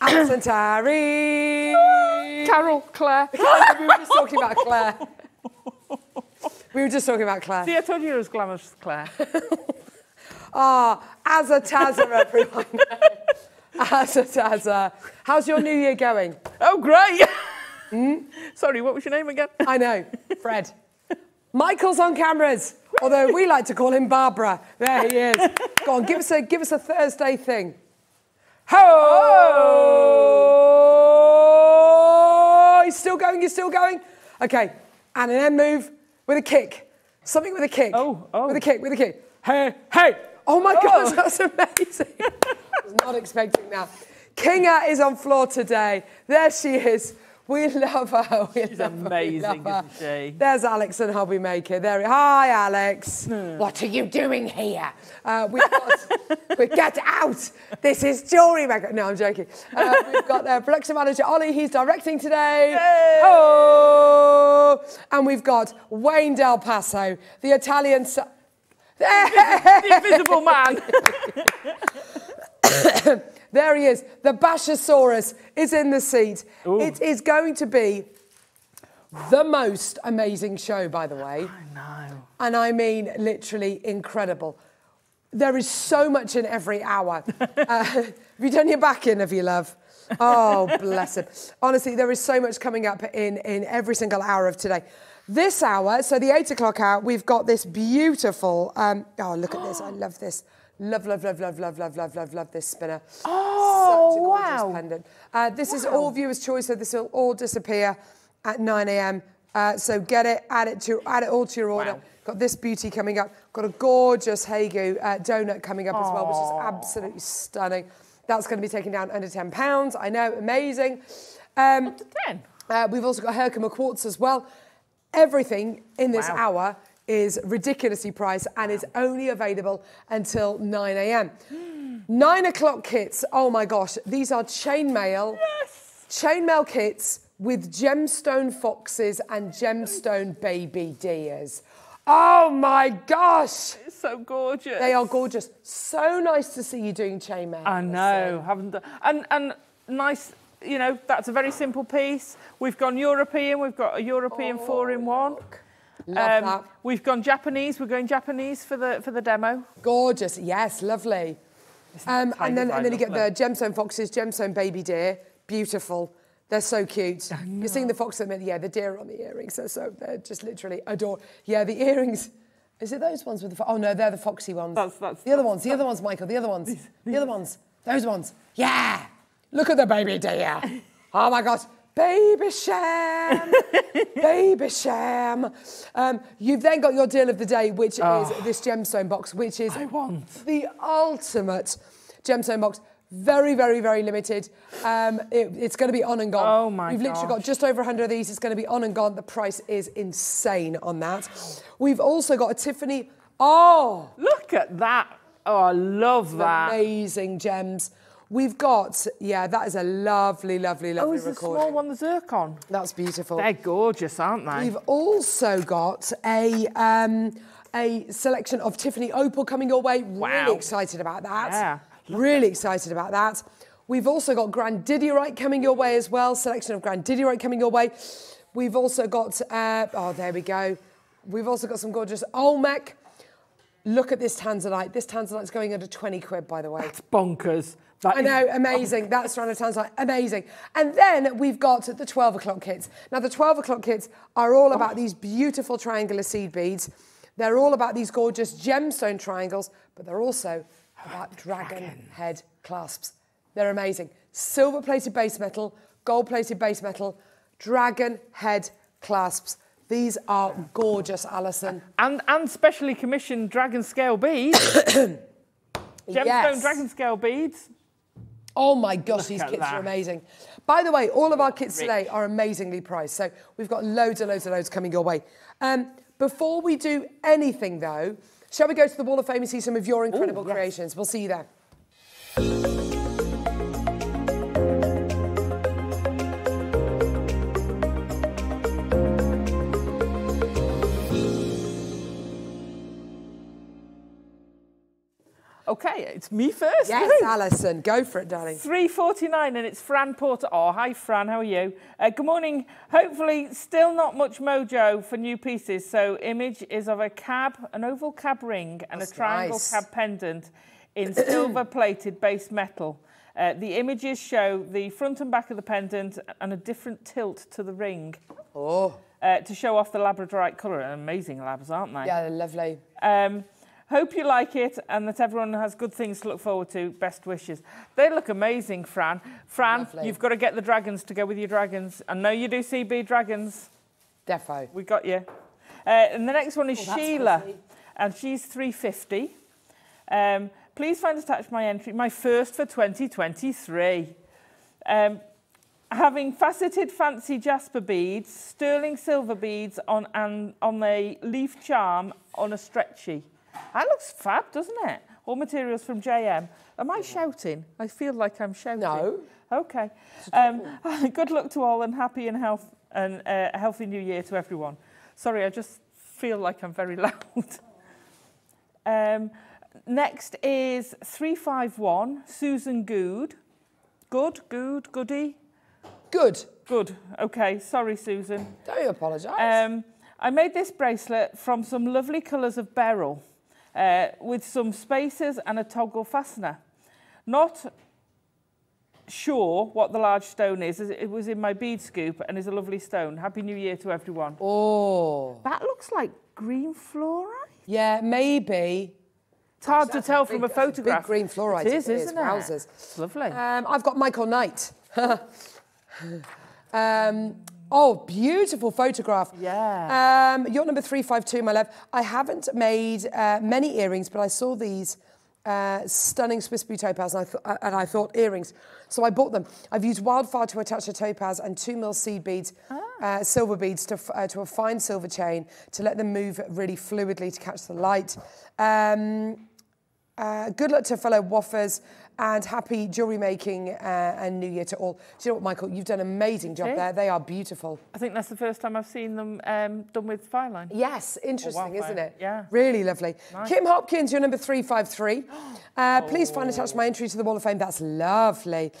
Alison Tarry. Carol, Claire. we were just talking about Claire. We were just talking about Claire. See, I told you it was glamorous, Claire. Ah, Azza Tazza, everyone. Azza Tazza. How's your new year going? oh, great. Sorry, what was your name again? I know, Fred. Michael's on cameras, although we like to call him Barbara. There he is. Go on, give us a give us a Thursday thing. Ho! He's still going. He's still going. Okay, and an end move with a kick. Something with a kick. Oh, oh. With a kick. With a kick. Hey, hey! Oh my oh. gosh, that's amazing. I was not expecting that. Kinga is on floor today. There she is. We love her. We She's love amazing, her. isn't she? There's Alex and Hobby Maker. There. Hi, Alex. What are you doing here? Uh, we've got. we get out. This is jewelry maker. No, I'm joking. Uh, we've got uh, production manager Ollie. He's directing today. Oh, and we've got Wayne Del Paso, the Italian. s- The invisible man. There he is. The Bashosaurus is in the seat. It is going to be the most amazing show, by the way. no. And I mean literally incredible. There is so much in every hour. uh, have you done your back in, have you, love? Oh, bless him. Honestly, there is so much coming up in, in every single hour of today. This hour, so the eight o'clock hour, we've got this beautiful. Um, oh, look at this. I love this. Love, love, love, love, love, love, love, love, love this spinner. Oh, Such a gorgeous wow. pendant. Uh, this is all viewers' choice, so this will all disappear at 9 a.m. Uh, so get it, add it to, add it all to your order. Wow. Got this beauty coming up. Got a gorgeous Hagu uh, donut coming up as well, which is absolutely stunning. That's going to be taken down under 10 pounds. I know, amazing. Um, Ten. uh, we've also got Herkimer Quartz as well. Everything in this Wow. hour is ridiculously priced and is only available until 9 a.m. Nine o'clock kits. Oh my gosh, these are chainmail. Yes. Chainmail kits with gemstone foxes and gemstone baby deers. Oh my gosh, It's so gorgeous. they are gorgeous. So nice to see you doing chainmail. I know, haven't done. And and nice, you know, that's a very simple piece. We've gone European. We've got a European oh, four in one. Oh, Um, Love that. We've gone Japanese. We're going Japanese for the for the demo. Gorgeous, yes, lovely. Um, and then, and then you get the gemstone foxes, gemstone baby deer, beautiful. They're so cute. You're seeing the fox at the minute, yeah, the deer on the earrings. They're so they're just literally adore. Yeah, the earrings. Is it those ones with the? Oh no, they're the foxy ones. That's- that's- the other ones. The other ones, Michael. The other ones. The other ones. Those ones. Yeah. Look at the baby deer. Oh my gosh. Babycham, Babycham. Um, you've then got your deal of the day, which is this gemstone box, which is Oh. I want. the ultimate gemstone box. Very, very, very limited. Um, it- it's going to be on and gone. Oh my We've literally got just over 100 of these. It's going to be on and gone. The price is insane on that. We've also got a Tiffany. Oh, Look at that. Oh, I love that. amazing gems. We've got, yeah, that is a lovely, lovely, Oh, lovely is the recording. small one the zircon? That's beautiful. They're gorgeous, aren't they? We've also got a um, a selection of Tiffany Opal coming your way. Wow. Really excited about that. Yeah, Really excited about that. We've also got Grandidierite coming your way as well. Selection of Grandidierite coming your way. We've also got, uh, oh, there we go. We've also got some gorgeous Olmec. Look at this Tanzanite. This Tanzanite's going under 20 quid, by the way. It's bonkers. That I know, oh. amazing. That Serrano Tanzanite, amazing. And then we've got the 12 o'clock kits. Now, the 12 o'clock kits are all about oh. these beautiful triangular seed beads. They're all about these gorgeous gemstone triangles, but they're also about dragon head clasps. They're amazing. Silver plated base metal, gold plated base metal, dragon head clasps. These are gorgeous, Alison. And and specially commissioned dragon scale beads. Gemstone Yes. dragon scale beads. Oh my gosh, Look these kits are amazing. By the way, all of our kits today are amazingly priced. So we've got loads and loads and loads coming your way. Um, before we do anything though, shall we go to the Wall of Fame and see some of your incredible yes. creations? We'll see you there. Okay, it's me first. Yes, Woo. Alison, go for it, darling. 3.49 and it's Fran Porter. Oh, hi Fran, how are you? Uh, good morning. Hopefully still not much mojo for new pieces. So image is of a cab, an oval cab ring and That's a triangle nice. cab pendant in silver plated base metal. Uh, the images show the front and back of the pendant and a different tilt to the ring Oh, uh, to show off the labradorite colour. Amazing labs, aren't they? yeah, they're lovely. Um, hope you like it and that everyone has good things to look forward to. Best wishes. They look amazing, Fran. Fran, Lovely. you've got to get the dragons to go with your dragons. I know you do CB dragons. Defo. We got you. Uh, and the next one is Oh, Sheila, pretty. and she's 350. Um, please find attached my entry, my first for 2023. Um, having faceted fancy jasper beads, sterling silver beads on an, on a leaf charm on a stretchy. That looks fab, doesn't it? All materials from JM. Am I shouting? I feel like I'm shouting. No. Okay. Um, good luck to all and happy and health and uh, a healthy new year to everyone. Sorry, I just feel like I'm very loud. um, next is 351, Susan Good. Good, good, goody. Good. Good. Okay, sorry, Susan. Don't you apologise. Um, I made this bracelet from some lovely colours of beryl uh, with some spacers and a toggle fastener. Not sure what the large stone is. It was in my bead scoop and is a lovely stone. Happy New Year to everyone. oh, That looks like green fluorite. yeah, maybe. It's hard to That's tell big- from a that's photograph. Big green fluorite. It is, isn't it? Wowzers. It's lovely. Um, I've got Michael Knight. um, oh, beautiful photograph. Yeah. Um, you're number 352, my love. I haven't made uh, many earrings, but I saw these uh, stunning Swiss blue topaz and I, th- and I thought earrings. So I bought them. I've used wildfire to attach a topaz and two mil seed beads, uh, silver beads to, f- uh, to a fine silver chain to let them move really fluidly to catch the light. Um, uh, good luck to fellow waffers and happy jewellery making uh, and New Year to all. Do you know what, Michael? You've done an amazing job there. They are beautiful. I think that's the first time I've seen them um, done with fireline. Yes, interesting, isn't it? yeah. Really lovely. Kim Hopkins, you're number 353. Uh, Please find attached my entry to the Wall of Fame. That's lovely.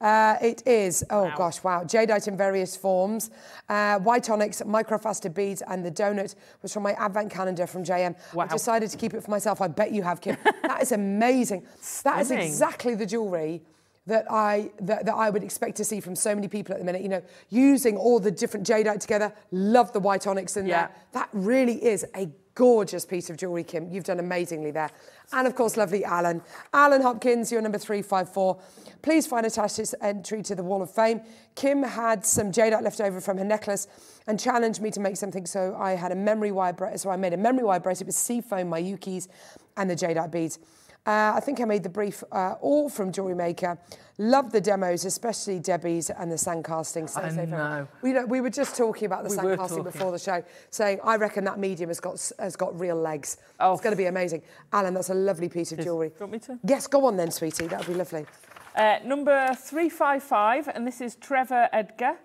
Uh, it is, oh gosh, wow. Jadeite in various forms, uh, white onyx, microfaceted beads, and the donut was from my advent calendar from JM. I Wow. decided to keep it for myself. I bet you have, Kim. that is amazing. That is Stunning. Exactly the jewellery that I that, that I would expect to see from so many people at the minute. You know, using all the different jadeite together. Love the white onyx in Yeah. there. That really is a gorgeous piece of jewellery, Kim. You've done amazingly there. And of course, lovely Alan. Alan Hopkins, you're number 354. Please find attached his entry to the Wall of Fame. Kim had some jadeite left over from her necklace and challenged me to make something, so I had a memory wire bracelet. So I made a memory wire bracelet with seafoam, Miyukis, and the jadeite beads. Uh, I think I made the brief uh, all from Jewelry Maker. Love the demos, especially Debbie's and the sand casting. Stay I everyone. know. We, know, we were just talking about the We sand casting talking. before the show, saying I reckon that medium has got has got real legs. Oh. It's going to be amazing. Alan, that's a lovely piece of jewellery. Do you want me to? Yes, go on then, sweetie. That would be lovely. Uh, number 355, and this is Trevor Edgar.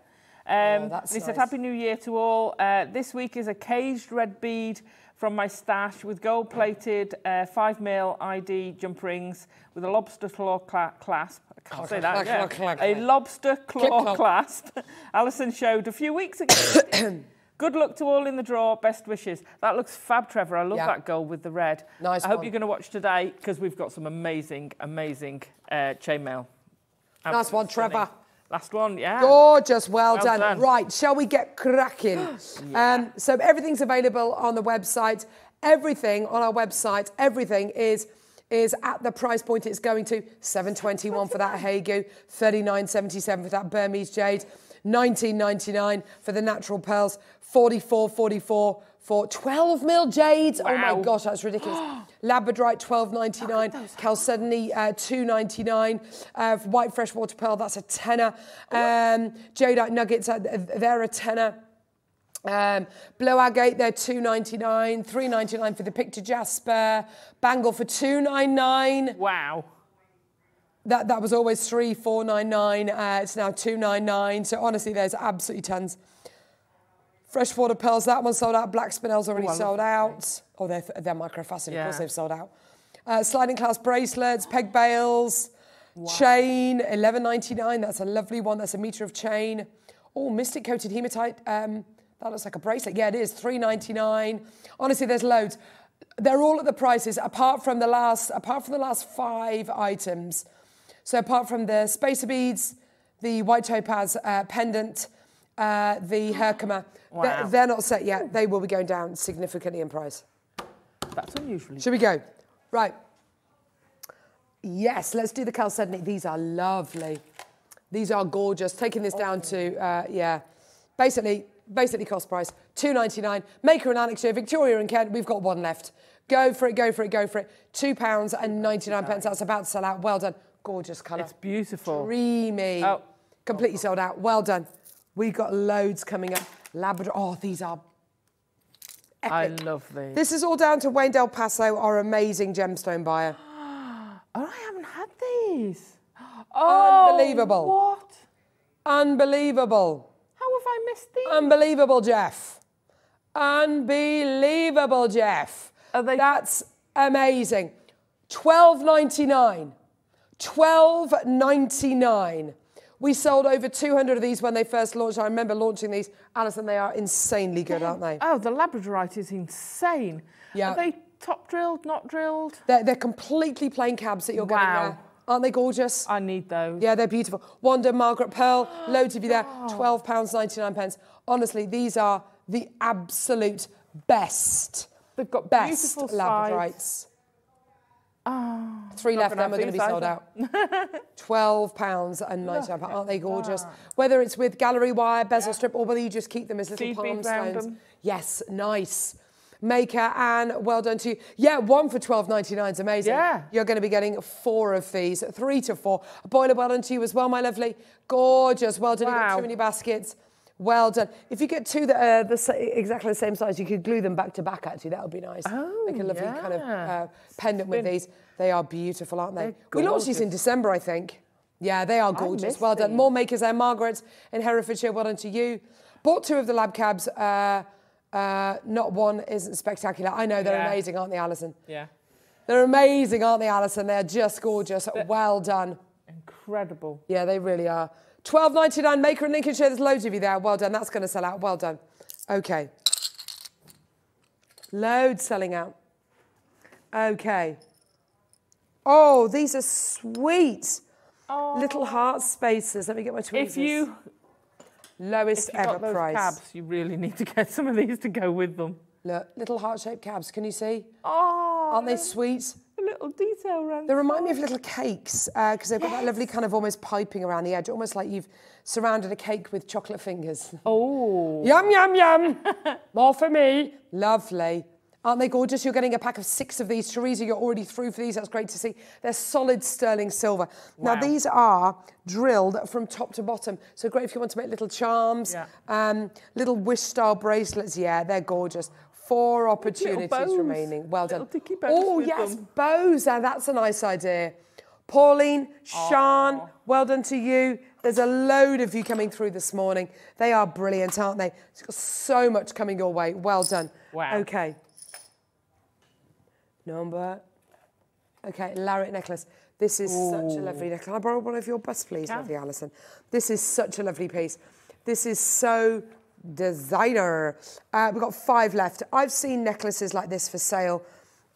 Um, Oh, that's he said. Happy New Year to all. Uh, this week is a caged red bead from my stash with gold plated uh, 5 mil ID jump rings with a lobster claw cla- clasp. I can't say that. yeah. A lobster claw clasp. Alison showed a few weeks ago. Good luck to all in the draw. Best wishes. That looks fab, Trevor. I love Yeah. that gold with the red. Nice I hope one. you're going to watch today because we've got some amazing, amazing uh, chainmail. Nice one, Trevor. Last one, yeah. Gorgeous, well, Well done. done. Right, shall we get cracking? um, so everything's available on the website. Everything on our website, everything is is at the price point it's going to. 721 for that Hagu, 39.77 for that Burmese jade, 19.99 for the natural pearls, 44.44 for 12 mil jades. Oh my gosh, that's ridiculous. Labradorite 12.99, Chalcedony uh, 2.99, uh, white freshwater pearl that's a tenner, um, jadeite nuggets uh, they're a tenner. Um, Blow Agate, they're two ninety nine, three ninety nine for the picture Jasper, Bangle for two nine nine. Wow. That that was always three four nine nine. Uh, it's now two nine nine. So honestly, there's absolutely tons. Freshwater pearls, that one sold out. Black spinels already sold out. Oh, they're they're microfaceted. Of course, they've sold out. Uh, sliding class bracelets, peg bails, chain, eleven ninety nine. That's a lovely one. That's a meter of chain. Oh, mystic coated hematite. Um, that looks like a bracelet. Yeah, it is. Three ninety nine. Honestly, there's loads. They're all at the prices apart from the last apart from the last five items. So apart from the spacer beads, the white topaz uh, pendant, uh, the Herkimer, Wow. they're, they're not set yet. They will be going down significantly in price. That's unusual. Should we go? Right. Yes, let's do the chalcedony. These are lovely. These are gorgeous. Taking this down to, uh, yeah, basically, basically cost price, two ninety nine. Maker and Lanarkshire, Victoria and Kent, we've got one left. Go for it, go for it, go for it. Two pounds and 99 pence. That's about to sell out. Well done. Gorgeous colour. It's beautiful. Dreamy. Oh. Completely sold out. Well done. We've got loads coming up. Labrador. Oh, these are I love these. This is all down to Wayne Del Paso, our amazing gemstone buyer. Oh, I haven't had these. Oh, Unbelievable. What? Unbelievable. How have I missed these? Unbelievable, Jeff. Unbelievable, Jeff. Are they- That's amazing. Twelve ninety nine. Twelve ninety nine. We sold over 200 of these when they first launched. I remember launching these. Alison, they are insanely good, aren't they? oh, the Labradorite is insane. Yeah. Are they top drilled, not drilled? They're, they're completely plain cabs that you're getting Wow. there. Aren't they gorgeous? I need those. Yeah, they're beautiful. Wanda, Margaret Pearl, loads of you there. Twelve pounds ninety nine pence. Honestly, these are the absolute best. They've got best beautiful labradorites. Three left, then we're going to be sold these out. Twelve pounds and ninety nine pence. Aren't they gorgeous? Whether it's with gallery wire, bezel strip, or whether you just keep them as little Seed palm stones. them. Yes, nice. Maker and well done to you. Yeah, one for twelve ninety nine is amazing. Yeah. You're going to be getting four of these, three to four. A boiler well done to you as well, my lovely. Gorgeous. Well done. You got too many baskets. Well done. If you get two that are the exactly the same size, you could glue them back to back. Actually, that would be nice. Oh, Make a lovely kind of uh, pendant with these. They are beautiful, aren't they? We launched these in. December, I think. Yeah, they are gorgeous. Well done. these. More makers there. Margaret in Herefordshire. Well done to you. Bought two of the lab cabs. Uh, uh, not one isn't spectacular. I know they're Yeah. amazing, aren't they, Alison? Yeah. They're amazing, aren't they, Alison? They're just gorgeous. Well done. Incredible. Yeah, they really are. Twelve ninety nine. Maker in Lincolnshire. There's loads of you there. Well done. That's going to sell out. Well done. Okay. Loads selling out. Okay. Oh, these are sweet. Oh. Little heart spaces. Let me get my tweezers. If you, lowest if you ever got those price. cabs, you really need to get some of these to go with them. Look, little heart-shaped cabs. Can you see? Oh, Aren't they sweet? Little detail around. They remind me of little cakes because they've got that lovely kind of almost piping around the edge, almost like you've surrounded a cake with chocolate fingers. Oh, Yum, yum, yum. More for me. Lovely. Aren't they gorgeous? You're getting a pack of six of these. Teresa, you're already through for these. That's great to see. They're solid sterling silver. Now, these are drilled from top to bottom. So great if you want to make little charms, Yeah. um, little wish-style bracelets. Yeah, they're gorgeous. Four opportunities remaining. Well done. Little dicky bows Oh, yes, them. bows. Now, that's a nice idea. Pauline, Sean, well done to you. There's a load of you coming through this morning. They are brilliant, aren't they? It's got so much coming your way. Well done. Wow. Okay. Number. Okay, Lariat necklace. This is such a lovely necklace. Can I borrow one of your busts, please, Can. lovely Alison? This is such a lovely piece. This is so designer. Uh, we've got five left. I've seen necklaces like this for sale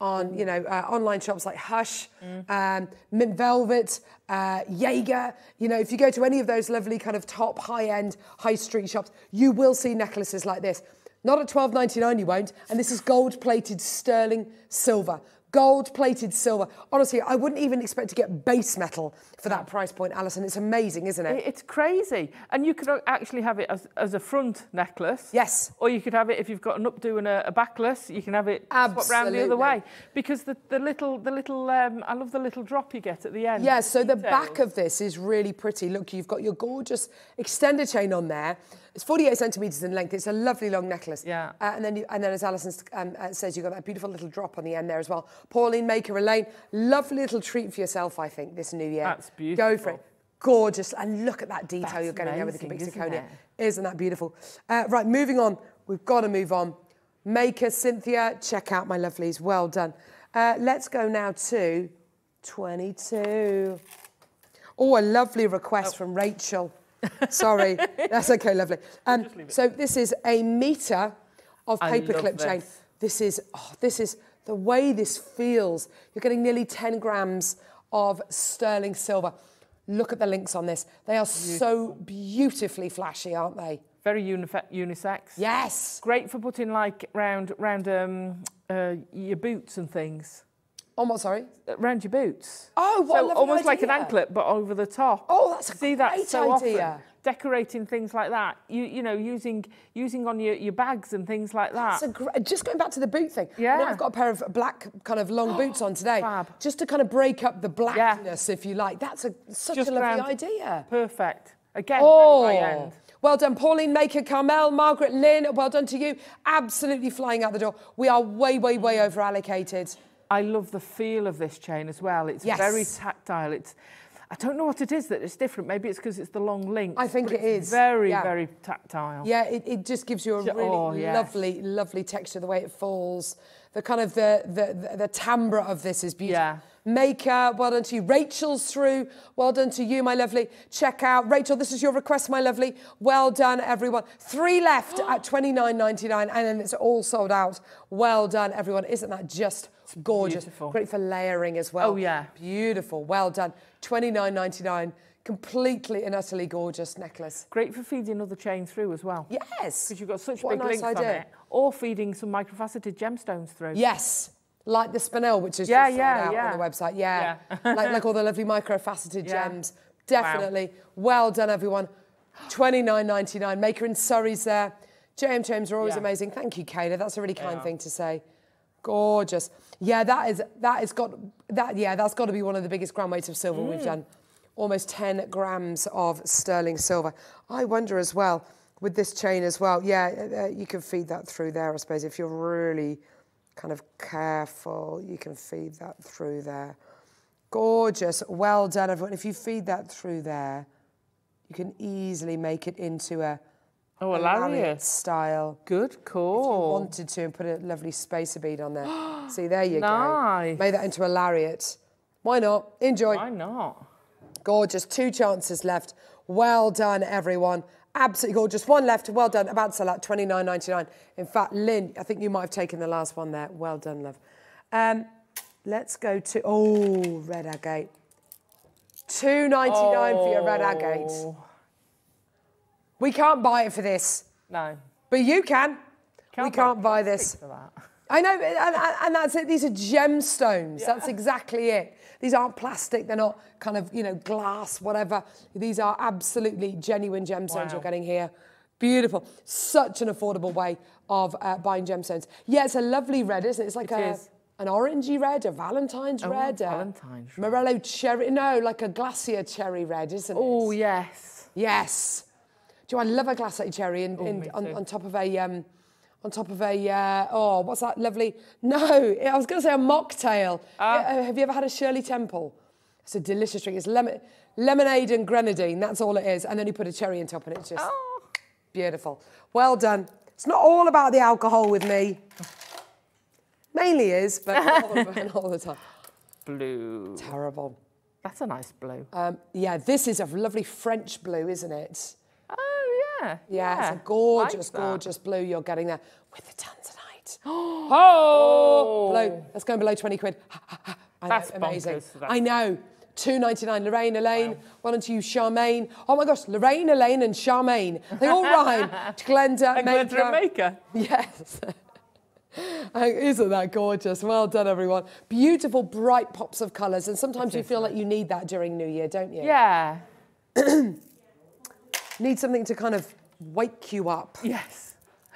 on, you know, uh, online shops like Hush, um, Mint Velvet, uh, Jaeger. You know, if you go to any of those lovely kind of top high-end high street shops, you will see necklaces like this. Not at twelve ninety nine, you won't. And this is gold-plated sterling silver. Gold-plated silver. Honestly, I wouldn't even expect to get base metal for that price point, Alison. It's amazing, isn't it? It- It's crazy. And you could actually have it as, as a front necklace. Yes. Or you could have it if you've got an updo and a, a backless, you can have it swap round the other way. Because the, the little, the little um, I love the little drop you get at the end. Yeah, so the back of this is really pretty. Look, you've got your gorgeous extender chain on there. It's 48 centimetres in length. It's a lovely long necklace. Yeah. Uh, and then, you, and then as Alison um, uh, says, you've got that beautiful little drop on the end there as well. Pauline Maker Elaine, lovely little treat for yourself, I think, this new year. That's beautiful. Go for it. Gorgeous. And look at that detail That's you're getting there with the Cubic isn't zirconia. Isn't that beautiful? Uh, right, moving on. We've got to move on. Maker Cynthia, check out my lovelies. Well done. Uh, let's go now to 22. Oh, a lovely request from Rachel. Sorry, that's okay, lovely. Um, so this is a meter of paperclip chain. this. Is, oh, this is the way this feels. You're getting nearly 10 grams of sterling silver. Look at the links on this. They are so beautifully flashy, aren't they? Very unisex. Yes. Great for putting like round round um, uh, your boots and things. On what, sorry? Uh, Round your boots. Oh, what a so lovely almost like an anklet, but over the top. Oh, that's a See that great so idea. often. Decorating things like that. You you know using using on your, your bags and things like that. That's just going back to the boot thing. Yeah. I've got a pair of black kind of long boots on today. Fab. Just to kind of break up the blackness, if you like. That's a such Just a lovely round- idea. Perfect. Again, Oh, well done, Pauline Maker, Carmel, Margaret Lynn. Well done to you. Absolutely flying out the door. We are way, way, way over allocated. I love the feel of this chain as well. It's Yes. very tactile. It's I don't know what it is that it's different. Maybe it's because it's the long link. I think it it's is, Very, yeah. very tactile. Yeah, it, it just gives you a really oh, yes. lovely, lovely texture, the way it falls. The kind of the, the, the, the timbre of this is beautiful. Yeah. Maker, well done to you. Rachel's through, well done to you, my lovely. Check out. Rachel, this is your request, my lovely. Well done, everyone. Three left at twenty nine ninety nine, and then it's all sold out. Well done, everyone. Isn't that just gorgeous? beautiful. Great for layering as well. Oh, yeah. Beautiful. Well done. Twenty nine ninety nine. Completely and utterly gorgeous necklace. Great for feeding other chain through as well. Yes. Because you've got such What a big nice links on idea. it. Or feeding some microfaceted gemstones through. Yes. Like the spinel, which is Yeah, just yeah, out yeah. on the website. Yeah. Yeah. like, like all the lovely microfaceted Yeah. gems. Definitely. Well done, everyone. Twenty nine ninety nine. Maker in Surrey's there. JM James are always Yeah. amazing. Thank you, Kayla. That's a really kind are. thing to say. Gorgeous. Yeah, that is that has got that. Yeah, that's got to be one of the biggest gram weights of silver we've Mm. done. Almost 10 grams of sterling silver. I wonder as well with this chain as well. Yeah, uh, uh, you can feed that through there, I suppose, if you're really kind of careful. You can feed that through there. Gorgeous. Well done, everyone. If you feed that through there, you can easily make it into a, Oh, a lariat lariat. style. Good If you call. wanted to and put a lovely spacer bead on there. See, there you Nice. go. Made that into a lariat. Why not? Enjoy. Why not? Gorgeous. Two chances left. Well done, everyone. Absolutely gorgeous. One left. Well done. About to sell out. Twenty nine ninety nine. In fact, Lynn, I think you might have taken the last one there. Well done, love. Um, let's go to oh red agate. Two ninety nine for your red agate. We can't buy it for this, No. but you can. we can't buy this. I know, and, and, and that's it. These are gemstones. That's exactly it. These aren't plastic. They're not kind of, you know, glass, whatever. These are absolutely genuine gemstones Wow. you're getting here. Beautiful. Such an affordable way of uh, buying gemstones. Yeah, it's a lovely red, isn't it? It's like It a, is. an orangey red, a Valentine's Oh, red. a Valentine's red. Morello cherry. No, like a glacier cherry red, isn't it? Oh, yes. Yes. Do you know, I love a glacier cherry in, Oh, me on, on top of a um, on top of a uh, oh, what's that lovely? No, I was going to say a mocktail. Ah. Uh, have you ever had a Shirley Temple? It's a delicious drink. It's lemon, lemonade and grenadine. That's all it is, and then you put a cherry on top, and it's just Oh. beautiful. Well done. It's not all about the alcohol with me. Mainly is, but not all, not all the time. Blue. Terrible. That's a nice blue. Um, yeah, this is a lovely French blue, isn't it? Yeah. Yeah, it's a gorgeous, that. gorgeous blue you're getting there with the tanzanite. oh, blue. That's going below 20 quid. I know, That's amazing. bonkers. I know. 2.99. Lorraine, Elaine. Why don't you, Charmaine? Oh my gosh, Lorraine, Elaine, and Charmaine. They all rhyme. Glenda, And Maker. glitter maker. Yes. Oh, Isn't that gorgeous? Well done, everyone. Beautiful, bright pops of colours. And sometimes you feel like you need that during New Year, don't you? Yeah. Need something to kind of wake you up. Yes.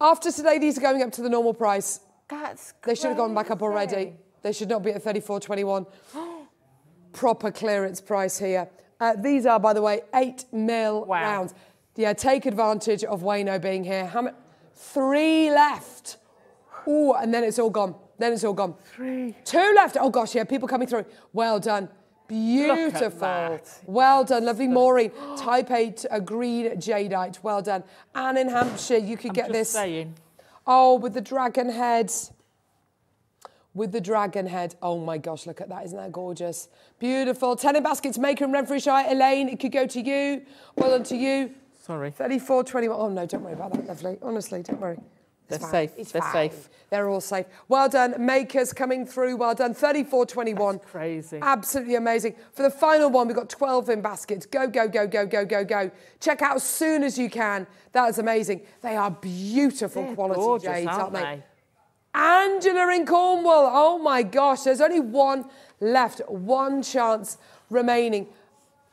After today, these are going up to the normal price. That's They should have gone back up already. They should not be at 34.21. Proper clearance price here. Uh, these are, by the way, eight mil Wow. rounds. Yeah, take advantage of Wayno being here. How many? Three left. Ooh, and then it's all gone. Then it's all gone. Three. Two left. Oh gosh, yeah, people coming through. Well done. Beautiful. Well done, lovely Maureen. Type 8 a green jadeite. Well done. Anne in Hampshire, you could get Just this. saying. Oh, with the dragon heads. With the dragon head. Oh my gosh, look at that. Isn't that gorgeous? Beautiful. 10 in baskets, Maker and Renfrewshire. Elaine, it could go to you. Well done to you. Sorry. 34, 21. Oh no, don't worry about that, lovely. Honestly, don't worry. They're fine. safe. It's They're fine. safe. They're all safe. Well done. Makers coming through. Well done. 34, 21. crazy. Absolutely amazing. For the final one, we've got 12 in baskets. Go, go, go, go, go, go, go. Check out as soon as you can. That is amazing. They are beautiful They're quality gorgeous, jades, aren't aren't they? they? Angela in Cornwall. Oh my gosh, there's only one left, one chance remaining.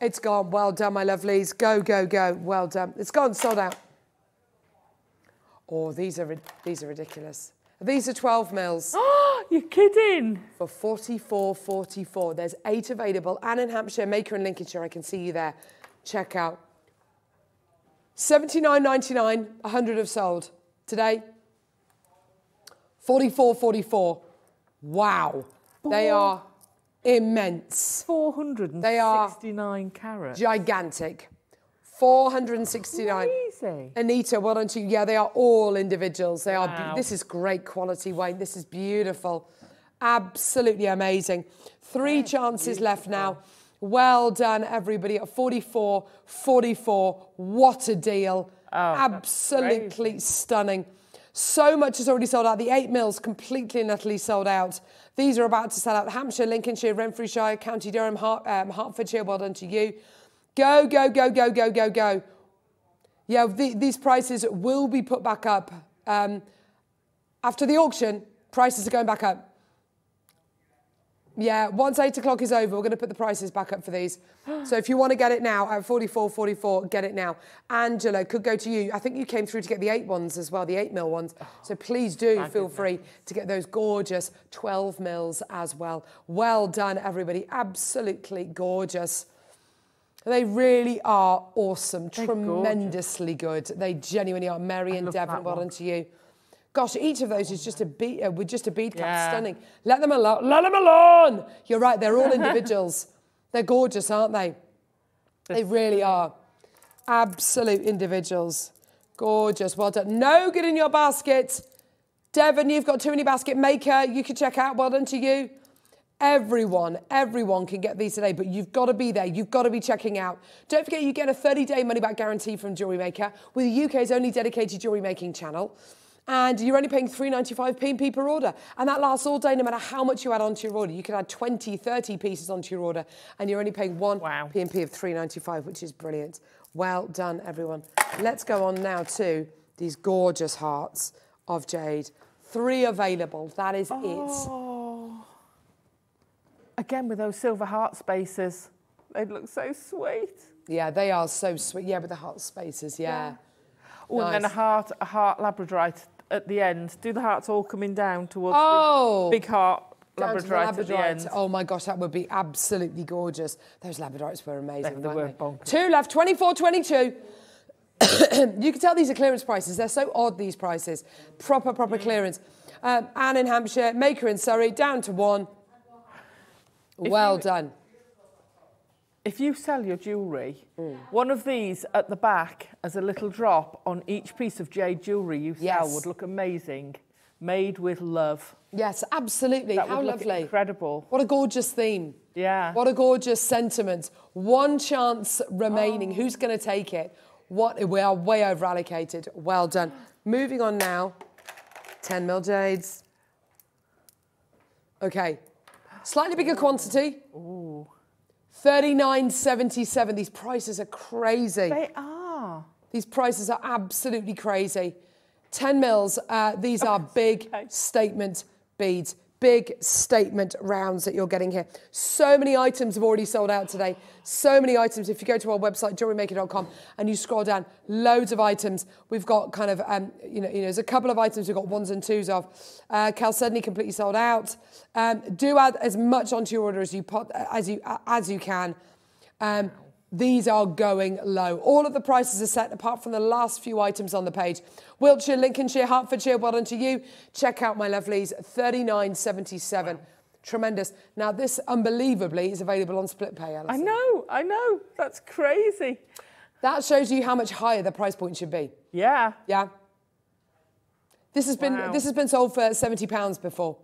It's gone. Well done, my lovelies. Go, go, go. Well done. It's gone, sold out. Oh, these are these are ridiculous. These are 12 mils Oh, you're kidding. for 44.44. There's eight available. Anne in Hampshire, Maker in Lincolnshire. I can see you there. Check out. 79.99. 100 have sold today. 44.44. Wow. They are immense, 469 carats. gigantic. 469. Crazy. Anita, well done to you. Yeah, they are all individuals. They are. Wow. Be- this is great quality wine. This is beautiful. Absolutely amazing. Three chances left now. Well done, everybody. At 44, 44. What a deal. Absolutely stunning. So much is already sold out. The eight mils completely and utterly sold out. These are about to sell out. Hampshire, Lincolnshire, Renfrewshire, County Durham, Hert, um, Hertfordshire. Well done to you. Go, go, go, go, go, go, go. Yeah, the, these prices will be put back up. Um, after the auction, prices are going back up. Yeah, once eight o'clock is over, we're going to put the prices back up for these. So if you want to get it now at 44, 44, get it now. Angela, could go to you. I think you came through to get the eight ones as well, the eight mil ones. So please do feel free to get those gorgeous 12 mils as well. Well done, everybody. Absolutely gorgeous. They really are awesome, tremendously good. They genuinely are. Mary and Devon, well done to you. Gosh, each of those is just a beat uh, with just a bead cap, Yeah. stunning. Let them alone. Let them alone. You're right. They're all individuals. they're gorgeous, aren't they? They really are. Absolute individuals. Gorgeous. Well done. No good in your basket. Devon, you've got too many basket maker. You can check out. Well done to you. Everyone, everyone can get these today, but you've got to be there. You've got to be checking out. Don't forget, you get a 30 day money back guarantee from Jewelry Maker with the UK's only dedicated jewelry making channel. And you're only paying 3.95 p&p per order. And that lasts all day, no matter how much you add onto your order. You can add 20, 30 pieces onto your order, and you're only paying one Wow. p&p of 3.95, which is brilliant. Well done, everyone. Let's go on now to these gorgeous hearts of jade. Three available. That is it. Oh. Again, with those silver heart spaces. they'd look so sweet. Yeah, they are so sweet. Yeah, with the heart spaces. Yeah. Oh, and then a heart, a heart labradorite at the end. Do the hearts all coming down towards Oh. the big heart the labradorite, at the end? Oh my gosh, that would be absolutely gorgeous. Those labradorites were amazing. They- they were bonkers. Two left, 24, 22. you can tell these are clearance prices. They're so odd, these prices. Proper, proper clearance. Um, Anne in Hampshire, Maker in Surrey, down to one. Well you- done. If you sell your jewellery, Mm. one of these at the back as a little drop on each piece of jade jewellery you sell Yes. would look amazing. Made with love. Yes, absolutely. That How lovely. incredible. What a gorgeous theme. Yeah. What a gorgeous sentiment. One chance remaining. Oh. Who's going to take it? What we are way over allocated. Well done. Moving on now. 10 mil jades. Okay. Slightly bigger quantity. Ooh. 39.77. These prices are crazy. They are. These prices are absolutely crazy. 10 mils, uh, these are big Okay. statement beads, big statement rounds that you're getting here. So many items have already sold out today. So many items. If you go to our website, jewelrymaker.com, and you scroll down, loads of items. We've got kind of, um, you, know, you know, there's a couple of items we've got ones and twos of. Uh, Chalcedony completely sold out. Um, do add as much onto your order as you, pot, as you, as you can. Um, these are going low. All of the prices are set apart from the last few items on the page. Wiltshire, Lincolnshire, Hertfordshire, well done to you. Check out my lovelies, 39.77. Tremendous. Now, this unbelievably is available on split pay, I know, I know. That's crazy. That shows you how much higher the price point should be. Yeah. Yeah? This has been Wow. this has been sold for seventy pounds before.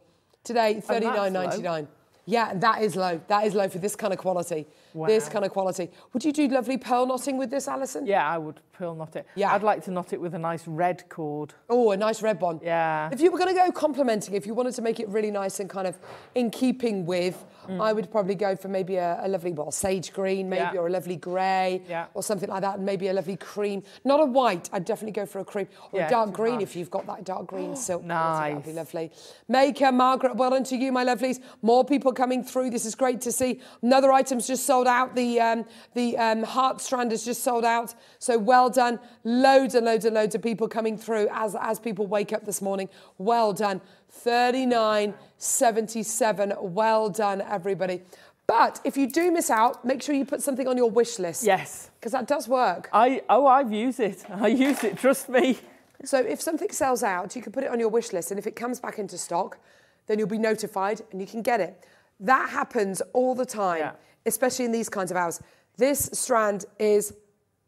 Today, thirty nine ninety nine. Yeah, that is low. That is low for this kind of quality. This kind of quality. Would you do lovely pearl knotting with this, Alison? Yeah, I would pearl knot it. Yeah. I'd like to knot it with a nice red cord. Oh, a nice red one. Yeah. If you were going to go complementing, if you wanted to make it really nice and kind of in keeping with, I would probably go for maybe a, a lovely, well, sage green, maybe, Mm. Yeah. or a lovely grey, Yeah. or something like that, and maybe a lovely cream. Not a white, I'd definitely go for a cream, or Yeah, a dark green harsh. if you've got that dark green silk. quality, That'd be Nice. lovely. Maker, Margaret, well done to you, my lovelies. More people coming through. This is great to see. Another item's just sold out. The um, the um, heart strand has just sold out. So well done. Loads and loads and loads of people coming through as as people wake up this morning. Well done. 39.77. Well done, everybody. But if you do miss out, make sure you put something on your wish list. Yes. Because that does work. I oh I've used it. I use it, trust me. So if something sells out, you can put it on your wish list, and if it comes back into stock, then you'll be notified and you can get it. That happens all the time, Yeah. Especially in these kinds of hours. This strand is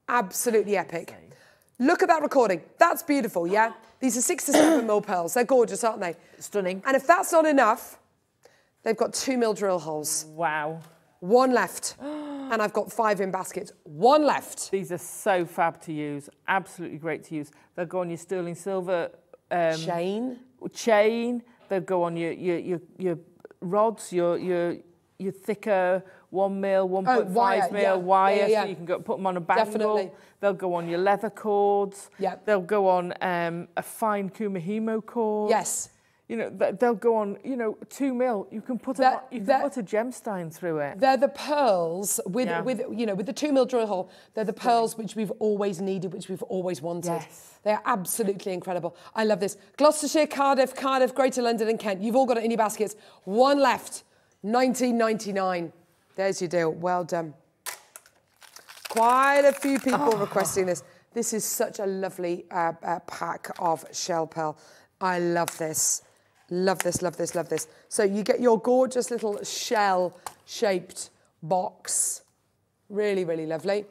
absolutely epic. Look at that recording. That's beautiful, yeah? These are six to seven mil pearls. They're gorgeous, aren't they? Stunning. And if that's not enough, they've got two mil drill holes. Wow. One left. and I've got five in baskets. One left. These are so fab to use. Absolutely great to use. They'll go on your sterling silver um, Shane. chain. They'll go on your your your, your rods, your your your thicker one mil, one point Oh, wire, five mil yeah. wire, Yeah, yeah, so you can go put them on a bangle. Definitely. They'll go on your leather cords. Yeah. They'll go on um, a fine Kumihimo cord. Yes. You know, they'll go on, you know, two mil. You can put a, you can put a gemstone through it. They're the pearls with, with you know with the two mil drill hole. They're the pearls which we've always needed, which we've always wanted. Yes. They're absolutely incredible. I love this. Gloucestershire, Cardiff, Cardiff, Greater London, and Kent. You've all got it in your baskets. One left. 1999. There's your deal. Well done. Quite a few people requesting this. This is such a lovely uh, uh, pack of shell pearl. I love this. Love this, love this, love this. So you get your gorgeous little shell-shaped box. Really, really lovely.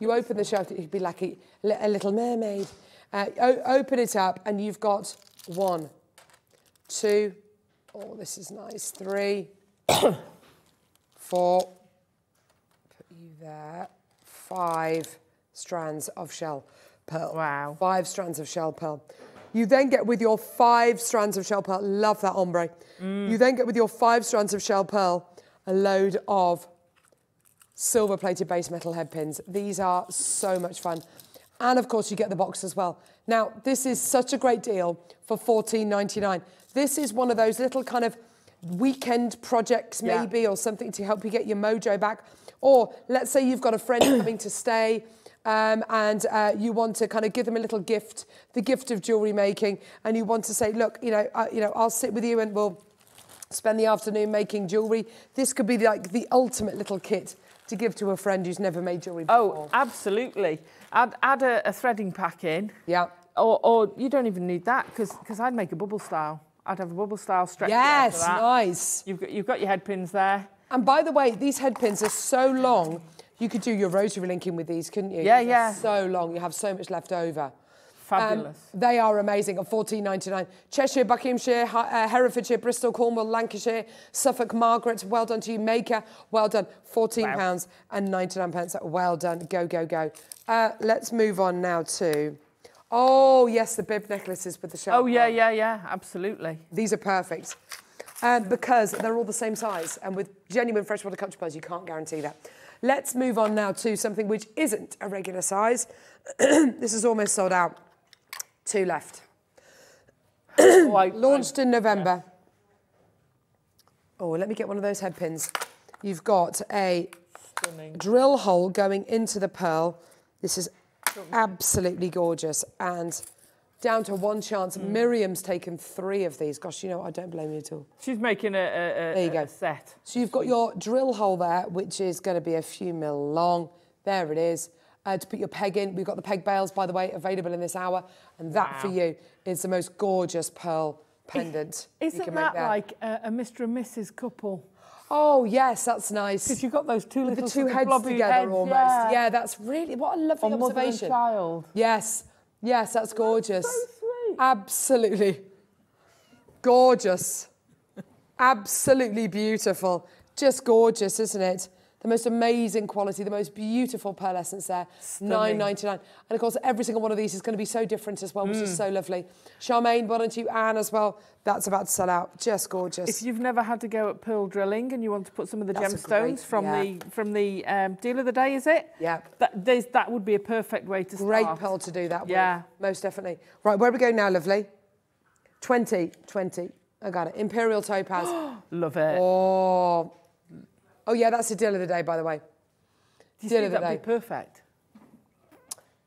You open the shell, it'd be like a, a little mermaid. Uh, open it up and you've got one, two, oh, this is nice, three, four, put you there, five strands of shell pearl. Wow. Five strands of shell pearl. You then get with your five strands of shell pearl, love that ombre. Mm. You then get with your five strands of shell pearl a load of silver plated base metal head pins. These are so much fun. And of course, you get the box as well. Now, this is such a great deal for $14.99. This is one of those little kind of weekend projects, Yeah. maybe, or something to help you get your mojo back. Or let's say you've got a friend coming to stay. Um, and uh, you want to kind of give them a little gift, the gift of jewellery making, and you want to say, look, you know, uh, you know, I'll sit with you and we'll spend the afternoon making jewellery. This could be like the ultimate little kit to give to a friend who's never made jewellery before. Oh, absolutely. Add, add a, a threading pack in. yeah. Or, or you don't even need that because I'd make a bubble style. I'd have a bubble style stretch. Yes, nice. You've got, you've got your head pins there. And by the way, these head pins are so long, you could do your rosary linking with these, couldn't you? Yeah, They're yeah. So long, you have so much left over. Um, Fabulous. they are amazing at fourteen ninety nine. Cheshire, Buckinghamshire, uh, Herefordshire, Bristol, Cornwall, Lancashire, Suffolk, Margaret. Well done to you, Maker. Well done. Fourteen Wow. pounds and ninety nine pence. Well done. Go go go. Uh, let's move on now to. Oh yes, the bib necklaces with the shell. oh, yeah, yeah, yeah, absolutely. These are perfect. Um, because they're all the same size. And with genuine freshwater country pearls, you can't guarantee that. Let's move on now to something which isn't a regular size. this is almost sold out. Two left. Oh, I, Launched in November. Oh, let me get one of those head pins. You've got a Stunning. drill hole going into the pearl. This is absolutely gorgeous. And down to one chance, Miriam's taken three of these. Gosh, you know what? I don't blame you at all. She's making a, a, a, There you go. set. So you've got your drill hole there, which is going to be a few mil long. There it is. Uh, to put your peg in, we've got the peg bales, by the way, available in this hour. And that for you is the most gorgeous pearl pendant you Isn't that there. like a, a Mr. and Mrs. couple? Oh, yes, that's nice. Because you've got those two little the two heads together heads, almost. Yeah. Yeah. that's really, what a lovely mother and observation. child. Yes, yes, that's gorgeous. So sweet. Absolutely gorgeous. Absolutely beautiful. Just gorgeous, isn't it? The most amazing quality, the most beautiful pearlescence there. Nine ninety nine. And of course, every single one of these is going to be so different as well, which is so lovely. Charmaine, well done to you, Anne as well. That's about to sell out. Just gorgeous. If you've never had to go at pearl drilling and you want to put some of the That's gemstones great- from yeah. the from the um, deal of the day, is it? Yeah. That that would be a perfect way to Great pearl to do that with. Yeah. Most definitely. Right, where are we going now, lovely? 20, 20. I got it. Imperial Topaz. Love it. oh. Oh, yeah, that's the deal of the day, by the way. Do you deal think of the that'd day. be perfect?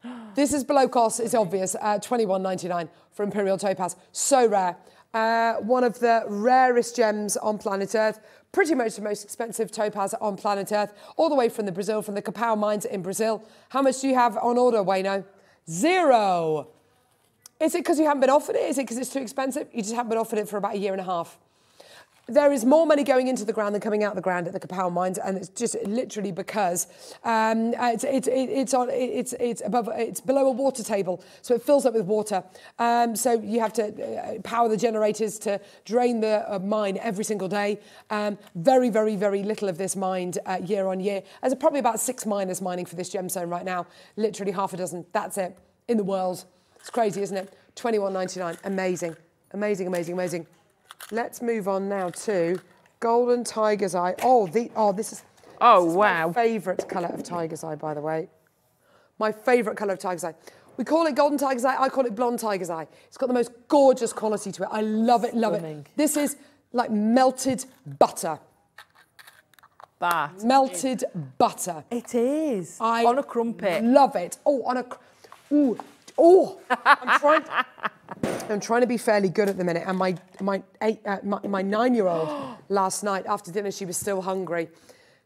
This is below cost, it's obvious, uh, 21.99 for Imperial Topaz. So rare. Uh, one of the rarest gems on planet Earth. Pretty much the most expensive topaz on planet Earth, all the way from the Brazil, from the Capão mines in Brazil. How much do you have on order, Wayno? Zero. Is it because you haven't been offered it? Is it because it's too expensive? You just haven't been offered it for about a year and a half. There is more money going into the ground than coming out of the ground at the Capão mines, and it's just literally because um, uh, it's, it's, it's, on, it's, it's, above, it's below a water table, so it fills up with water. Um, so you have to uh, power the generators to drain the uh, mine every single day. Um, very, very, very little of this mined uh, year on year. There's probably about six miners mining for this gemstone right now, literally half a dozen. That's it in the world. It's crazy, isn't it? 21.99. Amazing, amazing, amazing, amazing. Let's move on now to Golden Tiger's Eye. Oh, the, oh this is, Oh, this is wow. my favourite colour of Tiger's Eye, by the way. My favourite colour of Tiger's Eye. We call it Golden Tiger's Eye. I call it Blonde Tiger's Eye. It's got the most gorgeous quality to it. I love it, love Stunning. it. This is like melted butter. That. Melted butter. It is. I On a crumpet. Love it. Oh, on a. cr- Ooh, oh. I'm trying. I'm trying to be fairly good at the minute, and my my eight, uh, my, my nine-year-old last night after dinner, she was still hungry.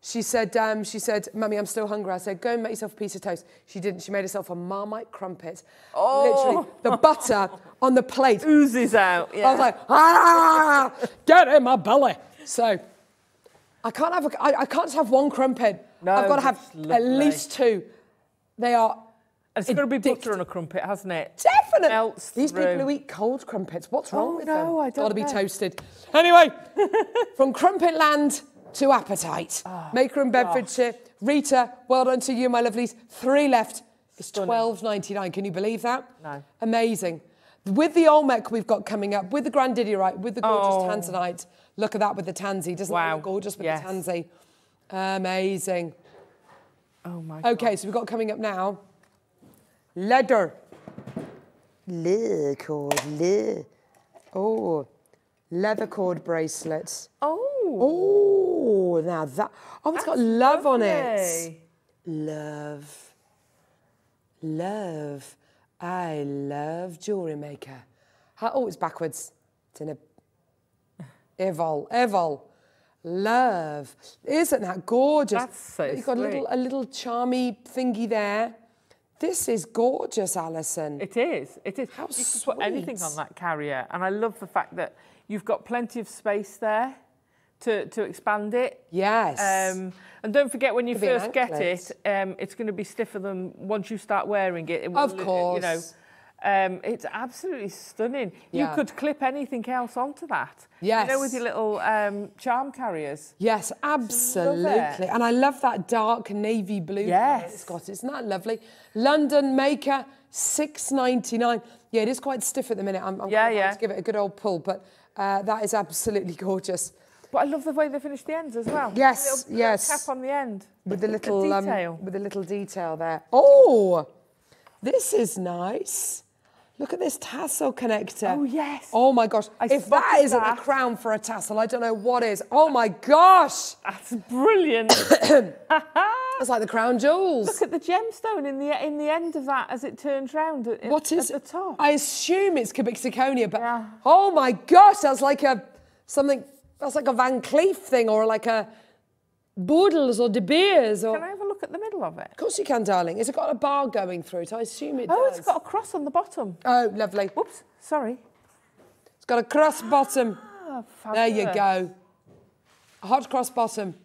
She said, um, she said, Mummy, I'm still hungry. I said, go and make yourself a piece of toast. She didn't. She made herself a Marmite crumpet. Oh. Literally, the butter on the plate. Oozes out. Yeah. I was like, ah, get in my belly. So I can't have a, I, I can't just have one crumpet. No, I've got to have at least two. They are it's got to be butter on a crumpet, hasn't it? definitely. Melts These through. people who eat cold crumpets, what's wrong Oh, with no, them? I don't Got to be toasted. Anyway, from crumpet land to appetite. Ah, Maker in Bedfordshire. Rita, well done to you, my lovelies. Three left. It's twelve ninety nine. Can you believe that? No. Amazing. With the Olmec we've got coming up, with the Grandidierite, with the gorgeous Oh. Tanzanite. Look at that with the tansy. Doesn't that Wow. look gorgeous with Yes. the tansy? Amazing. Oh my god. Okay, so we've got coming up now. Leather. Le cord, le. Oh, leather cord bracelets. Oh. Oh, now that. Oh, it's got love on it. Love. Love. I love jewellery maker. How, oh, it's backwards. It's in a. Evol. Evol. Love. Isn't that gorgeous? That's so You've got a little, a little charmy thingy there. This is gorgeous, Alison. It is. It is. How you can put anything on that carrier, and I love the fact that you've got plenty of space there to to expand it. yes. Um, and don't forget when you Could first get it, um, it's going to be stiffer than once you start wearing it. it will Of li- You know, course. Um, it's absolutely stunning. Yeah. You could clip anything else onto that. You Yes. know, with your little um, charm carriers. Yes, absolutely. And I love that dark navy blue Yes. it's got. Isn't that lovely? London Maker, six ninety nine. Yeah, it is quite stiff at the minute. I'm, I'm Yeah, yeah. to give it a good old pull, but uh, that is absolutely gorgeous. But I love the way they finish the ends as well. Yes, Little- little yes. Cap on the end. With the The little detail. Um, with the little detail there. Oh, this is nice. Look at this tassel connector. Oh, yes. Oh my gosh. I if that isn't that. a crown for a tassel, I don't know what is. Oh my gosh. That's brilliant. That's like the crown jewels. Look at the gemstone in the in the end of that as it turns round at, What is at the top. I assume it's cubic zirconia, but Yeah. oh my gosh, that's like a something. That's like a Van Cleef thing, or like a Boodles or De Beers, or. Can I have at the middle of it? Of course you can, darling. Has it got a bar going through it? I assume it Oh, does. it's got a cross on the bottom. Oh, lovely. Whoops, sorry. It's got a cross bottom. Oh, There you go. A hot cross bottom.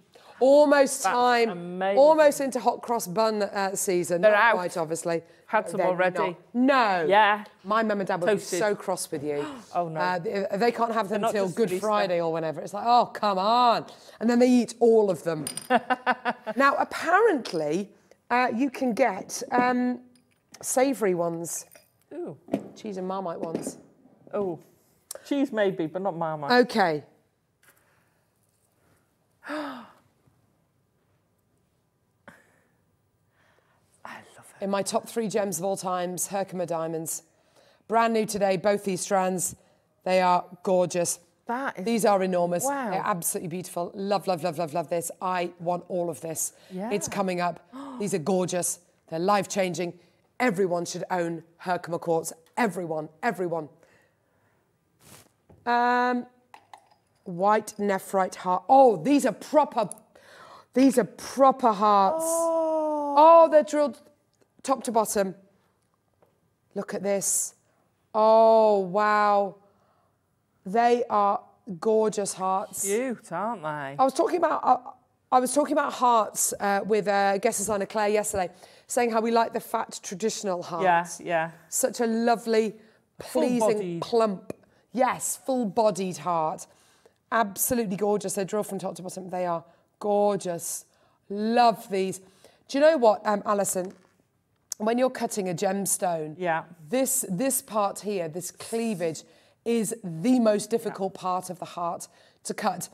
Almost That's time. amazing. Almost into hot cross bun uh, season. They're Not out. quite, obviously. Had some already. not. No. Yeah. My mum and dad be so cross with you. Oh, no. Uh, they, they can't have them until Good. Friday or whenever. It's like, oh, come on. And then they eat all of them. now, apparently, uh, you can get um, savoury ones, Ooh. cheese and marmite ones. Oh. Cheese maybe, but not Marmite. Okay. I love it. In my top three gems of all times, Herkimer diamonds. Brand new today, both these strands. They are gorgeous. That is These are enormous. Wow. They're absolutely beautiful. Love, love, love, love, love this. I want all of this. Yeah. It's coming up. These are gorgeous. They're life changing. Everyone should own Herkimer quartz. Everyone, everyone. Um, white nephrite heart. Oh, these are proper. These are proper hearts. Oh, Oh, they're drilled top to bottom. Look at this. Oh, wow. They are gorgeous hearts. cute, aren't they? I was talking about uh, I was talking about hearts uh, with uh, guest designer Claire yesterday, saying how we like the fat traditional hearts. yeah, yeah. Such a lovely, pleasing, plump, yes, full-bodied heart. Absolutely gorgeous. They're drilled from top to bottom. They are gorgeous. Love these. Do you know what, um, Alison? When you're cutting a gemstone, Yeah. this this part here, this cleavage, is the most difficult part of the heart to cut.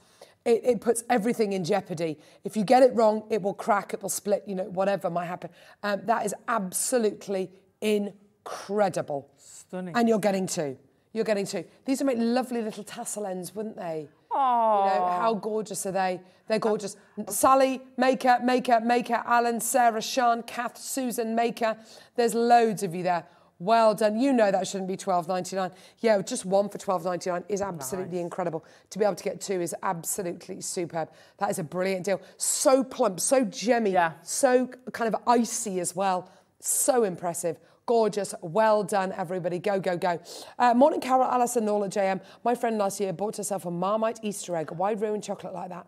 It, it puts everything in jeopardy. If you get it wrong, it will crack, it will split, you know, whatever might happen. Um, that is absolutely incredible. Stunning. And you're getting two. You're getting two. These would make lovely little tassel ends, wouldn't they? Oh, You know, how gorgeous are they? They're um, gorgeous. Um, Sally, Maker, Maker, Maker, Alan, Sarah, Sean, Kath, Susan, Maker. There's loads of you there. Well done. You know that shouldn't be twelve ninety nine. Yeah, just one for twelve ninety nine is absolutely incredible. To be able to get two is absolutely superb. That is a brilliant deal. So plump, so gemmy, Yeah. so kind of icy as well. So impressive. Gorgeous. Well done, everybody. Go, go, go. Uh, morning, Carol, Alison, Nola, JM. My friend last year bought herself a Marmite Easter egg. Why ruin chocolate like that?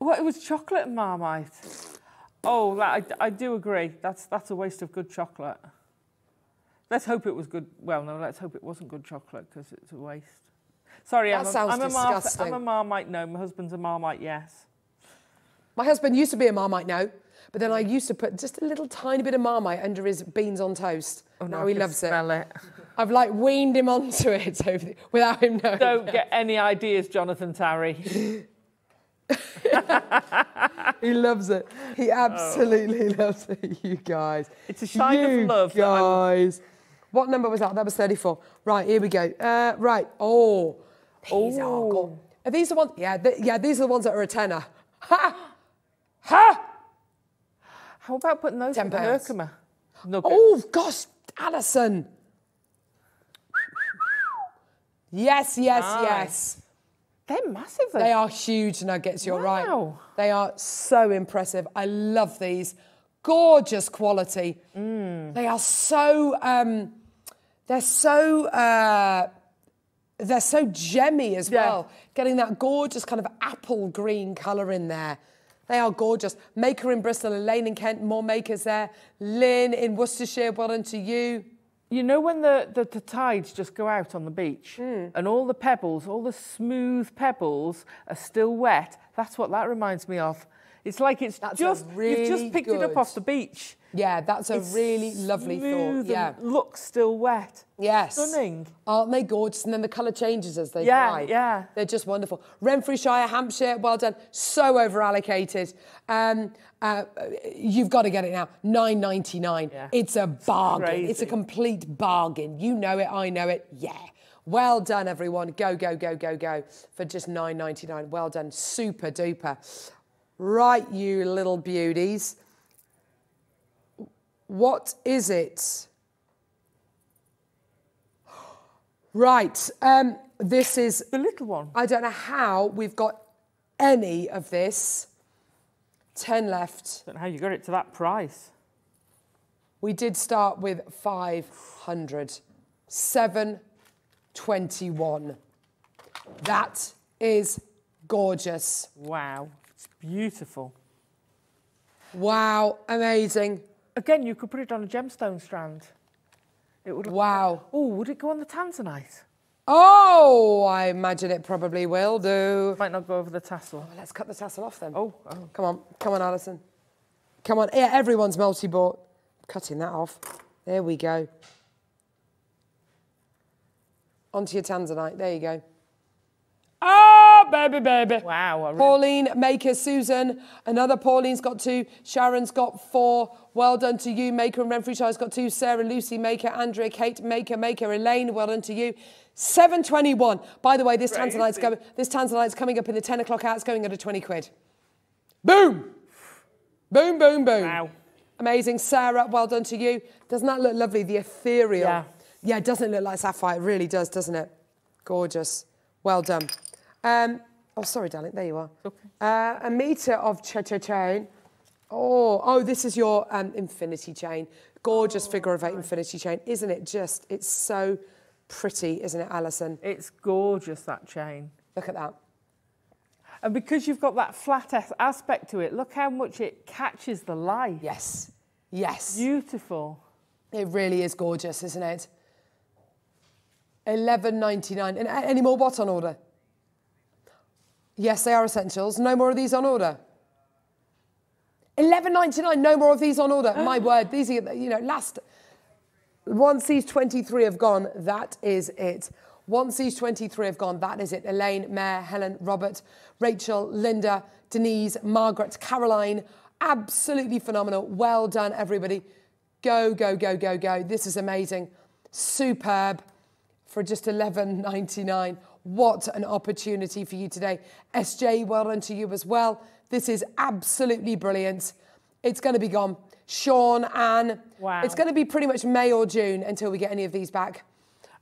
Well, it was chocolate and Marmite. Oh, that, I, I do agree. That's that's a waste of good chocolate. Let's hope it was good. Well, no, let's hope it wasn't good chocolate because it's a waste. Sorry, That I'm, a, sounds I'm, a Mar- I'm a Marmite. No, my husband's a Marmite. Yes. My husband used to be a Marmite no, but then I used to put just a little tiny bit of Marmite under his beans on toast. Oh, no, now I he loves it. it. I've like weaned him onto it the, without him knowing. Don't get any ideas, Jonathan Tarry. He loves it. He absolutely loves it, you guys. It's a sign of love that guys. What number was that? That was 34. Right, here we go. Uh, right. Oh, these are Oh. Are these the ones? Yeah, th- yeah, these are the ones that are a tenner. Ha! Ha! How about putting those in the. Herkimer? Nuggets. Oh, gosh, Alison. Yes, yes, Nice. yes. They're massive. though. They are huge nuggets, you're right. Wow. They are so impressive. I love these. Gorgeous quality. Mm. They are so, um, they're so, uh, they're so gemmy as Yeah. well. Getting that gorgeous kind of apple green colour in there. They are gorgeous. Maker in Bristol, Elaine in Kent, more makers there. Lynn in Worcestershire, well done to you. You know when the, the, the tides just go out on the beach Hmm. and all the pebbles, all the smooth pebbles are still wet? That's what that reminds me of. It's like it's That's just you've just picked it up off the beach. Yeah, that's a It's really lovely thought. Yeah. looks still wet. Yes. Stunning. Aren't they gorgeous? And then the colour changes as they Yeah, dry. yeah. They're just wonderful. Renfrewshire, Hampshire, well done. So over allocated. Um, uh, you've got to get it now. Nine ninety nine. Yeah. It's a bargain. It's a complete bargain. You know it. I know it. Yeah. Well done, everyone. Go, go, go, go, go for just nine ninety nine. Well done. Super duper. Right, you little beauties. What is it? Right. Um, this is, The little one. I don't know how we've got any of this. 10 left. don't know how you got it to that price. We did start with 500. 721. That is gorgeous. Wow. It's beautiful. Wow, amazing. Again, you could put it on a gemstone strand. It would. Wow. Oh, would it go on the tanzanite? Oh, I imagine it probably will do. Might not go over the tassel. Well, let's cut the tassel off then. Oh, oh. Come on, come on, Alison. Come on, yeah, everyone's multi-bought. Cutting that off. There we go. Onto your tanzanite. There you go. Ah, baby, baby. Wow. Really- Pauline, Maker, Susan. Another Pauline's got two. Sharon's got four. Well done to you. Maker and Renfrew Shire's got two. Sarah, Lucy, Maker, Andrea, Kate, Maker, Maker, Elaine. Well done to you. 721. By the way, this tanzanite's going. This tanzanite's coming up in the 10 o'clock hour. It's going at a 20 quid. Boom. Boom, boom, boom. Wow. Amazing. Sarah, well done to you. Doesn't that look lovely? The ethereal. Yeah. Yeah, it doesn't look like sapphire. It really does, doesn't it? Gorgeous. Well done. Um, oh, sorry, darling. There you are. Okay. Uh, a meter of cha-cha chain. Oh, oh, this is your um, infinity chain. Gorgeous figure of eight infinity chain. Isn't it just, it's so pretty, isn't it, Alison? It's gorgeous, that chain. Look at that. And because you've got that flat aspect to it, look how much it catches the light. Yes. Yes. Beautiful. It really is gorgeous, isn't it? Eleven ninety nine. And any more what on order? Yes, they are essentials. No more of these on order. Eleven ninety nine. No more of these on order. My word, these are you know last. Once these twenty three have gone, that is it. Once these twenty three have gone, that is it. Elaine, Mare, Helen, Robert, Rachel, Linda, Denise, Margaret, Caroline. Absolutely phenomenal. Well done, everybody. Go, go, go, go, go. This is amazing. Superb for just eleven ninety nine. What an opportunity for you today. SJ, well done to you as well. This is absolutely brilliant. It's going to be gone. Sean, Anne. Wow. It's going to be pretty much May or June until we get any of these back.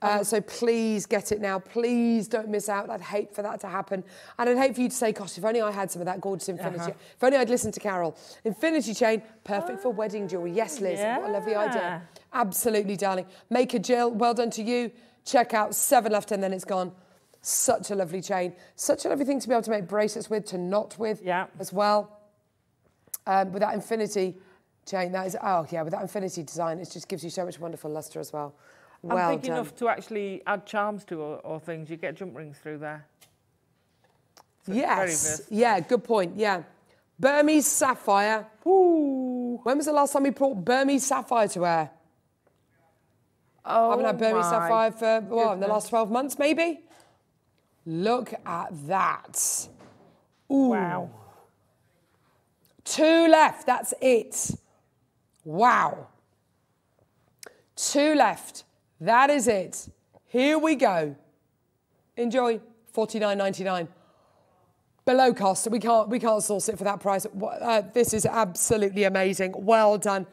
Uh, um, so please get it now. Please don't miss out. I'd hate for that to happen. And I'd hate for you to say, gosh, if only I had some of that gorgeous Infinity. Uh-huh. If only I'd listened to Carol. Infinity chain, perfect for wedding ah, jewelry. Yes, Liz. What a lovely idea. Absolutely, darling. Make a Jill, well done to you. Check out seven left and then it's gone. Such a lovely chain. Such a lovely thing to be able to make bracelets with, to knot with Yeah. as well. Um, with that infinity chain, that is, oh yeah, with that infinity design, it just gives you so much wonderful luster as well. I'm Well thinking done. enough to actually add charms to or, or things. You get jump rings through there. So yes. Yeah, good point. Yeah. Burmese sapphire. Ooh. When was the last time we brought Burmese sapphire to wear? Oh, I haven't had Burmese sapphire for, well, in the last 12 months, maybe? Look at that. Wow. Two left. That's it. Wow. Two left. That is it. Here we go. Enjoy. Forty nine ninety nine. Below cost. We can't we can't source it for that price. Uh, this is absolutely amazing. Well done,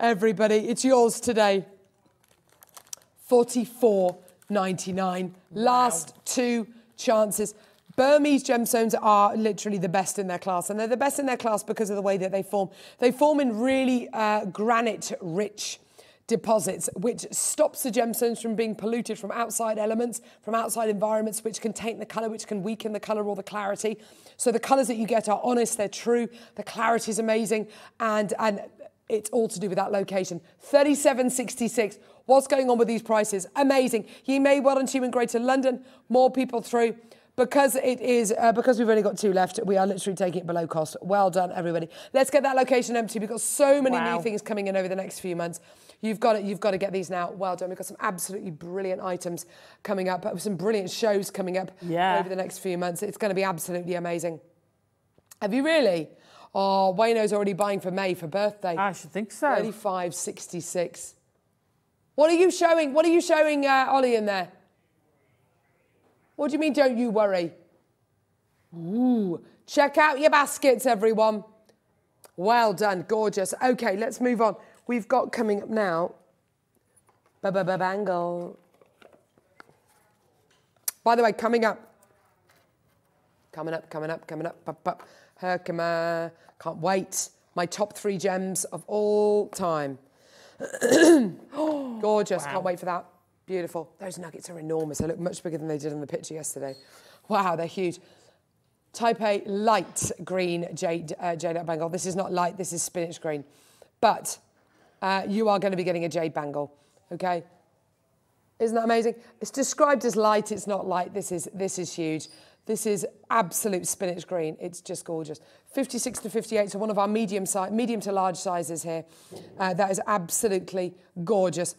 everybody. It's yours today. Forty four ninety nine. Last two chances. Burmese gemstones are literally the best in their class, and they're the best in their class because of the way that they form. They form in really uh, granite-rich deposits, which stops the gemstones from being polluted from outside elements, from outside environments, which can taint the colour, which can weaken the colour or the clarity. So the colours that you get are honest, they're true, the clarity is amazing, and and it's all to do with that location. 3766. What's going on with these prices? Amazing. Ye may well and you in Greater London. More people through. Because it is, uh, because we've only got two left, we are literally taking it below cost. Well done, everybody. Let's get that location empty. We've got so many Wow. new things coming in over the next few months. You've got it. You've got to get these now. Well done. We've got some absolutely brilliant items coming up. uh, Some brilliant shows coming up Yeah. over the next few months. It's going to be absolutely amazing. Have you really? Oh, Wayno's already buying for May for birthday. I should think so. 35.66. What are you showing? What are you showing, uh, Ollie, in there? What do you mean, don't you worry? Ooh, check out your baskets, everyone. Well done, gorgeous. Okay, let's move on. We've got coming up now. Ba ba ba bangle. By the way, coming up. Coming up, coming up, coming up. Up, up. Herkimer. Can't wait. My top three gems of all time. Gorgeous. Can't wait for that. Beautiful. Those nuggets are enormous. They look much bigger than they did in the picture yesterday. Wow, they're huge. Type A light green jade, uh, jade bangle. This is not light, this is spinach green. But uh, you are going to be getting a jade bangle. Okay. Isn't that amazing? It's described as light. It's not light. This is this is huge. This is absolute spinach green. It's just gorgeous. 56 to 58, so one of our medium size, medium to large sizes here. Uh, that is absolutely gorgeous.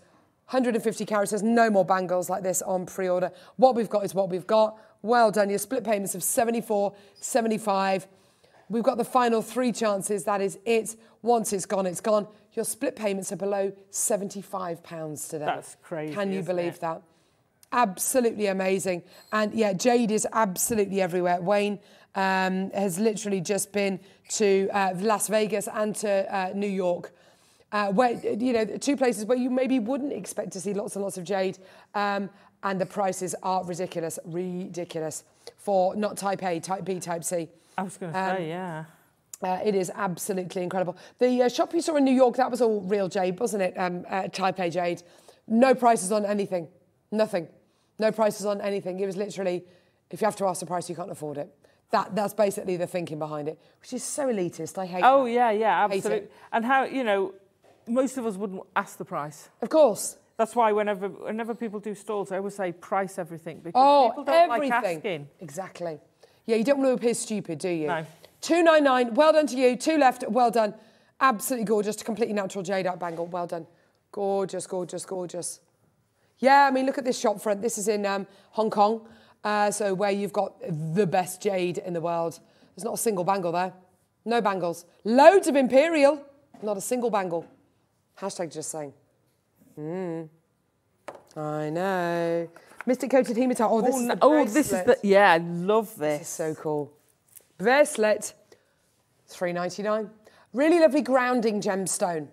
150 carats. There's no more bangles like this on pre-order. What we've got is what we've got. Well done. Your split payments of 74, 75. We've got the final three chances. That is it. Once it's gone, it's gone. Your split payments are below £75 today. That's crazy, Can you believe it? that? Absolutely amazing. And yeah, Jade is absolutely everywhere. Wayne um, has literally just been to uh, Las Vegas and to uh, New York. Uh, where you know two places where you maybe wouldn't expect to see lots and lots of jade, um, and the prices are ridiculous, ridiculous for not Type A, Type B, Type C. I was going to Um, say, yeah. Uh, it is absolutely incredible. The uh, shop you saw in New York, that was all real jade, wasn't it? Um, uh, Type A jade. No prices on anything. Nothing. No prices on anything. It was literally, if you have to ask the price, you can't afford it. That, that's basically the thinking behind it, which is so elitist. I hate Oh, that. yeah, yeah, absolutely. And how, you know, most of us wouldn't ask the price. Of course. That's why whenever whenever people do stalls, I always say price everything because Oh, people don't everything. like asking. Exactly. Yeah, you don't want to appear stupid, do you? No. 299, well done to you. Two left, well done. Absolutely gorgeous, completely natural jade art bangle, well done. Gorgeous, gorgeous, gorgeous. Yeah, I mean, look at this shop front. This is in um, Hong Kong, uh, so where you've got the best jade in the world. There's not a single bangle there. No bangles. Loads of imperial, not a single bangle. Hashtag just saying. Mm. I know. Mystic coated hematite. Oh, this oh, is the oh, this is the yeah, I love This is this. so cool. Bracelet, three ninety nine. Really lovely grounding gemstone.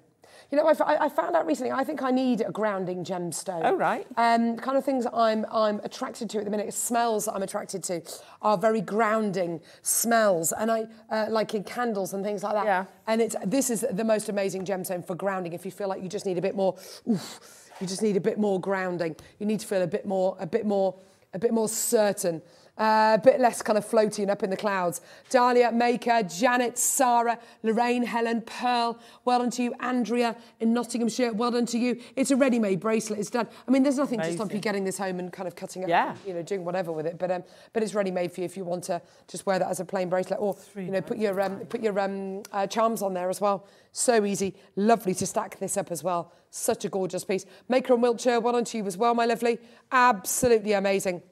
You know, I, I found out recently. I think I need a grounding gemstone. Oh, right. Um, kind of things I'm I'm attracted to at the minute. Smells that I'm attracted to are very grounding smells, and I uh, like in candles and things like that. Yeah. And it's this is the most amazing gemstone for grounding. If you feel like you just need a bit more, oof, you just need a bit more grounding. You need to feel a bit more, a bit more, a bit more certain. Uh, a bit less kind of floating up in the clouds. Dahlia, Maker, Janet, Sarah, Lorraine, Helen, Pearl. Well done to you, Andrea in Nottinghamshire. Well done to you. It's a ready-made bracelet. It's done. I mean, there's nothing to stop you getting this home and kind of cutting it, Yeah. you know, doing whatever with it. But um, but it's ready-made for you if you want to just wear that as a plain bracelet, or you know, put your um, put your um, uh, charms on there as well. So easy, lovely to stack this up as well. Such a gorgeous piece. Maker and Wiltshire, well done to you as well, my lovely. Absolutely amazing.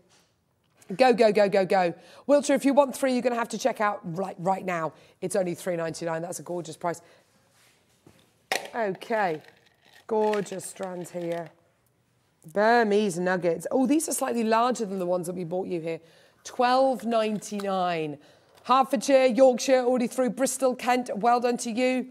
Go, go, go, go, go. Wiltshire, if you want three, you're going to have to check out right, right now. It's only three ninety nine. That's a gorgeous price. Okay. Gorgeous strands here. Burmese nuggets. Oh, these are slightly larger than the ones that we bought you here. Twelve ninety nine. Hertfordshire, Yorkshire, already through Bristol, Kent. Well done to you.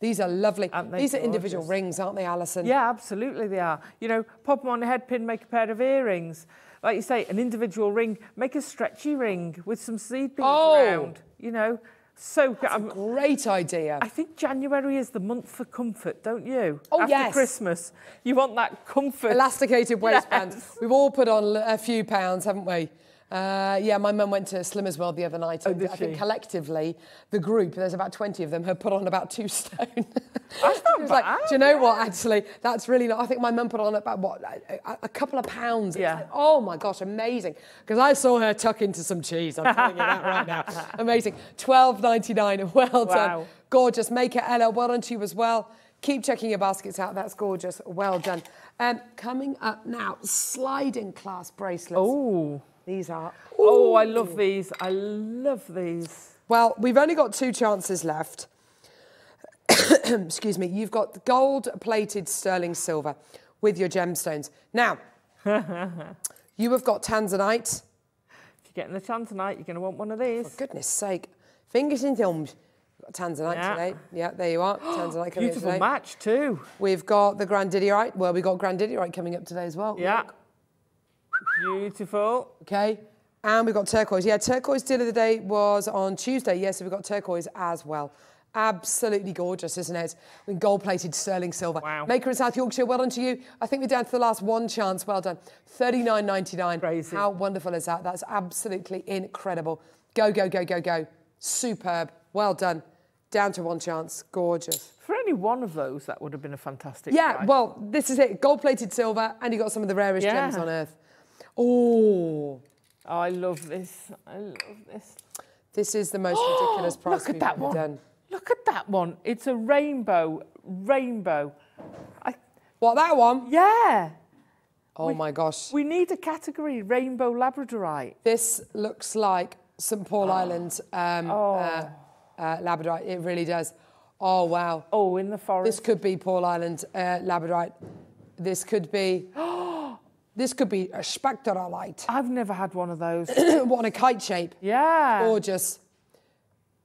These are lovely. These are individual rings, aren't they, Alison? Yeah, absolutely they are. You know, pop them on a head pin, make a pair of earrings. Like you say, an individual ring, make a stretchy ring with some seed beads Oh. around. You know, so good. I'm- um, Great idea. I think January is the month for comfort, don't you? Oh, After yes. Christmas, you want that comfort. Elasticated waistbands. Yes. We've all put on a few pounds, haven't we? Uh, yeah, my mum went to Slimmers World the other night. and did I think collectively, the group, there's about 20 of them, have put on about two stone. That's not was like, bad, do you know what? Actually, that's really not. I think my mum put on about what a, a- couple of pounds. Yeah. like, oh my gosh, amazing! Because I saw her tuck into some cheese. I'm telling you that right now. Amazing. Twelve ninety nine. Well done. Wow. Gorgeous. Make it Ella. Well done to you as well. Keep checking your baskets out. That's gorgeous. Well done. Um, coming up now, sliding class bracelets. oh, These are. oh, I love these. I love these. Well, we've only got two chances left. Excuse me. You've got gold plated sterling silver with your gemstones. Now, you have got tanzanite. If you're getting the tanzanite, you're going to want one of these. For goodness sake. Fingers and thumbs. Tanzanite Yeah. today. Yeah, there you are. Tanzanite coming up Beautiful today. match too. We've got the grandidierite. Well, we've got grandidierite coming up today as well. Yeah. Beautiful. Okay. And we've got turquoise. Yeah, turquoise deal of the day was on Tuesday. Yes, so we've got turquoise as well. Absolutely gorgeous, isn't it? With gold-plated sterling silver. Wow. Maker in South Yorkshire, well done to you. I think we're down to the last one chance. Well done. Thirty-nine ninety-nine. Crazy. How wonderful is that? That's absolutely incredible. Go, go, go, go, go. Superb. Well done. Down to one chance. Gorgeous. For any one of those, that would have been a fantastic Yeah, price. well, this is it. Gold plated silver, and you got some of the rarest Yeah. gems on earth. Oh, Oh, I love this. I love this. this is the most ridiculous price Look at we've that ever one. done. Look at that one. It's a rainbow. Rainbow. I, What, that one? yeah. Oh my gosh. We need a category, rainbow labradorite. This looks like St. Paul Island um, Oh. uh, uh, Labradorite. It really does. Oh, wow. Oh, in the forest. This could be Paul Island uh, Labradorite. This could be. this could be a spectrolite. I've never had one of those. what in a kite shape. yeah. Gorgeous.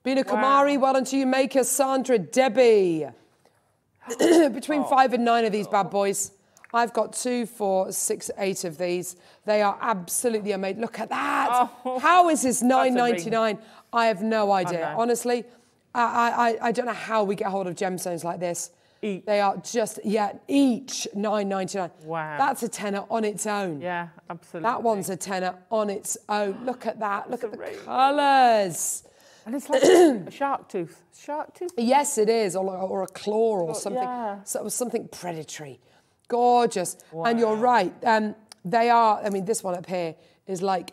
Bina Wow. Kumari, well done to you, Maker, Sandra, Debbie. Between Oh. five and nine of these bad boys. I've got two, four, six, eight of these. They are absolutely amazing. Look at that. Oh. How is this nine ninety nine? I have no idea. Honestly, I, I, I- I don't know how we get hold of gemstones like this. Each. They are just, yeah, each nine ninety nine. Wow. That's a tenner on its own. Yeah, absolutely. That one's a tenner on its own. Look at that. Look at the colours. And it's like a shark tooth. Shark tooth? Yes, it is, or, or a claw or something, yeah. so, something predatory. Gorgeous. And you're right. Um, they are. I mean, this one up here is like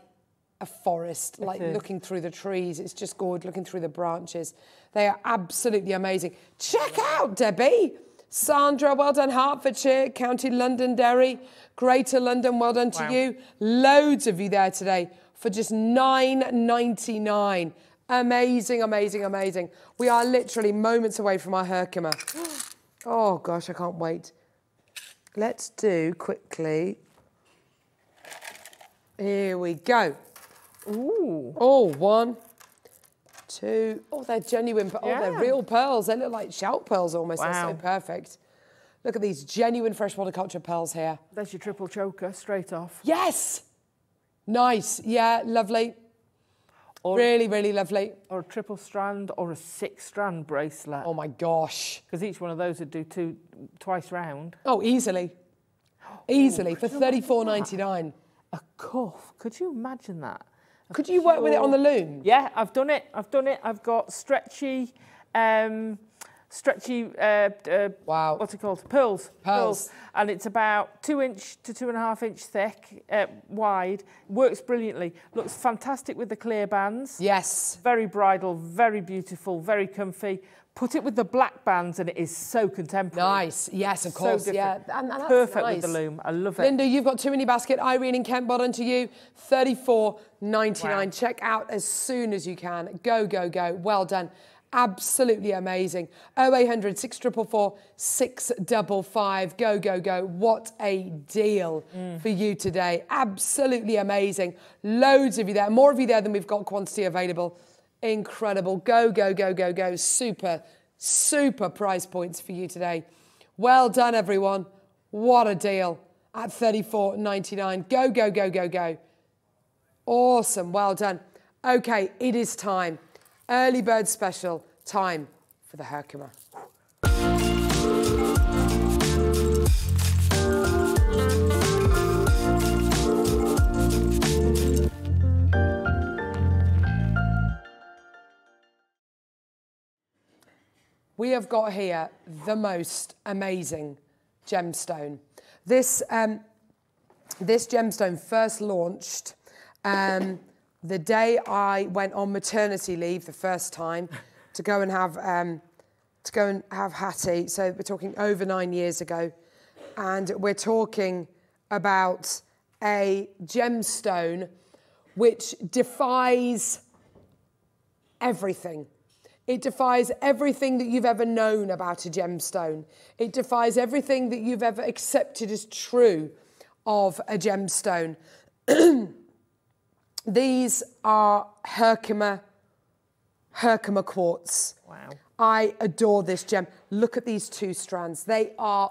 a forest, like is. looking through the trees. It's just gorgeous, looking through the branches. They are absolutely amazing. Check out Debbie. Sandra, well done, Hertfordshire, County Londonderry, Greater London, well done to Wow. you. Loads of you there today for just nine ninety nine. Amazing, amazing, amazing. We are literally moments away from our Herkimer. Oh gosh, I can't wait. Let's do quickly. Here we go. Ooh. Oh, one, two. Oh, they're genuine. Oh, they're real pearls. They look like shell pearls almost. They're Wow. so perfect. Look at these genuine freshwater culture pearls here. There's your triple choker straight off. Yes. Nice. Yeah, lovely. Or, Really, really lovely. or a triple strand or a six strand bracelet. Oh my gosh. Because each one of those would do two twice round. Oh, easily. Easily for thirty-four ninety-nine. A cuff. Could you imagine that? Could you work with it on the loom? Yeah, I've done it. I've done it. I've got stretchy, um, stretchy. Uh, uh, Wow. What's it called? Pearls. Pearls. And it's about two inch to two and a half inch thick, uh, wide. Works brilliantly. Looks fantastic with the clear bands. Yes. Very bridal, very beautiful, very comfy. Put it with the black bands, and it is so contemporary. Nice. Yes, of So course. yeah. And, and Perfect with the loom. I love it. Linda, you've got too many basket. Irene and Kent, well done to you. Thirty-four ninety-nine. Wow. Check out as soon as you can. Go, go, go. Well done. Absolutely amazing. 0800 644 655. Go, go, go. What a deal Mm. for you today. Absolutely amazing. Loads of you there. More of you there than we've got quantity available. Incredible. Go, go, go, go, go. Super, super price points for you today. Well done, everyone. What a deal at 34.99. Go, go, go, go, go. Awesome. Well done. Okay, it is time. Early bird special time for the Herkimer. We have got here the most amazing gemstone. This, um, this gemstone first launched um, the day I went on maternity leave the first time to go and have um, to go and have Hattie. So we're talking over nine years ago, and we're talking about a gemstone which defies everything. It defies everything that you've ever known about a gemstone. It defies everything that you've ever accepted as true of a gemstone. These are Herkimer, Herkimer quartz. Wow. I adore this gem. Look at these two strands. They are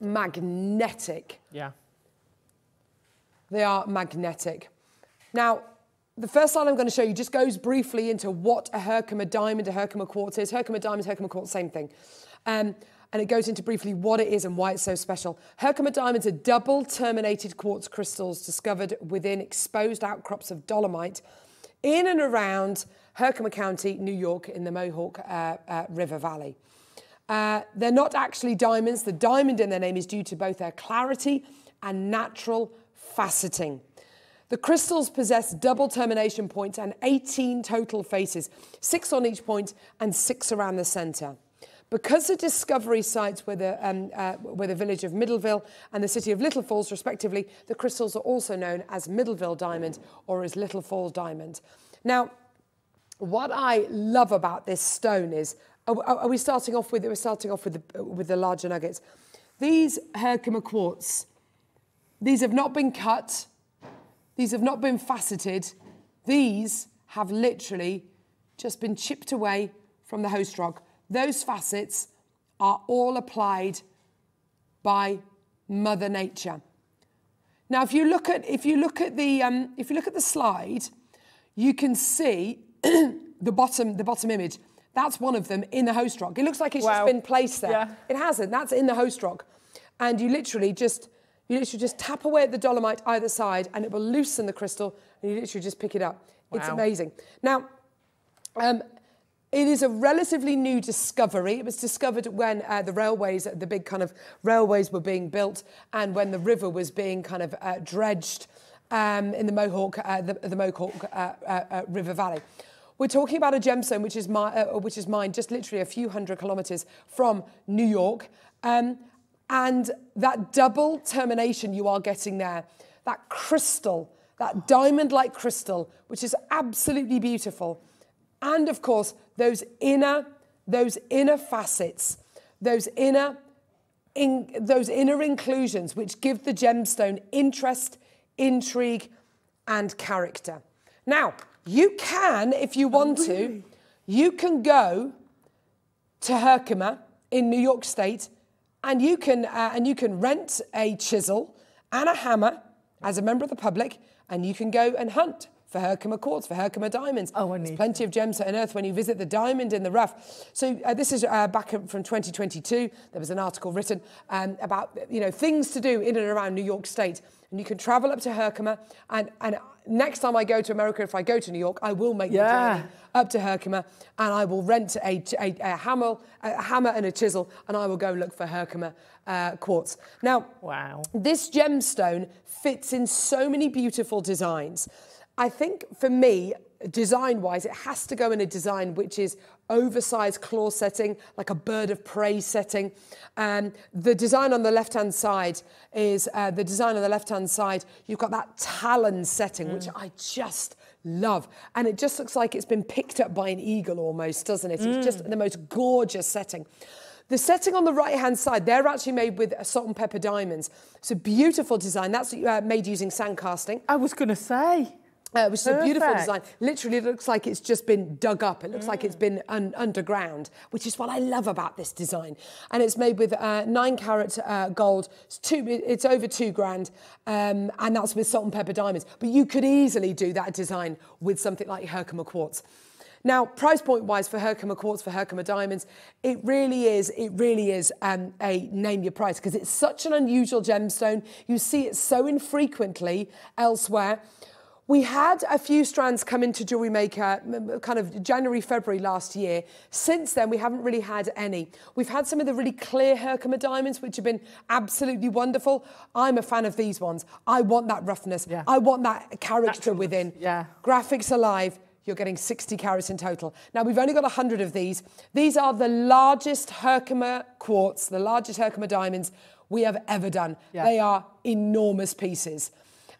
magnetic. Yeah. They are magnetic. Now, the first slide I'm going to show you just goes briefly into what a Herkimer diamond, a Herkimer quartz is. Herkimer diamonds, Herkimer quartz, same thing. Um, and it goes into briefly what it is and why it's so special. Herkimer diamonds are double terminated quartz crystals discovered within exposed outcrops of dolomite in and around Herkimer County, New York, in the Mohawk uh, uh, River Valley. Uh, they're not actually diamonds. The diamond in their name is due to both their clarity and natural faceting. The crystals possess double termination points and 18 total faces, six on each point and six around the centre. Because the discovery sites were the, um, uh, were the village of Middleville and the city of Little Falls, respectively, the crystals are also known as Middleville diamond or as Little Falls diamond. Now, what I love about this stone is, are, are we starting off with, we're starting off with the, with the larger nuggets. These Herkimer quartz, these have not been cut, these have not been faceted, these have literally just been chipped away from the host rock. Those facets are all applied by Mother Nature. Now, if you look at if you look at the um, if you look at the slide, you can see the bottom the bottom image. That's one of them in the host rock. It looks like it's Wow. just been placed there. Yeah. It hasn't. That's in the host rock, and you literally just you literally just tap away at the dolomite either side, and it will loosen the crystal, and you literally just pick it up. It's amazing. Now, um, it is a relatively new discovery. It was discovered when uh, the railways, the big kind of railways were being built and when the river was being kind of uh, dredged um, in the Mohawk, uh, the, the Mohawk uh, uh, uh, River Valley. We're talking about a gemstone which is, uh, which is mined just literally a few hundred kilometres from New York. Um, and that double termination you are getting there, that crystal, that diamond like crystal, which is absolutely beautiful. And of course, those inner, those inner facets, those inner, in, those inner inclusions which give the gemstone interest, intrigue, and character. Now, you can, if you oh, want to, you can go to Herkimer in New York State, and you can uh, and you can rent a chisel and a hammer as a member of the public, and you can go and hunt for Herkimer quartz, for Herkimer diamonds. Oh, I There's need plenty of gems to unearth when you visit the Diamond in the Rough. So uh, this is uh, back from 2022. There was an article written um, about you know things to do in and around New York State, and you can travel up to Herkimer. And and next time I go to America, if I go to New York, I will make the journey up to Herkimer and I will rent a, a, a hammer, a hammer and a chisel, and I will go look for Herkimer uh, quartz. Now, Wow. this gemstone fits in so many beautiful designs. I think for me, design wise, it has to go in a design which is oversized claw setting, like a bird of prey setting. Um, the design on the left hand side is uh, the design on the left hand side, you've got that talon setting, which I just love. And it just looks like it's been picked up by an eagle almost, doesn't it? It's just the most gorgeous setting. The setting on the right hand side, they're actually made with salt and pepper diamonds. It's a beautiful design. That's uh, made using sand casting. I was going to say. Uh, which is a beautiful design. Literally, it looks like it's just been dug up. It looks like it's been un- underground, which is what I love about this design. And it's made with uh, nine carat uh, gold. It's, two, it's over two grand, um, and that's with salt and pepper diamonds. But you could easily do that design with something like Herkimer quartz. Now, price point wise for Herkimer quartz, for Herkimer diamonds, it really is, it really is um, a name your price because it's such an unusual gemstone. You see it so infrequently elsewhere. We had a few strands come into Jewellery Maker kind of January, February last year. Since then, we haven't really had any. We've had some of the really clear Herkimer diamonds, which have been absolutely wonderful. I'm a fan of these ones. I want that roughness. Yeah. I want that character Naturalness, within. yeah. Graphics alive. You're getting 60 carats in total. Now, we've only got 100 of these. These are the largest Herkimer quartz, the largest Herkimer diamonds we have ever done. Yeah. They are enormous pieces.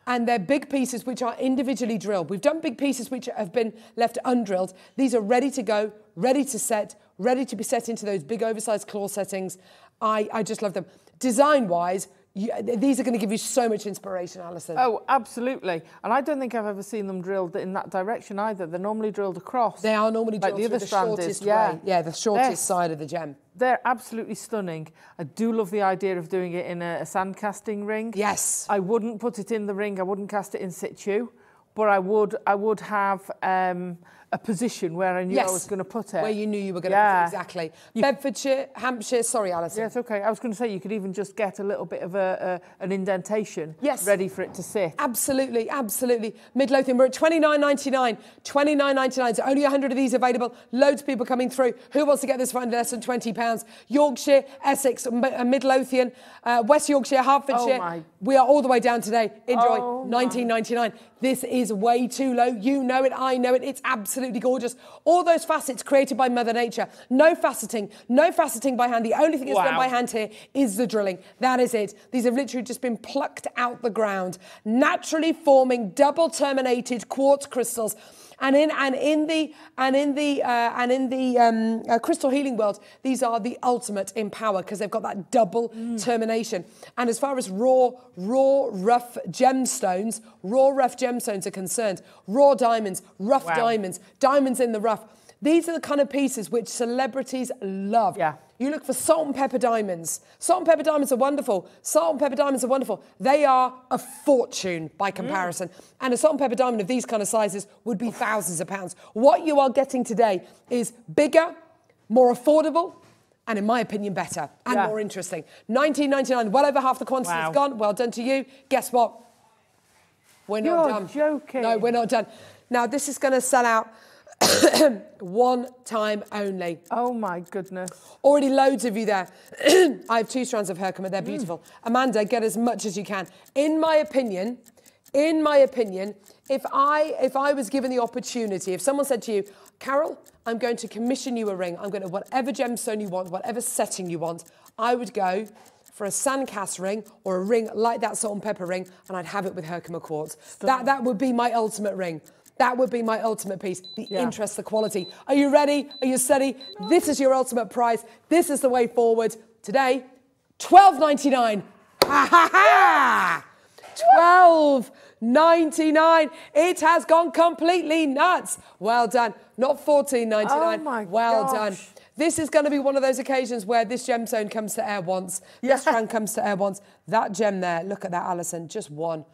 And they're big pieces which are individually drilled. We've done big pieces which have been left undrilled. These are ready to go, ready to set, ready to be set into those big oversized claw settings. I, I just love them. Design wise, you, these are going to give you so much inspiration, Alison. Oh, absolutely. And I don't think I've ever seen them drilled in that direction either. They're normally drilled across. They are normally like drilled the through other the shortest is. Yeah, way. Yeah, the shortest They're- side of the gem. They're absolutely stunning. I do love the idea of doing it in a, a sand casting ring. Yes. I wouldn't put it in the ring. I wouldn't cast it in situ. but I would I would have um, a position where I knew yes. I was going to put it. Where you knew you were going to put it, exactly. You, Bedfordshire, Hampshire, sorry, Alison. Yeah, it's okay. I was going to say you could even just get a little bit of a, a an indentation yes. ready for it to sit. Absolutely, absolutely. Midlothian, we're at 29.99. 29.99, so only 100 of these available. Loads of people coming through. Who wants to get this for under less than £20? Yorkshire, Essex, uh, Midlothian, uh, West Yorkshire, Hertfordshire. Oh we are all the way down today. Enjoy, oh 19.99. This is way too low. You know it. I know it. It's absolutely gorgeous. All those facets created by Mother Nature. No faceting. No faceting by hand. The only thing that's done by hand here is the drilling. That is it. These have literally just been plucked out the ground, naturally forming double terminated quartz crystals. And in and in the and in the uh, and in the um, uh, crystal healing world, these are the ultimate in power because they've got that double termination. And as far as raw, raw, rough gemstones, raw, rough gemstones are concerned, raw diamonds, rough Wow. diamonds, diamonds in the rough. These are the kind of pieces which celebrities love. Yeah. You look for salt and pepper diamonds. Salt and pepper diamonds are wonderful. Salt and pepper diamonds are wonderful. They are a fortune by comparison. Mm. And a salt and pepper diamond of these kind of sizes would be thousands of pounds. What you are getting today is bigger, more affordable, and in my opinion, better and Yeah. more interesting. 19.99, well over half the quantity Wow. is gone. Well done to you. Guess what? We're not You're done. joking. No, we're not done. Now this is going to sell out one time only. Oh my goodness. Already loads of you there. I have two strands of Herkimer. They're mm. beautiful. Amanda, get as much as you can. In my opinion, in my opinion, if I if I was given the opportunity, if someone said to you, Carol, I'm going to commission you a ring. I'm going to whatever gemstone you want, whatever setting you want. I would go for a sandcast ring or a ring like that salt and pepper ring, and I'd have it with Herkimer quartz. That that would be my ultimate ring. That would be my ultimate piece. The Yeah. interest, the quality. Are you ready? Are you steady? This is your ultimate prize. This is the way forward. Today, twelve ninety nine. Ha ha ha! Twelve ninety nine. It has gone completely nuts. Well done. Not fourteen ninety nine. Oh my well gosh. done. This is going to be one of those occasions where this gemstone comes to air once. Yeah. This strand comes to air once. That gem there, look at that, Alison, just one.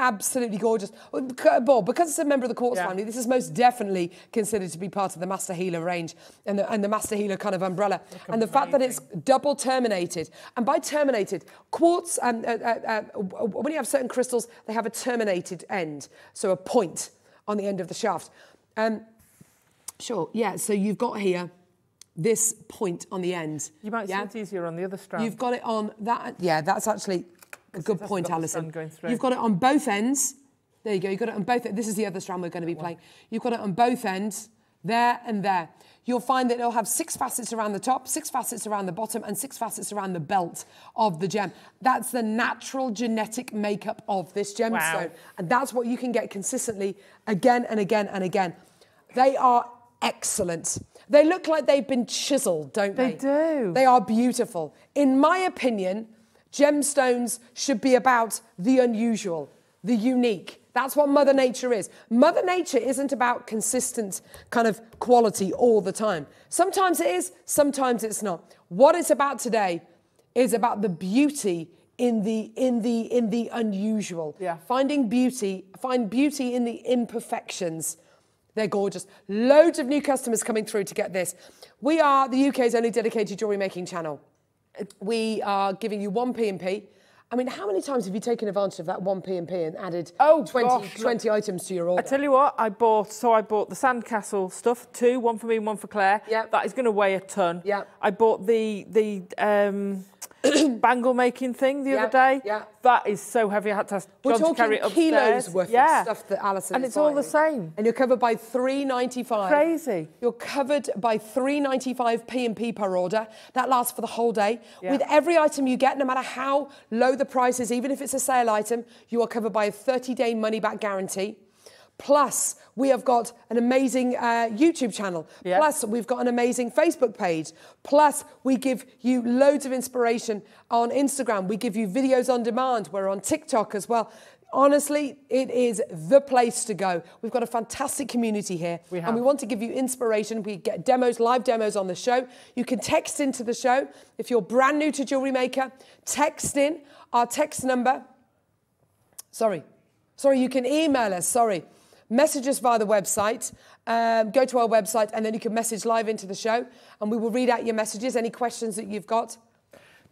Absolutely gorgeous. Well, because it's a member of the Quartz Yeah. family, this is most definitely considered to be part of the Master Healer range and the, and the Master Healer kind of umbrella. And the fact that it's double terminated, and by terminated, quartz, um, uh, uh, uh, when you have certain crystals, they have a terminated end, so a point on the end of the shaft. Um, sure, yeah, so you've got here this point on the end. You might yeah? see it easier on the other strand. You've got it on that. Yeah, that's actually a good point, got Alison. sun going through. You've got it on both ends. There you go. You've got it on both. This is the other strand we're going to be playing. You've got it on both ends, there and there. You'll find that it'll have six facets around the top, six facets around the bottom, and six facets around the belt of the gem. That's the natural genetic makeup of this gemstone. Wow. And that's what you can get consistently again and again and again. They are excellent. They look like they've been chiseled, don't they? They do. They are beautiful. In my opinion, gemstones should be about the unusual, the unique. That's what Mother Nature is. Mother Nature isn't about consistent kind of quality all the time. Sometimes it is, sometimes it's not. What it's about today is about the beauty in the in the in the unusual. Yeah. Finding beauty, find beauty in the imperfections. They're gorgeous. Loads of new customers coming through to get this. We are the UK's only dedicated jewellery making channel. We are giving you one P&P. I mean, how many times have you taken advantage of that one P&P and added Oh, 20, gosh, look. items to your order? I tell you what, I bought, so I bought the Sandcastle stuff, two, one for me and one for Claire. Yeah. That is going to weigh a ton. Yeah. I bought the, the um, bangle making thing the Yeah, other day. yeah. That is so heavy, I had to ask We're John to carry talking it upstairs. kilos worth yeah. of stuff that Alison And it's all the same. And you're covered by 3.95. Crazy. You're covered by 3.95 P and P per order. That lasts for the whole day. Yeah. With every item you get, no matter how low the price is, even if it's a sale item, you are covered by a 30-day money-back guarantee. Plus, we have got an amazing uh, YouTube channel. Yeah. Plus, we've got an amazing Facebook page. Plus, we give you loads of inspiration on Instagram. We give you videos on demand. We're on TikTok as well. Honestly, it is the place to go. We've got a fantastic community here. We And we want to give you inspiration. We get demos, live demos on the show. You can text into the show. If you're brand new to Jewellery Maker, text in our text number. Sorry. Sorry, you can email us. Sorry. Message us via the website. Um, go to our website and then you can message live into the show and we will read out your messages, any questions that you've got.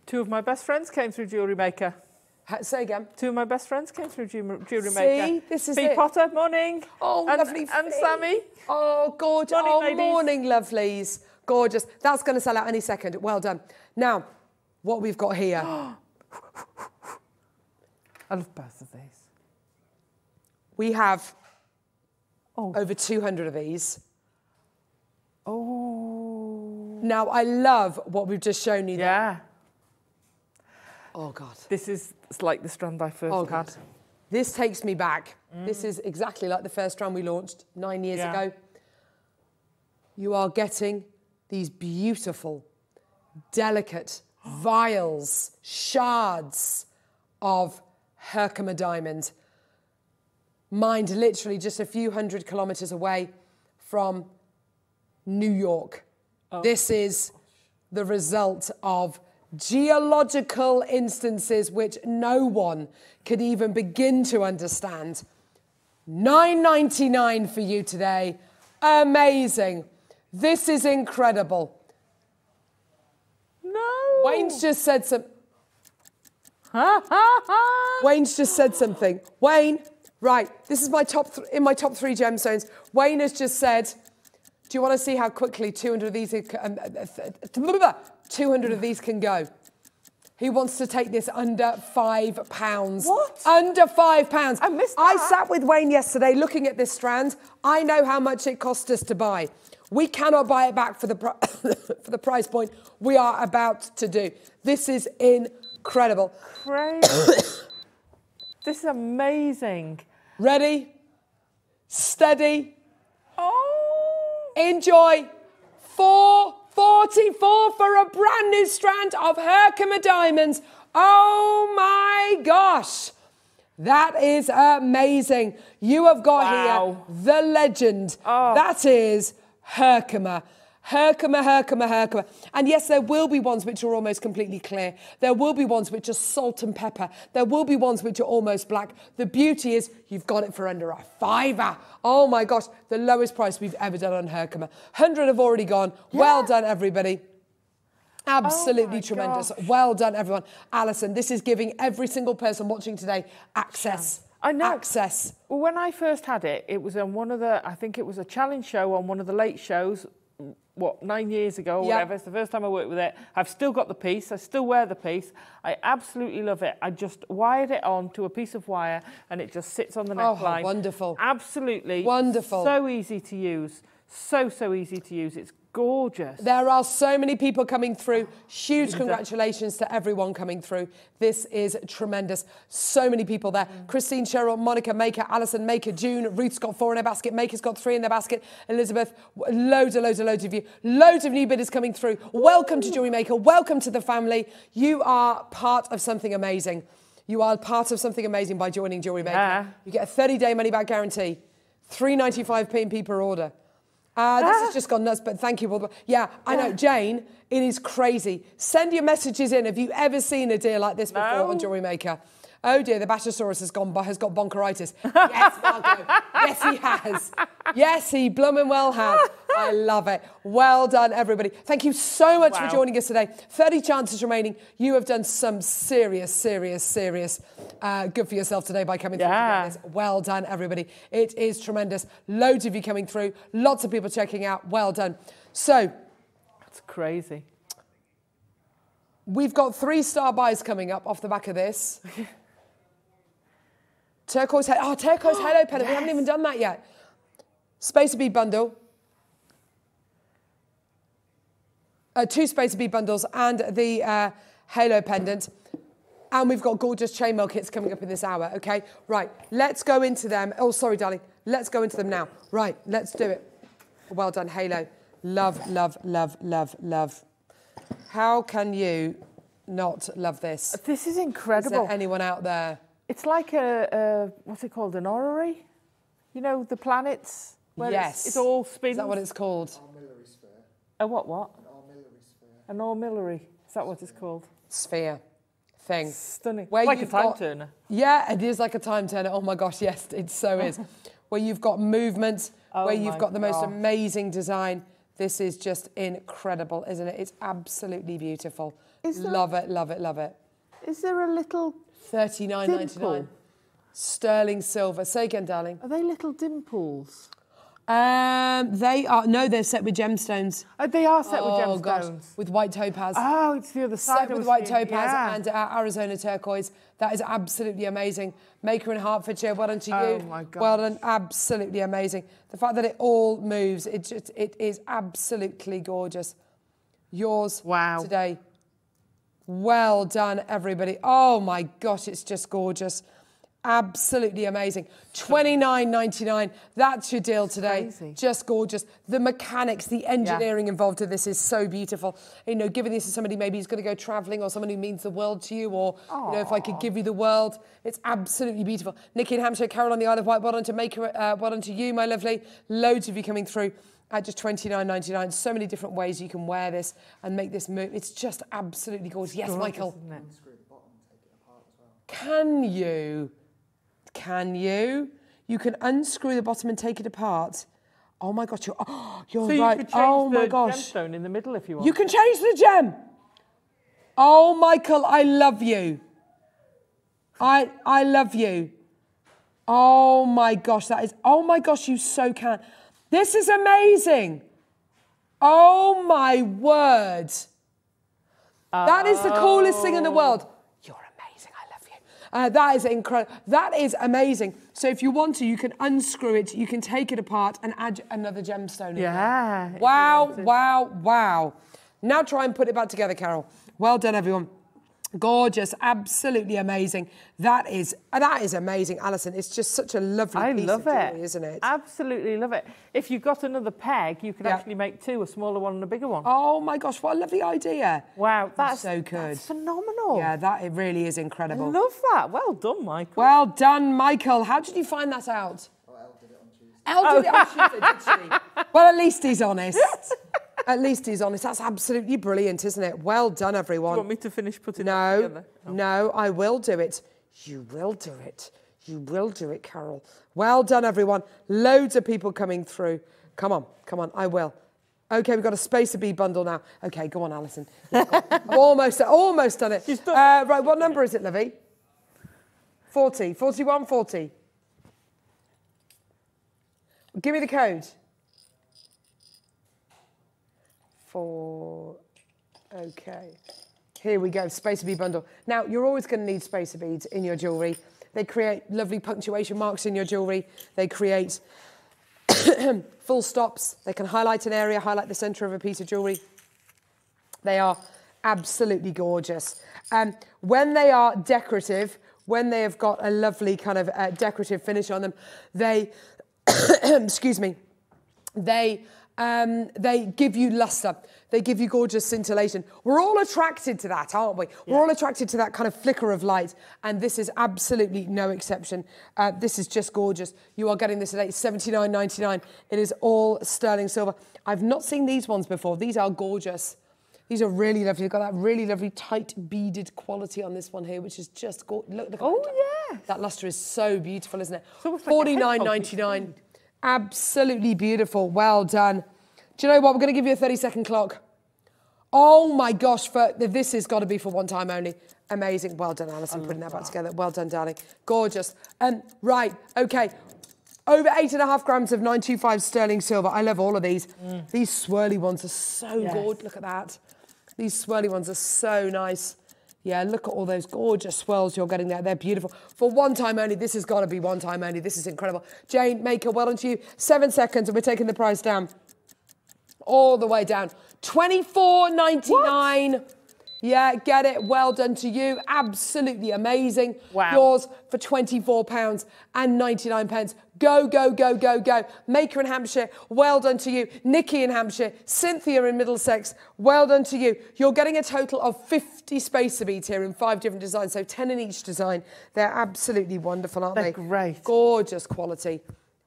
Two of my best friends came through Jewellery Maker. Say again. Two of my best friends came through Jew- Jewellery See, Maker. this is Fee it. Potter, morning. Oh, and, lovely. And Fee. Sammy. Oh, gorgeous. Morning, oh, ladies. morning, lovelies. Gorgeous. That's going to sell out any second. Well done. Now, what we've got here. I love both of these. we have Oh. over 200 of these. Oh. Now, I love what we've just shown you. there. Yeah. Oh, God. This is like the strand I first Oh, had. God. This takes me back. This is exactly like the first strand we launched nine years Yeah. ago. You are getting these beautiful, delicate vials, shards of Herkimer diamond, mined literally just a few hundred kilometers away from New York. Oh. This is the result of geological instances which no one could even begin to understand. 9.99 for you today. Amazing. This is incredible. No. Wayne's just said some Wayne's just said something. Wayne, right, this is my top th- in my top 3 gemstones. Wayne has just said, do you want to see how quickly 200 of these um, uh, th- 200 of these can go? He wants to take this under five pounds. What? Under five pounds. I missed I sat with Wayne yesterday looking at this strand. I know how much it cost us to buy. We cannot buy it back for the for the price point we are about to do. This is incredible. Crazy. this is amazing. Ready? Steady. Oh. Enjoy. 444 for a brand new strand of Herkimer diamonds. Oh my gosh. That is amazing. You have got Wow. here the legend. Oh. That is Herkimer. Herkimer, Herkimer, Herkimer. And yes, there will be ones which are almost completely clear. There will be ones which are salt and pepper. There will be ones which are almost black. The beauty is you've got it for under a fiver. Oh my gosh, the lowest price we've ever done on Herkimer. 100 have already gone. Well done, everybody. Absolutely Oh tremendous. gosh. Well done, everyone. Alison, this is giving every single person watching today access. I know. Access. Well, when I first had it, it was on one of the, I think it was a challenge show on one of the late shows, what, nine years ago or Yeah. whatever. It's the first time I worked with it. I've still got the piece. I still wear the piece. I absolutely love it. I just wired it on to a piece of wire and it just sits on the neckline. Oh, neckline. wonderful. Absolutely. Wonderful. So easy to use. So, so easy to use. It's gorgeous. There are so many people coming through. Huge congratulations to everyone coming through. This is tremendous. So many people there. Mm. Christine, Cheryl, Monica, Maker, Alison, Maker, June, Ruth's got four in her basket, Maker's got three in their basket, Elizabeth, loads and loads and loads of you. Loads of new bidders coming through. Welcome to Jewellery Maker. Welcome to the family. You are part of something amazing. You are part of something amazing by joining Jewellery Maker. Yeah. You get a 30 day money back guarantee, 395 p per order. Uh, this has just gone nuts, but thank you. Yeah, I know, Jane. It is crazy. Send your messages in. Have you ever seen a deal like this before No. on Jewellery Maker? Oh dear, the Batosaurus has gone has got bonkeritis. Yes, Margot. yes, he has. Yes, he bloomin' well has. I love it. Well done, everybody. Thank you so much Wow. for joining us today. 30 chances remaining. You have done some serious, serious, serious uh, good for yourself today by coming Yeah. through to this. Well done, everybody. It is tremendous. Loads of you coming through. Lots of people checking out. Well done. So It's crazy. we've got three star buys coming up off the back of this. turquoise, he- oh, turquoise halo pendant. We haven't even done that yet. Space bead bundle. Uh, two space bead bundles and the uh, halo pendant. And we've got gorgeous chainmail kits coming up in this hour, okay? Right, let's go into them. Oh, sorry, darling. Let's go into them now. Right, let's do it. Well done, Halo. Love, love, love, love, love. How can you not love this? This is Is incredible. there anyone out there? It's like a, a what's it called? An orrery? You know, the planets? Where yes. It's, it's all spins. Is that what it's called? A what, what? An armillary. Is that what it's called? Sphere thing. Stunning. Where like a you've time got- turner. Yeah, it is like a time turner. Oh my gosh, yes, it so is. where you've got movement, Oh where you've got the most gosh. amazing design. This is just incredible, isn't it? It's absolutely beautiful. Is there- love it, love it, love it. Is there a little, Thirty nine ninety nine. Dimple. Sterling silver. Say again, darling. are they little dimples? Um, they are no, they're set with gemstones. Oh, they are set oh with gosh, gemstones. with white topaz. Oh, it's the other side. set with white topaz Yeah. and uh, Arizona turquoise. That is absolutely amazing. Maker in Hertfordshire, well done to you. Oh, my God. Well gosh. done, absolutely amazing. The fact that it all moves, it just it is absolutely gorgeous. Yours Wow. today. Well done, everybody. Oh my gosh, it's just gorgeous. Absolutely amazing. Twenty nine ninety nine. That's your deal today. crazy. Just gorgeous. The mechanics, the engineering involved in this is so beautiful. You know, giving this to somebody maybe who's going to go travelling or someone who means the world to you, or you know, if I could give you the world, it's absolutely beautiful. Nikki in Hampshire, Carol on the Isle of Wight, well done to make her, uh, well done to you, my lovely. Loads of you coming through at just twenty nine ninety nine. So many different ways you can wear this and make this move. It's just absolutely gorgeous. Yes, Gorgeous, Michael. isn't it? Can you? Can you? You can unscrew the bottom and take it apart. Oh my gosh, you're, oh, you're So you right. could oh my gosh. gemstone in the middle if you want. You can change the gem. Oh, Michael, I love you. I I love you. Oh my gosh, that is. Oh my gosh, you so can. This is amazing. Oh my word. That is the coolest thing in the world. You're amazing. I love you. Uh, that is incredible. That is amazing. So if you want to, you can unscrew it. You can take it apart and add another gemstone. Yeah, Wow! Wow! Wow! Now try and put it back together, Carol. Well done, everyone. Gorgeous, absolutely amazing. That is that is amazing, Alison. It's just such a lovely I piece love of it. jewellery, isn't it? Absolutely love it. If you've got another peg, you can Yeah. actually make two, a smaller one and a bigger one. Oh my gosh, what a lovely idea! wow, that's so good. That's phenomenal. Yeah, that it really is incredible. I love that. Well done, Michael. Well done, Michael. How did you find that out? Oh, Elle did it on Tuesday, did she? Well, at least he's honest. at least he's honest. That's absolutely brilliant, isn't it? Well done, everyone. Do you want me to finish putting it No, together? no, I will do it. You will do it. You will do it, Carol. Well done, everyone. Loads of people coming through. Come on, come on, I will. Okay, we've got a space to be bundle now. Okay, go on, Alison. Almost, almost done it. Uh, right, what number is it, Livy? 40, 41, 40. Give me the code. Four. Okay. Here we go, Spacer bead bundle. Now, you're always going to need spacer beads in your jewellery. They create lovely punctuation marks in your jewellery. They create full stops. They can highlight an area, highlight the centre of a piece of jewellery. They are absolutely gorgeous. Um, when they are decorative, when they have got a lovely kind of uh, decorative finish on them, they, excuse me, they um, they give you luster. They give you gorgeous scintillation. We're all attracted to that, aren't we? We're all attracted to that kind of flicker of light, and this is absolutely no exception. Uh, this is just gorgeous. You are getting this at seventy-nine ninety-nine. It is all sterling silver. I've not seen these ones before. These are gorgeous. These are really lovely. They've got that really lovely tight beaded quality on this one here, which is just gorgeous. Look, look Oh, that. yes. That luster is so beautiful, isn't it? Like a Forty-nine ninety-nine. Absolutely beautiful. Well done. Do you know what? We're going to give you a 30 second clock. Oh my gosh, for this has got to be for one time only. Amazing. Well done, Alison, putting that back together. Well done, darling. Gorgeous. Um, right, okay. Over eight and a half grams of 925 sterling silver. I love all of these. These swirly ones are so Yes. good. Look at that. These swirly ones are so nice. Yeah, look at all those gorgeous swirls you're getting there. They're beautiful. For one time only, this has got to be one time only. This is incredible. Jane, Maker, well done to you. Seven seconds and we're taking the price down. All the way down. Twenty-four ninety-nine. Yeah, get it. Well done to you. Absolutely amazing. Wow. Yours for £24 and 99 pence. Go, go, go, go, go. Maker in Hampshire, well done to you. Nikki in Hampshire, Cynthia in Middlesex, well done to you. You're getting a total of 50 spacer beads here in five different designs, so 10 in each design. They're absolutely wonderful, aren't They're they? great. Gorgeous quality.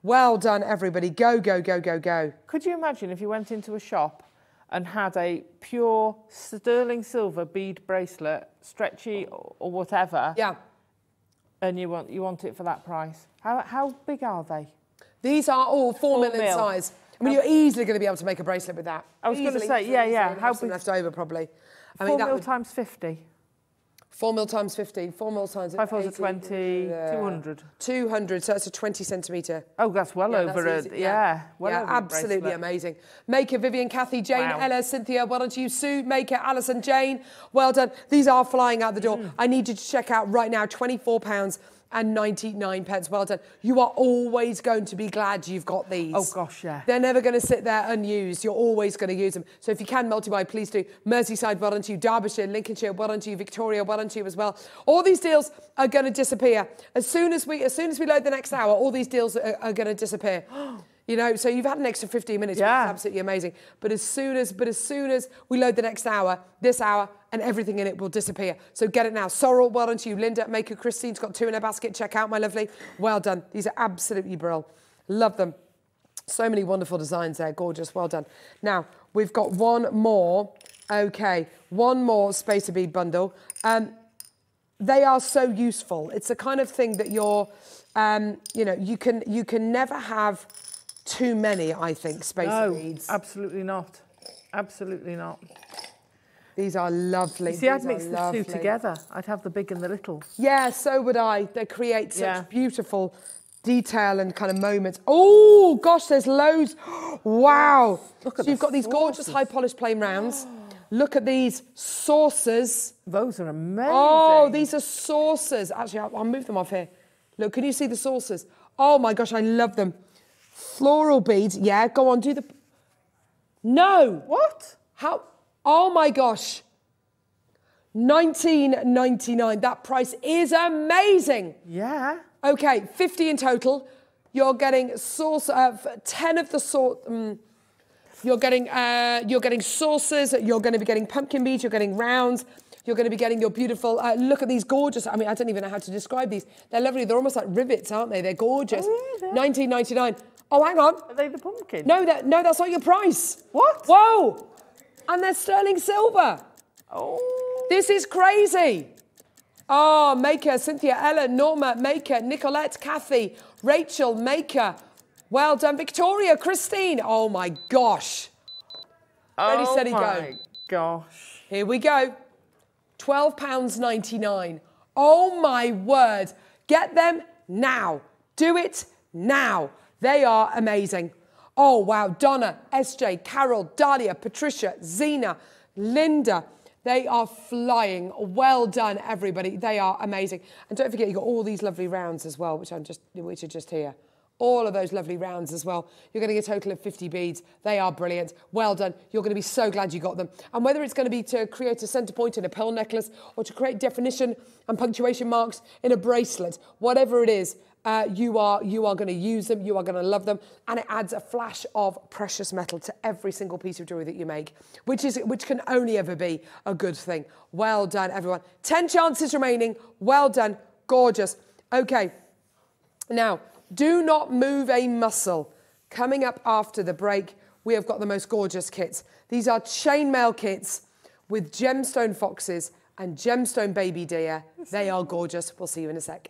Well done, everybody. Go, go, go, go, go. Could you imagine if you went into a shop and had a pure sterling silver bead bracelet, stretchy or, or whatever, Yeah. And you want you want it for that price? How how big are they? These are all four, Four mil in size. I mean, you're easily going to be able to make a bracelet with that. I was gonna say, yeah, yeah, How big- left over probably. I Four mean, that mil would, times 50. Four mil times 15, four mil times Five fours are 20, yeah. 200. 200, so that's a 20 centimetre. Oh, that's well Yeah, over that's it. easy. Yeah. well yeah, absolutely bracelet. amazing. Maker, Vivian, Kathy, Jane, Wow. Ella, Cynthia, well done to you, Sue, Maker, Alison, Jane, well done. These are flying out the door. Mm. I need you to check out right now, £24 and 99 pence. Well done. You are always going to be glad you've got these. Oh, gosh, yeah. They're never going to sit there unused. You're always going to use them. So if you can multi-buy, please do. Merseyside, well done to you. Derbyshire, Lincolnshire, well done to you. Victoria, well done to you as well. All these deals are going to disappear as soon as we as soon as we load the next hour. All these deals are, are going to disappear. You know, so you've had an extra 15 minutes, which Yeah. is absolutely amazing. But as soon as but as soon as we load the next hour, this hour and everything in it will disappear. So get it now. Sorrel, well done to you. Linda, Maker, Christine's got two in her basket. Check out my lovely. Well done. These are absolutely brill. Love them. So many wonderful designs there, gorgeous, well done. Now, we've got one more, okay, one more Spacer Bead bundle. Um, they are so useful. It's the kind of thing that you're, um, you know, you can, you can never have too many, I think, Spacer No, Beads. absolutely not. Absolutely not. These are lovely. You see, I'd mix the lovely. two together. I'd have the big and the little. Yeah, so would I. They create such Yeah. beautiful detail and kind of moments. Oh gosh, there's loads. Wow. Look at so you've got these gorgeous high polished plain rounds. Look at these saucers. Those are oh, amazing. Oh, these are saucers. Actually, I'll, I'll move them off here. Look, can you see the saucers? Oh my gosh, I love them. Floral beads. Yeah, go on, do the. No. What? How? Oh my gosh. 19.99. That price is amazing. Yeah. Okay, 50 in total. You're getting sauce, uh, f- 10 of the sort. Um, you're getting uh, you're getting sauces. You're going to be getting pumpkin beads. You're getting rounds. You're going to be getting your beautiful. Uh, look at these gorgeous. I mean, I don't even know how to describe these. They're lovely. They're almost like rivets, aren't they? They're gorgeous. Oh, yeah, they are. 19.99. Oh, hang on. Are they the pumpkin? No, that no, that's not your price. What? Whoa! And they're sterling silver. Oh. This is crazy. Oh, Maker, Cynthia, Ella, Norma, Maker, Nicolette, Kathy, Rachel, Maker. Well done, Victoria, Christine. Oh my gosh. Ready, oh steady, go. my gosh. Here we go. £12.99. Oh my word. Get them now. Do it now. They are amazing. Oh wow. Donna, SJ, Carol, Dahlia, Patricia, Zena, Linda. They are flying. Well done, everybody. They are amazing. And don't forget, you've got all these lovely rounds as well, which I'm just which are just here. All of those lovely rounds as well. You're getting a total of 50 beads. They are brilliant. Well done. You're going to be so glad you got them. And whether it's going to be to create a centre point in a pearl necklace or to create definition and punctuation marks in a bracelet, whatever it is, uh, you are you are going to use them. You are going to love them, and it adds a flash of precious metal to every single piece of jewellery that you make, which is which can only ever be a good thing. Well done, everyone. Ten chances remaining. Well done. Gorgeous. Okay. Now, do not move a muscle. Coming up after the break, we have got the most gorgeous kits. These are chainmail kits with gemstone foxes and gemstone baby deer. They are gorgeous. We'll see you in a sec.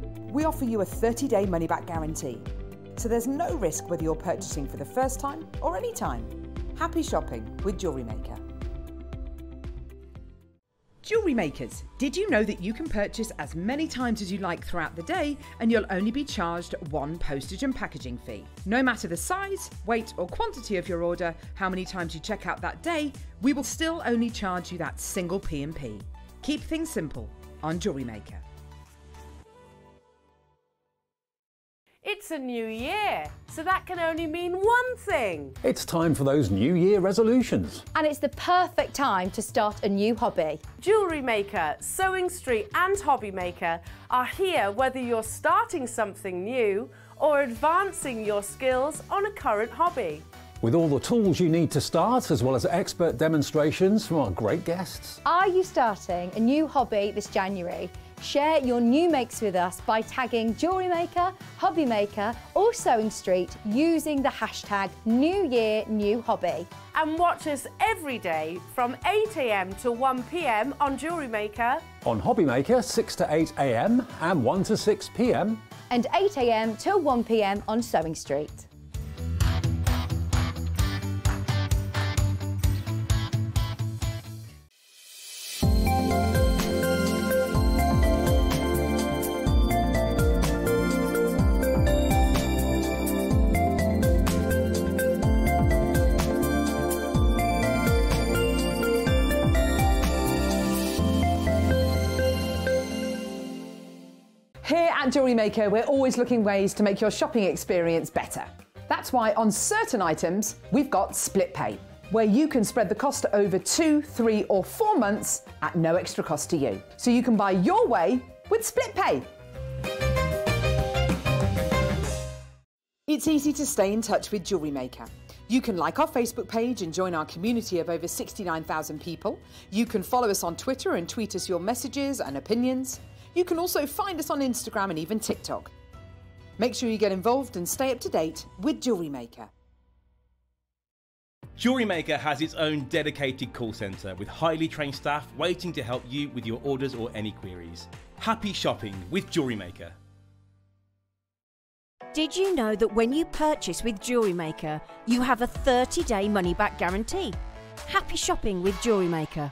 We offer you a 30-day money-back guarantee. So there's no risk whether you're purchasing for the first time or any time. Happy shopping with Jewellery Maker. Jewelry makers, did you know that you can purchase as many times as you like throughout the day and you'll only be charged one postage and packaging fee? No matter the size, weight, or quantity of your order, how many times you check out that day, we will still only charge you that single P&P. Keep things simple on Jewellery Maker. It's a new year, so that can only mean one thing. It's time for those New Year resolutions. And it's the perfect time to start a new hobby. Jewellery Maker, Sewing Street and Hobby Maker are here whether you're starting something new or advancing your skills on a current hobby. With all the tools you need to start, as well as expert demonstrations from our great guests. Are you starting a new hobby this January? Share your new makes with us by tagging Jewellery Maker, Hobby Maker or Sewing Street using the hashtag New Year New Hobby. And watch us every day from 8am to 1pm on Jewellery Maker. On Hobby Maker, 6 to 8 a.m. and 1 to 6 p.m. And 8am till 1pm on Sewing Street. At Jewellery Maker, we're always looking ways to make your shopping experience better. That's why on certain items, we've got split pay, where you can spread the cost over two, three, or four months at no extra cost to you. So you can buy your way with split pay. It's easy to stay in touch with Jewellery Maker. You can like our Facebook page and join our community of over 69,000 people. You can follow us on Twitter and tweet us your messages and opinions. You can also find us on Instagram and even TikTok. Make sure you get involved and stay up to date with Jewellery Maker. Jewellery Maker has its own dedicated call centre with highly trained staff waiting to help you with your orders or any queries. Happy shopping with Jewellery Maker. Did you know that when you purchase with Jewellery Maker, you have a 30 day money back guarantee? Happy shopping with Jewellery Maker.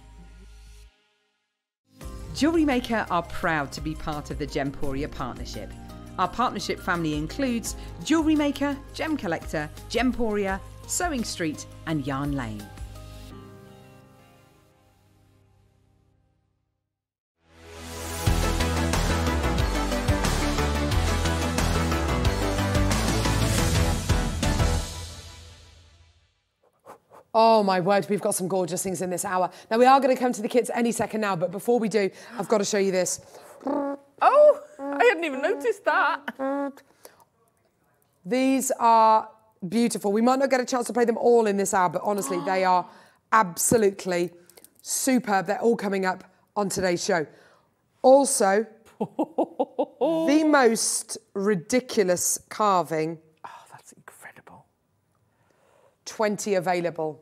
Jewellery Maker are proud to be part of the Gemporia partnership. Our partnership family includes Jewellery Maker, Gem Collector, Gemporia, Sewing Street, and Yarn Lane. Oh my word, we've got some gorgeous things in this hour. Now we are going to come to the kits any second now, but before we do, I've got to show you this. Oh, I hadn't even noticed that. These are beautiful. We might not get a chance to play them all in this hour, but honestly, they are absolutely superb. They're all coming up on today's show. Also, the most ridiculous carving. 20 available.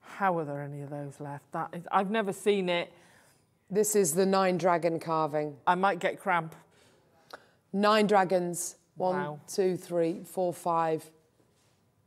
How are there any of those left? That is, I've never seen it. This is the nine dragon carving. I might get cramp. Nine dragons. One, Wow. two, three, four, five,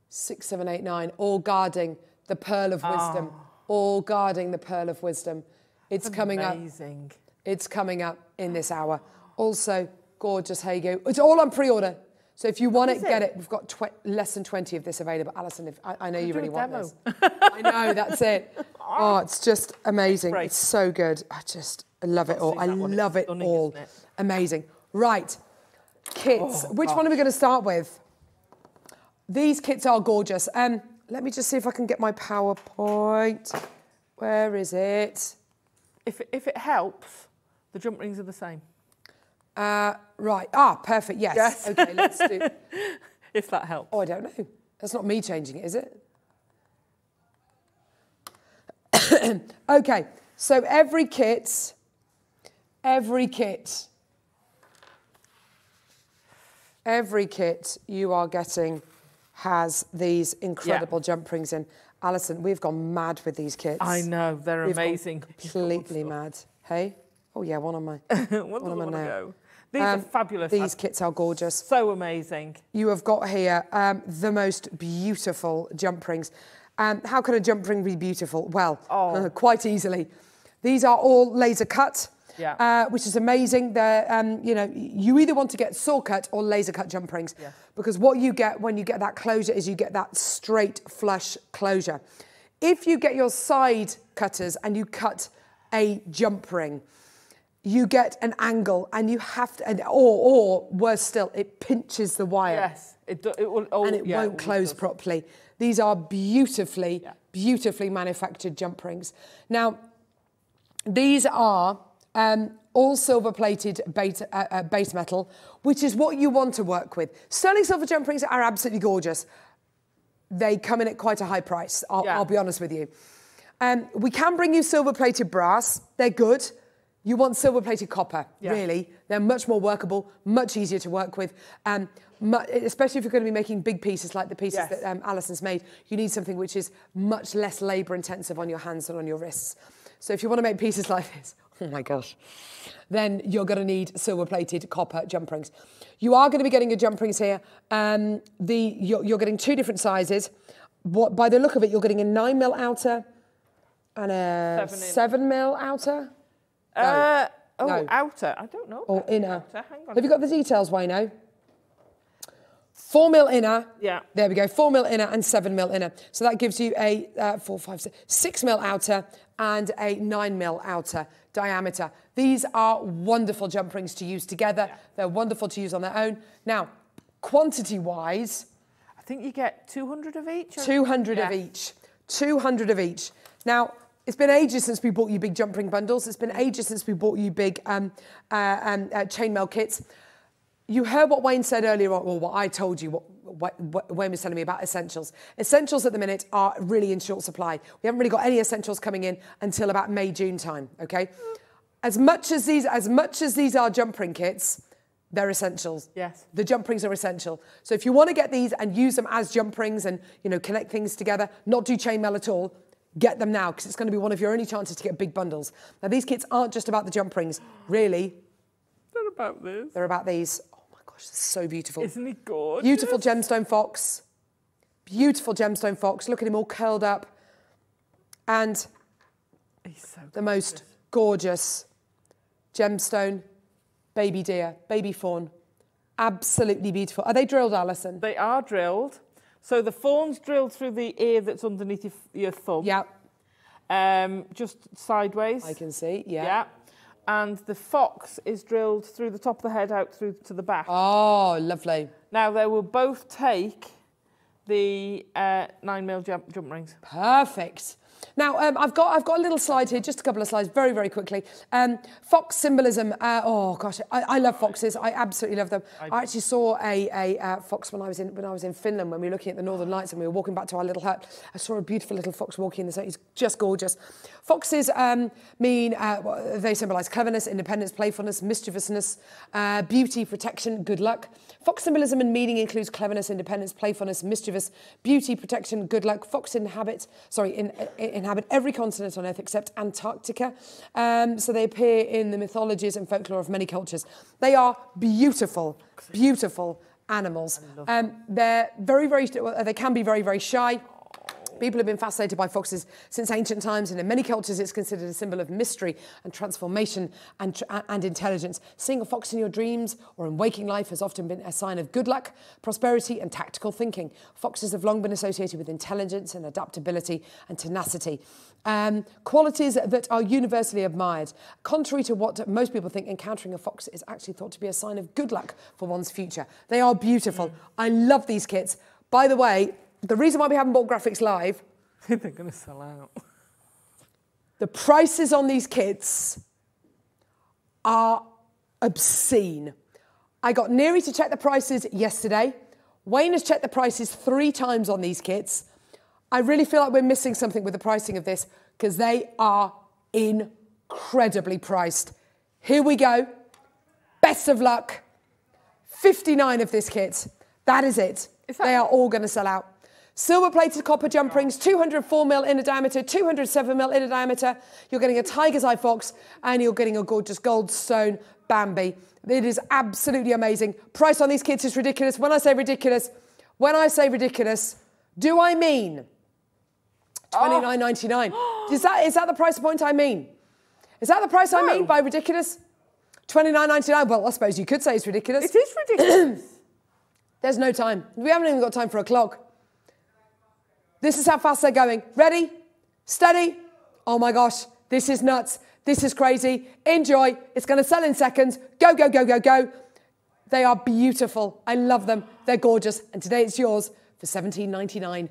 six, seven, eight, nine, all guarding the pearl of wisdom. Ah. All guarding the pearl of wisdom. It's coming up. Amazing. It's coming up in this hour. Also, gorgeous Hago. It's all on pre-order. So if you want it, is get it? it. We've got tw- less than 20 of this available. Alison, if, I, I know you really want demo. this. I know, that's it. Oh, it's just amazing. Great. It's so good. I just love it all. I that one. It's love it stunning, all. it? Amazing. Right. Kits. Oh, Which one are we going to start with? These kits are gorgeous. Um, let me just see if I can get my PowerPoint. Where is it? If, it- if it helps, the jump rings are the same. Uh, right. Ah, perfect. Yes. Yes. Okay, let's do. If that helps. Oh, I don't know. That's not me changing it, is it? okay. So every kit, every kit, every kit you are getting has these incredible jump rings in. Alison, we've gone mad with these kits. I know, they're We've amazing. Completely mad. Hey? Oh yeah, one on my. one, does am I want to now? These are fabulous. These kits are gorgeous. So amazing. You have got here um, the most beautiful jump rings. Um, how can a jump ring be beautiful? Well, Oh. quite easily. These are all laser cut, Yeah. uh, which is amazing. Um, you know, you either want to get saw cut or laser cut jump rings, because what you get when you get that closure is you get that straight flush closure. If you get your side cutters and you cut a jump ring, you get an angle and you have to, and, or, or worse still, it pinches the wire Yes. It, do, it will. Oh, and it yeah, won't will close does. properly. These are beautifully, Yeah. beautifully manufactured jump rings. Now, these are um, all silver plated base, uh, uh, base metal, which is what you want to work with. Sterling silver jump rings are absolutely gorgeous. They come in at quite a high price, I'll, Yeah. I'll be honest with you. Um, we can bring you silver plated brass, they're good. You want silver plated copper, Yeah. really. They're much more workable, much easier to work with. Um, especially if you're going to be making big pieces like the pieces Yes. that um, Alison's made, you need something which is much less labour intensive on your hands than on your wrists. So if you want to make pieces like this, oh my gosh, then you're going to need silver plated copper jump rings. You are going to be getting your jump rings here. Um, the, you're, you're getting two different sizes. What, by the look of it, you're getting a 9 mil outer and a Seven in. 7 mil outer Uh, oh, No. outer. I don't know. or inner. Outer. Hang on. Have you got the details, Wayno? 4 mil inner. Yeah. There we go. 4 mil inner and 7 mil inner. So that gives you a uh, four, five, six, 6 mil outer and a 9 mil outer diameter. These are wonderful jump rings to use together. They're wonderful to use on their own. Now, quantity wise, I think you get 200 of each. or- 200 of each. 200 of each. Now, it's been ages since we bought you big jump ring bundles. It's been ages since we bought you big um, uh, um, uh, chainmail kits. You heard what Wayne said earlier, on, or what I told you, what, what, what Wayne was telling me about essentials. Essentials at the minute are really in short supply. We haven't really got any essentials coming in until about May, June time, okay? As much as these, as much as these are jump ring kits, they're essentials. Yes. The jump rings are essential. So if you want to get these and use them as jump rings and you know connect things together, not do chainmail at all, get them now because it's going to be one of your only chances to get big bundles. Now these kits aren't just about the jump rings, really. What about this? They're about these. Oh my gosh, it's so beautiful. Isn't he gorgeous? Beautiful gemstone fox. Beautiful gemstone fox. Look at him all curled up. And He's so the most gorgeous gemstone baby deer, baby fawn. Absolutely beautiful. Are they drilled, Alison? They are drilled. So the fawn's drilled through the ear that's underneath your, your thumb. Yeah, Um, just sideways. I can see. Yeah. Yeah. And the fox is drilled through the top of the head out through to the back. Oh, lovely. Now they will both take the uh, nine mil jump, jump rings. Perfect. Now, um, I've got I've got a little slide here, just a couple of slides, very very quickly. Um, fox symbolism. Uh, oh gosh, I, I love foxes. I absolutely love them. I, actually saw a, a uh, fox when I was in when I was in Finland when we were looking at the Northern Lights and we were walking back to our little hut. I saw a beautiful little fox walking in the sun. He's just gorgeous. Foxes um, mean uh, they symbolise cleverness, independence, playfulness, mischievousness, uh, beauty, protection, good luck. Fox symbolism and meaning includes cleverness, independence, playfulness, mischievous, beauty, protection, good luck. Fox inhabit, sorry, in, in- inhabit every continent on Earth except Antarctica. Um, so they appear in the mythologies and folklore of many cultures. They are beautiful, beautiful animals. Um, they're very, very, well, they can be very, very shy. People have been fascinated by foxes since ancient times, and in many cultures, it's considered a symbol of mystery and transformation and, tr- and intelligence. Seeing a fox in your dreams or in waking life has often been a sign of good luck, prosperity, and tactical thinking. Foxes have long been associated with intelligence and adaptability and tenacity. Um, qualities that are universally admired. Contrary to what most people think, encountering a fox is actually thought to be a sign of good luck for one's future. They are beautiful. I love these kits. By the way, the reason why we haven't bought graphics live, They're going to sell out. the prices on these kits are obscene. I got Neary to check the prices yesterday. Wayne has checked the prices three times on these kits. I really feel like we're missing something with the pricing of this because they are incredibly priced. Here we go. Best of luck. 59 of this kit. That is it. Is that- they are all going to sell out. Silver plated copper jump rings, 204 mil inner diameter, 207 mil inner diameter. You're getting a tiger's eye fox and you're getting a gorgeous gold stone Bambi. It is absolutely amazing. Price on these kits is ridiculous. When I say ridiculous, when I say ridiculous, do I mean oh. twenty nine ninety nine? Is that is that the price point I mean? Is that the price I mean by ridiculous? Twenty nine ninety nine. Well, I suppose you could say it's ridiculous. It is ridiculous. There's no time. We haven't even got time for a clock. This is how fast they're going. Ready? Steady? Oh my gosh, this is nuts. This is crazy. Enjoy. It's going to sell in seconds. Go, go, go, go, go. They are beautiful. I love them. They're gorgeous. And today it's yours for $17.99.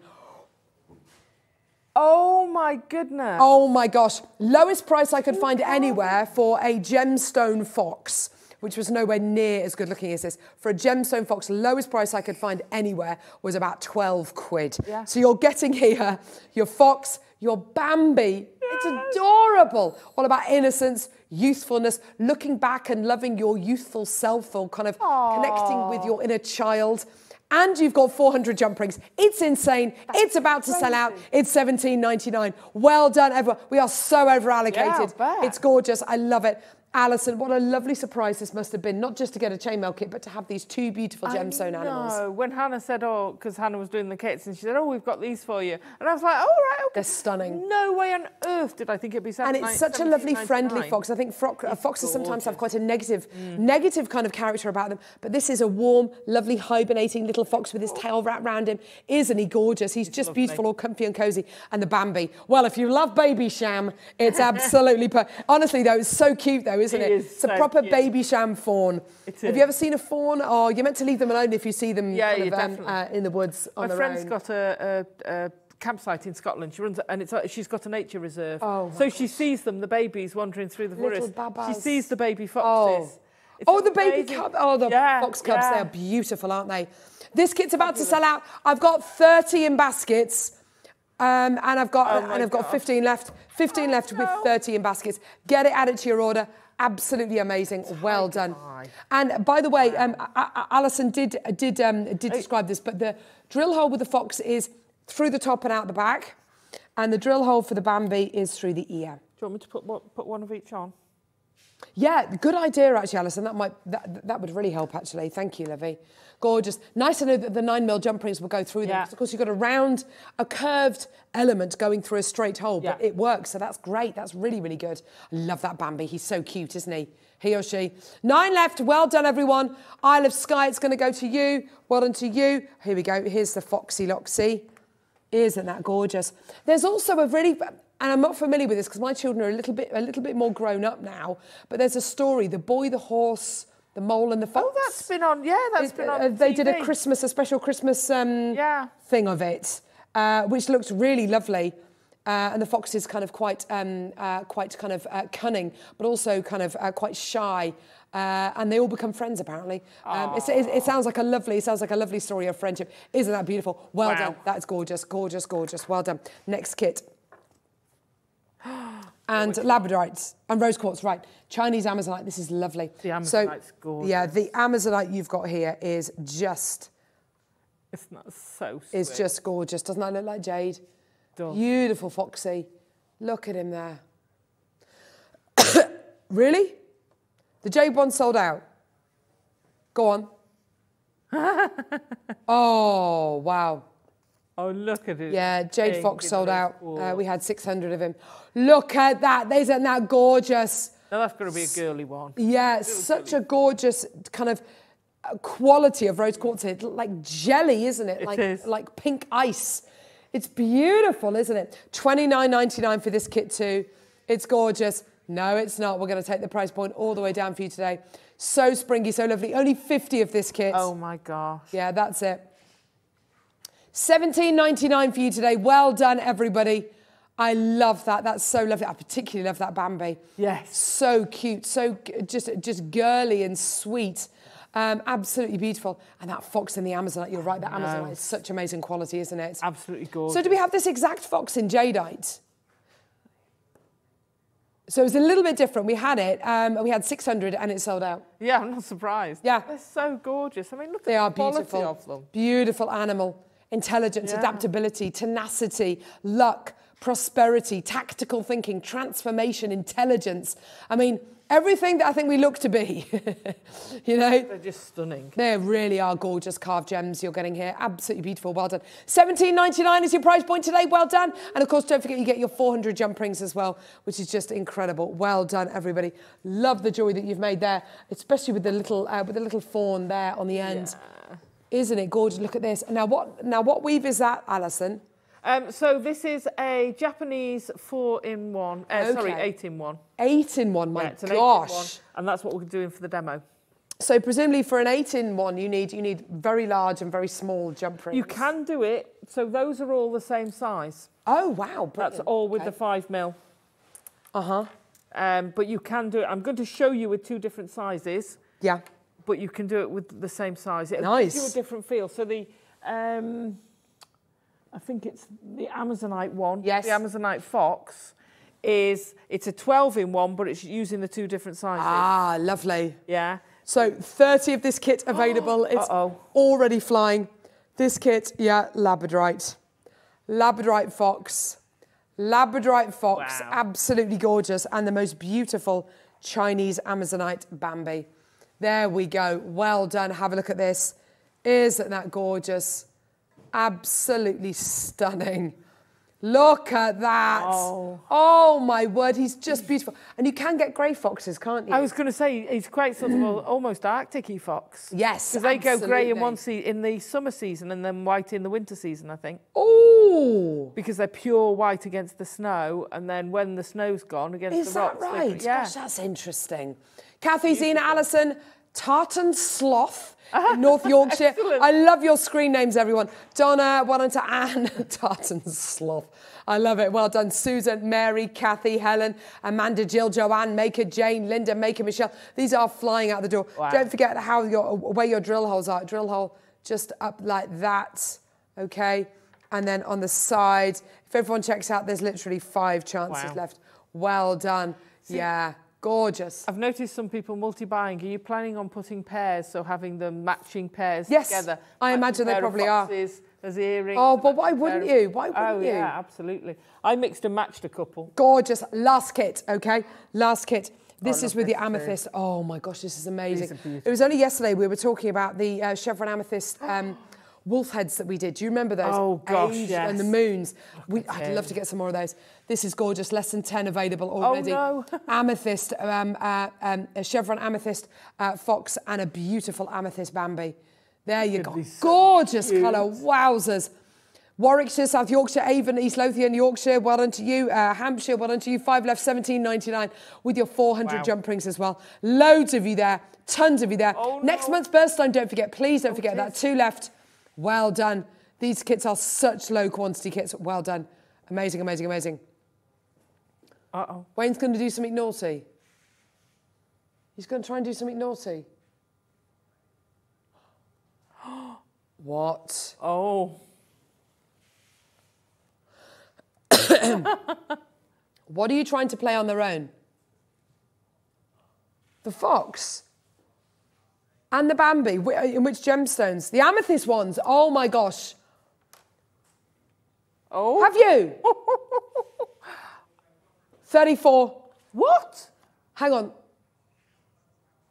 oh my goodness. Oh my gosh. Lowest price I could find anywhere for a gemstone fox, which was nowhere near as good looking as this. For a gemstone fox, lowest price I could find anywhere was about 12 quid. Yeah. So you're getting here your fox, your Bambi. It's adorable. All about innocence, youthfulness, looking back and loving your youthful self or kind of connecting with your inner child. And you've got 400 jump rings. It's insane. it's about to sell out. It's 17.99. Well done, everyone. We are so over allocated. Yeah, it's gorgeous. I love it. Alison, what a lovely surprise this must have been, not just to get a chainmail kit, but to have these two beautiful gemstone animals. No, when Hannah said, oh, because Hannah was doing the kits, and she said, oh, we've got these for you. And I was like, oh, right, okay. They're stunning. No way on earth did I think it'd be so nice. And seven it's such a lovely, friendly fox. I think fro- uh, foxes sometimes have quite a negative, negative kind of character about them. But this is a warm, lovely, hibernating little fox with his tail wrapped round him. Isn't he gorgeous? He's just lovely. beautiful, all comfy and cozy. And the Bambi. Well, if you love Babycham, it's absolutely. Per- Honestly, though, it's so cute, though, isn't It it? is it's a so proper cute. Babycham fawn. It Have you ever seen a fawn? Oh, you're meant to leave them alone if you see them Yeah, kind of, um, uh, in the woods on My friend's own. got a, a, a campsite in Scotland. She runs, and it's a, she's got a nature reserve. Oh, so she sees them, the babies wandering through the Little forest. babas. She sees the baby Oh. foxes. It's oh, the baby cub. Oh, the Yeah, fox cubs. They are beautiful, aren't they? This kit's about to sell out. I've got 30 in baskets. Um, and I've got Oh and I've got 15 left. 15 left with 30 in baskets. Get it added to your order. Absolutely amazing. Well done. And by the way, um, Alison did did um, did describe this, but the drill hole with the fox is through the top and out the back, and the drill hole for the Bambi is through the ear. Do you want me to put, put one of each on? Yeah, good idea, actually, Alison. That might that, that would really help, actually. Thank you, Livy. Gorgeous. Nice to know that the nine mil jump rings will go through them. Yeah. 'cause Of course, you've got a round, a curved element going through a straight hole, but Yeah. it works. So that's great. That's really, really good. I love that Bambi. He's so cute, isn't he? He or she. Nine left. Well done, everyone. Isle of Skye, it's going to go to you. Well done to you. Here we go. Here's the Foxy Loxy. Isn't that gorgeous? There's also a really, and I'm not familiar with this because my children are a little bit, a little bit more grown up now. But there's a story: the boy, the horse, the mole, and the fox. Oh, that's been on. Yeah, that's It- been on. uh, they did a Christmas, a special Christmas um, Yeah. thing of it, uh, which looked really lovely. Uh, and the fox is kind of quite, um, uh, quite kind of uh, cunning, but also kind of uh, quite shy. Uh, and they all become friends apparently. Um, it, it sounds like a lovely, it sounds like a lovely story of friendship. Isn't that beautiful? Well Wow. done. That's gorgeous, gorgeous, gorgeous. Well done. Next kit. and labradorites and rose quartz, right? Chinese Amazonite. This is lovely. The So, Amazonite's gorgeous. Yeah, the Amazonite you've got here is just It's not so sweet. is just gorgeous. Doesn't that look like jade? Does. Beautiful foxy. Look at him there. really? The jade one sold out. Go on. oh wow. Oh, look at it. Yeah, Jade Fox sold out. Uh, we had 600 of him. Look at that. Isn't that gorgeous? Now that's going to be a girly one. Yeah, such a gorgeous kind of uh, quality of rose quartz. It's like jelly, isn't it? It like is. like pink ice. It's beautiful, isn't it? Twenty nine ninety nine for this kit too. It's gorgeous. No, it's not. We're going to take the price point all the way down for you today. So springy, so lovely. Only 50 of this kit. Oh my gosh. Yeah, that's it. 17.99 for you today. Well done, everybody. I love that. That's so lovely. I particularly love that Bambi. Yes. So cute, so just just girly and sweet. Um, absolutely beautiful. And that fox in the Amazonite, you're right, that Amazonite is such amazing quality, isn't it? Absolutely gorgeous. So do we have this exact fox in jadeite? So it's a little bit different. We had it, um, and we had 600 and it sold out. Yeah, I'm not surprised. Yeah. They're so gorgeous. I mean, look They at are the quality beautiful. of them. Beautiful animal. Intelligence, Yeah. adaptability, tenacity, luck, prosperity, tactical thinking, transformation, intelligence. I mean, everything that I think we look to be. you know? They're just stunning. They really are gorgeous carved gems you're getting here. Absolutely beautiful. Well done. Seventeen ninety nine is your price point today. Well done. And of course, don't forget you get your 400 jump rings as well, which is just incredible. Well done, everybody. Love the jewelry that you've made there, especially with the little uh, with the little fawn there on the end. Isn't it gorgeous? Look at this. Now what? Now what weave is that, Alison? Um, so this is a Japanese four-in-one, uh, sorry, eight-in-one. Eight in one. My Yeah, an gosh. eight-in-one, and that's what we're doing for the demo. So presumably for an eight in one, you need you need very large and very small jump rings. You can do it, so those are all the same size. Oh wow! That's all with Okay. the five mil. Uh huh. Um, but you can do it. I'm going to show you with two different sizes, Yeah. But you can do it with the same size. It Nice. gives you a different feel. So the, um, I think it's the Amazonite one. Yes. The Amazonite Fox is it's a 12 in one, but it's using the two different sizes. Ah, lovely. Yeah. So 30 of this kit available. It's Uh-oh. already flying. This kit, yeah, Labradorite. Labradorite Fox. Labradorite Fox, Wow. absolutely gorgeous. And the most beautiful Chinese Amazonite Bambi. There we go. Well done. Have a look at this. Isn't that gorgeous? Absolutely stunning. Look at that. Oh. Oh, my word. He's just beautiful. And you can get grey foxes, can't you? I was going to say he's quite sort of almost Arctic fox. Yes, Because they go grey in one se- in the summer season and then white in the winter season, I think. Oh, Because they're pure white against the snow, and then when the snow's gone against is the rocks, they're- right? Yeah. Gosh, that's interesting. Kathy, Zena, Allison, Tartan Sloth in North Yorkshire. I love your screen names, everyone. Donna, well done to Anne, Tartan Sloth. I love it. Well done, Susan, Mary, Kathy, Helen, Amanda, Jill, Joanne, Maker, Jane, Linda, Maker, Michelle. These are flying out the door. Wow. Don't forget how your where your drill holes are. Drill hole just up like that. Okay. And then on the side, if everyone checks out, there's literally five chances Wow. left. Well done. yeah, gorgeous. I've noticed some people multi-buying. Are you planning on putting pairs, so having them matching pairs Yes, together? I Matching imagine they probably are. As earrings. Oh, but why wouldn't you? Why wouldn't oh, you? yeah, absolutely. I mixed and matched a couple. Gorgeous. Last kit, okay? Last kit. This I is with the this too. amethyst. Oh my gosh, this is amazing. It was only yesterday we were talking about the uh, chevron amethyst um, wolf heads that we did. Do you remember those? Oh, gosh, Aged yes. And the moons. We, I'd love to get some more of those. This is gorgeous. Less than 10 available already. Oh, no. amethyst, um, uh, um, a chevron amethyst uh, fox and a beautiful amethyst Bambi. There you go. so Gorgeous cute. colour. Wowzers. Warwickshire, South Yorkshire, Avon, East Lothian, Yorkshire, well done to you. Uh, Hampshire, well done to you. Five left, 17.99 with your 400 Wow. jump rings as well. Loads of you there, tons of you there. Oh, Next no. month's birthstone, don't forget, please don't forget it that. Two left. Well done. These kits are such low quantity kits. Well done. Amazing, amazing, amazing. Uh-oh. Wayne's going to do something naughty. He's going to try and do something naughty. what? Oh. What are you trying to play on their own? The fox. And the Bambi. In which gemstones? The amethyst ones. Oh my gosh. Oh. Have you? 34. What? Hang on.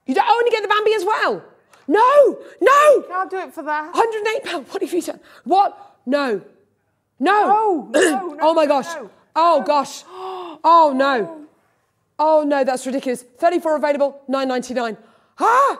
You don't only get the Bambi as well. No, no. Can't do it for that. 108 pounds. What have you done? What? No. No. No, no, no, oh my gosh. no. Oh gosh. Oh no. Oh no, that's ridiculous. 34 available, 9.99. Ah!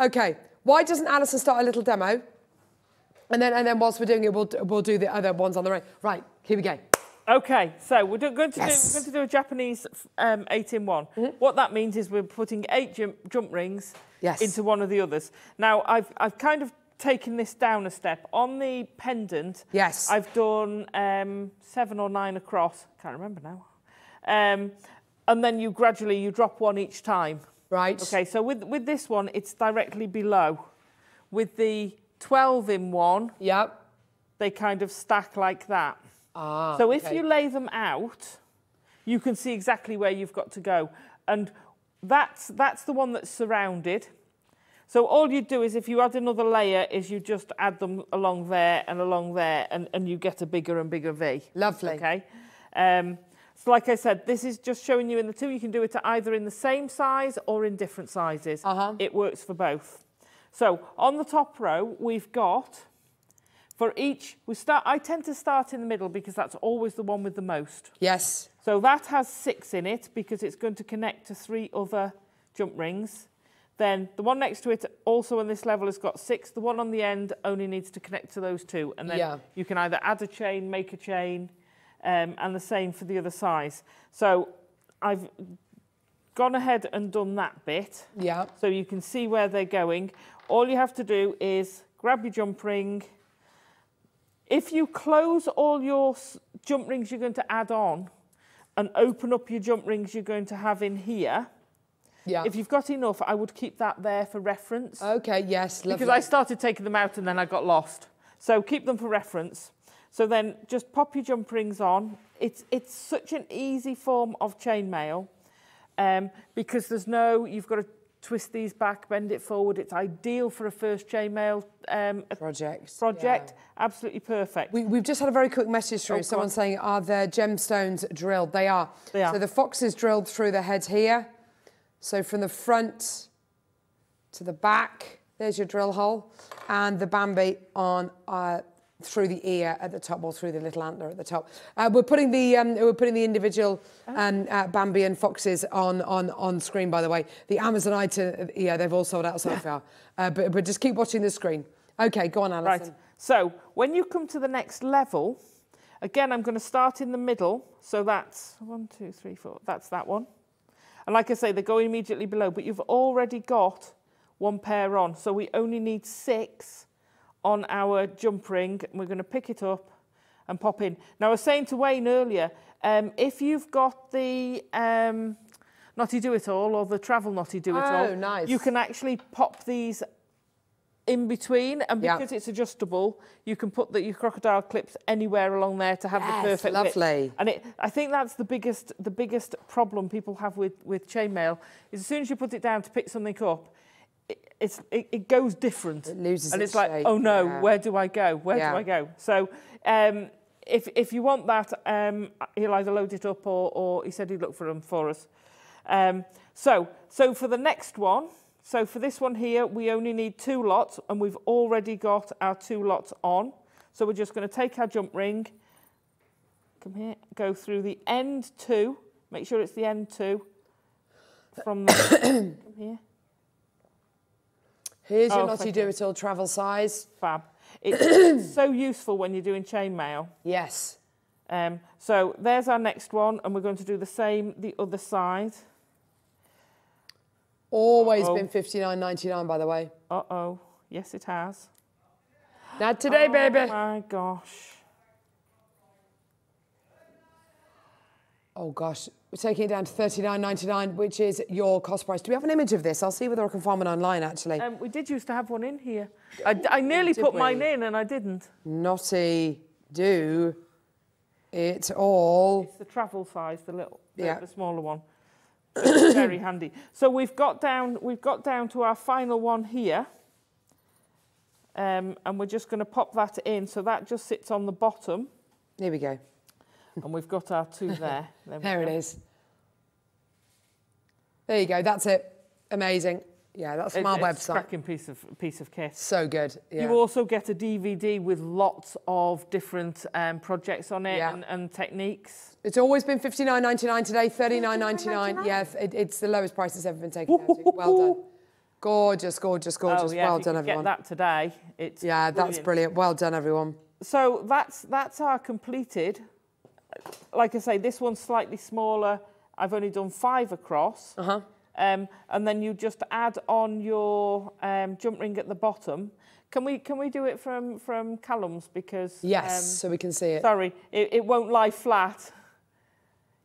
Okay. Why doesn't Alison start a little demo? And then, and then whilst we're doing it, we'll, we'll do the other ones on the right. Right. Here we go. Okay, so we're do- going to, Yes. do, we're going to do a Japanese um, eight in one. Mm-hmm. What that means is we're putting eight jump, jump rings Yes. into one of the others. Now, I've, I've kind of taken this down a step. On the pendant, Yes. I've done um, seven or nine across. Can't remember now. Um, and then you gradually you drop one each time. Right. Okay, so with with this one, it's directly below. With the 12 in one, Yep. they kind of stack like that. Ah. So if okay. you lay them out, you can see exactly where you've got to go. And that's, that's the one that's surrounded. So all you do is if you add another layer is you just add them along there and along there and, and you get a bigger and bigger V. Lovely. Okay. Um, so like I said, this is just showing you in the two. You can do it either in the same size or in different sizes. Uh-huh. It works for both. So on the top row, we've got for each, we start. I tend to start in the middle because that's always the one with the most. Yes. So that has six in it because it's going to connect to three other jump rings. Then the one next to it, also on this level, has got six. The one on the end only needs to connect to those two. And then Yeah. you can either add a chain, make a chain, um, and the same for the other size. So I've gone ahead and done that bit. Yeah. So you can see where they're going. All you have to do is grab your jump ring. If you close all your jump rings you're going to add on and open up your jump rings you're going to have in here, Yeah. if you've got enough, I would keep that there for reference. okay. Yes. Lovely. because I started taking them out and then I got lost. So keep them for reference. So then just pop your jump rings on. It's, it's such an easy form of chainmail um, because there's no, you've got to twist these back, bend it forward. It's ideal for a first chainmail um, project. project. Absolutely perfect. We, we've just had a very quick message through. Oh, Someone on. saying, are the gemstones drilled? They are. They are. So the fox is drilled through the head here. So from the front to the back, there's your drill hole. And the Bambi on uh, through the ear at the top or through the little antler at the top. Uh, we're putting the um, we're putting the individual um, uh, Bambi and foxes on on on screen. By the way, the Amazonite, yeah, they've all sold out so far. Uh, but but just keep watching the screen. Okay, go on, Alison. Right. So when you come to the next level, again, I'm going to start in the middle. So that's one, two, three, four. That's that one. And like I say, they go immediately below, but you've already got one pair on. So we only need six on our jump ring. And we're going to pick it up and pop in. Now, I was saying to Wayne earlier, um, if you've got the um, Knotty Do It All or the Travel Knotty Do It All, Oh, nice. you can actually pop these in between and Yeah. because it's adjustable you can put the, your crocodile clips anywhere along there to have Yes, the perfect lovely. and it i think that's the biggest the biggest problem people have with with chainmail is as soon as you put it down to pick something up it's it, it goes different It loses and its it's like shape, oh no yeah. where do i go where Yeah. do i go so um if if you want that um he'll either load it up or or he said he'd look for them for us um so so for the next one so for this one here, we only need two lots and we've already got our two lots on. So we're just going to take our jump ring, come here, go through the end two, make sure it's the end two from the, come here, Here's your Oh, Knotty thank Do It All travel size. fab. It's so useful when you're doing chainmail. Yes. Um, so there's our next one and we're going to do the same the other side. Always Uh-oh. been fifty nine ninety nine, by the way. Uh-oh, yes it has. Not today, baby. Oh my gosh. Oh gosh, we're taking it down to thirty nine ninety nine, which is your cost price. Do we have an image of this? I'll see whether I can find one online. Actually, Um, we did used to have one in here. I, I nearly Did put we? mine in and I didn't. Knotty Do It All. It's the travel size, the little, the, Yeah. the smaller one. Very handy. So we've got down, we've got down to our final one here, um, and we're just going to pop that in. So that just sits on the bottom, Here we go. And we've got our two there. There, we There it go. is. There you go. That's it. Amazing. Yeah, that's from It- our it's a website. cracking piece of piece of kit. So good. Yeah. You also get a DVD with lots of different um, projects on it Yeah. and, and techniques. It's always been fifty nine ninety nine today, thirty nine ninety nine. Yeah, it, it's the lowest price it's ever been taken down to. Well done. Gorgeous, gorgeous, gorgeous. oh yeah, well if done, could everyone. get that today. It's Yeah, that's brilliant. Well done, everyone. So that's that's our completed. Like I say, this one's slightly smaller. I've only done five across. Uh huh. Um, and then you just add on your um, jump ring at the bottom. Can we can we do it from from Callum's because Yes, um, so we can see it. sorry it, it won't lie flat.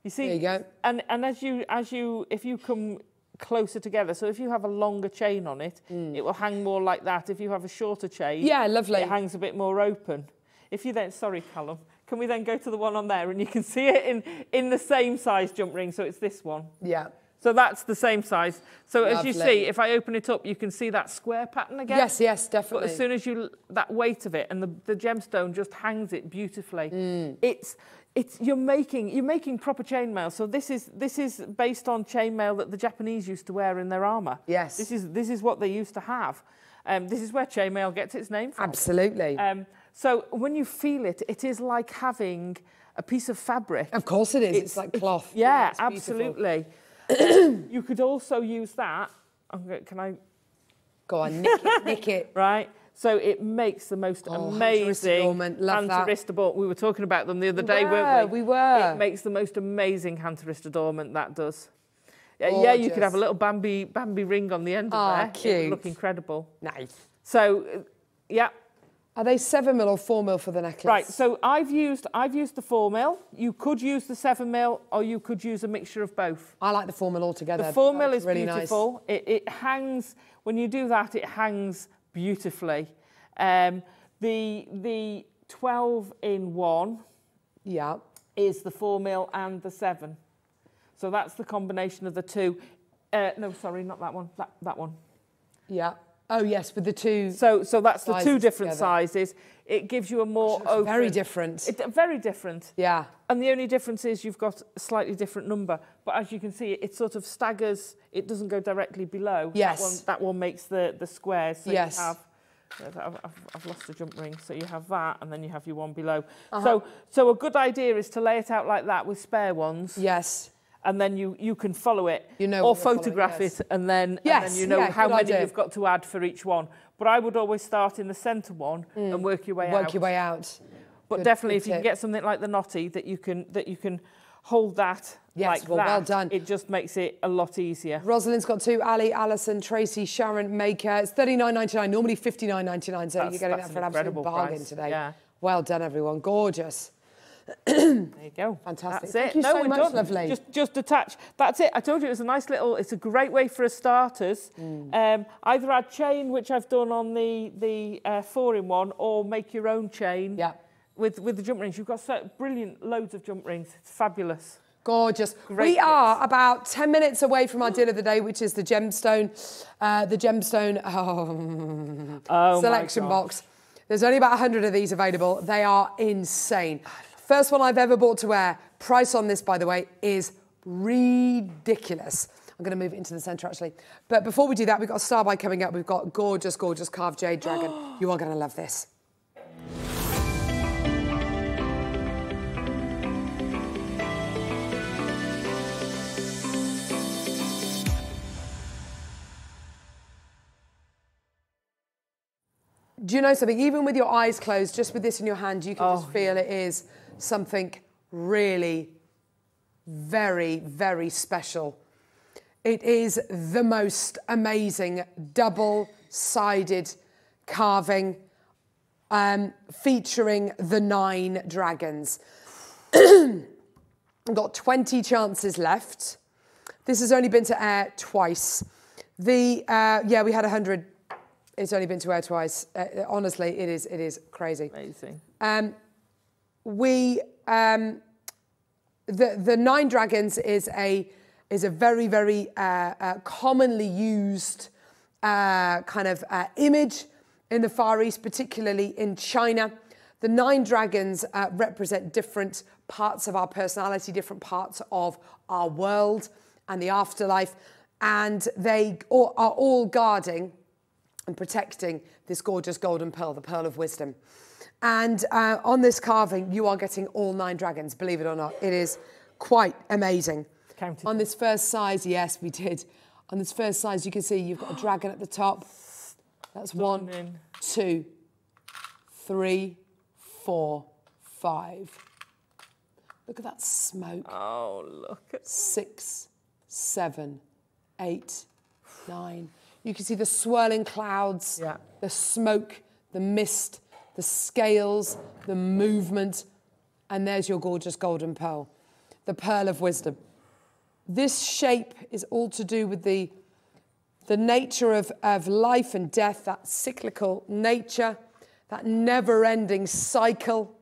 You see, There you go. and and as you as you if you come closer together, so if you have a longer chain on it, it will hang more like that. If you have a shorter chain. Yeah, lovely. it hangs a bit more open. If you then, sorry, Callum, can we then go to the one on there and you can see it in in the same size jump ring? So it's this one. Yeah. So that's the same size. So as you see, if I open it up, you can see that square pattern again. Yes, yes, definitely. But as soon as you that weight of it and the, the gemstone just hangs it beautifully. Mm. It's it's you're making you're making proper chainmail. So this is this is based on chainmail that the Japanese used to wear in their armor. Yes. This is this is what they used to have. Um, this is where chainmail gets its name from. Absolutely. Um, so when you feel it, it is like having a piece of fabric. of course it is. It's, like cloth. Yeah, it's beautiful. absolutely. you could also use that. Can I? Go on, nick it, nick it. Right. So it makes the most Oh, amazing love that. adornment. We were talking about them the other We day, were, weren't we? we were. It makes the most amazing hand-wristed adornment that does. Yeah, yeah, you could have a little Bambi Bambi ring on the end of Ah, there. It cute. would look incredible. Nice. So, yeah, Are they seven mil or four mil for the necklace? Right, so I've used I've used the four mil. You could use the seven mil, or you could use a mixture of both. I like the four mil altogether. The four mil is really beautiful. It, it hangs when you do that. It hangs beautifully. Um, the the twelve in one Yeah. is the four mil and the seven. So that's the combination of the two. Uh, no, sorry, not that one. That that one. Yeah. Oh yes, with the two. So so that's the two different together. sizes. It gives you a more looks open. very different. It, very different. yeah. And the only difference is you've got a slightly different number. But as you can see, it sort of staggers. It doesn't go directly below. Yes. That one, that one makes the, the squares. So Yes. you have... I've, I've, lost a jump ring. So you have that, and then you have your one below. Uh-huh. So, so a good idea is to lay it out like that with spare ones, Yes. And then you, you can follow it. You know or photograph yes. it, and then, and then you know yeah, how many idea. you've got to add for each one. But I would always start in the centre one and work your way Mm. Work out. your way out. But Good- definitely, good if you can get something like the knotty that you can that you can hold that Yes, like well, that, well done. it just makes it a lot easier. Rosalind's got two. Ali, Alison, Tracy, Sharon, Maker. It's thirty nine ninety nine. Normally fifty nine ninety nine. So That's- you're getting that for an an absolute bargain price, today. yeah. Well done, everyone. Gorgeous. There you go. Fantastic. That's Thank it. you no, so much, done. lovely. Just just attach. That's it. I told you it was a nice little. It's a great way for a starters. Um, either add chain, which I've done on the the uh, four in one, or make your own chain. Yeah. With with the jump rings, you've got so brilliant loads of jump rings. It's fabulous. Gorgeous. Great we are about 10 minutes away from our deal of the day, which is the gemstone, uh, the gemstone oh, Oh selection box. There's only about 100 of these available. They are insane. First one I've ever bought to wear. Price on this, by the way, is ridiculous. I'm going to move it into the centre actually. But before we do that, we've got a star by coming up. We've got gorgeous, gorgeous carved jade dragon. you are going to love this. Do you know something? Even with your eyes closed, just with this in your hand, you can just oh, feel it is something really very, very special. It is the most amazing double sided carving um, featuring the nine dragons. Got 20 chances left. This has only been to air twice. The uh, yeah, we had 100. It's only been to air twice. Uh, honestly, it is it is crazy. Amazing. Um, we um, the the nine dragons is a is a very very uh, uh, commonly used uh, kind of uh, image in the Far East, particularly in China. The nine dragons uh, represent different parts of our personality, different parts of our world and the afterlife, and they are all guarding and protecting this gorgeous golden pearl, the pearl of wisdom. And uh, on this carving, you are getting all nine dragons, believe it or not. It is quite amazing. Counted. On this first size, yes, we did. On this first size, you can see you've got a dragon at the top. That's one, Stunning. two, three, four, five. Look at that smoke Oh, look at six, seven, eight, nine. You can see the swirling clouds, Yeah. the smoke the mist, the scales, the movement, and there's your gorgeous golden pearl, the pearl of wisdom. This shape is all to do with the, the nature of, of life and death, that cyclical nature, that never ending cycle.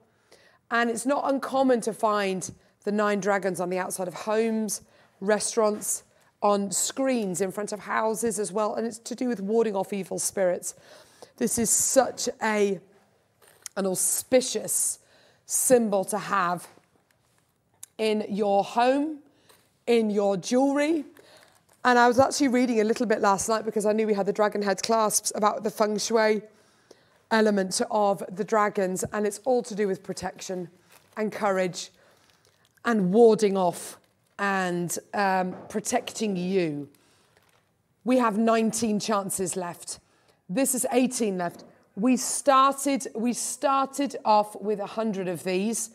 And it's not uncommon to find the nine dragons on the outside of homes, restaurants, on screens in front of houses as well. And it's to do with warding off evil spirits. This is such a, an auspicious symbol to have in your home, in your jewelry. And I was actually reading a little bit last night because I knew we had the dragon head clasps about the feng shui element of the dragons, and it's all to do with protection and courage and warding off and um, protecting you. We have 19 chances left. This is 18 left. We started, we started off with 100 of these.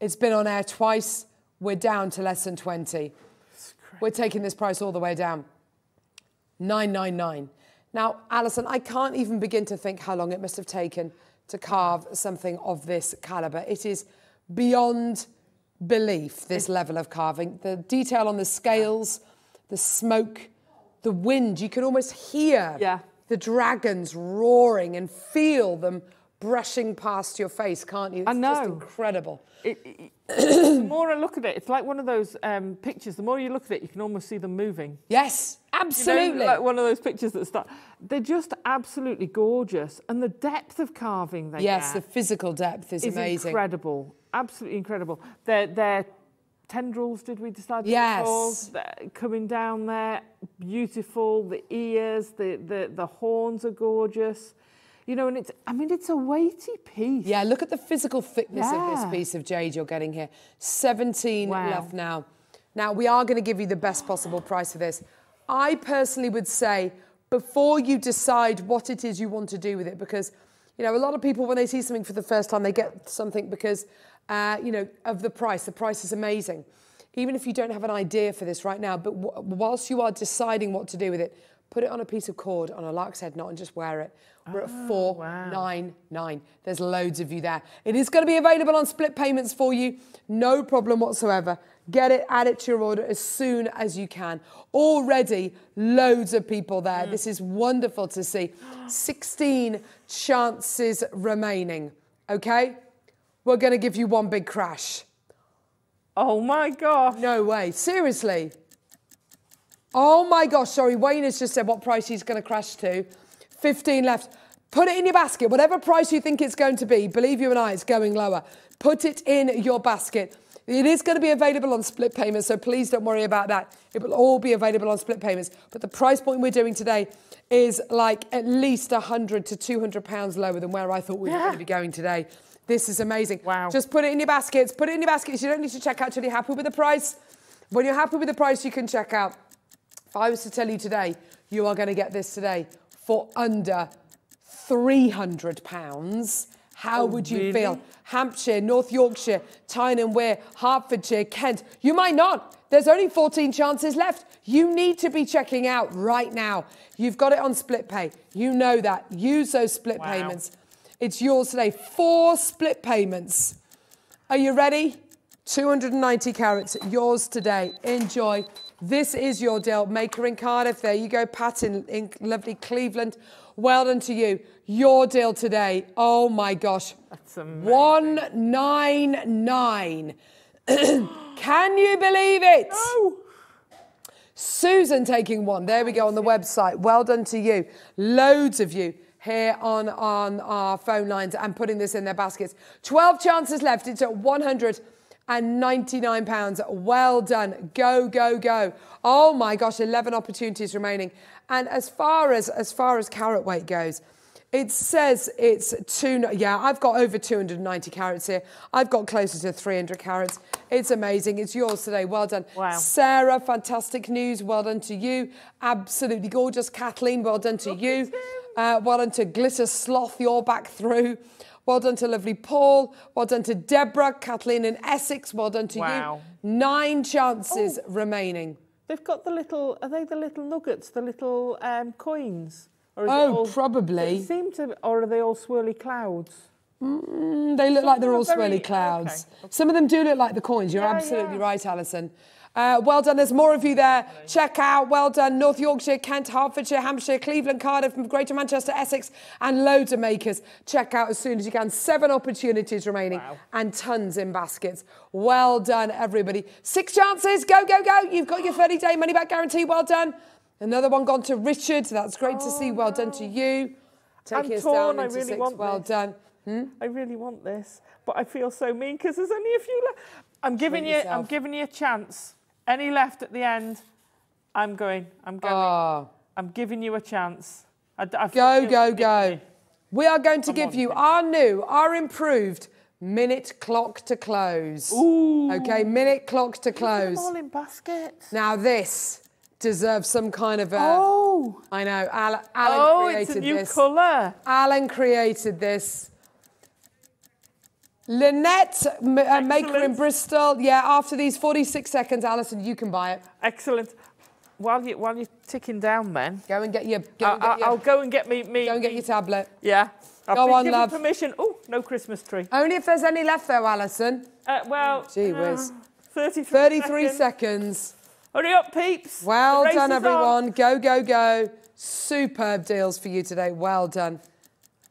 It's been on air twice. We're down to less than 20. We're taking this price all the way down. 999. Now, Alison, I can't even begin to think how long it must have taken to carve something of this caliber. It is beyond belief, this level of carving. The detail on the scales, the smoke, the wind, you can almost hear Yeah. The dragons roaring and feel them brushing past your face, can't you? It's I just know. incredible. It, it, the more I look at it, it's like one of those um, pictures. The more you look at it, you can almost see them moving. Yes, You know, absolutely. like one of those pictures that start. They're just absolutely gorgeous, and the depth of carving they yes, the physical depth is, is amazing. incredible. Absolutely incredible. They're, they're tendrils, did we decide? Yes. coming down there, beautiful. The ears, the, the, the horns are gorgeous. You know, and it's, I mean, it's a weighty piece. Yeah, look at the physical thickness of this piece of jade you're getting here. 17 Wow. left now. Now, we are going to give you the best possible price for this. I personally would say before you decide what it is you want to do with it, because, you know, a lot of people, when they see something for the first time, they get something because, uh, you know, of the price. The price is amazing. Even if you don't have an idea for this right now, but whilst you are deciding what to do with it, put it on a piece of cord, on a lark's head knot, and just wear it. We're at four nine nine. There's loads of you there. It is going to be available on split payments for you. No problem whatsoever. Get it, add it to your order as soon as you can. Already, loads of people there. This is wonderful to see. 16 chances remaining. Okay? We're going to give you one big crash. Oh my gosh. No way. Seriously. Oh my gosh, sorry. Wayne has just said what price he's going to crash to. 15 left. Put it in your basket. Whatever price you think it's going to be, believe you and I, it's going lower. Put it in your basket. It is going to be available on split payments, so please don't worry about that. It will all be available on split payments. But the price point we're doing today is like at least 100 to 200 pounds lower than where I thought we were going to be going today. This is amazing. Wow. Just put it in your baskets. Put it in your baskets. You don't need to check out till you're happy with the price. When you're happy with the price, you can check out. If I was to tell you today, you are going to get this today for under 300 pounds. How oh, would you really? feel? Hampshire, North Yorkshire, Tyne and Wear, Hertfordshire, Kent. You might not. There's only 14 chances left. You need to be checking out right now. You've got it on split pay. You know that. Use those split Wow. payments. It's yours today. Four split payments. Are you ready? 290 carats, yours today. Enjoy. This is your deal. Maker in Cardiff. There you go. Pat in, in lovely Cleveland. Well done to you. Your deal today. Oh my gosh. That's amazing. 199. Can you believe it? Susan taking one. There we go on the website. Well done to you. Loads of you here on, on our phone lines and putting this in their baskets. 12 chances left. It's at 199 pounds. Well done. Go, go, go. Oh my gosh, 11 opportunities remaining. And as far as as far as carat weight goes, it says it's two. Yeah, I've got over 290 carats here. I've got closer to 300 carats. It's amazing. It's yours today. Well done. Wow. Sarah, fantastic news. Well done to you. Absolutely gorgeous. Kathleen, well done to you. Uh, well done to Glitter Sloth. You're back through. Well done to lovely Paul. Well done to Deborah, Kathleen in Essex. Well done to Wow. you. Nine chances remaining. They've got the little, are they the little nuggets, the little um, coins? Or is it Oh, all- probably. They seem to, or are they all swirly clouds? Mm, they look like they're all very- swirly clouds. okay, Some of them do look like the coins. You're Yeah, absolutely yeah. right, Alison. Uh, well done. There's more of you there. Check out. Well done. North Yorkshire, Kent, Hertfordshire, Hampshire, Cleveland, Cardiff, Greater Manchester, Essex, and loads of makers. Check out as soon as you can. Seven opportunities remaining and tons in baskets. Well done, everybody. Six chances. Go, go, go. You've got your 30 day money back guarantee. Well done. Another one gone to Richard. That's great to see. Oh, well done to you. Taking I'm us torn. down I really six. want well this. done. Hmm? I really want this, but I feel so mean because there's only a few left. I'm giving Treat you. I'm giving you a chance. Any left at the end? I'm going. I'm going. Oh. I'm giving you a chance. I, I Go, go, go. We are going to Come give you Vic. our new, our improved minute clock to close. Ooh. Okay, minute clock to close. all in baskets. Now this deserves some kind of a. Oh. I know. Alan, Alan Oh, created it's a new this. colour. Alan created this. Lynette, m- uh, maker in Bristol. Yeah, after these 46 seconds, Alison, you can buy it. Excellent. While you while you're ticking down, then Go and get your. Go I, and get I, your, will go and get me me. go and get your tablet. Yeah. I've Go on, love. permission. Oh, no Christmas tree. Only if there's any left, though, Alison. Uh, well, Gee uh, whiz. 33, 33 seconds. seconds. Hurry up, peeps. Well done, is on. everyone. Go, go, go. Superb deals for you today. Well done.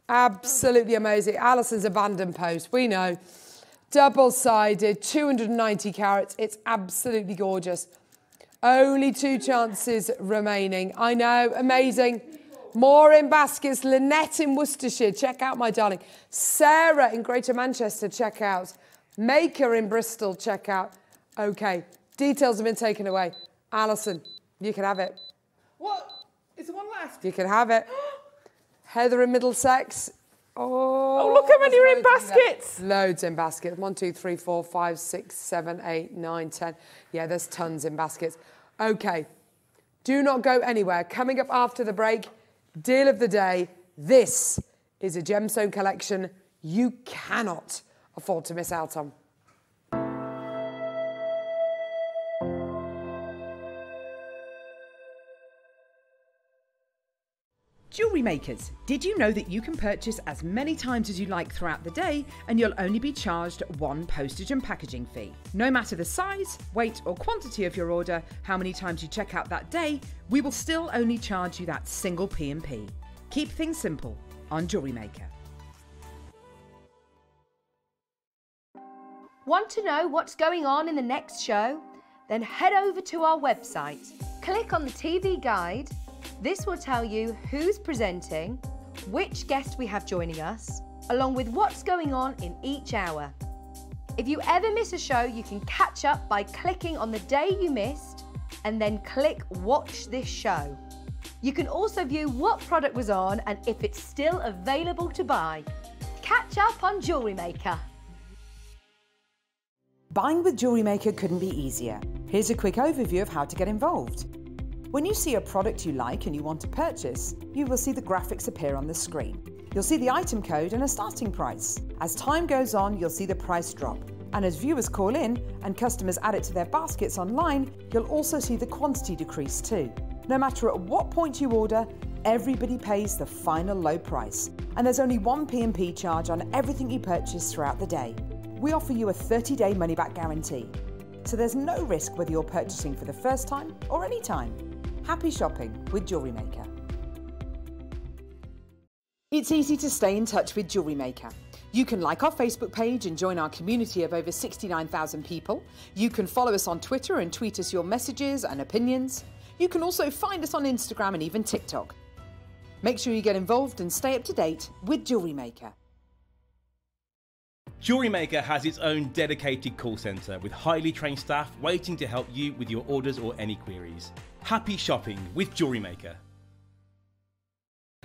Absolutely amazing. Alison's abandoned post. We know. Double sided, 290 carats. It's absolutely gorgeous. Only two chances remaining. I know. Amazing. More in baskets. Lynette in Worcestershire. Check out, my darling. Sarah in Greater Manchester. Check out. Maker in Bristol. Check out. Okay. Details have been taken away. Alison, you can have it. What? Is there one left? You can have it. Heather in Middlesex. Oh, Oh, look how many are in baskets. Loads in baskets. One, two, three, four, five, six, seven, eight, nine, ten. Yeah, there's tons in baskets. Okay. Do not go anywhere. Coming up after the break, deal of the day. This is a gemstone collection you cannot afford to miss out on. Jewellery makers, did you know that you can purchase as many times as you like throughout the day and you'll only be charged one postage and packaging fee? No matter the size, weight, or quantity of your order, how many times you check out that day, we will still only charge you that single P&P. Keep things simple on Jewellery Maker. Want to know what's going on in the next show? Then head over to our website. Click on the TV guide. This will tell you who's presenting, which guest we have joining us, along with what's going on in each hour. If you ever miss a show, you can catch up by clicking on the day you missed and then click Watch This Show. You can also view what product was on and if it's still available to buy. Catch up on Jewellery Maker. Buying with Jewellery Maker couldn't be easier. Here's a quick overview of how to get involved. When you see a product you like and you want to purchase, you will see the graphics appear on the screen. You'll see the item code and a starting price. As time goes on, you'll see the price drop. And as viewers call in and customers add it to their baskets online, you'll also see the quantity decrease too. No matter at what point you order, everybody pays the final low price. And there's only one P&P charge on everything you purchase throughout the day. We offer you a 30-day money-back guarantee. So there's no risk whether you're purchasing for the first time or any time. Happy shopping with Jewellery Maker. It's easy to stay in touch with Jewellery Maker. You can like our Facebook page and join our community of over 69,000 people. You can follow us on Twitter and tweet us your messages and opinions. You can also find us on Instagram and even TikTok. Make sure you get involved and stay up to date with Jewellery Maker. Jewelry Maker has its own dedicated call centre with highly trained staff waiting to help you with your orders or any queries. Happy shopping with Jewelry Maker.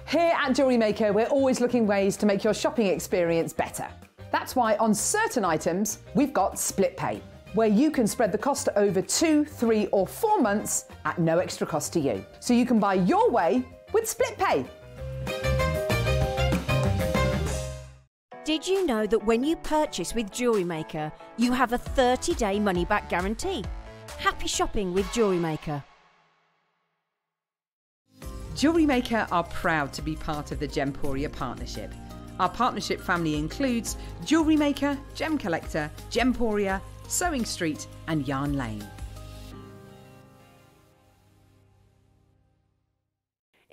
Here at Jewellery Maker, we're always looking ways to make your shopping experience better. That's why on certain items, we've got split pay, where you can spread the cost over two, three, or four months at no extra cost to you. So you can buy your way with split pay. Did you know that when you purchase with Jewellery Maker, you have a 30 day money back guarantee? Happy shopping with Jewellery Maker. Jewellery Maker are proud to be part of the Gemporia partnership. Our partnership family includes Jewellery Maker, Gem Collector, Gemporia, Sewing Street, and Yarn Lane.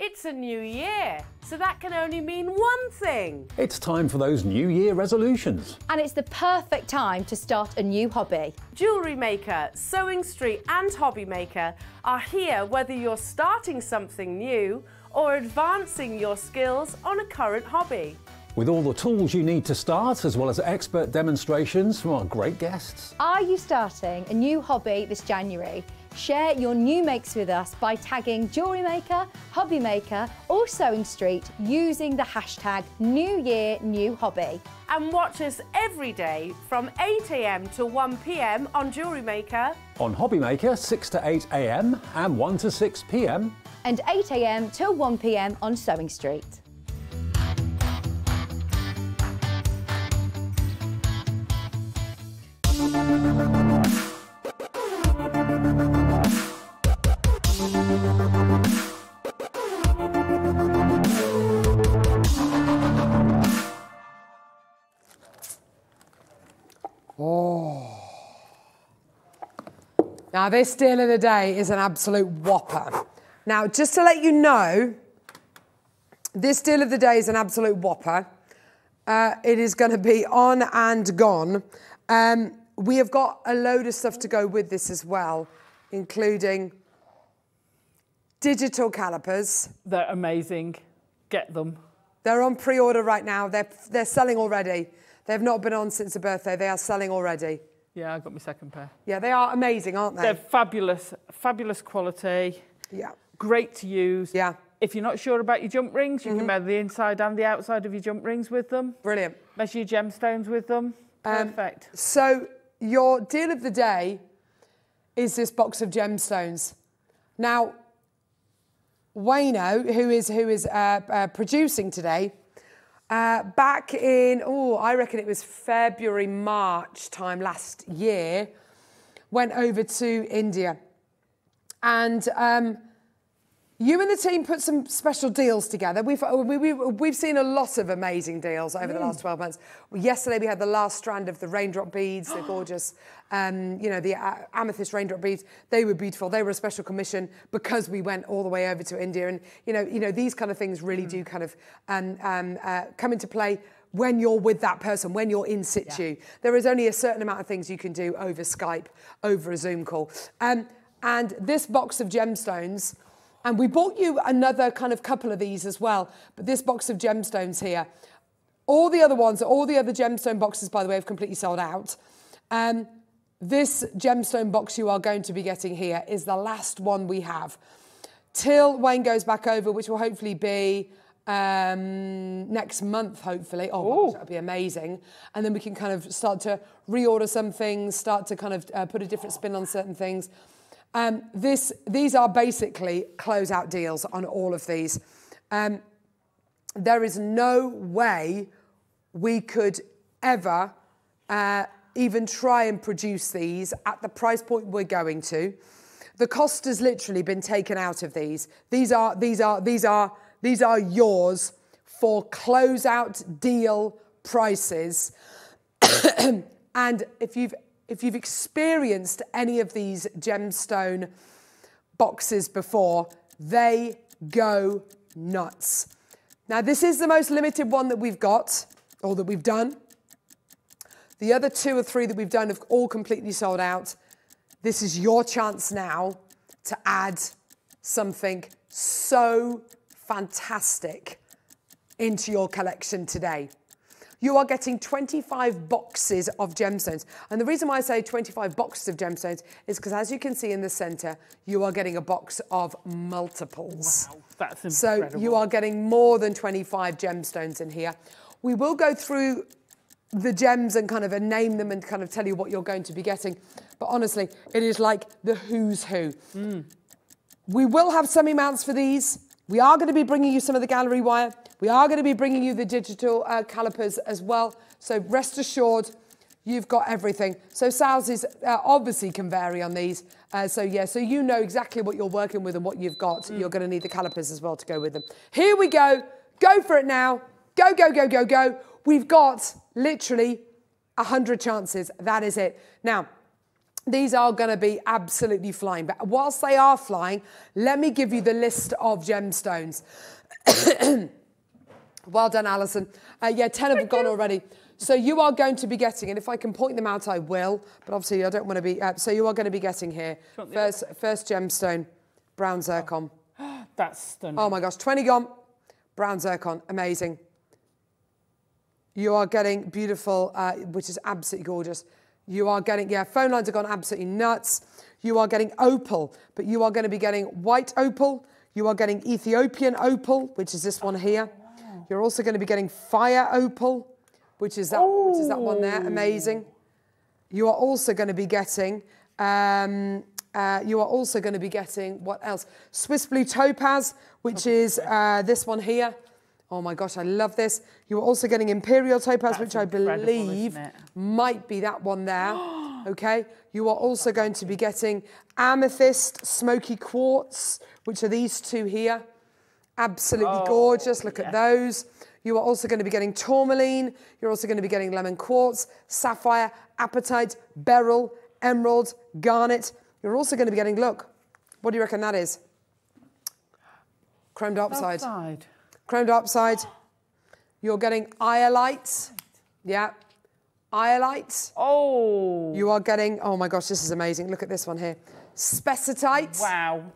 It's a new year, so that can only mean one thing. It's time for those New Year resolutions. And it's the perfect time to start a new hobby. Jewellery Maker, Sewing Street, and Hobby Maker are here whether you're starting something new or advancing your skills on a current hobby. With all the tools you need to start, as well as expert demonstrations from our great guests. Are you starting a new hobby this January? Share your new makes with us by tagging Jewellery Maker, Hobby Maker or Sewing Street using the hashtag New Year New Hobby. And watch us every day from 8am to 1pm on Jewellery Maker. On Hobby Maker, 6 to 8 a.m. and 1 to 6 p.m. And 8am till 1pm on Sewing Street. Now, this deal of the day is an absolute whopper. Now, just to let you know, this deal of the day is an absolute whopper. Uh, it is going to be on and gone. Um, we have got a load of stuff to go with this as well, including digital calipers. They're amazing. Get them. They're on pre-order right now. They're, they're selling already. They've not been on since the birthday. They are selling already. Yeah, I got my second pair. Yeah, they are amazing, aren't they? They're fabulous, fabulous quality. Yeah. Great to use. Yeah. If you're not sure about your jump rings, you can measure the inside and the outside of your jump rings with them. Brilliant. Measure your gemstones with them. Perfect. So your deal of the day is this box of gemstones. Now, Wayno, who is who is uh, uh, producing today, uh, back in oh, I reckon it was February March time last year, went over to India, and. Um, you and the team put some special deals together. We've, we, we, we've seen a lot of amazing deals over the last 12 months. Yesterday, we had the last strand of the raindrop beads, the gorgeous, um, you know, the uh, amethyst raindrop beads. They were beautiful. They were a special commission because we went all the way over to India. And, you know, you know these kind of things really do kind of um, um, uh, come into play when you're with that person, when you're in situ. There is only a certain amount of things you can do over Skype, over a Zoom call. Um, and this box of gemstones, and we bought you another kind of couple of these as well. But this box of gemstones here, all the other ones, all the other gemstone boxes, by the way, have completely sold out. Um, this gemstone box you are going to be getting here is the last one we have. Till Wayne goes back over, which will hopefully be um, next month, hopefully. Oh, gosh, that'd be amazing. And then we can kind of start to reorder some things, start to kind of uh, put a different spin on certain things. Um, this, these are basically closeout deals on all of these. Um, there is no way we could ever uh, even try and produce these at the price point we're going to. The cost has literally been taken out of these. These are these are these are these are yours for closeout deal prices. and if you've if you've experienced any of these gemstone boxes before, they go nuts. Now, this is the most limited one that we've got, or that we've done. The other two or three that we've done have all completely sold out. This is your chance now to add something so fantastic into your collection today. You are getting 25 boxes of gemstones. And the reason why I say 25 boxes of gemstones is because as you can see in the center, you are getting a box of multiples. Wow, that's incredible. So you are getting more than 25 gemstones in here. We will go through the gems and kind of name them and kind of tell you what you're going to be getting. But honestly, it is like the who's who. Hmm. We will have some amounts for these. We are going to be bringing you some of the gallery wire. We are going to be bringing you the digital uh, calipers as well. So rest assured, You've got everything. So sizes uh, obviously can vary on these. Uh, so yeah, so you know exactly what you're working with and what you've got. You're going to need the calipers as well to go with them. Here we go. Go for it now. Go, go, go, go, go. We've got literally 100 chances. That is it. Now, these are going to be absolutely flying. But whilst they are flying, let me give you the list of gemstones. well done, Alison. Uh, yeah, 10 have gone already. So you are going to be getting, and if I can point them out, I will. But obviously, I don't want to be. Uh, so you are going to be getting here first, first gemstone, brown zircon. That's stunning. Oh my gosh, 20 gone, brown zircon, amazing. You are getting beautiful, uh, which is absolutely gorgeous. You are getting, yeah, phone lines have gone absolutely nuts. You are getting opal, but you are going to be getting white opal. You are getting Ethiopian opal, which is this one here. You're also going to be getting fire opal, which is that, which is that one there. Amazing. You are also going to be getting, um, uh, you are also going to be getting, what else? Swiss blue topaz, which is uh, this one here. Oh my gosh, I love this. You're also getting imperial topaz, That's which I believe might be that one there. okay. You are also going to be getting amethyst, smoky quartz, which are these two here. Absolutely gorgeous. Look at those. You are also going to be getting tourmaline. You're also going to be getting lemon quartz, sapphire, apatite, beryl, emerald, garnet. You're also going to be getting, look, what do you reckon that is? Chrome diopside. Chrome diopside. You're getting iolite. Yeah. Iolite. Oh. You are getting, oh my gosh, this is amazing. Look at this one here. Spessartite. Wow.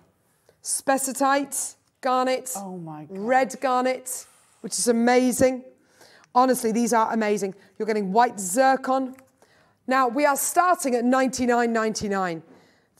Spessartite. Garnet. Oh my God. Red garnet, which is amazing. Honestly, these are amazing. You're getting white zircon. Now, we are starting at 99.99.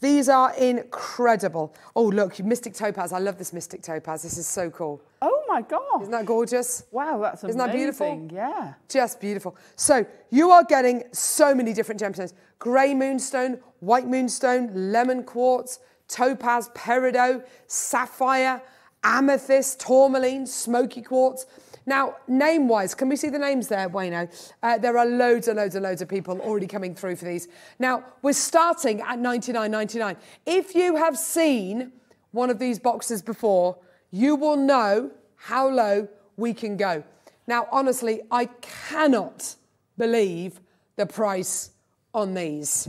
These are incredible. Oh, look, Mystic Topaz. I love this Mystic Topaz. This is so cool. Oh my God. Isn't that gorgeous? Wow, that's amazing. Isn't that beautiful? Yeah. Just beautiful. So you are getting so many different gemstones. Grey moonstone, white moonstone, lemon quartz, topaz, peridot, sapphire, amethyst, tourmaline, smoky quartz. Now, name-wise, can we see the names there, Wayno? Uh, there are loads and loads and loads of people already coming through for these. Now, we're starting at 99.99. If you have seen one of these boxes before, you will know how low we can go. Now, honestly, I cannot believe the price on these.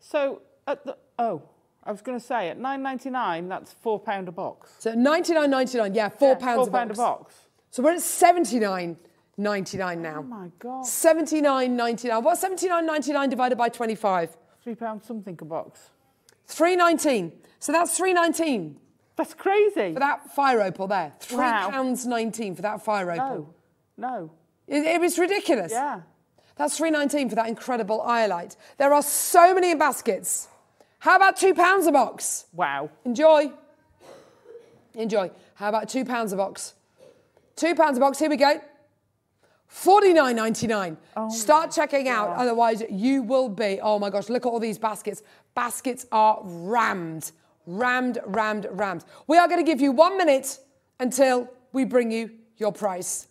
So at the oh, I was going to say at nine ninety nine, that's four pound a box. So 99.99, yeah, four Yeah, pounds four a pound box. a box. So we're at 79.99 now. Oh my God. 79.99. What's 79.99 divided by 25? Three pounds something a box. 3.19. So that's 3.19 That's crazy. for that fire opal there. Three Wow. pounds 19 for that fire opal. No, no. It, it was ridiculous. Yeah. That's 3.19 for that incredible iolite. There are so many in baskets. How about two pounds a box? Wow. Enjoy. Enjoy. How about two pounds a box? Two pounds a box. Here we go. Forty-nine ninety-nine. Start checking out, otherwise you will be. Oh my gosh! Look at all these baskets. Baskets are rammed, rammed, rammed, rammed. We are going to give you one minute until we bring you your price.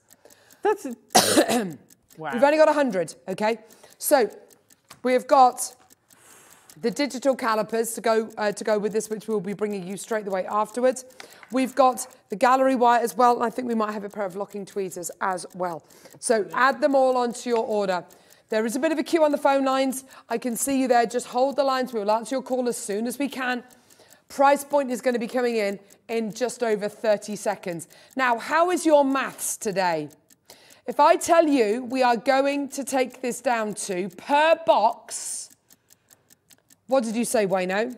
That's wow. We've only got 100, okay? So we have got the digital calipers to go, uh, to go with this, which we'll be bringing you straight away afterwards. We've got the gallery wire as well, and I think we might have a pair of locking tweezers as well. So add them all onto your order. There is a bit of a queue on the phone lines. I can see you there. Just hold the lines. We will answer your call as soon as we can. Price point is going to be coming in in just over 30 seconds. Now, how is your maths today? If I tell you we are going to take this down to per box, what did you say, Wayno?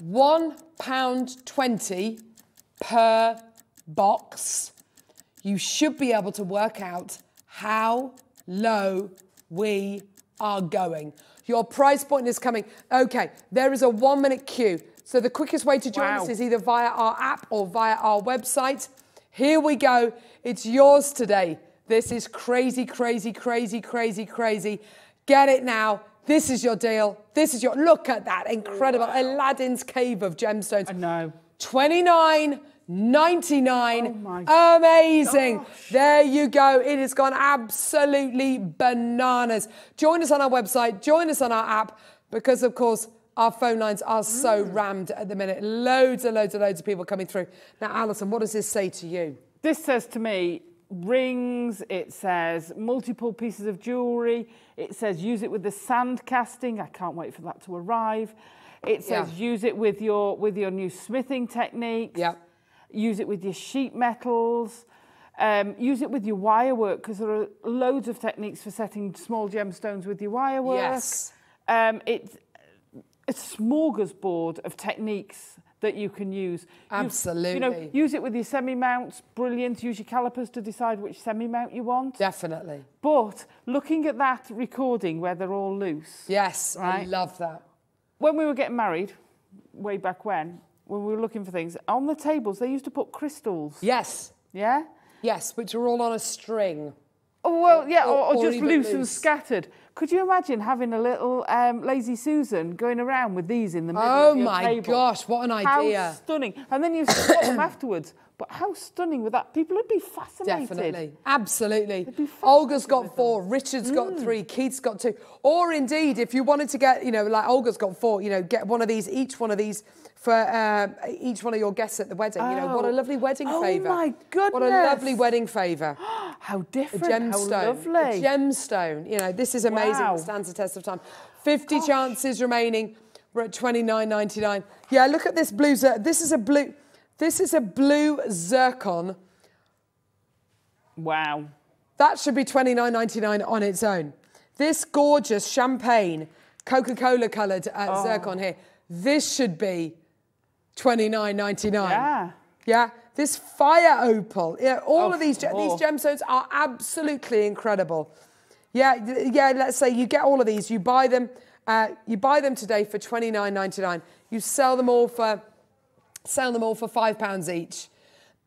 One pound twenty per box. You should be able to work out how low we are going. Your price point is coming. Okay, there is a one minute queue. So the quickest way to join Wow. us is either via our app or via our website. Here we go. It's yours today. This is crazy, crazy, crazy, crazy, crazy. Get it now. This is your deal. This is your look at that incredible Aladdin's cave of gemstones. I know. 99 amazing. there you go. It has gone absolutely bananas. Join us on our website. Join us on our app because of course our phone lines are so mm. rammed at the minute. Loads and loads and loads of people coming through. Now alison what does this say to you? This says to me rings, it says multiple pieces of jewellery, it says use it with the sand casting. I can't wait for that to arrive. It says Yeah. use it with your with your new smithing techniques. Yeah. Use it with your sheet metals. Um, use it with your wire work because there are loads of techniques for setting small gemstones with your wire work. Yes. Um, it's a smorgasbord of techniques that you can use. You, you know, use it with your semi-mounts, brilliant. Use your calipers to decide which semi-mount you want. definitely But looking at that recording where they're all loose, yes i Right. love that when we were getting married, way back when, when we were looking for things, on the tables they used to put crystals. yes Yeah? yes which are all on a string Oh, well, yeah, or- or, or just even loose, and scattered. Could you imagine having a little um, lazy Susan going around with these in the middle Oh of your table. Oh my table? gosh, what an idea! How stunning. And then you spot them afterwards. But how stunning would that? People would be fascinated. Definitely, absolutely. Olga's got four, Richard's got Mm. three, Keith's got two. Or indeed, if you wanted to get, you know, like Olga's got four, you know, get one of these, each one of these for uh, each one of your guests at the wedding. You know, what a Oh. lovely wedding Oh favour. my What a lovely wedding favour. How A different. gemstone. How lovely. A gemstone. You know, this is amazing. Wow. It stands the test of time. 50 chances remaining. We're at 29.99. Yeah, look at this blue. This is a blue. This is a blue zircon. Wow. That should be 29.99 on its own. This gorgeous champagne, Coca-Cola coloured uh, Oh. zircon here. This should be 29.99. Yeah. Yeah. This fire opal. Yeah. All Oh, of these ge- oh. these gemstones are absolutely incredible. Yeah. Yeah. Let's say you get all of these. You buy them. Uh, you buy them today for 29.99. You sell them all for sell them all for five pounds each.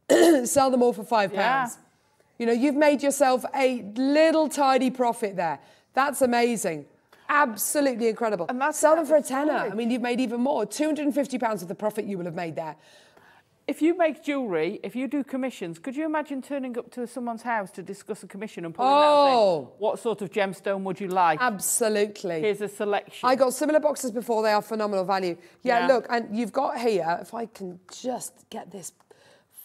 sell them all for five Yeah. pounds. You know, you've made yourself a little tidy profit there. That's amazing. Absolutely incredible. And that's- Sell them for a tenner. right. I mean, you've made even more. £250 of the profit you will have made there. If you make jewellery, if you do commissions, could you imagine turning up to someone's house to discuss a commission and pulling out Oh. saying, what sort of gemstone would you like? Absolutely. Here's a selection. I got similar boxes before. They are phenomenal value. Yeah, Yeah. look, and you've got here, if I can just get this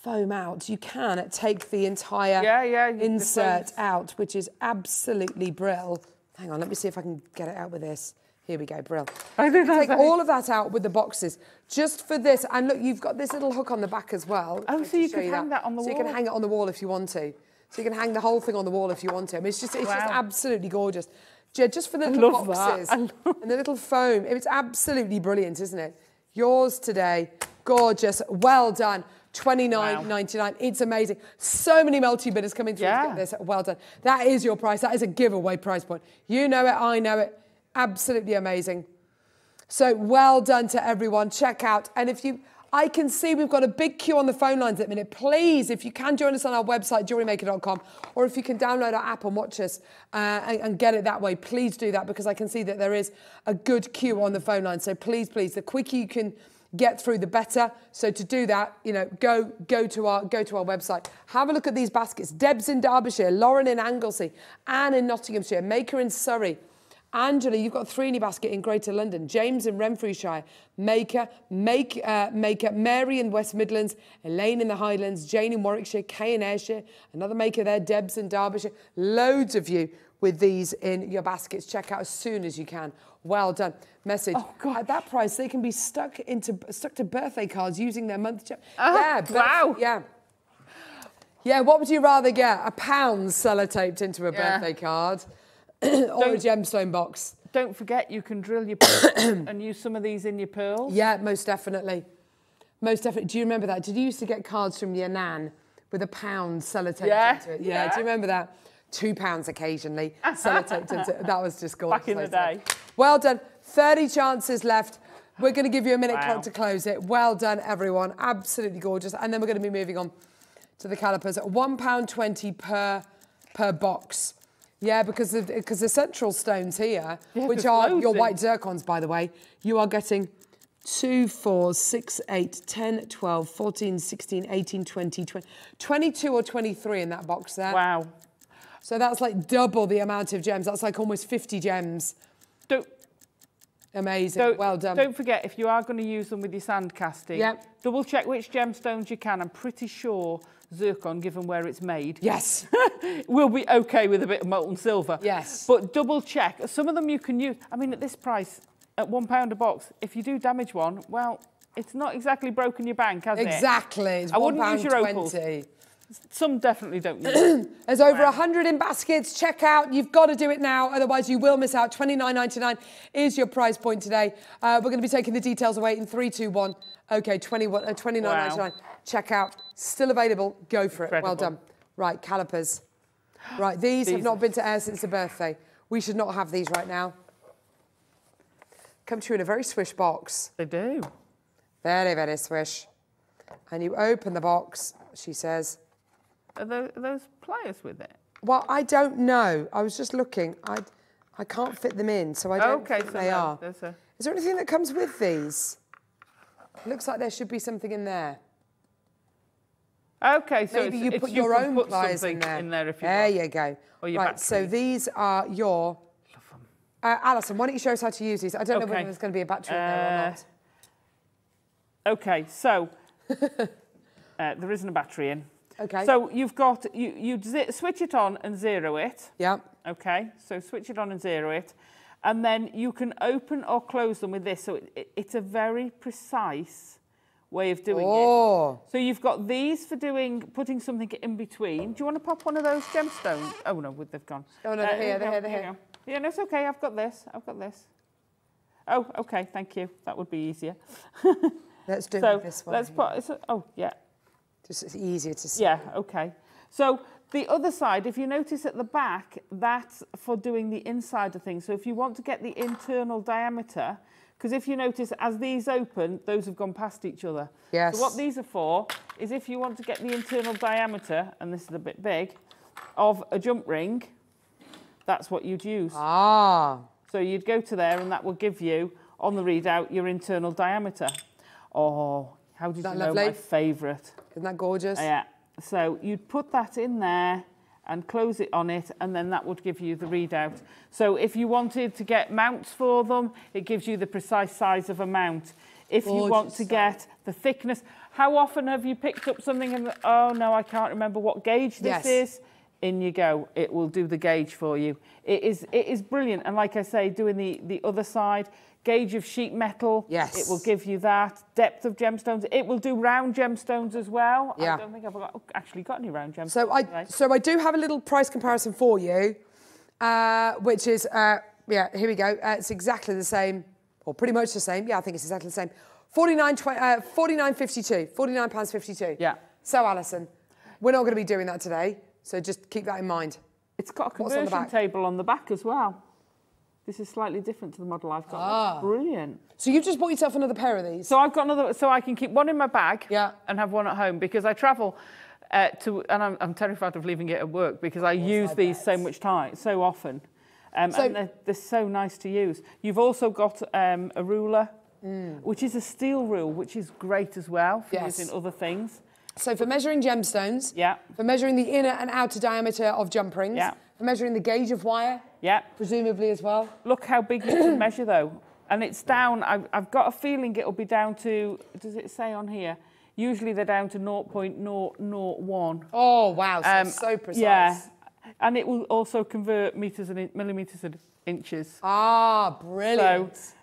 foam out, you can take the entire Yeah, yeah, you- the insert out, which is absolutely brill. Hang on, let me see if I can get it out with this. Here we go, brill. I think that's Take all of that out with the boxes, just for this. And look, you've got this little hook on the back as well. Oh, so you could hang that on the So you can hang it on the wall if you want to. So you can hang the whole thing on the wall if you want to. I mean, it's just, it's just absolutely gorgeous. Just for the little that. boxes and the little foam. It's absolutely brilliant, isn't it? Yours today, gorgeous, well done. Twenty nine ninety nine. It's amazing. So many multi bidders coming through to Yeah. get this. Well done. That is your price. That is a giveaway price point. You know it. I know it. Absolutely amazing. So well done to everyone. Check out. And if you, I can see we've got a big queue on the phone lines at the minute. Please, if you can join us on our website, jewellerymaker.com, or if you can download our app and watch us uh, and, and get it that way, please do that because I can see that there is a good queue on the phone line. So please, please, the quicker you can get through, the better. So to do that, you know, go go to our go to our website. Have a look at these baskets. Deb's in Derbyshire, Lauren in Anglesey, Anne in Nottinghamshire, Maker in Surrey. Angela, you've got three in your basket in Greater London. James in Renfrewshire. Maker, make, uh, Maker, Mary in West Midlands. Elaine in the Highlands. Jane in Warwickshire. Kay in Ayrshire. Another maker there. Debs in Derbyshire. Loads of you with these in your baskets. Check out as soon as you can. Well done. Message. Oh, At that price, they can be stuck into stuck to birthday cards using their month. check. Oh, yeah. wow. Yeah. Yeah. What would you rather get? A pound sellotaped into a Yeah. birthday card, or a Don't- gemstone box? Don't forget you can drill your pearls and use some of these in your pearls. Yeah, most definitely. Most definitely. Do you remember that? Did you used to get cards from your nan with a pound sellotaped Yeah, into it? Yeah. yeah. Do you remember that? Two pounds occasionally sellotaped into. That was just gorgeous. Back in the day. Well done. 30 chances left. We're going to give you a minute Wow. clock to close it. Well done, everyone. Absolutely gorgeous. And then we're going to be moving on to the calipers at £1.20 per, per box. Yeah, because of, because the central stones here, Yeah, which are your white zircons, by the way, you are getting 2, 4, 6, 8, 10, 12, 14, 16, 18, 20, 20, 22 or 23 in that box there. Wow. So that's like double the amount of gems. That's like almost 50 gems. Don't, Amazing. don't, well done. Don't forget, if you are going to use them with your sand casting, Yep. double check which gemstones you can. I'm pretty sure zircon, given where it's made, Yes. will be okay with a bit of molten silver. Yes. But double check. Some of them you can use. I mean, at this price, at one pound a box, if you do damage one, well, it's not exactly broken your bank, has it? exactly. I wouldn't use your £1.20. opals. Some definitely don't. There's over 100 in baskets. Check out. You've got to do it now, otherwise you will miss out. 29.99 is your prize point today. Uh, we're going to be taking the details away in three, two, one. Okay, 21, uh, 29.99. Wow. Check out. Still available. Go for it. Well done. Right, calipers. Right, these, have not been to air since the birthday. We should not have these right now. Come to you in a very swish box. They do. Very, very swish. And you open the box, she says. Are those, are those pliers with it? Well, I don't know. I was just looking. I, I can't fit them in, so I don't okay, think so they no, are. a- Is there anything that comes with these? Looks like there should be something in there. Okay, so Maybe you put your own put pliers in there. in there if you there you go. Right, so these are your. Love Uh, Alison, why don't you show us how to use these? I don't know whether there's going to be a battery in there or Uh, not. Okay, so uh, there isn't a battery in. Okay. So you've got you you switch it on and zero it. Yeah. Okay, so switch it on and zero it, and then you can open or close them with this. So it, it, it's a very precise way of doing Oh. it. So you've got these for doing putting something in between. Do you want to pop one of those gemstones? Oh no, they've gone. Oh, no, Uh, they're you here, they're here, they're here. go. Yeah, no, it's okay. I've got this. I've got this. Oh, okay. Thank you. That would be easier. Let's do so this one. let's put. Oh, yeah. Just it's easier to see. Yeah, okay. So the other side, if you notice at the back, that's for doing the inside of things. So if you want to get the internal diameter, because if you notice as these open, those have gone past each other. Yes. So what these are for is if you want to get the internal diameter, and this is a bit big, of a jump ring, that's what you'd use. Ah. So you'd go to there and that will give you, on the readout, your internal diameter. Oh, how did that you know lovely? my favourite? Isn't that gorgeous? Yeah. So you'd put that in there and close it on it, and then that would give you the readout. So if you wanted to get mounts for them, it gives you the precise size of a mount. If you want to get the thickness, how often have you picked up something and oh no, I can't remember what gauge this Yes. is? In you go. It will do the gauge for you. It is it is brilliant. And like I say, doing the the other side, gauge of sheet metal. Yes. It will give you that depth of gemstones. It will do round gemstones as well. Yeah. I don't think I've got, actually got any round gemstones. So I today. so I do have a little price comparison for you, uh, which is uh, yeah here we go. Uh, it's exactly the same, or pretty much the same. Yeah, I think it's exactly the same. 49, tw- uh, 49.52, 49 pounds 52. Yeah. So Alison, we're not going to be doing that today. So just keep that in mind. It's got a What's on the conversion back? table on the back as well. This is slightly different to the model I've got. Ah. That's brilliant. So you've just bought yourself another pair of these. So I've got another, so I can keep one in my bag Yeah. and have one at home because I travel uh, to, and I'm, I'm terrified of leaving it at work because I use I these bet. so much time, so often. Um, So- and they're, they're so nice to use. You've also got um, a ruler, Mm. which is a steel rule, which is great as well for Yes. using other things. So for measuring gemstones, Yeah. for measuring the inner and outer diameter of jump rings, Yeah. Measuring the gauge of wire, Yeah. presumably as well. Look how big you can measure though. And it's down, I've, I've got a feeling it'll be down to, does it say on here? Usually they're down to 0.001. Oh wow, so, Um, so precise. Yeah. And it will also convert meters and in, millimeters and inches. Ah, brilliant.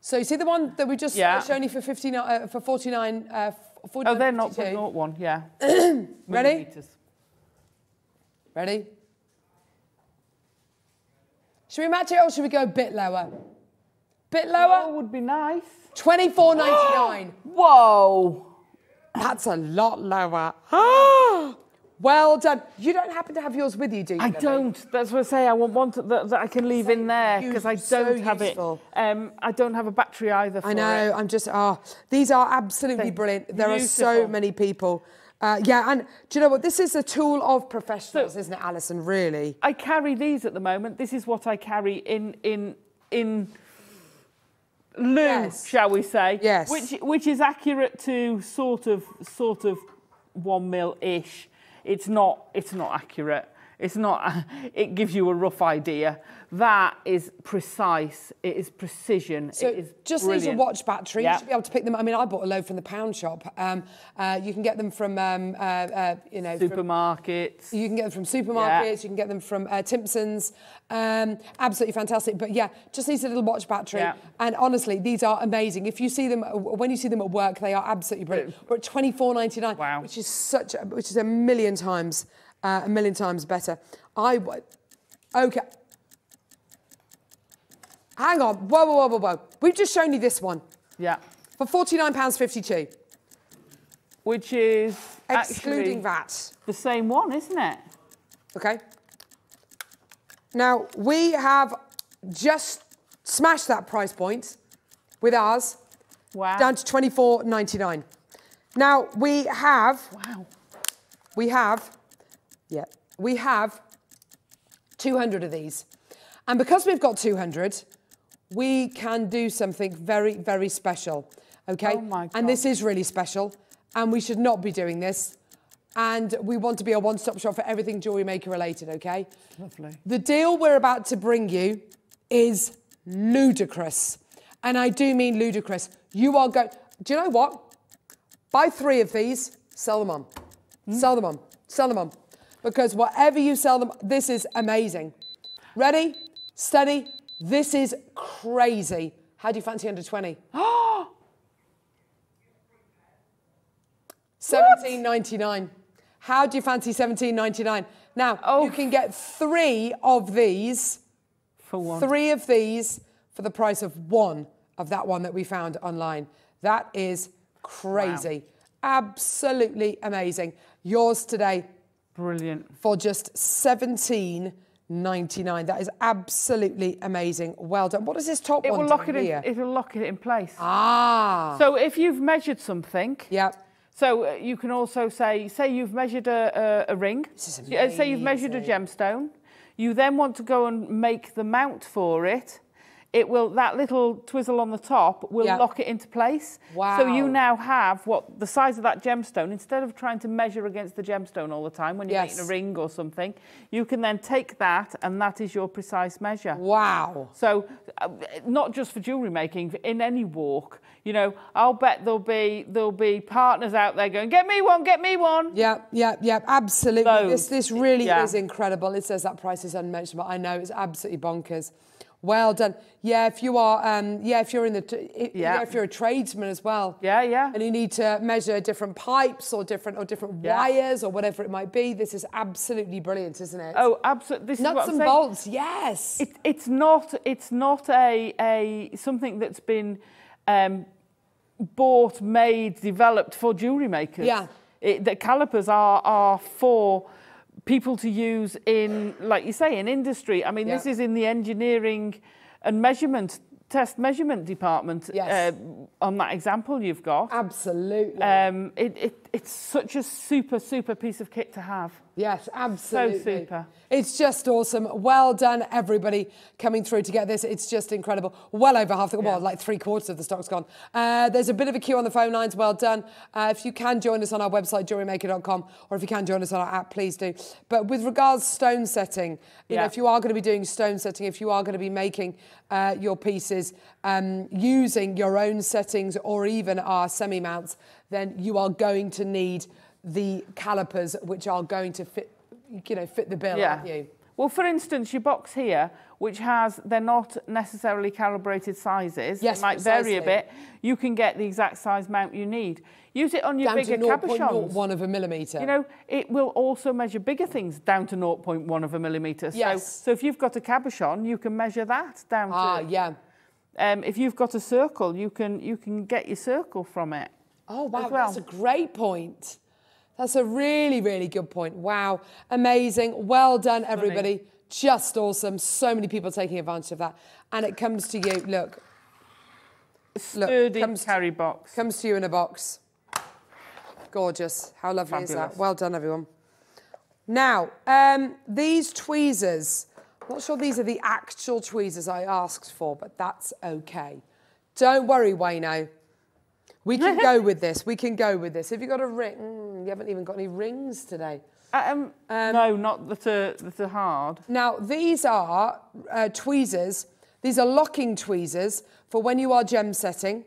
So, you see the one that we just Yeah. shown you for 59, uh, for 49, uh, 49 Oh, they're not 52? 0.01, yeah. Ready? Ready? Should we match it or should we go a bit lower? Bit Oh, lower? would be nice. 24.99. Whoa. That's a lot lower. Ah, well done. You don't happen to have yours with you, do you? I Lily? don't. That's what I say. I want one to, that, that I can leave in there because I don't have useful. it. Um, I don't have a battery either. For I know. It. I'm just. Ah, these are absolutely They're brilliant. There are so many people. Uh, yeah, and do you know what? This is a tool of professionals, isn't it, Alison? Really. I carry these at the moment. This is what I carry in in in loo, Yes. shall we say? Yes. Which which is accurate to sort of sort of one mil ish. It's not. It's not accurate. It's not. It gives you a rough idea. That is precise. It is precision. So it is just brilliant. needs a watch battery. Yeah. You should be able to pick them. I mean, I bought a load from the pound shop. Um, uh, you can get them from, um, uh, uh, you know, from- Supermarkets. you can get them from supermarkets. You can get them from uh, Timpsons. Um, absolutely fantastic. But yeah, just needs a little watch battery. Yeah. And honestly, these are amazing. If you see them, when you see them at work, they are absolutely brilliant. We're at twenty four ninety nine. Wow. Which is such, a, which is a million times, uh, a million times better. I would. Okay. Hang on. Whoa, whoa, whoa, whoa, whoa. We've just shown you this one Yeah. for £49.52, Which is excluding VAT. the same one, isn't it? Okay. Now, we have just smashed that price point with ours Wow. down to £24.99. Now, we have, wow. we have, yeah, we have 200 of these. And because we've got 200, we can do something very, very special. Okay? Oh my And this is really special. And we should not be doing this. And we want to be a one stop shop for everything jewellery maker related, okay? Lovely. The deal we're about to bring you is ludicrous. And I do mean ludicrous. You are going, do you know what? Buy three of these, sell them on. Hmm? Sell them on. Sell them on. Because whatever you sell them, this is amazing. Ready? Steady? This is crazy. How do you fancy under 20? Seventeen ninety nine. How do you fancy seventeen ninety nine? Now Oh. you can get three of these, For one. three of these for the price of one of that one that we found online. That is crazy, absolutely amazing. Yours today Brilliant. for just seventeen ninety nine. That is absolutely amazing. Well done. What does this top It one will lock it in. It will lock it in place. ah, So if you've measured something, yeah. so uh, you can also say, say you've measured a, a, a ring, This is Uh, say you've measured a gemstone, you then want to go and make the mount for it. It will that little twizzle on the top will Yeah. lock it into place. Wow. So you now have what the size of that gemstone. Instead of trying to measure against the gemstone all the time when you're Yes. making a ring or something, you can then take that and that is your precise measure. Wow. So, uh, not just for jewellery making, in any walk, you know, I'll bet there'll be there'll be partners out there going, "Get me one, get me one." Yeah, yeah, yeah, absolutely. Loads. This this really Yeah. is incredible. It says that price is unmentionable. I know it's absolutely bonkers. Well done. Yeah, if you are, um, yeah, if you're in the, yeah. Yeah. if you're a tradesman as well. Yeah, yeah. And you need to measure different pipes or different or different Yeah. wires or whatever it might be. This is absolutely brilliant, isn't it? Oh, absolutely. This is nuts and bolts. Yes. It, it's not. It's not a a something that's been um, bought, made, developed for jewellery makers. Yeah. It, the calipers are are for people to use in, like you say, in industry. I mean, this is in the engineering and measurement test measurement department. Yes. Uh, on that example you've got. absolutely. Um, it, it, it's such a super, super piece of kit to have. Yes, absolutely. So super. It's just awesome. Well done, everybody coming through to get this. It's just incredible. Well over half the, well, like three quarters of the stock's gone. Uh, there's a bit of a queue on the phone lines. Well done. Uh, if you can join us on our website, jewellerymaker.com, or if you can join us on our app, please do. But with regards stone setting, you know, if you are going to be doing stone setting, if you are going to be making uh, your pieces um, using your own settings or even our semi mounts, then you are going to need the calipers, which are going to fit, you know, fit the bill, aren't you? Well, for instance, your box here, which has, they're not necessarily calibrated sizes. Yes, It might vary a bit. You can get the exact size mount you need. Use it on your Down bigger to cabochons. 0.01 of a millimetre. You know, it will also measure bigger things down to 0.1 of a millimetre. Yes. So, so if you've got a cabochon, you can measure that down ah, to. yeah. Um, if you've got a circle, you can you can get your circle from it. Oh, wow, well. that's a great point. That's a really, really good point. Wow, amazing. Well done, everybody. Just awesome. So many people taking advantage of that. And it comes to you, look, Look, comes- carry box. comes to you in a box. Gorgeous. How lovely is that? Well done, everyone. Now, um, these tweezers, I'm not sure these are the actual tweezers I asked for, but that's okay. Don't worry, Wayno. We can go with this. We can go with this. Have you got a ring? Mm, you haven't even got any rings today. Um, no, not that are, that are hard. Now, these are uh, tweezers. These are locking tweezers for when you are gem setting.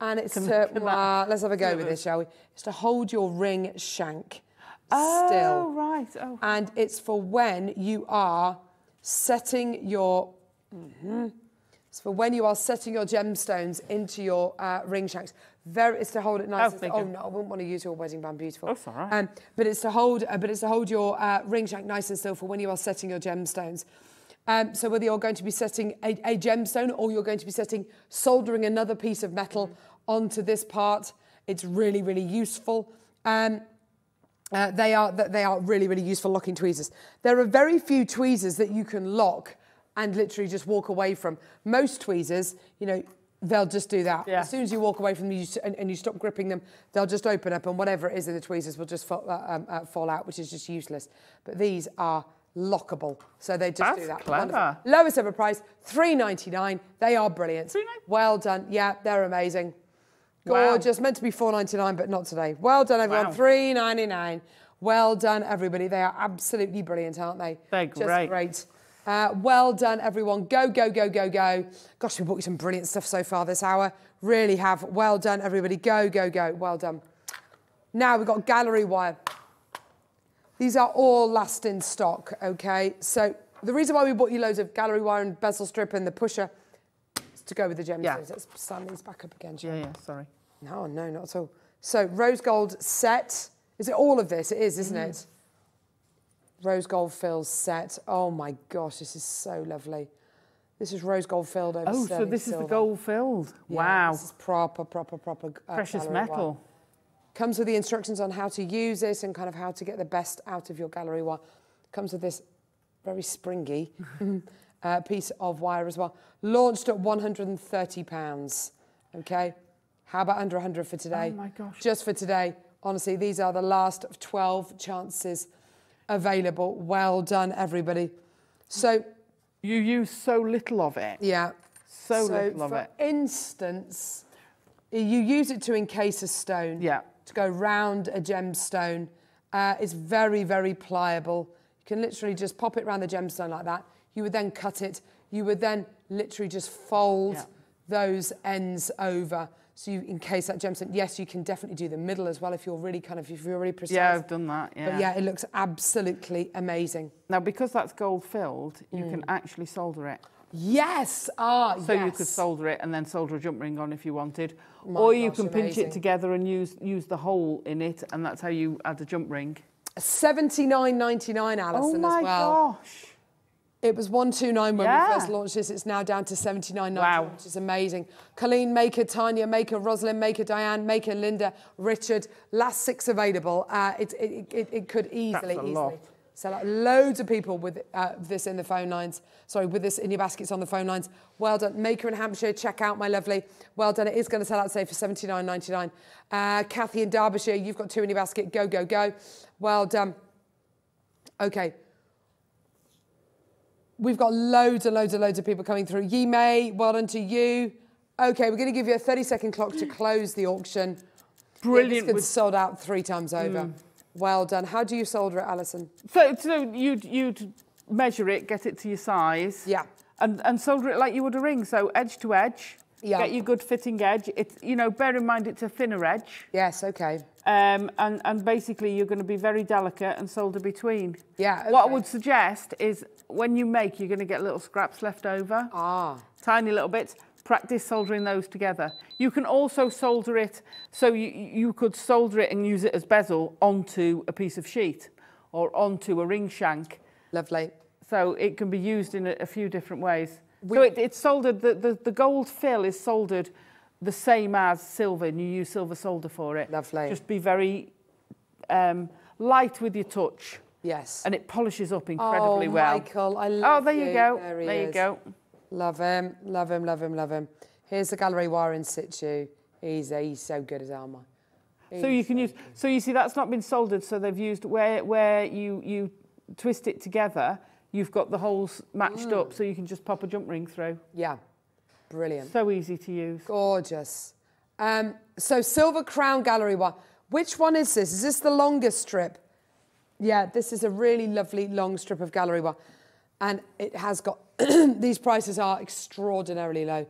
And it's Can- to, can uh, let's have a go with this, shall we? It's to hold your ring shank Oh, still. right. Oh. And it's for when you are setting your, Mhm. It's for when you are setting your gemstones into your uh, ring shanks. Very, it's to hold it nice. Oh, oh no, I wouldn't want to use your wedding band. Beautiful. That's all right. Um, but it's to hold, uh, but it's to hold your uh, ring shank nice and still for when you are setting your gemstones. Um, so whether you're going to be setting a, a gemstone or you're going to be setting soldering another piece of metal onto this part, it's really really useful. Um, uh, they are th- they are really really useful locking tweezers. There are very few tweezers that you can lock and literally just walk away from. Most tweezers, you know, they'll just do that. Yeah. As soon as you walk away from them you, and, and you stop gripping them, they'll just open up and whatever it is in the tweezers will just fall, uh, um, uh, fall out, which is just useless. But these are lockable, so they just do That's that. clever. Wonderful. Lowest ever price, three ninety nine. They are brilliant. $3.99? Well done. Yeah, they're amazing. Wow. Gorgeous. Meant to be four ninety nine, but not today. Well done, everyone. Wow. Three ninety nine. Well done, everybody. They are absolutely brilliant, aren't they? They're Just great. Uh, well done, everyone. Go, go, go, go, go. Gosh, we bought you some brilliant stuff so far this hour. Really have. Well done, everybody. Go, go, go. Well done. Now we've got gallery wire. These are all last in stock, okay? So the reason why we bought you loads of gallery wire and bezel strip and the pusher is to go with the gemstones. Yeah. Let's stand these back up again. shall Yeah, yeah, sorry. No, no, not at all. So rose gold set. Is it all of this? It is, isn't Mm. it? Rose gold fills set. Oh my gosh, this is so lovely. This is rose gold filled over Oh, so this is the silver. gold filled. Yeah, wow. This is proper, proper, proper. uh, Precious metal. Comes with the instructions on how to use this and kind of how to get the best out of your gallery wire. Comes with this very springy uh, piece of wire as well. Launched at 130 pounds. Okay, how about under 100 for today? Oh my gosh. Just for today. Honestly, these are the last of 12 chances available. Well done, everybody. So You use so little of it. yeah. So little of it. for instance, you use it to encase a stone. Yeah. To go round a gemstone. Uh, it's very, very pliable. You can literally just pop it around the gemstone like that. You would then cut it. You would then literally just fold Yeah. those ends over. So you encase that gemstone. Yes, you can definitely do the middle as well if you're really kind of if you're really precise. Yeah, I've done that. Yeah. But yeah, it looks absolutely amazing. Now, because that's gold filled, you Mm. can actually solder it. Yes. Ah, So yes. you could solder it and then solder a jump ring on if you wanted. My or you gosh, can pinch amazing. it together and use use the hole in it, and that's how you add a jump ring. Seventy nine ninety nine, Alison, oh my as well. oh gosh. It was 129 when Yeah. we first launched this. It's now down to 79.99, Wow. which is amazing. Colleen, Maker, Tanya, Maker, Rosalind, Maker, Diane, Maker, Linda, Richard. Last six available. Uh, it, it, it, it could easily, easily lot. sell out. Loads of people with uh, this in the phone lines. Sorry, with this in your baskets on the phone lines. Well done. Maker in Hampshire, check out, my lovely. Well done. It is going to sell out today for 79.99. Uh, Kathy in Derbyshire, you've got two in your basket. Go, go, go. Well done. Okay. We've got loads and loads and loads of people coming through. Yi May, well done to you. Okay, we're going to give you a 30 second clock to close the auction. Brilliant It's with- sold out three times over. Mm. Well done. How do you solder it, Alison? So, so you'd you'd measure it, get it to your size. Yeah. And and solder it like you would a ring. So edge to edge. Yeah. Get your good fitting edge. It's you know, bear in mind it's a thinner edge. Yes, okay. Um, and, and basically you're going to be very delicate and solder between. Yeah, What I would suggest is when you make, you're going to get little scraps left over. Ah. Tiny little bits. Practice soldering those together. You can also solder it, so you, you could solder it and use it as bezel onto a piece of sheet or onto a ring shank. Lovely. So it can be used in a, a few different ways. so it, it's soldered, the, the, the gold fill is soldered the same as silver, and you use silver solder for it. Lovely. Just be very um, light with your touch. Yes. And it polishes up incredibly oh, well. Michael, I love Oh, there you go. There, he There you go. Love him, love him, love him, love him. Here's the gallery wire in situ. He's, he's so good as Alma. So you can use. So you see, that's not been soldered. So they've used where where you you twist it together. You've got the holes matched Mm. up, so you can just pop a jump ring through. Yeah. Brilliant. So easy to use. Gorgeous. Um, so silver crown gallery one. Which one is this? Is this the longest strip? Yeah, this is a really lovely long strip of gallery one. And it has got, these prices are extraordinarily low.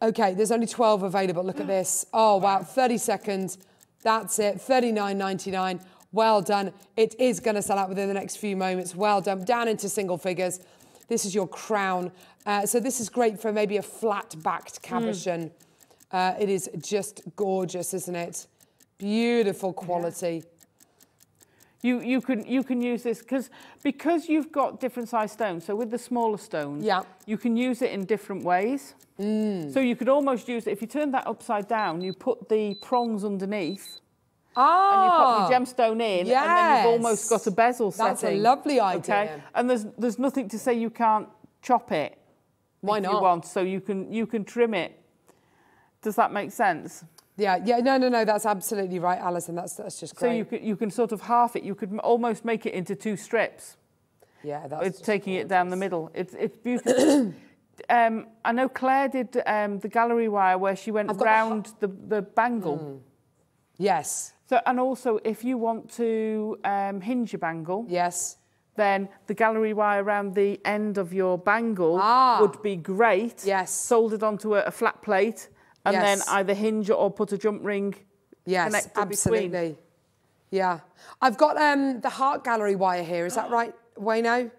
Okay, there's only 12 available. Look at this. Oh, wow, 30 seconds. That's it, 39.99. Well done. It is going to sell out within the next few moments. Well done. Down into single figures. This is your crown. Uh, so this is great for maybe a flat-backed cabochon. Uh, it is just gorgeous, isn't it? Beautiful quality. You you can you can use this because because you've got different size stones. So with the smaller stones, Yeah. you can use it in different ways. So you could almost use it if you turn that upside down. You put the prongs underneath. Ah, and you pop your gemstone in, and then you've almost got a bezel That's a lovely idea. Okay, and there's there's nothing to say you can't chop it. Why if You want so you can you can trim it. Does that make sense? Yeah, yeah, no, no, no, that's absolutely right, Alison. That's that's just So you could you can sort of half it. You could almost make it into two strips. yeah, that's it's taking it down the middle. It's it's beautiful. um, I know Claire did um, the gallery wire where she went I've the round the, the bangle. Yes, So and also if you want to um, hinge your bangle, yes. then the gallery wire around the end of your bangle Ah. would be great. Yes. Soldered onto a, a flat plate and Yes. then either hinge or put a jump ring Yes, connected between. absolutely. Yeah. I've got um, the Heart Gallery wire here. Is that right, Wayno?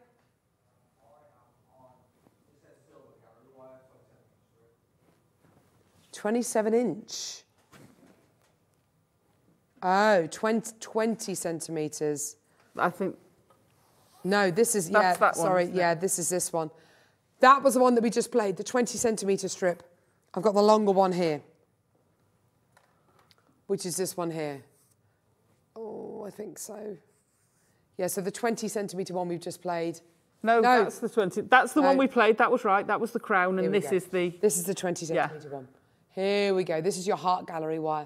Twenty-seven inch. Oh, 20, 20 centimeters. I think No, this is That's yeah. that one, sorry, it? yeah, this is this one. That was the one that we just played, the 20 centimeter strip. I've got the longer one here, which is this one here. Oh, I think so. Yeah, so the 20 centimeter one we've just played. no, No. that's the twenty. That's the one we played. That was right. That was the crown, Here and this go. is the. This is the 20 Yeah. centimeter one. Here we go. This is your heart gallery wire.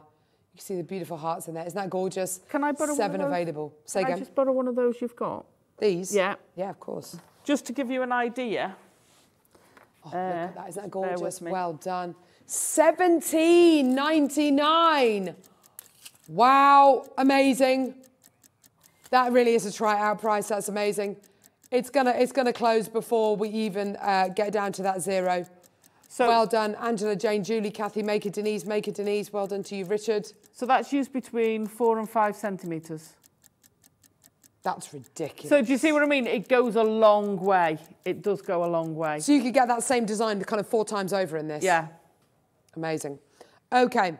You can see the beautiful hearts in there. Isn't that gorgeous? Can I borrow one of Seven those? available. Say Can I just borrow one of those you've got? These? Yeah. Yeah, of course. Just to give you an idea. Oh, look at that. Isn't that gorgeous? Well done. Seventeen ninety nine. Wow, amazing. That really is a try out price. That's amazing. It's gonna it's gonna close before we even uh, get down to that zero. So, well done, Angela, Jane, Julie, Kathy, Maker, Denise, Maker, Denise. Well done to you, Richard. so that's used between four and five centimetres. That's ridiculous. So do you see what I mean? It goes a long way. It does go a long way. So you could get that same design kind of four times over in this. Yeah. Amazing. Okay.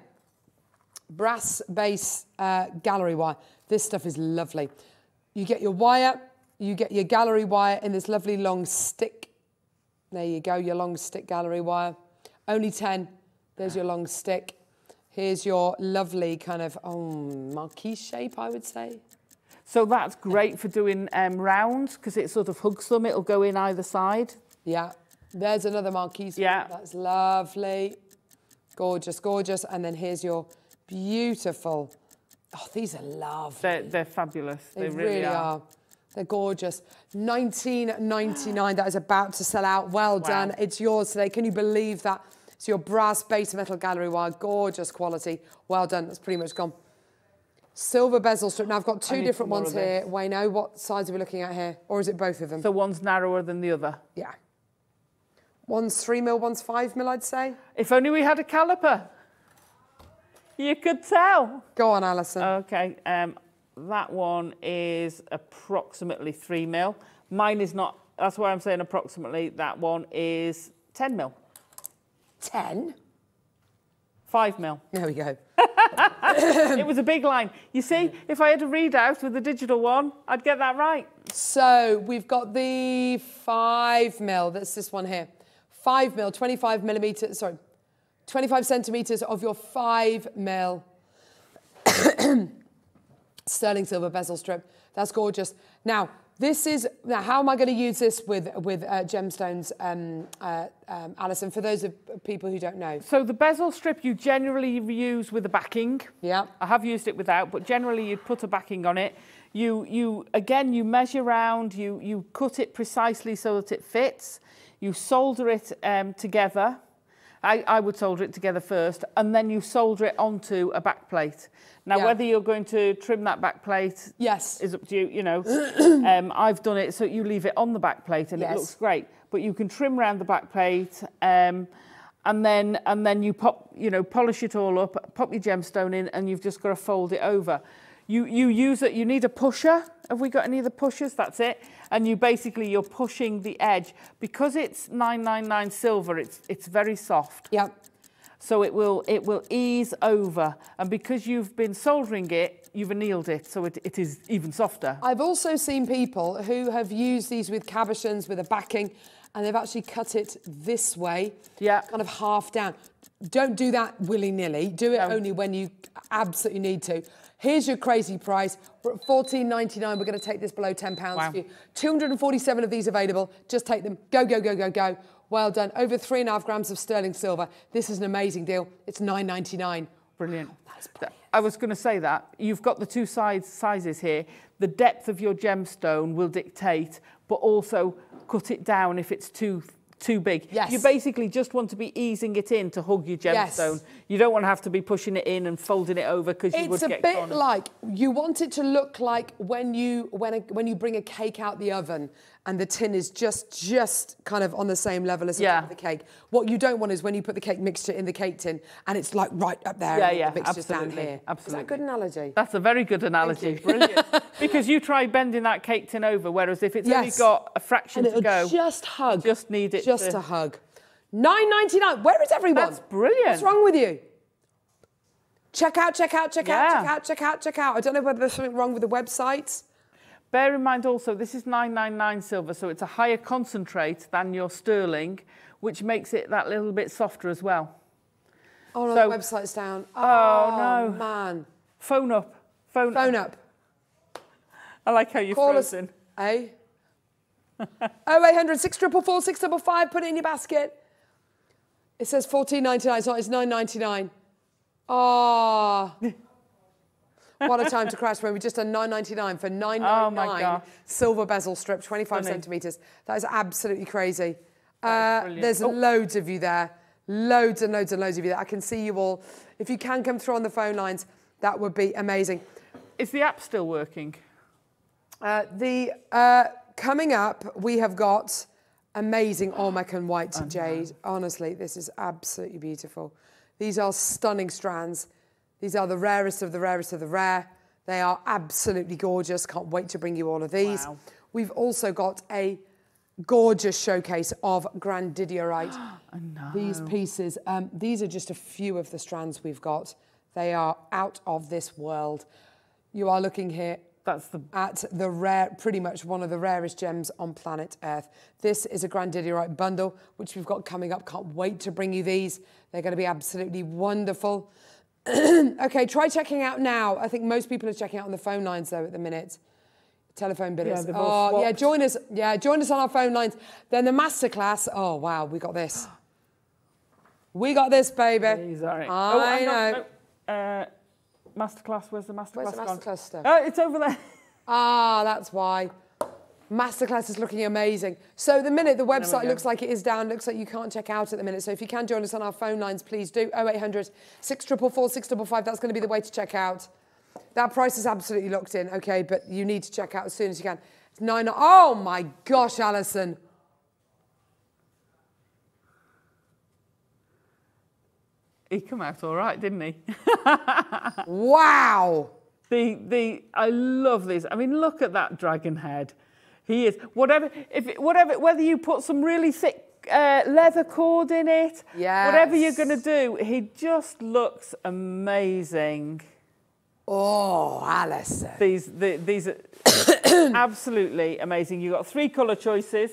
Brass base uh, gallery wire. This stuff is lovely. You get your wire, you get your gallery wire in this lovely long stick. There you go, your long stick gallery wire. Only 10. There's your long stick. Here's your lovely kind of oh, marquee shape, I would say. So that's great for doing um, rounds because it sort of hugs them. It'll go in either side. Yeah. There's another marquise. Yeah. That's lovely. Gorgeous, gorgeous. And then here's your beautiful. Oh, these are lovely. They're, they're fabulous. They, really, are. They're gorgeous. 19.99. That is about to sell out. Well done. It's yours today. Can you believe that? It's your brass base metal gallery wire. Gorgeous quality. Well done. That's pretty much gone. Silver bezel strip. Now I've got two different ones here. Wayno, what size are we looking at here? Or is it both of them? So one's narrower than the other. yeah. One's three mil, one's five mil, I'd say. If only we had a caliper. You could tell. Go on, Alison. Okay, um, that one is approximately three mil. Mine is not, that's why I'm saying approximately. That one is 10 mil, 10. five mil. There we go. it was a big line. You see, if I had a readout with the digital one, I'd get that right. So we've got the five mil. That's this one here. Five mil, 25 millimeters, sorry, 25 centimeters of your five mil sterling silver bezel strip. That's gorgeous. Now, this is, now how am I going to use this with, with uh, gemstones, um, uh, um, Alison, for those of people who don't know? So the bezel strip you generally use with a backing. Yeah. I have used it without, but generally you'd put a backing on it. You, you again, you measure round, you, you cut it precisely so that it fits. You solder it um, together, I, I would solder it together first, and then you solder it onto a back plate. Now, Yeah. whether you're going to trim that back plate Yes. is up to you. You know, um, I've done it so you leave it on the back plate and Yes. it looks great. But you can trim around the back plate, um, and then and then you pop, you know, polish it all up, pop your gemstone in, and you've just got to fold it over. You you use it. You need a pusher. Have we got any of the pushers? That's it. And you basically you're pushing the edge because it's 999 silver. It's it's very soft. Yep. So it will it will ease over, and because you've been soldering it, you've annealed it, so it, it is even softer. I've also seen people who have used these with cabochons with a backing and they've actually cut it this way, Yeah. kind of half down. Don't do that willy-nilly. Do it No. only when you absolutely need to. Here's your crazy price. At $14.99. We're going to take this below £10 Wow. for you. 247 of these available. Just take them. Go, go, go, go, go. Well done. Over three and a half grams of sterling silver. This is an amazing deal. It's $9.99. Brilliant. Oh, I was going to say that. You've got the two size, sizes here. The depth of your gemstone will dictate, but also cut it down if it's too too big. Yes. You basically just want to be easing it in to hug your Yes. gemstone. You don't want to have to be pushing it in and folding it over because you would It's a bit like you want it to look like when you when a, when you bring a cake out the oven and the tin is just just kind of on the same level as the Yeah. top of the cake. What you don't want is when you put the cake mixture in the cake tin and it's like right up there. Yeah, and yeah, the mixture's down absolutely, here. Is absolutely. that a good analogy? That's a very good analogy. Brilliant. because you try bending that cake tin over, whereas if it's only got a fraction And to go, just hug. just need it just to- a hug. Nine ninety nine. Where is everyone? That's brilliant. What's wrong with you? Check out, check out, check out, Yeah. check out, check out, check out. I don't know whether there's something wrong with the website. Bear in mind also, this is 999 silver, so it's a higher concentrate than your sterling, which makes it that little bit softer as well. Oh no, So- the website's down. Oh, no. man. Phone up. Phone, Phone up. I like how you're Call us. Eh? 0800 644 655. Put it in your basket. It says 14.99. It's not. It's 9.99. Oh. what a time to crash when we just done 9.99 for 9.99 Oh, silver bezel strip, 25 Stunning. centimeters. That is absolutely crazy. Uh, there's Oh. loads of you there. Loads and loads and loads of you there. I can see you all. If you can come through on the phone lines, that would be amazing. Is the app still working? Uh, the uh, coming up, we have got amazing Olmec and white jade. Honestly, this is absolutely beautiful. These are stunning strands. These are the rarest of the rarest of the rare. They are absolutely gorgeous. Can't wait to bring you all of these. Wow. We've also got a gorgeous showcase of grandidierite. These pieces, um, these are just a few of the strands we've got. They are out of this world. You are looking here That's the at the rare, pretty much one of the rarest gems on planet Earth. This is a Grandidierite bundle, which we've got coming up. Can't wait to bring you these. They're going to be absolutely wonderful. okay, try checking out now. I think most people are checking out on the phone lines though at the minute. Telephone bidders. all oh, yeah, join us. Yeah, join us on our phone lines. Then the masterclass. Oh, wow, we got this. We got this, baby. I oh, know. no. Uh, masterclass, where's the masterclass Where's the gone? masterclass stuff? Oh, it's over there. Ah, that's why. Masterclass is looking amazing. So the minute the website looks like it is down, looks like you can't check out at the minute. So if you can join us on our phone lines, please do. 0800 644 655. That's going to be the way to check out. That price is absolutely locked in, okay, but you need to check out as soon as you can. It's nine. Oh my gosh, Alison. He come out all right, didn't he? Wow. The the I love these. I mean, look at that dragon head. He is whatever if it- whatever whether you put some really thick uh, leather cord in it, whatever you're going to do, he just looks amazing. Oh, Alison. These the, these are absolutely amazing. You've got three colour choices.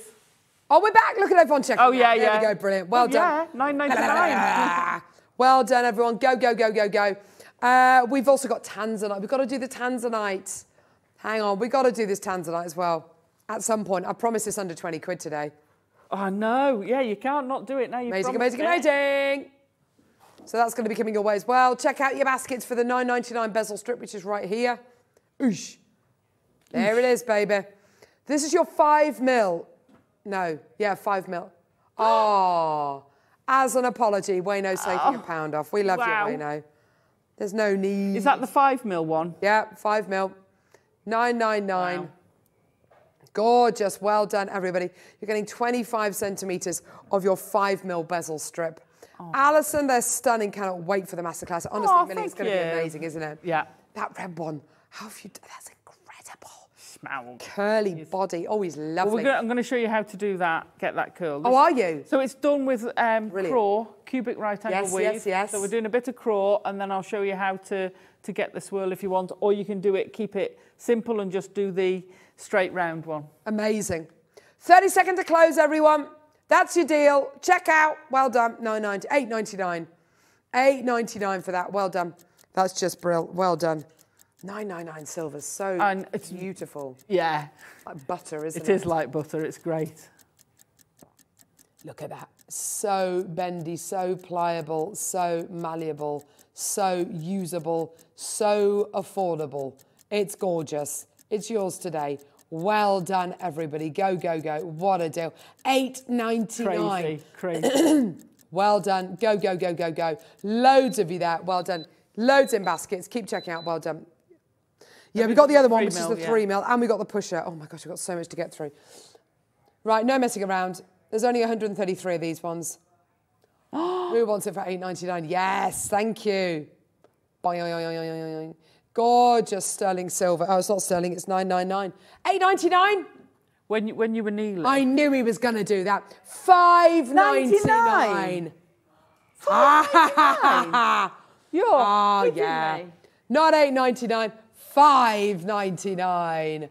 Oh, we're back. Look at everyone checking. Oh yeah, there yeah. we go. Brilliant. Well Oh, done. Yeah, nine ninety nine. well done, everyone. Go, go, go, go, go. Uh, we've also got Tanzanite. We've got to do the Tanzanite. Hang on, we've got to do this Tanzanite as well. At some point. I promise it's under 20 quid today. oh no, yeah, you can't not do it now. You Amazing, amazing, it. amazing. So that's going to be coming your way as well. Check out your baskets for the 9.99 bezel strip, which is right here. Oosh. There it is, baby. This is your five mil. No, yeah, five mil. Oh, As an apology, Wayno's taking a Oh, pound off. We love wow. you, Wayno. There's no need. Is that the five mil one? Yeah, five mil. 999. Wow. Gorgeous. Well done, everybody. You're getting 25 centimetres of your five mil bezel strip. Alison, they're stunning. Cannot wait for the masterclass. Honestly, Oh, Millie, it's going to be amazing, isn't it? Yeah. That red one. How have you done? That's incredible. Smell. Curly body. Always Well, lovely. we're gonna, I'm going to show you how to do that, get that curl. Oh, are you? So it's done with um, craw, cubic right angle Yes, weave. yes, yes. So we're doing a bit of craw and then I'll show you how to, to get the swirl if you want, or you can do it, keep it simple and just do the straight round one. Amazing. 30 seconds to close, everyone. That's your deal. Check out. Well done. 990, 899. 899 for that. Well done. That's just brilliant. Well done. 999 silver's so And it's- beautiful. Yeah, Like butter, isn't it it? is like butter, it's great. Look at that. So bendy, so pliable, so malleable, so usable, so affordable. It's gorgeous. It's yours today. Well done, everybody. Go, go, go. What a deal. Eight ninety nine. Crazy, crazy. Well done. Go, go, go, go, go. Loads of you there. Well done. Loads in baskets. Keep checking out. Well done. Yeah, we got the other one, which is the yeah. three mil, and we got the pusher. Oh my gosh, we've got so much to get through. Right, no messing around. There's only 133 of these ones. Who wants it for 8.99? Yes, thank you. Boing, Gorgeous sterling silver. Oh, it's not sterling, it's 9.99. 8.99? when, you, when you were kneeling. I knew he was going to do that. 5.99. You're Oh, yeah. me. Not 8.99, 5.99.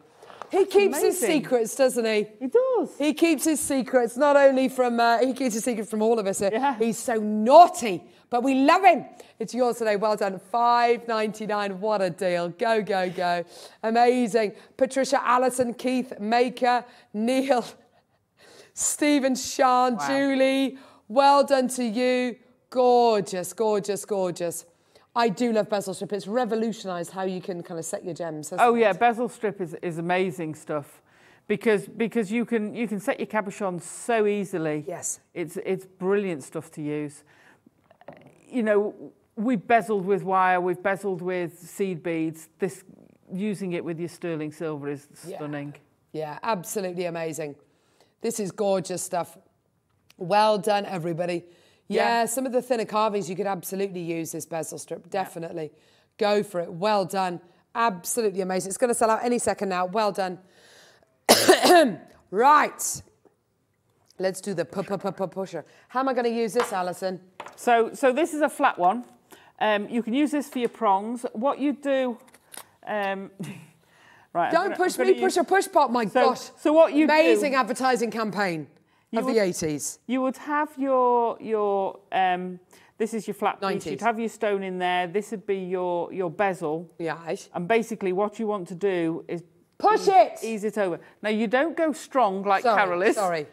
He keeps his secrets, doesn't he? He does. He keeps his secrets not only from uh, he keeps his secret from all of us. Yeah. He's so naughty, but we love him. It's yours today. Well done. Five ninety nine. What a deal. Go go go. Amazing. Patricia Allison, Keith Maker, Neil, Stephen Sean, Wow. Julie. Well done to you. Gorgeous, gorgeous, gorgeous. I do love bezel strip. It's revolutionised how you can kind of set your gems. Oh it? yeah, bezel strip is, is amazing stuff because because you can you can set your cabochon so easily. Yes. It's it's brilliant stuff to use. You know, we've bezeled with wire, we've bezeled with seed beads. This using it with your sterling silver is stunning. Yeah, absolutely amazing. This is gorgeous stuff. Well done, everybody. Yeah, Yeah. some of the thinner carvings you could absolutely use this bezel strip. Definitely. Go for it. Well done. Absolutely amazing. It's going to sell out any second now. Well done. right. Let's do the pu- pu- pu- pu- pusher. How am I going to use this, Alison? So so this is a flat one. Um, you can use this for your prongs. What you do. Um, right. Don't gonna- push me, gonna push a push pop. My So- gosh. so what you do- Amazing advertising campaign of would- the 80s. You would have your your um, this is your flat piece. 90s. You'd have your stone in there. This would be your your bezel. Yeah. And basically, what you want to do is Push it. ease it over. Now you don't go strong like Sorry, Carol is. Sorry.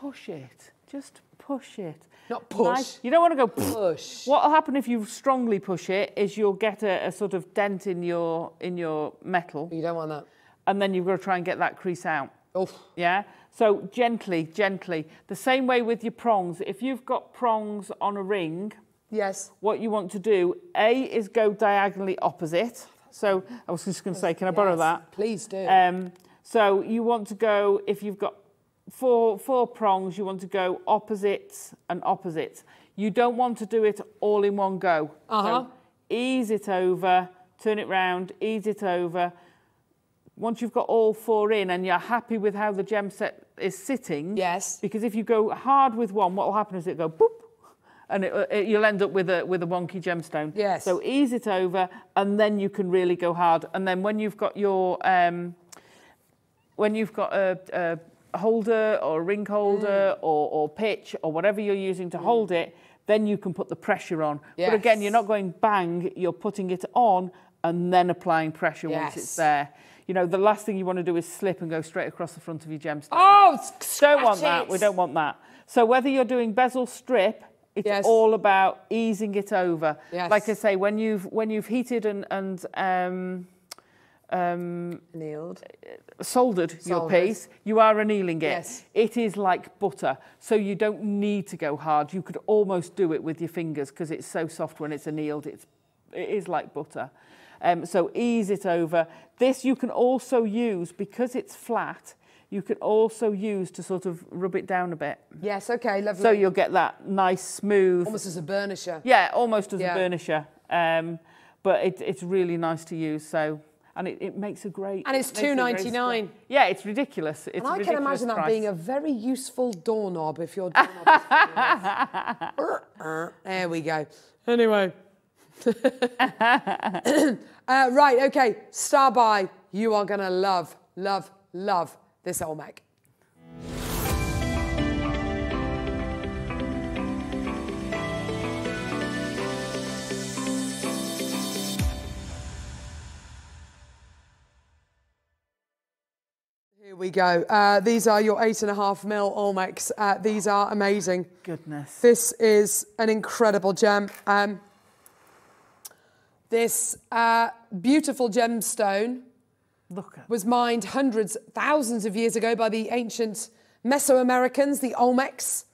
Push it. Just push it. Not push. Nice- You don't want to go Push. What will happen if you strongly push it is you'll get a, a sort of dent in your in your metal, You don't want that. and then you've got to try and get that crease out. Oof. Yeah. So gently, gently. The same way with your prongs. If you've got prongs on a ring, Yes. what you want to do, A, is go diagonally opposite. So I was just going to say, can I borrow Yes, that? Please do. Um, so you want to go, if you've got four, four prongs, you want to go opposites and opposites. You don't want to do it all in one go. Uh-huh. So ease it over, turn it round, ease it over. Once you've got all four in and you're happy with how the gem set is sitting, Yes. because if you go hard with one, what will happen is it go boop, and it, it, you'll end up with a with a wonky gemstone. Yes. So ease it over, and then you can really go hard. And then when you've got your um, when you've got a, a holder or ring holder Mm. or, or pitch or whatever you're using to hold it, then you can put the pressure on. But again, you're not going bang, you're putting it on and then applying pressure once it's there. You know, the last thing you want to do is slip and go straight across the front of your gemstone. Oh, don't want scratch that. We don't want that. So whether you're doing bezel strip, it's Yes. all about easing it over. Yes. Like I say, when you've when you've heated and and um, um, Annealed. soldered, your Soldered. piece, you are annealing it. Yes. It is like butter, so you don't need to go hard. You could almost do it with your fingers because it's so soft when it's annealed. It's, it is like butter. Um, so ease it over. This you can also use, because it's flat, you can also use to sort of rub it down a bit. Yes, okay, lovely. So you'll get that nice, smooth, Almost as a burnisher. yeah, almost as Yeah. a burnisher. Um, but it, it's really nice to use. So, and it, it makes a great. And it's makes a great $2.99. spread. Yeah, it's ridiculous. It's And a I can ridiculous imagine that being a very useful doorknob if your doorknob is There we go. Anyway. uh, right, okay. Star by. You are going to love, love, love this Olmec. We go. Uh, these are your eight and a half mil Olmecs. Uh, these are amazing. Goodness. This is an incredible gem. Um, this uh, beautiful gemstone was mined hundreds, thousands of years ago by the ancient Mesoamericans, the Olmecs.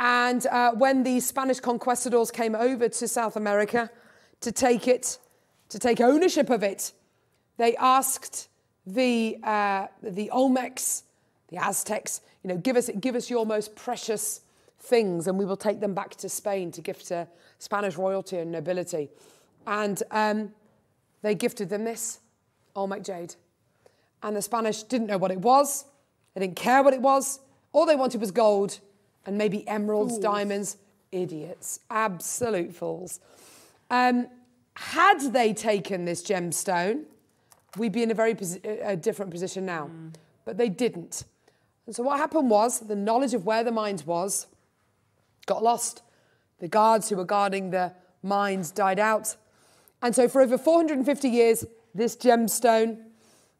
And uh, when the Spanish conquistadors came over to South America to take it, to take ownership of it, they asked the, uh, the Olmecs, the Aztecs, you know, give us, give us your most precious things and we will take them back to Spain to gift to Spanish royalty and nobility. And um, they gifted them this Olmec jade. And the Spanish didn't know what it was. They didn't care what it was. All they wanted was gold and maybe emeralds, diamonds. Idiots. Absolute fools. Um, had they taken this gemstone, we'd be in a very a different position now. But they didn't. And so what happened was the knowledge of where the mines was got lost. The guards who were guarding the mines died out. And so for over 450 years, this gemstone,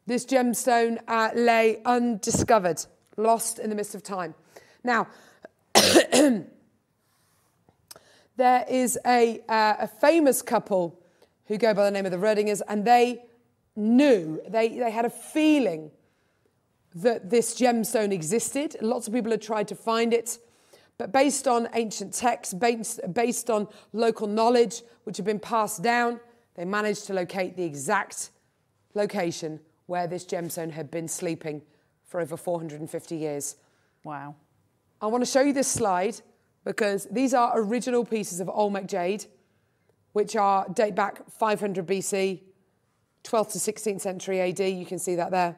this gemstone uh, lay undiscovered, lost in the midst of time. Now, there is a, uh, a famous couple who go by the name of the Ridingers, and they knew, they, they had a feeling that this gemstone existed. Lots of people had tried to find it, but based on ancient texts, based, based on local knowledge which had been passed down, they managed to locate the exact location where this gemstone had been sleeping for over 450 years. Wow. I want to show you this slide because these are original pieces of Olmec jade, which are date back 500 BC, 12th to 16th century AD. You can see that there.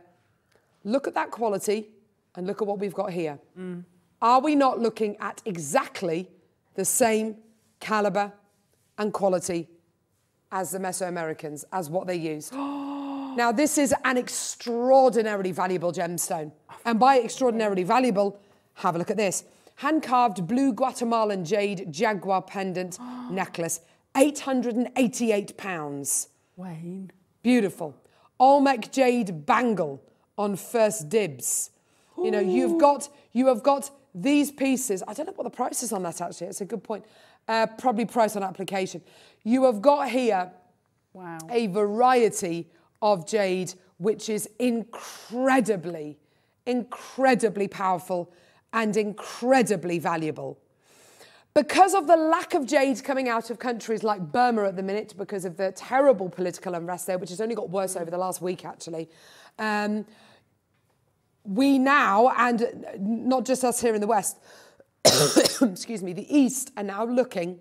Look at that quality and look at what we've got here. Mm. Are we not looking at exactly the same caliber and quality as the Mesoamericans, as what they used? now, this is an extraordinarily valuable gemstone. And by extraordinarily valuable, have a look at this. Hand carved blue Guatemalan jade jaguar pendant necklace, 888 pounds. Wayne. Beautiful. Olmec jade bangle on 1stDibs. You know, you've got you have got these pieces. I don't know what the price is on that actually. It's a good point. Uh, probably price on application. You have got here Wow. a variety of jade which is incredibly, incredibly powerful and incredibly valuable. Because of the lack of jade coming out of countries like Burma at the minute, because of the terrible political unrest there, which has only got worse over the last week actually, um, we now, and not just us here in the West, excuse me, the East are now looking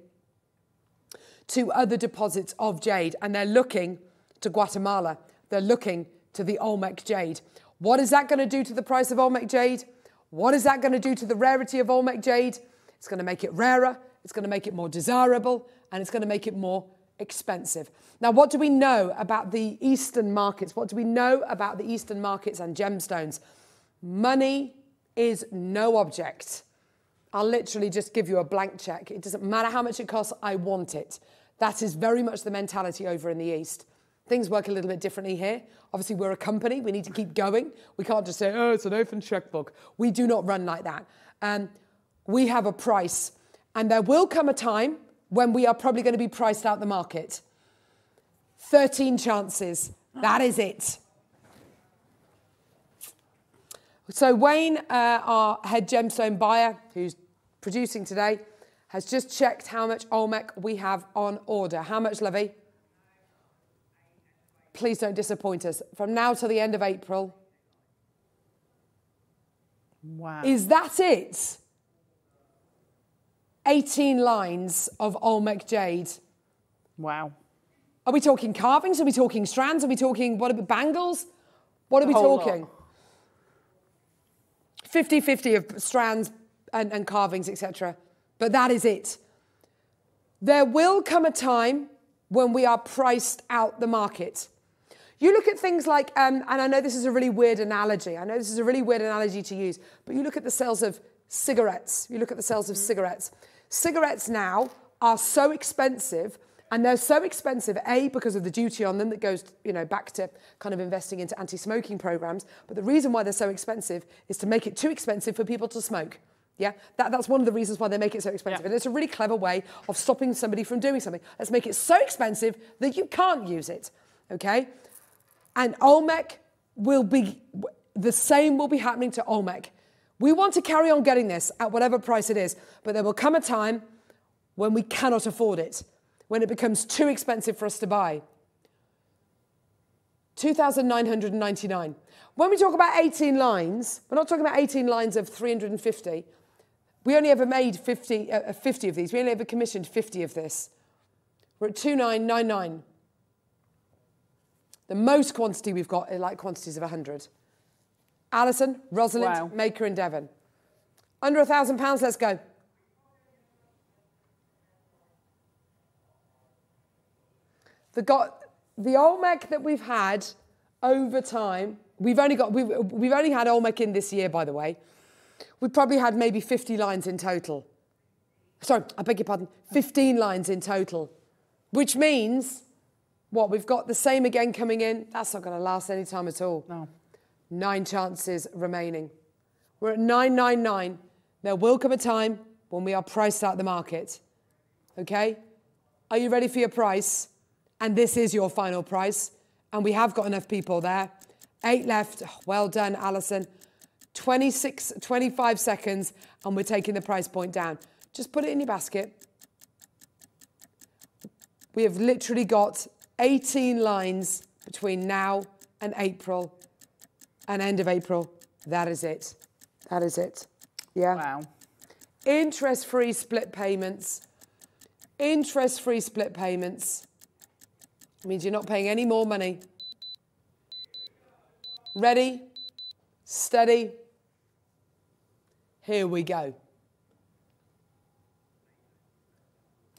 to other deposits of jade and they're looking to Guatemala. They're looking to the Olmec jade. What is that going to do to the price of Olmec jade? What is that going to do to the rarity of Olmec jade? It's going to make it rarer, it's going to make it more desirable, and it's going to make it more expensive. Now, what do we know about the Eastern markets? What do we know about the Eastern markets and gemstones? Money is no object. I'll literally just give you a blank check. It doesn't matter how much it costs, I want it. That is very much the mentality over in the East. Things work a little bit differently here. Obviously, we're a company, we need to keep going. We can't just say, oh, it's an open checkbook. We do not run like that. Um, we have a price, and there will come a time when we are probably going to be priced out the market. 13 chances That is it. So Wayne, uh, our head gemstone buyer, who's producing today, has just checked how much Olmec we have on order. How much, Lovey? Please don't disappoint us. From now till the end of April. Wow. Is that it? 18 lines of Olmec jade. Wow. Are we talking carvings? Are we talking strands? Are we talking what about bangles? What are we talking? 50 50 of strands and, and carvings, etc. But that is it. There will come a time when we are priced out the market. You look at things like, um, and I know this is a really weird analogy, I know this is a really weird analogy to use, but you look at the sales of cigarettes, you look at the sales of cigarettes. Cigarettes now are so expensive and they're so expensive, A, because of the duty on them that goes, you know, back to kind of investing into anti-smoking programs. But the reason why they're so expensive is to make it too expensive for people to smoke. Yeah, that, that's one of the reasons why they make it so expensive. And it's a really clever way of stopping somebody from doing something. Let's make it so expensive that you can't use it. Okay? And Olmec will be, the same will be happening to Olmec. We want to carry on getting this at whatever price it is, but there will come a time when we cannot afford it when it becomes too expensive for us to buy. 2,999. When we talk about 18 lines, we're not talking about 18 lines of 350. We only ever made 50, uh, 50 of these. We only ever commissioned 50 of this. We're at 2999. The most quantity we've got are like quantities of 100. Alison, Rosalind, Wow. Maker and Devon. Under a thousand pounds, let's go. The got the Olmec that we've had over time. We've only got we've, we've only had Olmec in this year, by the way. We've probably had maybe 50 lines in total. Sorry, I beg your pardon, 15 lines in total, which means what we've got the same again coming in. That's not going to last any time at all. No. Nine chances remaining. We're at 999. There will come a time when we are priced out of the market. Okay? Are you ready for your price? And this is your final price. And we have got enough people there. Eight left. Well done, Alison. 26, 25 seconds, and we're taking the price point down. Just put it in your basket. We have literally got 18 lines between now and April and end of April. That is it. That is it. Yeah. Wow. Interest free split payments. Interest free split payments means you're not paying any more money. Ready? Steady? Here we go.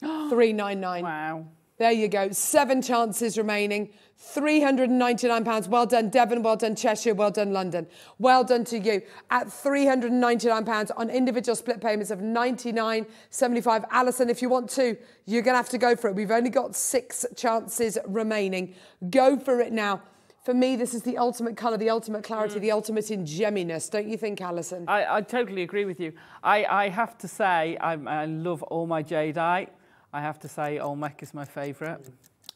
399. Wow. There you go. Seven chances remaining. £399. Well done, Devon. Well done, Cheshire. Well done, London. Well done to you. At £399 on individual split payments of $99.75. Alison, if you want to, you're going to have to go for it. We've only got six chances remaining. Go for it now. For me, this is the ultimate colour, the ultimate clarity, mm. the ultimate in gemminess. Don't you think, Alison? I, I totally agree with you. I, I have to say, I, I love all my jadeite. I have to say, Olmec is my favourite.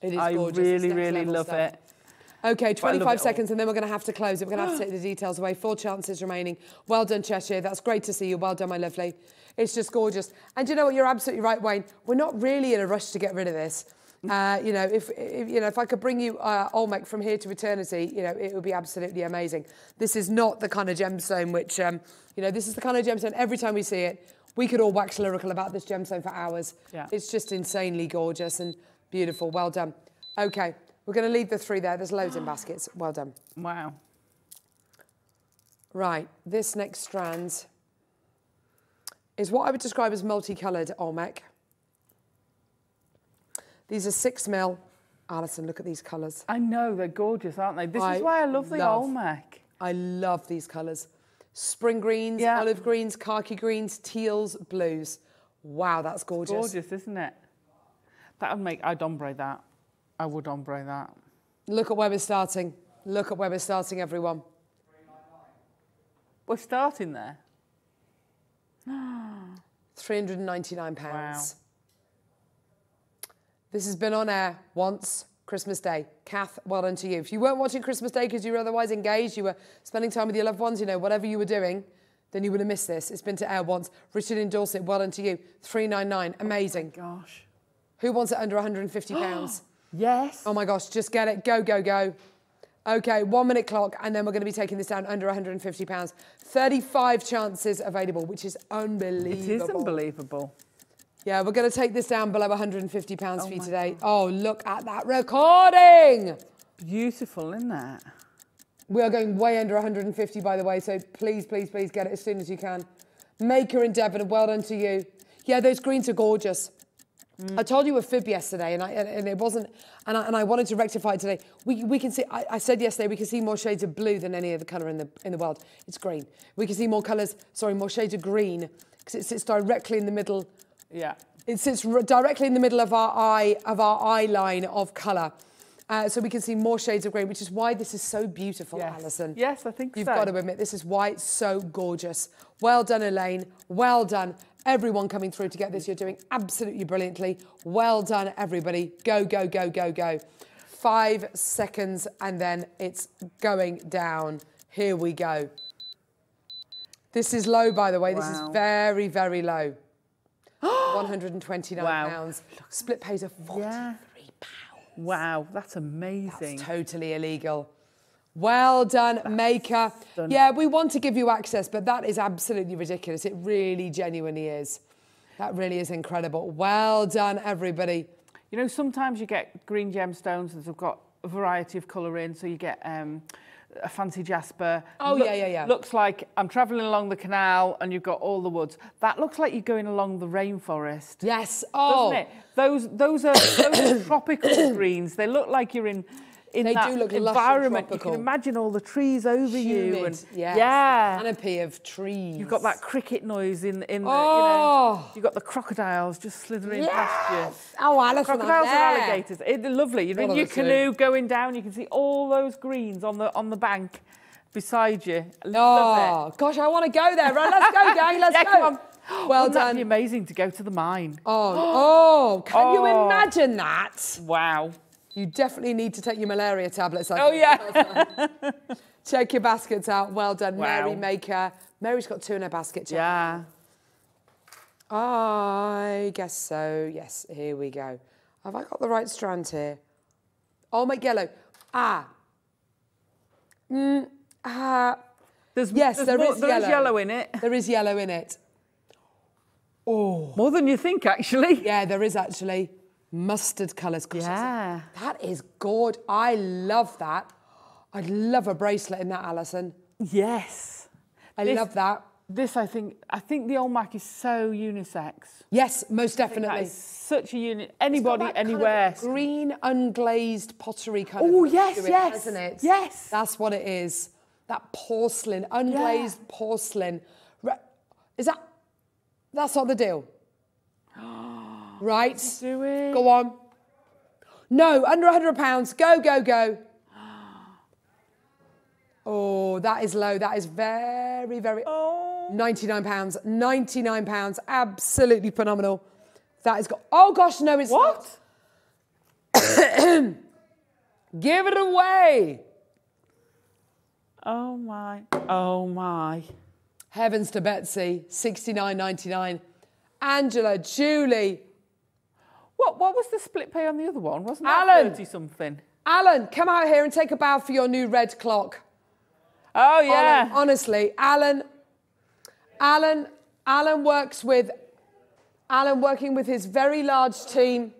It is I gorgeous. really, really love stuff. it. Okay, But I love 25 seconds and then we're going to have to close it. We're going to have to take the details away. Four chances remaining. Well done, Cheshire. That's great to see you. Well done, my lovely. It's just gorgeous. And you know what? You're absolutely right, Wayne. We're not really in a rush to get rid of this. Uh, you know, if, if you know, if I could bring you uh, Olmec from here to eternity, you know, it would be absolutely amazing. This is not the kind of gemstone which, um, you know, this is the kind of gemstone. Every time we see it, we could all wax lyrical about this gemstone for hours. Yeah. It's just insanely gorgeous and beautiful. Well done. Okay, we're going to leave the three there. There's loads in baskets. Well done. Wow. Right, this next strand is what I would describe as multicoloured Olmec. These are six mil. Alison, look at these colours. I know, they're gorgeous, aren't they? This I is why I love the love- Olmec. I love these colours. Spring greens, Yeah. olive greens, khaki greens, teals, blues. Wow, that's gorgeous. Gorgeous, isn't it? That would make, I'd ombre that. I would ombre that. Look at where we're starting. Look at where we're starting, everyone. We're starting there. £399. Wow. This has been on air once, Christmas Day. Kath, well done to you. If you weren't watching Christmas Day because you were otherwise engaged, you were spending time with your loved ones, you know, whatever you were doing, then you would have missed this. It's been to air once. Richard in Dorset, well done to you. 399, amazing. Oh gosh. Who wants it under 150 pounds? Yes. Oh my gosh, just get it. Go, go, go. Okay, one minute clock, and then we're going to be taking this down under 150 pounds. 35 chances available, which is unbelievable. It is unbelievable. Yeah, we're going to take this down below 150 pounds oh for you today. Oh, look at that recording! Beautiful, isn't that? We are going way under 150, by the way, so please, please, please get it as soon as you can. Maker in Devon, well done to you. Yeah, those greens are gorgeous. I told you a fib yesterday, and, I, and, and it wasn't, and I, and I wanted to rectify it today. We, we can see, I, I said yesterday, we can see more shades of blue than any other colour in the, in the world. It's green. We can see more colours, sorry, more shades of green, because it sits directly in the middle Yeah. it sits directly in the middle of our eye of our eye line of colour. Uh, so we can see more shades of green, which is why this is so beautiful, Yes. Alison. Yes, I think You've so. got to admit, this is why it's so gorgeous. Well done, Elaine. Well done. Everyone coming through to get this, you're doing absolutely brilliantly. Well done, everybody. Go, go, go, go, go. Five seconds, and then it's going down. Here we go. This is low, by the way. This is very, very low. 129 Wow. pounds. Split pays of 43 Yeah. Wow, that's amazing. That's totally illegal. Well done, Maker. done. Yeah, we want to give you access, but that is absolutely ridiculous. It really, genuinely is. That really is incredible. Well done, everybody. You know, sometimes you get green gemstones that have got a variety of colour in, so you get um, a fancy jasper. Oh, yeah, yeah, yeah. Looks like I'm travelling along the canal and you've got all the woods. That looks like you're going along the rainforest. Yes. Oh, Doesn't it? Those, those, are, those are tropical greens. They look like you're in, in They that do look environment. You can imagine all the trees over you. And, yes. Yeah. Canopy of trees. You've got that cricket noise in, in the, you Oh. know, you've got the crocodiles just slithering past you. Oh, Alison, Crocodiles and alligators. It, lovely. You're in your the two. canoe going down, you can see all those greens on the on the bank beside you. Love Oh, gosh, I want to go there. Right, let's go, gang. Let's Yeah, go. Well Wouldn't that done. be amazing to go to the mine? Oh, oh, can you Oh. imagine that? Wow. You definitely need to take your malaria tablets. I Oh, yeah. Check your baskets out. Well done, Wow. Mary Maker. Mary's got two in her basket. check. Yeah. I guess so. Yes, here we go. Have I got the right strand here? Olmec yellow. Ah. Mm, ah. There's, Yes, there's there more- is there is yellow. yellow in it. There is yellow in it. Oh. More than you think, actually. Yeah, there is actually mustard colours. Gosh, Yeah. That is good. I love that. I'd love a bracelet in that, Alison. Yes. I This- love that. This, I think, I think the Olmec is so unisex. Yes, most I think that definitely. such a unit. Anybody, that kind of anywhere. green unglazed pottery kind Oh, of. yes, to it, yes, Hasn't it? yes. That's what it is. That porcelain, unglazed porcelain. Is that? That's not the deal. Right. Go on. No, under hundred pounds. Go, go, go. Oh, that is low. That is very, very. Oh. Ninety-nine pounds. Ninety-nine pounds. Absolutely phenomenal. That is. Go- oh gosh, no, it's What? not. Give it away. Oh my. Oh my. Heavens to Betsy. Sixty-nine ninety-nine. Angela, Julie, What what was the split pay on the other one? Wasn't that Alan. 30 something? Alan, come out here and take a bow for your new red clock. Oh Alan, yeah. honestly, Alan, Alan, Alan works with, Alan working with his very large team.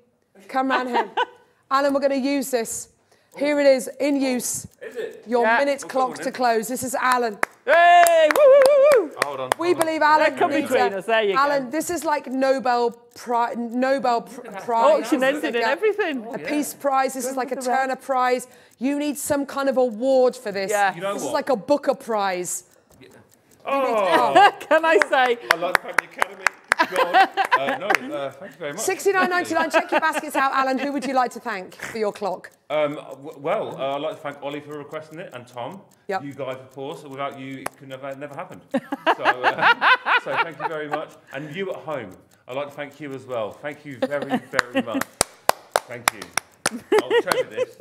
Come round here. Alan, we're going to use this. Here it is, in use. Is it? Your Yeah. minute clock to close. This is Alan. Hey! Woo, woo, woo, woo. Hold on. We hold on. believe Alan. Yeah, come needs between a- us, there you go. Alan, this is like Nobel Prize. Nobel pr- Prize. Auction This ended like and a- everything. A Peace Prize. This is like a with the red. Turner Prize. You need some kind of award for this. Yeah. You know this is what? like a Booker Prize. Oh, Can I say? I'd like to thank the Academy. God. Uh, no, uh, thank you very much. Sixty-nine ninety-nine. Check your baskets out, Alan. Who would you like to thank for your clock? Um, well, uh, I'd like to thank Ollie for requesting it and Tom. Yep. You guys, of course. Without you, it could never, never happened. so, uh, so thank you very much. And you at home, I'd like to thank you as well. Thank you very, very much. Thank you. I'll treasure this.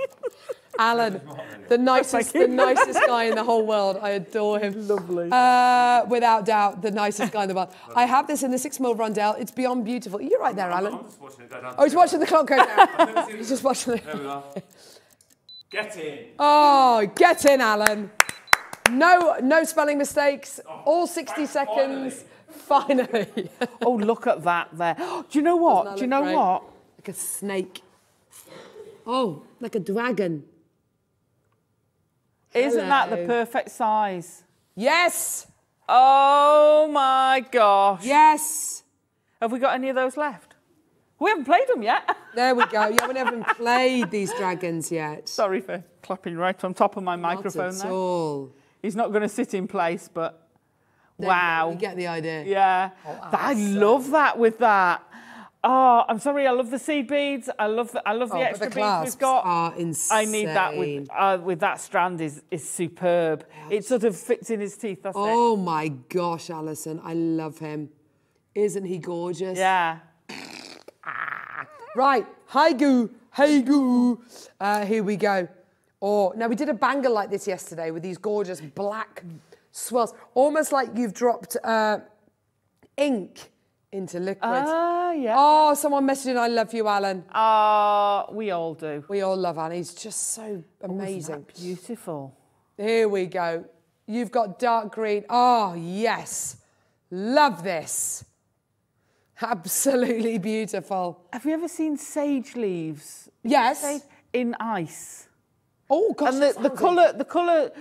Alan, the nicest, the nicest guy in the whole world. I adore him. Lovely. Uh, without doubt, the nicest guy in the world. I have this in the six mil rondelle. It's beyond beautiful. You're right there, Alan. I'm just watching it go down. Oh, he's watching the clock go down. he's just watching it. There we are. Get in. Oh, get in, Alan. No, no spelling mistakes. All 60 seconds. Finally. oh, look at that there. Do you know what? Do you know great? what? like a snake. Oh, like a dragon. Isn't that the perfect size? Yes. Oh my gosh. Yes. Have we got any of those left? We haven't played them yet. There we go. Yeah, we haven't played these dragons yet. Sorry for clapping right on top of my Not microphone at there. all. He's not going to sit in place, but There wow. You get the idea. Yeah. That- I love that with that. Oh, I'm sorry. I love the seed beads. I love the, I love Oh, the but extra the beads we've got. are I need that with uh, with that strand is is superb. It sort of fits in his teeth. It. Oh my gosh, Alison, I love him. Isn't he gorgeous? Yeah. Right, hi goo, hey goo. Uh, here we go. Oh, now we did a banger like this yesterday with these gorgeous black swirls, almost like you've dropped uh, ink into liquid. Ah, yeah. Oh, someone messaging, I love you, Alan. Ah, we all do. We all love Alan. He's just so amazing. Beautiful. Here we go. You've got dark green. Oh, yes. Love this. Absolutely beautiful. Have you ever seen sage leaves? Yes. Sage in ice. Oh, gosh. and the, the colour the colour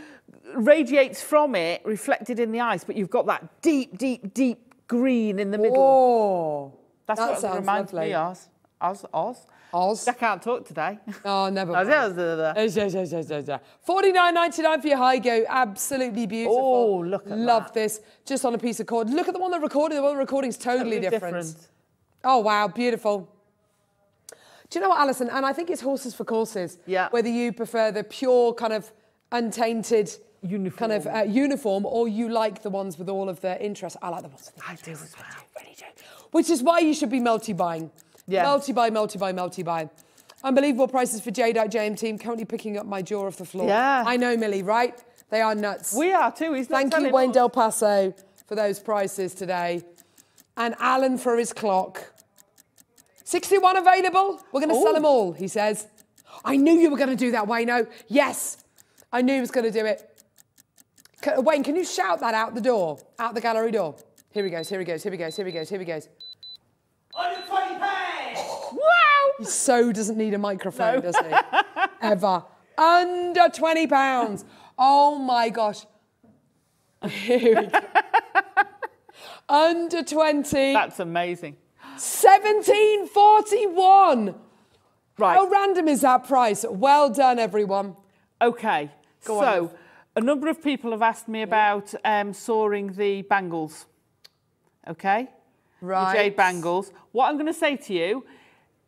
radiates from it, reflected in the ice, but you've got that deep, deep, deep green in the middle. Oh, That's that what it reminds lovely. me of. Oz, Oz. Oz. I can't talk today. Oh, never. Mind. Oz, Oz, Oz. Yes, yes, yes, yes, yes, yes. Forty-nine ninety-nine for your high go. Absolutely beautiful. Oh, look at that. Love that. this. Just on a piece of cord. Look at the one that recorded. The one recording's totally, Totally different. different. Oh wow, beautiful. Do you know what, Alison? And I think it's horses for courses. Yeah. Whether you prefer the pure kind of untainted Uniform. kind of uh, uniform, or you like the ones with all of the interest. I like the ones. With the I do as well. I really do. Which is why you should be multi-buying. Yeah. Multi-buy, multi-buy, multi-buy. Unbelievable prices for Jade JM team. Currently picking up my jaw off the floor. Yeah. I know, Millie, right? They are nuts. We are too. He's Thank you, Wayne. Del Paso, for those prices today. And Alan for his clock. 61 available. We're going to sell them all, he says. I knew you were going to do that, Wayno. Yes, I knew he was going to do it. C- Wayne, can you shout that out the door, out the gallery door? Here he goes, here he goes, here he goes, here he goes, here he goes. Wow! He so doesn't need a microphone, does he? Ever. Under 20 pounds. Oh my gosh. Here we go. Under 20. That's amazing. 1741. Right. How random is that price? Well done, everyone. Okay. Go on, so, Liv. A number of people have asked me about um, soaring the bangles. Okay? The Right. jade bangles. What I'm going to say to you,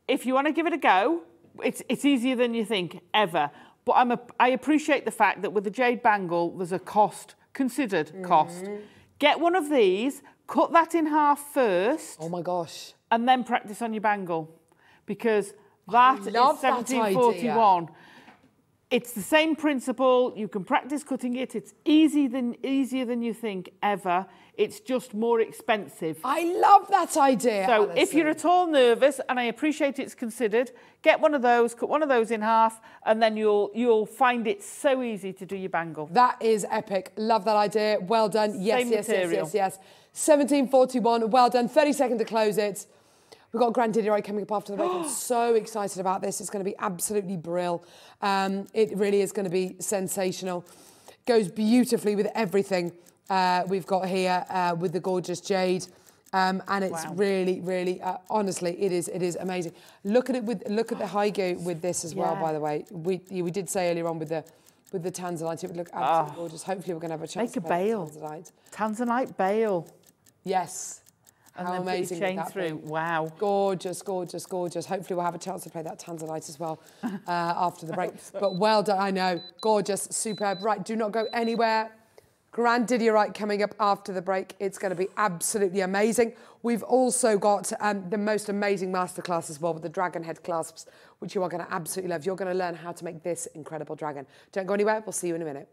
if you want to give it a go, it's, it's easier than you think, ever. But I'm a, I appreciate the fact that with the jade bangle, there's a cost, considered cost. Mm-hmm. Get one of these, cut that in half first, Oh my gosh. and then practice on your bangle. Because that is love that 1741. It's the same principle. You can practice cutting it. It's easy than easier than you think ever. It's just more expensive. I love that idea. So if you're at all nervous, and I appreciate it's considered, get one of those, cut one of those in half, and then you'll you'll find it so easy to do your bangle. That is epic. Love that idea. Well done. Yes, Same yes, yes, yes, yes. 1741. Well done. 30 seconds to close it. We've got Grand Didier coming up after the break. I'm so excited about this. It's going to be absolutely brill. Um, it really is going to be sensational. Goes beautifully with everything uh, we've got here uh, with the gorgeous jade. Um, and it's Wow. really, really, uh, honestly, it is, it is amazing. Look at it with, look at the high go with this as well. By the way, we we did say earlier on with the with the tanzanite, it would look absolutely gorgeous. Hopefully, we're going to have a chance. Make a to play the bail. Tanzanite. Tanzanite bail. Yes. And How then put your amazing chain that be? through. Wow. Gorgeous, gorgeous, gorgeous. Hopefully, we'll have a chance to play that Tanzanite as well uh, after the break. But well done, I know. Gorgeous, superb. Right, do not go anywhere. Grandidierite coming up after the break. It's going to be absolutely amazing. We've also got um, the most amazing masterclass as well with the dragon head clasps, which you are going to absolutely love. You're going to learn how to make this incredible dragon. Don't go anywhere. We'll see you in a minute.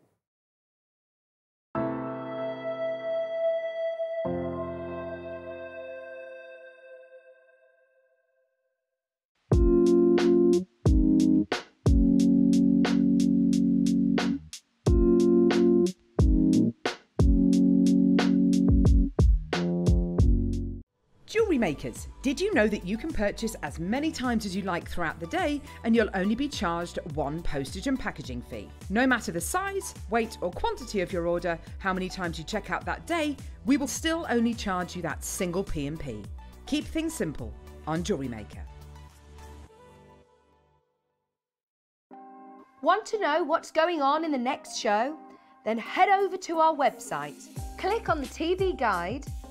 Makers, did you know that you can purchase as many times as you like throughout the day and you'll only be charged one postage and packaging fee? No matter the size, weight, or quantity of your order, how many times you check out that day, we will still only charge you that single P&P. Keep things simple on Jewellery Maker. Want to know what's going on in the next show? Then head over to our website. Click on the TV guide.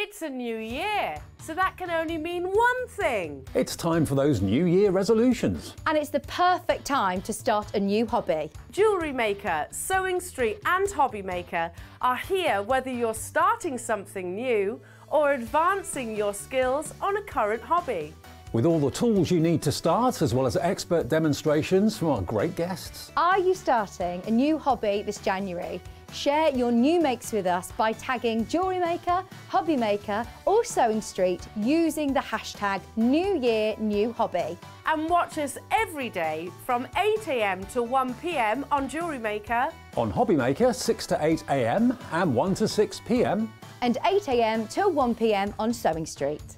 It's a new year, so that can only mean one thing. It's time for those New Year resolutions. And it's the perfect time to start a new hobby. Jewellery Maker, Sewing Street and Hobby Maker are here whether you're starting something new or advancing your skills on a current hobby. With all the tools you need to start, as well as expert demonstrations from our great guests. Are you starting a new hobby this January? Share your new makes with us by tagging Jewellery Maker, Hobby Maker or Sewing Street using the hashtag New Year New Hobby. And watch us every day from 8am to 1pm on Jewellery Maker. On Hobby Maker, 6 to 8 a.m. and 1 to 6 p.m. And 8am till 1pm on Sewing Street.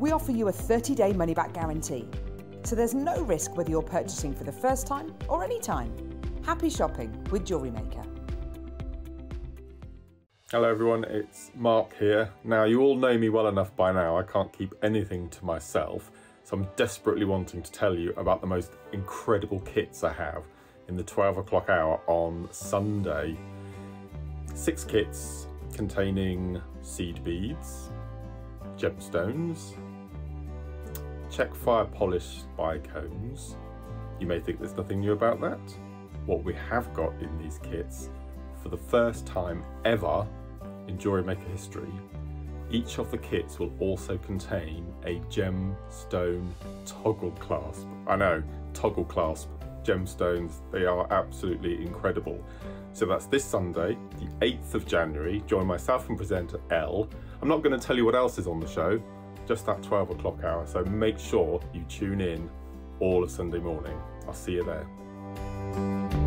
We offer you a 30-day money-back guarantee. So there's no risk whether you're purchasing for the first time or any time. Happy shopping with Jewellery Maker. Hello everyone, it's Mark here. Now you all know me well enough by now, I can't keep anything to myself, so I'm desperately wanting to tell you about the most incredible kits I have in the 12 o'clock hour on Sunday. Six kits containing seed beads, gemstones, Czech fire polish spy cones. You may think there's nothing new about that. What we have got in these kits, for the first time ever in Jewelry Maker history, each of the kits will also contain a gemstone toggle clasp. I know, toggle clasp, gemstones, they are absolutely incredible. So that's this Sunday, the 8th of January. Join myself and presenter Elle. I'm not going to tell you what else is on the show, just that 12 o'clock hour. So make sure you tune in all of Sunday morning. I'll see you there.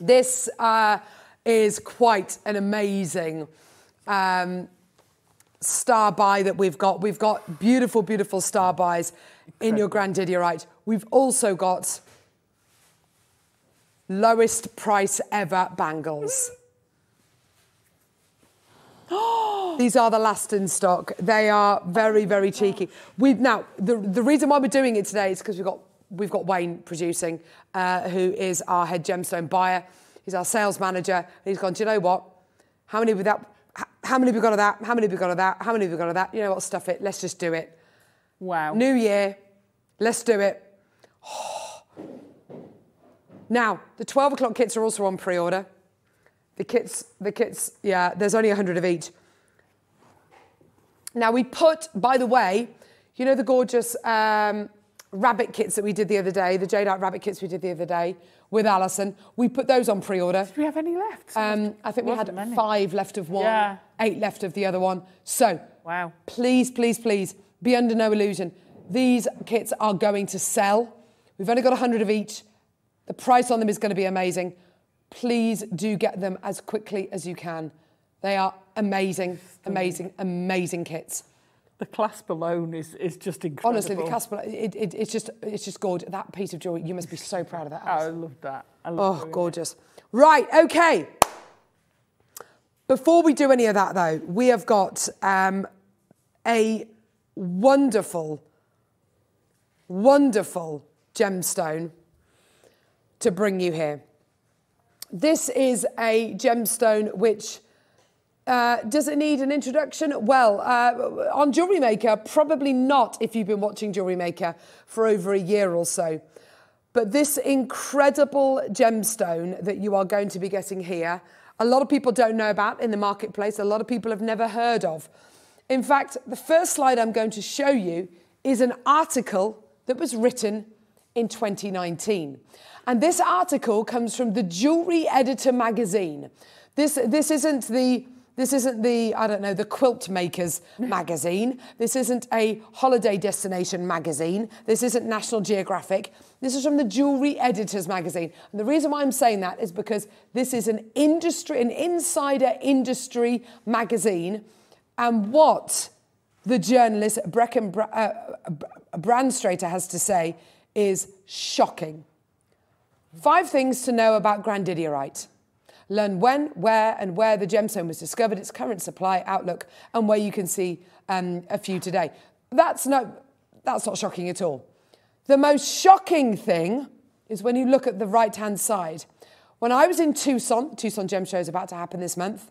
This uh, is quite an amazing um, star buy that we've got. We've got beautiful, beautiful star buys in your Grandidierite. We've also got lowest price ever bangles. These are the last in stock. They are very, very cheeky. We've now the the reason why we're doing it today is because we've got we've got Wayne producing, uh, who is our head gemstone buyer. He's our sales manager. And he's gone. Do you know what? How many with that? How many have we got of that? How many have we got of that? How many have we got of that? You know what? Stuff it. Let's just do it. Wow. New year. Let's do it. Now, the 12 o'clock kits are also on pre-order. The kits, the kits, yeah, there's only 100 of each. Now we put, by the way, you know the gorgeous um, rabbit kits that we did the other day, the jadeite rabbit kits we did the other day with Alison. We put those on pre-order. Do we have any left? Um, I think we had many. five left of one, Yeah. eight left of the other one. So Wow. please, please, please be under no illusion. These kits are going to sell. We've only got 100 of each. The price on them is going to be amazing. Please do get them as quickly as you can. They are amazing, amazing, amazing kits. The clasp alone is, is just incredible. Honestly, the clasp it, it, it's just it's just gorgeous. That piece of jewelry, you must be so proud of that. I love that. I love Oh, doing it. gorgeous. Right, okay. Before we do any of that, though, we have got um, a wonderful, wonderful gemstone to bring you here. This is a gemstone which uh, does it need an introduction? Well, uh, on Jewelry Maker, probably not if you've been watching Jewelry Maker for over a year or so. But this incredible gemstone that you are going to be getting here, a lot of people don't know about in the marketplace, a lot of people have never heard of. In fact, the first slide I'm going to show you is an article that was written in 2019. And this article comes from the Jewelry Editor magazine. This, this isn't the this isn't the, I don't know, the Quilt Makers magazine. This isn't a holiday destination magazine. This isn't National Geographic. This is from the Jewelry Editors magazine. And the reason why I'm saying that is because this is an industry, an insider industry magazine. And what the journalist Brecken Bra- uh, Branstrator has to say is shocking. Five things to know about grandidierite. Learn when, where, and where the gemstone was discovered, its current supply outlook, and where you can see um, a few today. That's, no, that's not shocking at all. The most shocking thing is when you look at the right hand side. When I was in Tucson, Tucson Gem Show is about to happen this month,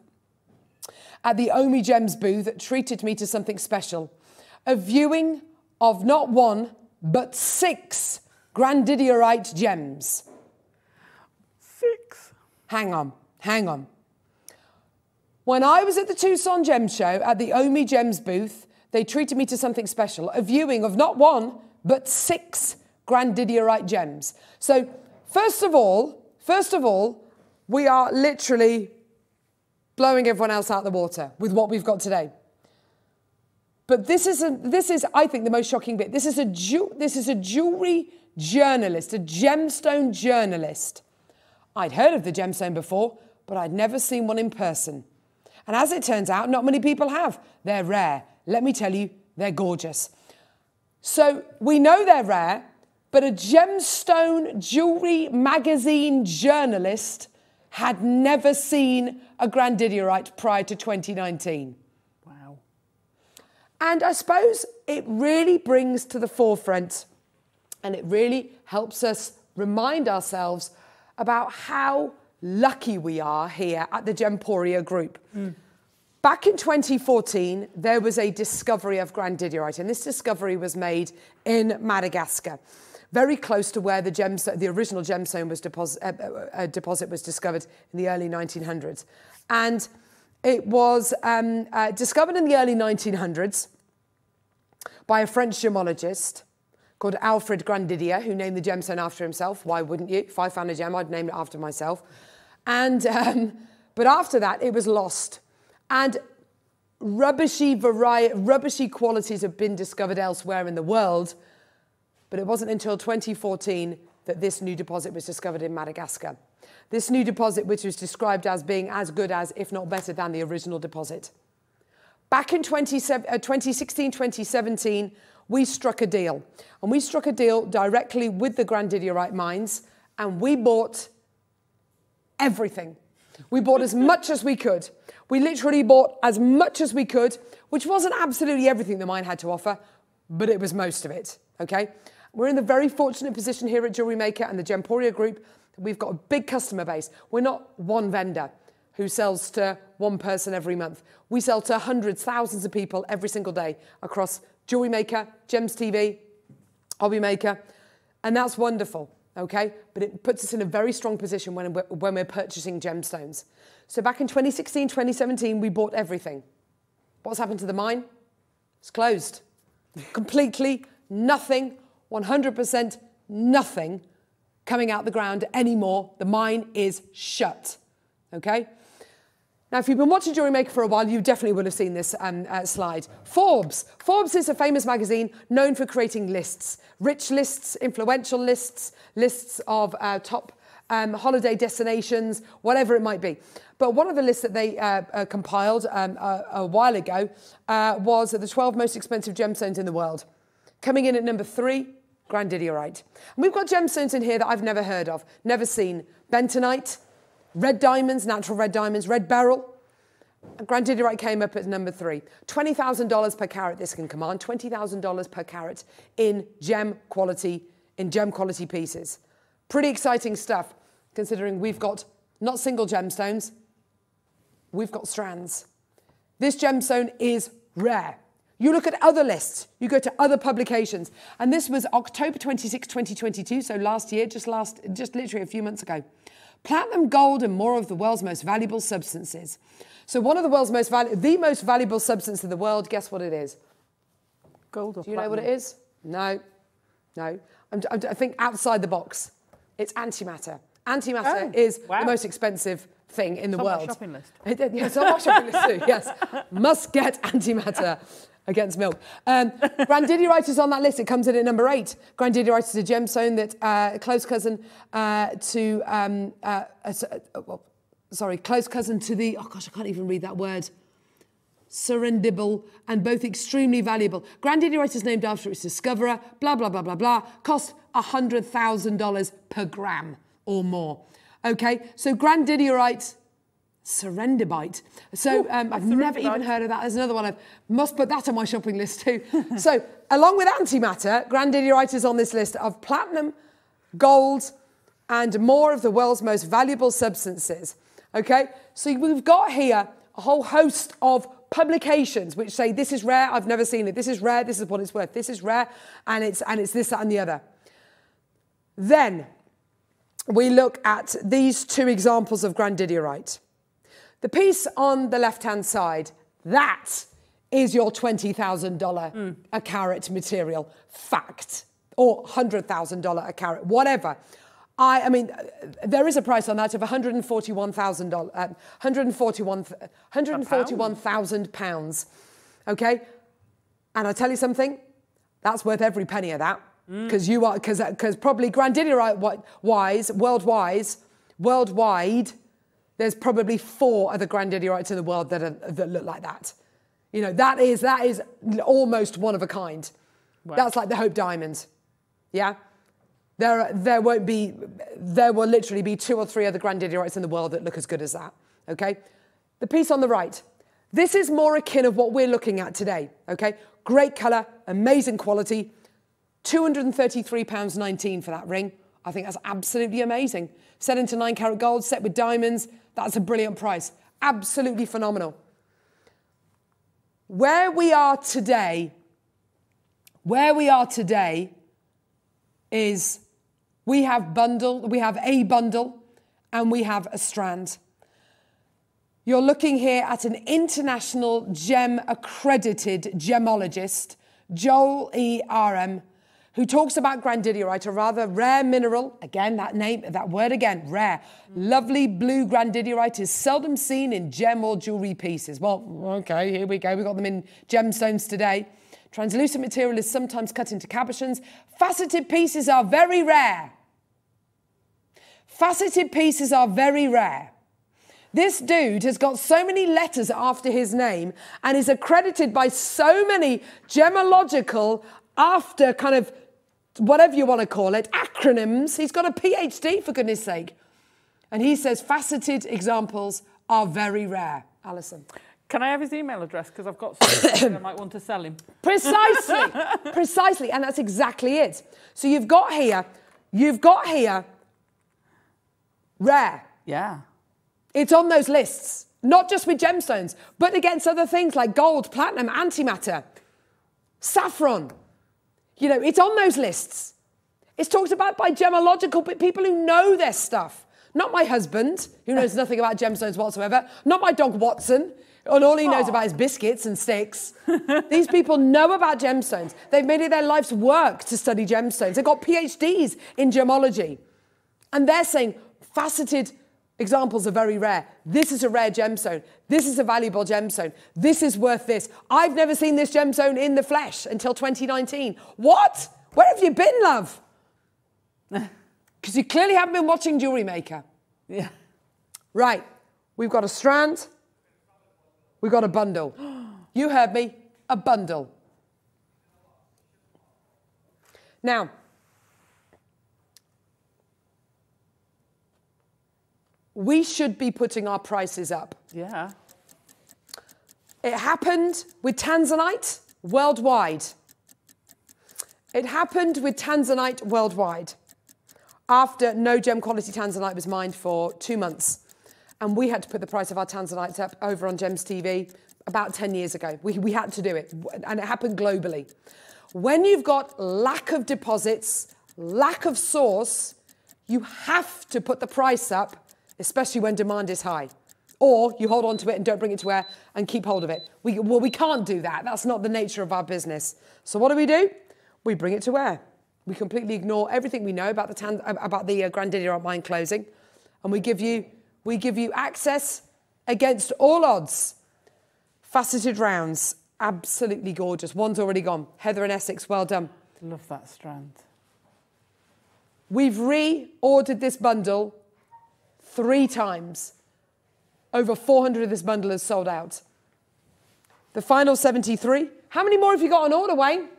at the Omi Gems booth that treated me to something special. A viewing of not one, but six grandidierite gems. Six. Hang on, hang on. When I was at the Tucson Gem Show at the Omi Gems booth, they treated me to something special, a viewing of not one, but six grandidierite gems. So, first of all, first of all, we are literally blowing everyone else out of the water with what we've got today. But this is, a, this is, I think, the most shocking bit. This is a, jew, this is a jewelry journalist, a gemstone journalist. I'd heard of the gemstone before, but I'd never seen one in person. And as it turns out, not many people have. They're rare. Let me tell you, they're gorgeous. So we know they're rare, but a gemstone jewelry magazine journalist had never seen a grandidierite prior to 2019. Wow. And I suppose it really brings to the forefront and it really helps us remind ourselves about how lucky we are here at the Gemporia Group. Back in 2014, there was a discovery of grandidierite, and this discovery was made in Madagascar, very close to where the, gemstone, the original gemstone was deposit, uh, uh, uh, deposit was discovered in the early 1900s. And it was um, uh, discovered in the early 1900s by a French gemologist called Alfred Grandidier, who named the gemstone after himself. Why wouldn't you? If I found a gem, I'd name it after myself. And um, but after that, it was lost, and rubbishy variety, rubbishy qualities have been discovered elsewhere in the world. But it wasn't until 2014 that this new deposit was discovered in Madagascar. This new deposit, which was described as being as good as, if not better than, the original deposit. Back in 2016, 2017, we struck a deal. And we struck a deal directly with the Grandidierite mines, and we bought everything. We bought as much as we could. We literally bought as much as we could, which wasn't absolutely everything the mine had to offer, but it was most of it. Okay? We're in the very fortunate position here at Jewelry Maker and the Gemporia Group we've got a big customer base. We're not one vendor. who sells to one person every month. We sell to hundreds, thousands of people every single day across Jewelry Maker, Gems TV, Hobby Maker, and that's wonderful, okay? But it puts us in a very strong position when we're, when we're purchasing gemstones. So back in 2016, 2017, we bought everything. What's happened to the mine? It's closed. Completely nothing, 100% nothing coming out the ground anymore. The mine is shut. Okay? Now, if you've been watching Jewelry Maker for a while, you definitely will have seen this um, uh, slide. Forbes. Forbes is a famous magazine known for creating lists rich lists, influential lists, lists of uh, top um, holiday destinations, whatever it might be. But one of the lists that they uh, uh, compiled um, a, a, while ago uh, was the 12 most expensive gemstones in the world. Coming in at number three, Grandidierite. And we've got gemstones in here that I've never heard of, never seen. Benitoite, red diamonds, natural red diamonds, red beryl. Grandidierite came up at number three. $20,000 per carat this can command, $20,000 per carat in gem quality, in gem quality pieces. Pretty exciting stuff, considering we've got not single gemstones, we've got strands. This gemstone is rare. You look at other lists, you go to other publications, and this was October 26, 2022, so last year, just last, just literally a few months ago. Platinum, gold, and more of the world's most valuable substances. So one of the world's most valuable, the most valuable substance in the world, guess what it is? Gold or Do you platinum? know what it is? No, no. I'm, I'm, i think outside the box. It's antimatter. Antimatter oh, is wow. the most expensive thing in the it's world. On my shopping list. It, it, yeah, it's on my shopping list too. Yes, must get antimatter against milk. Um, is on that list. It comes in at number eight. Grandidierite is a gemstone that uh, close cousin uh, to um, uh, uh, well, sorry, close cousin to the oh gosh, I can't even read that word. Serendibble and both extremely valuable. Grandidierite is named after its discoverer. Blah blah blah blah blah. Cost hundred thousand dollars per gram or more. Okay, so grandidierite Serendibite. So um, I've never even heard of that. There's another one. I must put that on my shopping list too. so along with antimatter, Grandidierite is on this list of platinum, gold, and more of the world's most valuable substances. Okay, so we've got here a whole host of publications which say this is rare, I've never seen it. This is rare, this is what it's worth. This is rare, and it's and it's this, that, and the other. Then we look at these two examples of Grandidierite. The piece on the left-hand side, that is your $20,000 mm. a carat material. Fact. Or $100,000 a carat, whatever. I, I mean, there is a price on that of $141,000, uh, 141, 141,000 pounds. Okay? And I tell you something, that's worth every penny of that. Because mm. you are, because cause probably Grandidierite wise, worldwide, worldwide, there's probably four other Grandidierites in the world that, are, that look like that. You know, that is, that is almost one of a kind. Wow. That's like the Hope Diamond. Yeah? There, there won't be, there will literally be two or three other Grandidierites in the world that look as good as that. Okay? The piece on the right. This is more akin of what we're looking at today. Okay? Great colour, amazing quality. £233.19 for that ring. I think that's absolutely amazing. Set into nine carat gold, set with diamonds. That's a brilliant price. Absolutely phenomenal. Where we are today, where we are today is we have bundle, we have a bundle and we have a strand. You're looking here at an international gem accredited gemologist, Joel E. Arem, who talks about grandidierite, a rather rare mineral. Again, that name, that word again, rare. Lovely blue grandidierite is seldom seen in gem or jewelry pieces. Well, okay, here we go. We got them in gemstones today. Translucent material is sometimes cut into cabochons. Faceted pieces are very rare. Faceted pieces are very rare. This dude has got so many letters after his name and is accredited by so many gemological after kind of whatever you want to call it, acronyms. He's got a PhD, for goodness sake. And he says faceted examples are very rare. Alison. Can I have his email address? Because I've got something I might want to sell him. Precisely. Precisely. And that's exactly it. So you've got here, you've got here rare. Yeah. It's on those lists, not just with gemstones, but against other things like gold, platinum, antimatter, saffron. You know, it's on those lists. It's talked about by gemological people who know their stuff. Not my husband, who knows nothing about gemstones whatsoever. Not my dog Watson, and all he knows about is biscuits and sticks. These people know about gemstones. They've made it their life's work to study gemstones. They've got PhDs in gemology. And they're saying faceted examples are very rare. This is a rare gemstone. This is a valuable gemstone. This is worth this. I've never seen this gemstone in the flesh until 2019. What? Where have you been, love? Because you clearly haven't been watching Jewelry Maker. Yeah. Right. We've got a strand. We've got a bundle. You heard me. A bundle. Now, we should be putting our prices up. Yeah. It happened with Tanzanite worldwide. It happened with Tanzanite worldwide after no gem quality Tanzanite was mined for two months. And we had to put the price of our Tanzanite up over on Gems TV about 10 years ago. We, we had to do it, and it happened globally. When you've got lack of deposits, lack of source, you have to put the price up, especially when demand is high. Or you hold on to it and don't bring it to air and keep hold of it. We, well, we can't do that. That's not the nature of our business. So what do we do? We bring it to air. We completely ignore everything we know about the, tan- about the uh, Grandidierite mine closing, and we give you we give you access against all odds. Faceted rounds, absolutely gorgeous. One's already gone. Heather and Essex, well done. Love that strand. We've reordered this bundle three times. Over 400 of this bundle is sold out. The final 73. How many more have you got on order, Wayne?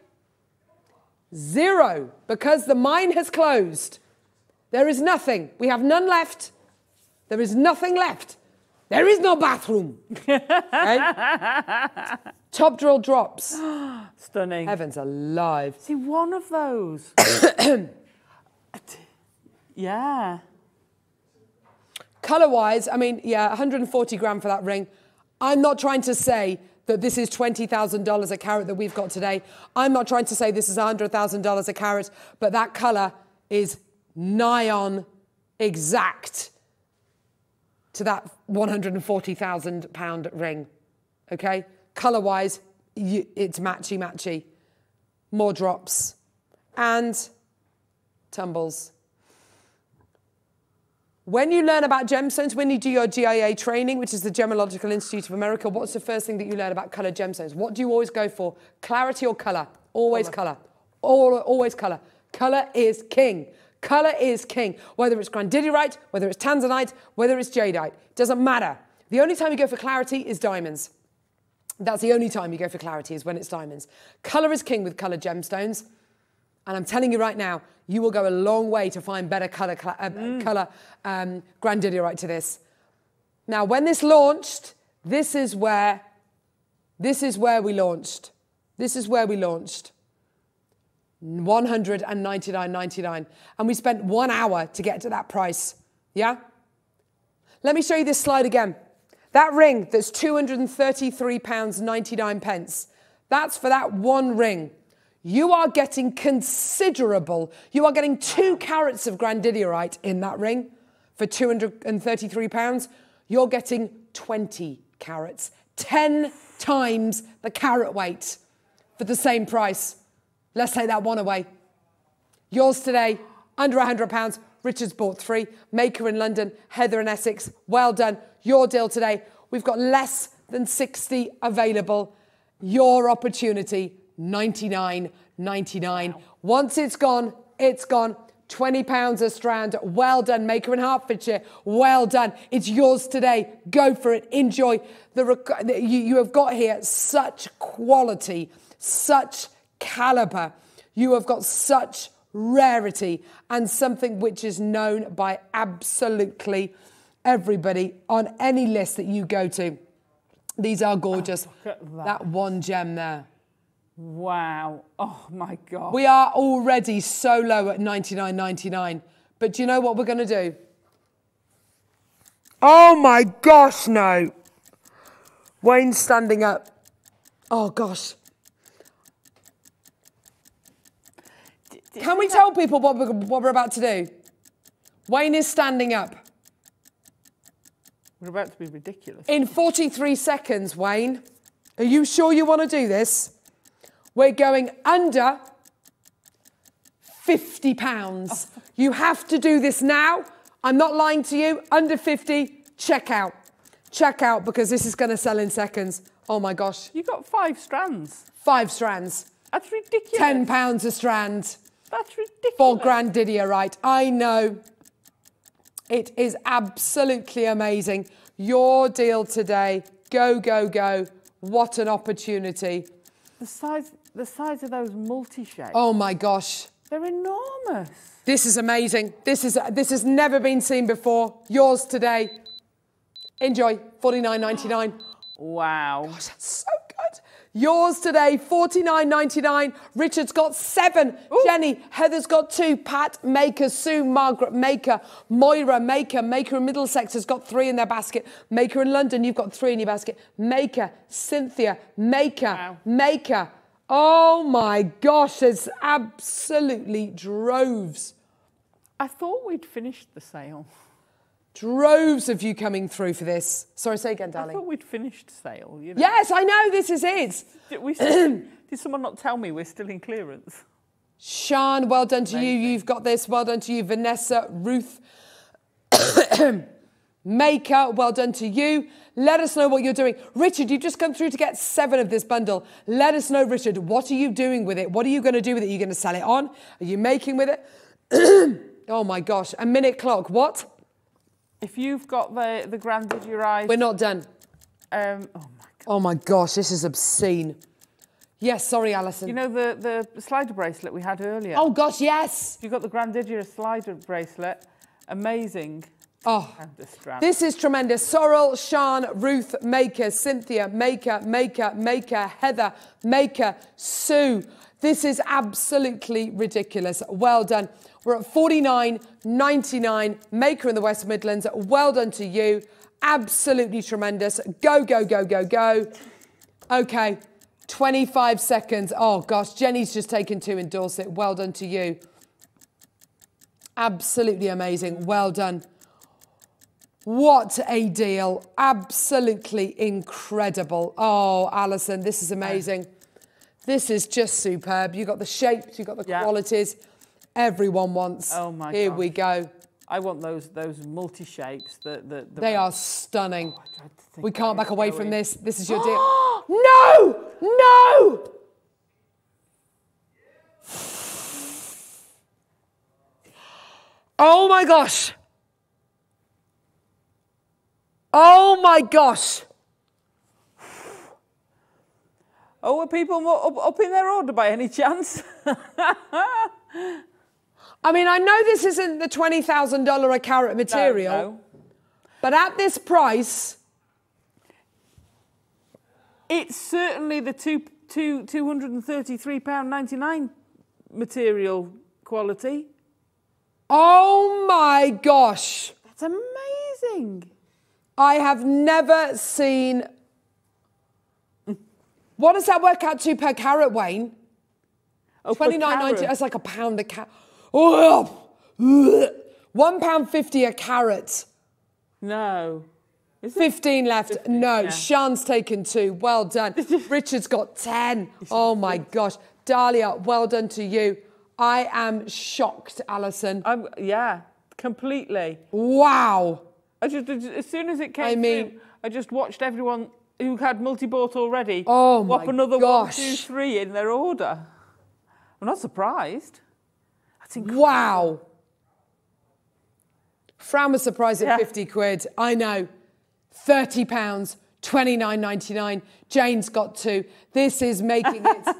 Zero, because the mine has closed. There is nothing. We have none left. There is nothing left. There is no bathroom. Top drill drops. Stunning. Heavens alive. See, one of those. yeah. Color wise, I mean, yeah, 140 grand for that ring. I'm not trying to say that this is $20,000 a carat that we've got today. I'm not trying to say this is $100,000 a carat, but that color is nigh on exact to that 140,000 pound ring. Okay? Color wise, it's matchy matchy. More drops and tumbles. When you learn about gemstones, when you do your GIA training, which is the Gemological Institute of America, what's the first thing that you learn about colored gemstones? What do you always go for? Clarity or color? Always color. All, always color. Color is king. Color is king. Whether it's grandidierite, whether it's tanzanite, whether it's jadeite, doesn't matter. The only time you go for clarity is diamonds. That's the only time you go for clarity is when it's diamonds. Color is king with colored gemstones. And I'm telling you right now, you will go a long way to find better color, uh, mm. color um, grandidierite to this. Now, when this launched, this is where, this is where we launched. This is where we launched. 199.99 and we spent one hour to get to that price yeah let me show you this slide again that ring that's 233 pounds 99 pence that's for that one ring you are getting considerable. You are getting two carats of grandidierite in that ring for 233 pounds. You're getting 20 carats, 10 times the carat weight for the same price. Let's take that one away. Yours today, under 100 pounds. Richard's bought three. Maker in London, Heather in Essex. Well done. Your deal today. We've got less than 60 available. Your opportunity 99.99. Wow. Once it's gone, it's gone. 20 pounds a strand. Well done, Maker in Hertfordshire. Well done. It's yours today. Go for it. Enjoy. The you, you have got here such quality, such caliber. You have got such rarity and something which is known by absolutely everybody on any list that you go to. These are gorgeous. Oh, that. that one gem there. Wow. Oh my God. We are already so low at 99.99. But do you know what we're going to do? Oh my gosh, no. Wayne's standing up. Oh gosh. Can we tell people what we're, what we're about to do? Wayne is standing up. We're about to be ridiculous. In 43 seconds, Wayne, are you sure you want to do this? We're going under 50 pounds. You have to do this now. I'm not lying to you. Under 50, check out. Check out because this is going to sell in seconds. Oh my gosh. You got five strands. Five strands. That's ridiculous. 10 pounds a strand. That's ridiculous. For Grand Didier, right? I know. It is absolutely amazing. Your deal today. Go, go, go. What an opportunity. The size, the size of those multi-shapes. Oh my gosh. They're enormous. This is amazing. This is this has never been seen before. Yours today. Enjoy. Forty nine ninety nine. Wow. Gosh, that's so good. Yours today, forty nine ninety nine. Richard's got seven. Jenny, Heather's got two. Pat, Maker, Sue, Margaret, Maker, Moira, Maker, Maker in Middlesex has got three in their basket. Maker in London, you've got three in your basket. Maker, Cynthia, Maker, Wow. Maker. Oh my gosh, there's absolutely droves. I thought we'd finished the sale. Droves of you coming through for this. Sorry, say again, darling. I thought we'd finished sale. You know? Yes, I know this is it. Did, we still, did someone not tell me we're still in clearance? Sean, well done to you. You've got this. Well done to you. Vanessa, Ruth, Maker, well done to you. Let us know what you're doing. Richard, you've just come through to get seven of this bundle. Let us know, Richard, what are you doing with it? What are you going to do with it? Are you going to sell it on? Are you making with it? oh my gosh, a minute clock. What? If you've got the, the Grand Didier We're not done. Um, oh my God. Oh my gosh, this is obscene. Yes, sorry, Alison. You know the, the slider bracelet we had earlier? oh gosh, yes. You got the Grand Didier slider bracelet. Amazing. Oh. And the strap. This is tremendous. Sorrel, Sean, Ruth, Maker, Cynthia, Maker, Maker, Maker, Heather, Maker, Sue. This is absolutely ridiculous. Well done. We're at 49.99. Maker in the West Midlands. Well done to you. Absolutely tremendous. Go, go, go, go, go. Okay. 25 seconds. Oh gosh, Jenny's just taken two in Dorset. Well done to you. Absolutely amazing. Well done. What a deal. Absolutely incredible. Oh, Alison, this is amazing. This is just superb. You've got the shapes, you've got the Yeah. qualities. Everyone wants. Oh my Here gosh. we go. I want those those multi shapes. The, the, the They are stunning. Oh, think We can't back away from this. This is your deal. no! No! Oh my gosh. Oh my gosh. Oh, are people up, up in their order by any chance? I mean, I know this isn't the $20,000 a carat material, No, no. but at this price, It's certainly the two, two, £233.99 material quality. oh my gosh. That's amazing. I have never seen. What does that work out to per carat, Wayne? Oh, per Twenty nine ninety. That's like a pound a carat. Oh, one pound fifty a carat. No. Is it? Fifteen left. no, yeah. Sean's taken two. Well done. Richard's got ten. Oh my gosh, Dahlia. Well done to you. I am shocked, Alison. I'm, yeah, completely. Wow. I just, as soon as it came I mean- through, I just watched everyone who had multi-bought already Oh whop my another gosh. one, two, three in their order. I'm not surprised. That's incredible. Wow. Fran was surprised at Yeah. 50 quid. I know. 30 pounds, 29.99. Jane's got two. This is making it.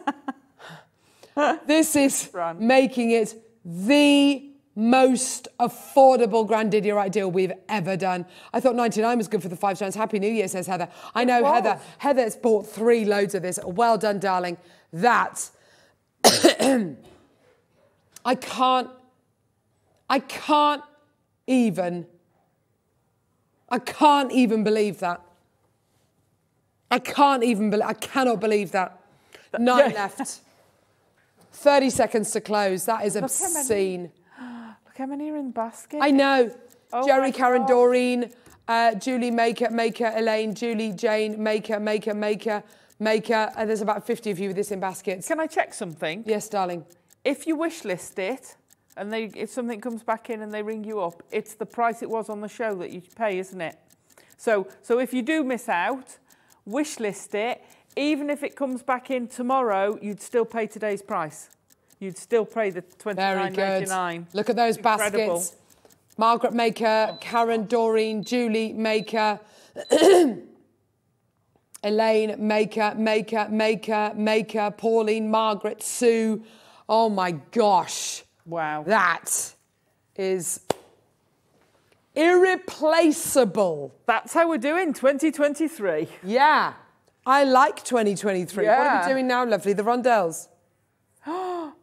this is Fran. making it the most affordable Grand Didier deal we've ever done. I thought 99 was good for the five strands. Happy New Year, says Heather. I know. Heather. Heather's bought three loads of this. Well done, darling. That I can't, I can't even. I can't even believe that. I can't even believe, I cannot believe that. Nine yeah. left. 30 seconds to close. That is obscene. Look how many are in the basket. I know. Oh Jerry, Karen, God. Doreen, uh, Julie, Maker, Maker, Elaine, Julie, Jane, Maker, Maker, Maker, Maker. And there's about 50 of you with this in baskets. Can I check something? Yes, darling. If you wish list it, and they, if something comes back in and they ring you up, it's the price it was on the show that you pay, isn't it? So, so if you do miss out, wish list it. Even if it comes back in tomorrow, you'd still pay today's price. You'd still pay the twenty Very nine good. ninety nine. Look at those Incredible. baskets. Margaret Maker, Karen Doreen, Julie Maker, Elaine Maker, Maker, Maker, Maker, Pauline, Margaret, Sue. Oh my gosh. Wow. That is irreplaceable. That's how we're doing 2023. Yeah. I like 2023. What are we doing now, lovely? The rondelles.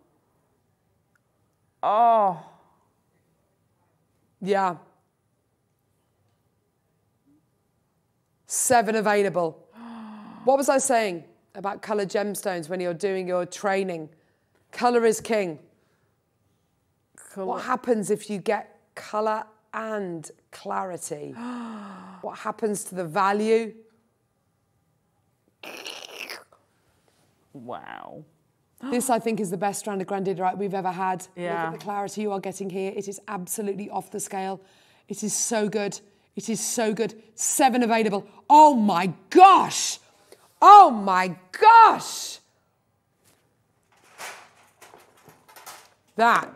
Oh, Yeah. Seven available. What was I saying about colour gemstones when you're doing your training? Colour is king. What happens if you get colour and clarity? what happens to the value? wow. Oh. This, I think, is the best strand of grandidierite we've ever had. Yeah. Look at the clarity you are getting here. It is absolutely off the scale. It is so good. It is so good. Seven available. Oh my gosh! Oh my gosh! That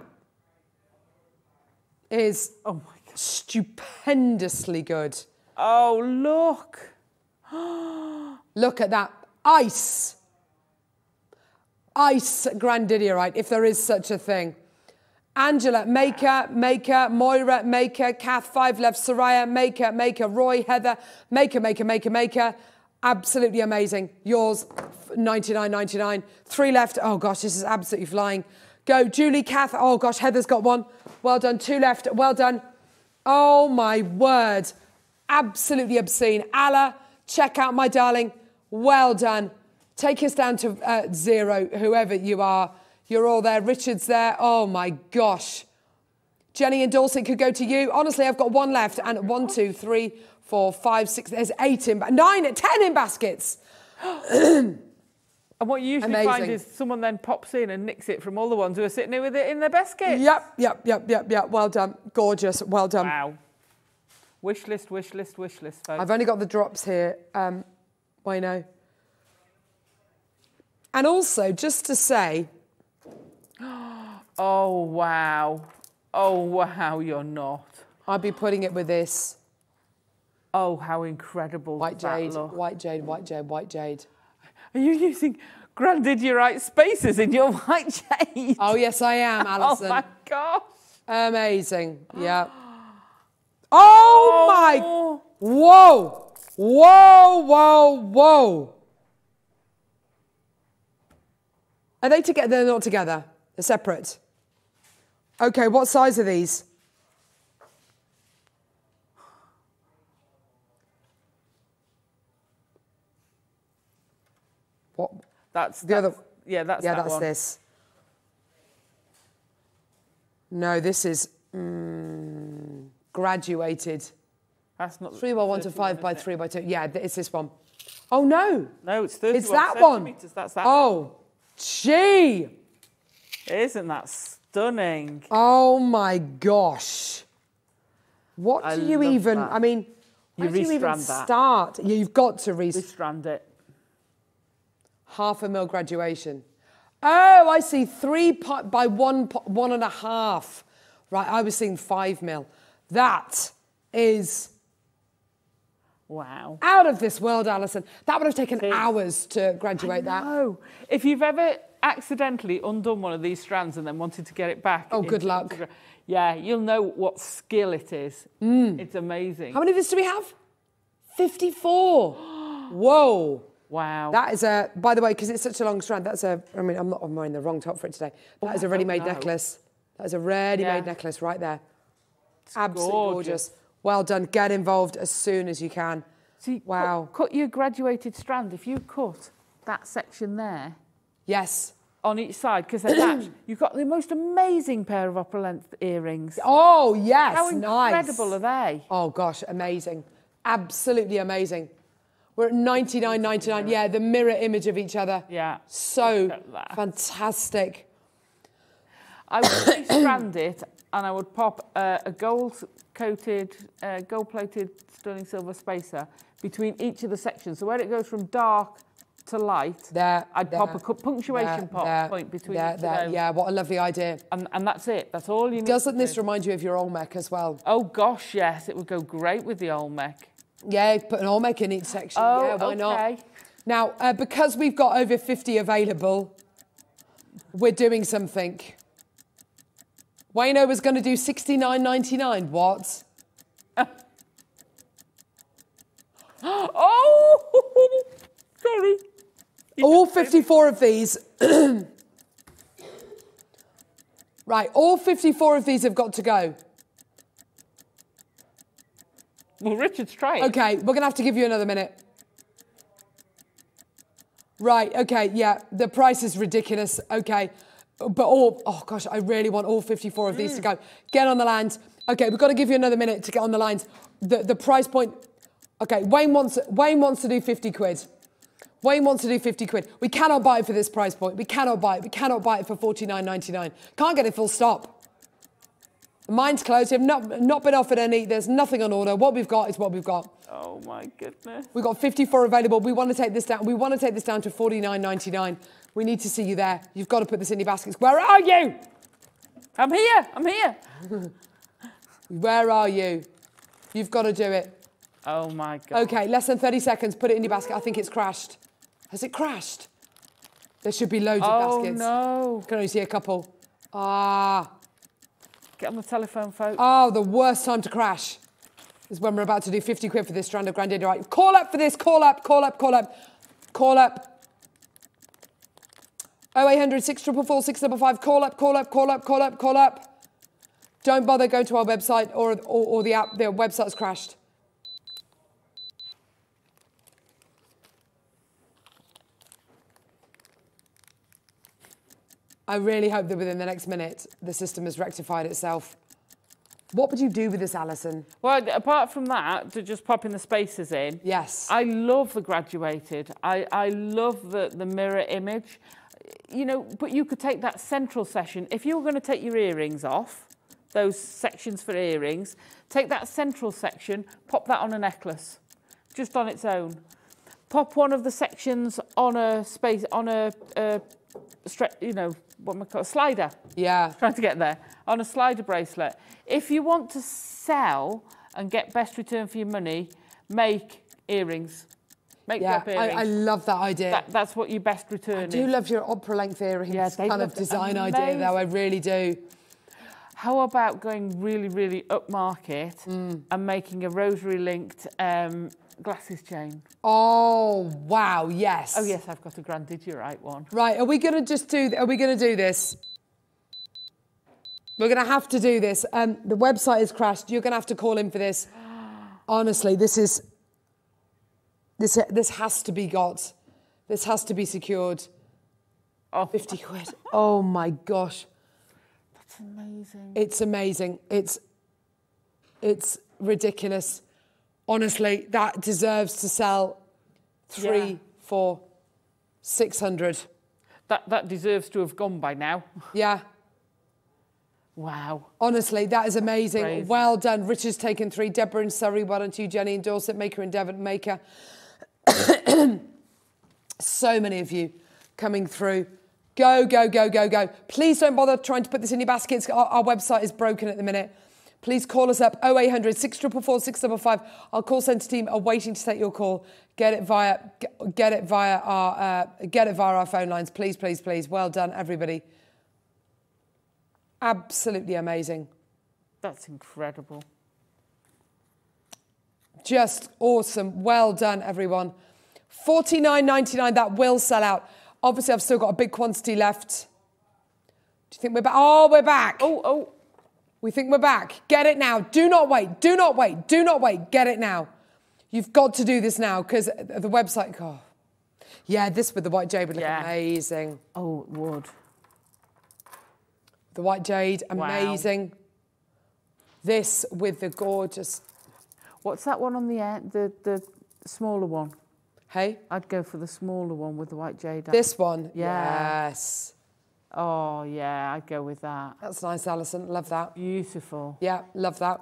is Oh my God. stupendously good. Oh, look. Look at that. Ice. Ice grandidierite, if there is such a thing. Angela, Maker, Maker, Moira, Maker, Kath, five left, Soraya, Maker, Maker, Roy, Heather, Maker, Maker, Maker, Maker. Absolutely amazing. Yours, 99.99. Three left. Oh gosh, this is absolutely flying. Go, Julie, Kath. Oh gosh, Heather's got one. Well done. Two left. Well done. Oh my word. Absolutely obscene. Allah, check out my darling. Well done. Take us down to uh, zero, whoever you are. You're all there. Richard's there. Oh my gosh. Jenny and Dorset could go to you. Honestly, I've got one left. And one, two, three, four, five, six. There's eight in, nine, ten in baskets. And what you usually find is someone then pops in and nicks it from all the ones who are sitting here with it in their basket. Yep, yep, yep, yep, yep. Well done. Gorgeous. Well done. Wow. Wish list, wish list, wish list, folks. I've only got the drops here. Um, I know. And also, just to say, Oh, wow. Oh, wow, you're not. I'd be putting it with this Oh, how incredible white jade, white jade, white jade, white jade. Are you using grandidierite spaces in your white jade? Oh yes, I am, oh, Alison. Oh, my gosh. Amazing. Yeah. Oh, my! Oh. Whoa! Whoa! Whoa! Whoa! Are they together? They're not together. They're separate. Okay. What size are these? What? That's The other- Yeah, that's yeah, that that's one. this. No, this is mm, graduated. That's not Three by one to five by it? three by two. Yeah, it's this one. Oh no, No, it's 31 it's that one. That's that. Oh, gee. Isn't that stunning? Oh my gosh. What I do you even? that. I mean, You where do you even that. start? Yeah, You've got to re Restrand it. half a mil graduation. Oh, I see. Three by one one and a half. Right, I was seeing five mil. That is Wow. out of this world, Alison. That would have taken hours to graduate that. Oh, if you've ever accidentally undone one of these strands and then wanted to get it back. Oh, good luck. yeah, you'll know what skill it is. Mm. It's amazing. How many of this do we have? 54. Whoa. Wow. That is a, by the way, because it's such a long strand, that's a, I mean, I'm not I'm wearing the wrong top for it today. That is a ready-made know. necklace. That is a ready-made Yeah. necklace right there. Absolutely gorgeous. gorgeous. Well done. Get involved as soon as you can. See, wow. Cut, cut your graduated strand. If you cut that section there. Yes. On each side, because they're you've got the most amazing pair of upper length earrings. Oh, yes. How nice. incredible are they? Oh, gosh, amazing. Absolutely amazing. We're at 99.99. Yeah, the mirror image of each other. Yeah. So fantastic. I would restrand it and I would pop uh, a gold coated, uh, gold plated sterling silver spacer between each of the sections. So where it goes from dark to light, there, I'd there, pop a punctuation there, pop point between there, each of there. Yeah, what a lovely idea. And, and that's it. That's all you need. Doesn't this do. remind you of your Olmec as well? Oh gosh, yes, it would go great with the Olmec. Yeah, put an Olmec in each section. Oh, yeah, why okay. not? Now, uh, because we've got over 50 available, we're doing something. Wayno was going to do 69.99. What? oh, sorry. All 54 of these. right, all 54 of these have got to go. Well, Richard's trying. Okay, we're going to have to give you another minute. Right, okay, yeah, the price is ridiculous. Okay, but all, oh gosh, I really want all 54 of these to mm. go. Get on the lines. Okay, we've got to give you another minute to get on the lines. The, the price point, okay, Wayne wants, Wayne wants to do 50 quid. Wayne wants to do 50 quid. We cannot buy it for this price point. We cannot buy it. We cannot buy it for 49.99. Can't get it full stop. The mine's closed. We've not, not been offered any. There's nothing on order. What we've got is what we've got. Oh my goodness. We've got 54 available. We want to take this down. We want to take this down to 49.99. We need to see you there. You've got to put this in your baskets. Where are you? I'm here. I'm here. Where are you? You've got to do it. Oh my god. Okay, less than 30 seconds. Put it in your basket. I think it's crashed. Has it crashed? There should be loads Oh, of baskets. Oh no. Can only see a couple. Ah. Get on the telephone, folks. Oh, the worst time to crash is when we're about to do 50 quid for this strand of granddaddy. Right, call up for this. Call up, call up, call up, call up. 0800 644 655. Call up, call up, call up, call up, call up. Don't bother going to our website or, or, or the app. The website's crashed. I really hope that within the next minute the system has rectified itself. What would you do with this, Alison? Well, apart from that, to just popping the spaces in. Yes. I love the graduated. I, I love the, the mirror image. You know, but you could take that central section. If you were going to take your earrings off, those sections for earrings, take that central section, pop that on a necklace, just on its own. Pop one of the sections on a space, on a, uh, stre- you know, what am I called, A slider. Yeah. Trying to get there. On a slider bracelet. If you want to sell and get best return for your money, make earrings. Make Yeah, earrings. I, I love that idea. That, that's what your best return I do is. love your opera length earrings Yeah, kind of design idea, though. I really do. How about going really, really upmarket Mm. and making a rosary linked um, glasses chain? Oh wow, yes. Oh yes, I've got a. You're right one. Right, are we going to just do? Are we going to do this? We're going to have to do this. Um, the website has crashed. You're going to have to call in for this. Honestly, this is this this has to be got. This has to be secured. Oh, 50 quid. Oh my gosh. That's amazing. It's amazing. It's it's ridiculous. Honestly, that deserves to sell three, Yeah. four, six hundred. That that deserves to have gone by now. Yeah. Wow. Honestly, that is amazing. Well done. Richard's taken three. Deborah in Surrey. Well done to you, Jenny in Dorset. Maker in Devon. Maker. so many of you coming through. Go, go, go, go, go. Please don't bother trying to put this in your baskets. Our, our website is broken at the minute. Please call us up 0800 644 655. Our call centre team are waiting to take your call. Get it via get- it via our uh, get it via our phone lines. Please, please, please. Well done, everybody. Absolutely amazing. That's incredible. Just awesome. Well done, everyone. Forty-nine ninety-nine. That will sell out. Obviously, I've still got a big quantity left. Do you think we're back? Oh, we're back. Oh, oh. We think we're back. Get it now. Do not wait. Do not wait. Do not wait. Get it now. You've got to do this now because the website. Oh. Yeah, this with the white jade would look Yeah. amazing. Oh, it would. The white jade, Wow. amazing. This with the gorgeous. What's that one on the end? The the smaller one. Hey, I'd go for the smaller one with the white jade. this one. Yeah. Yes. Oh yeah, I'd go with that. That's nice, Alison. Love that. Beautiful. Yeah, love that.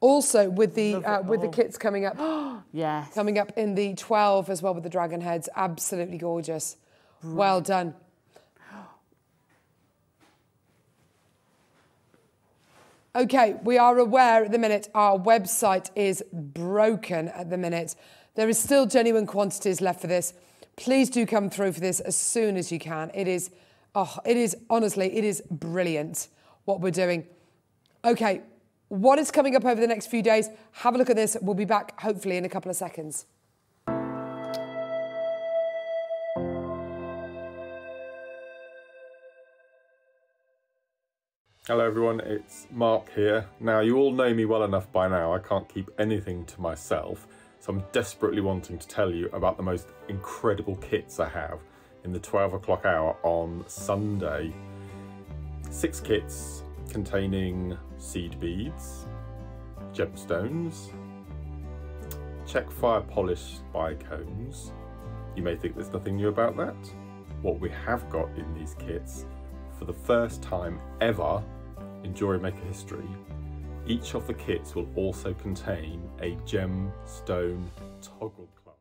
Also, with the uh, it with the kits coming up, Yes. coming up in the 12 as well with the dragon heads, absolutely gorgeous. Well done. Okay, we are aware at the minute our website is broken at the minute. There is still genuine quantities left for this. Please do come through for this as soon as you can. It is, oh, it is honestly, it is brilliant what we're doing. Okay, what is coming up over the next few days? Have a look at this. We'll be back hopefully in a couple of seconds. Hello everyone, it's Mark here. Now you all know me well enough by now, I can't keep anything to myself, so I'm desperately wanting to tell you about the most incredible kits I have in the 12 o'clock hour on Sunday. Six kits containing seed beads, gemstones, Czech fire polish spy cones. You may think there's nothing new about that. What we have got in these kits for the first time ever in Jewellery Maker history, each of the kits will also contain a gemstone toggle clasp.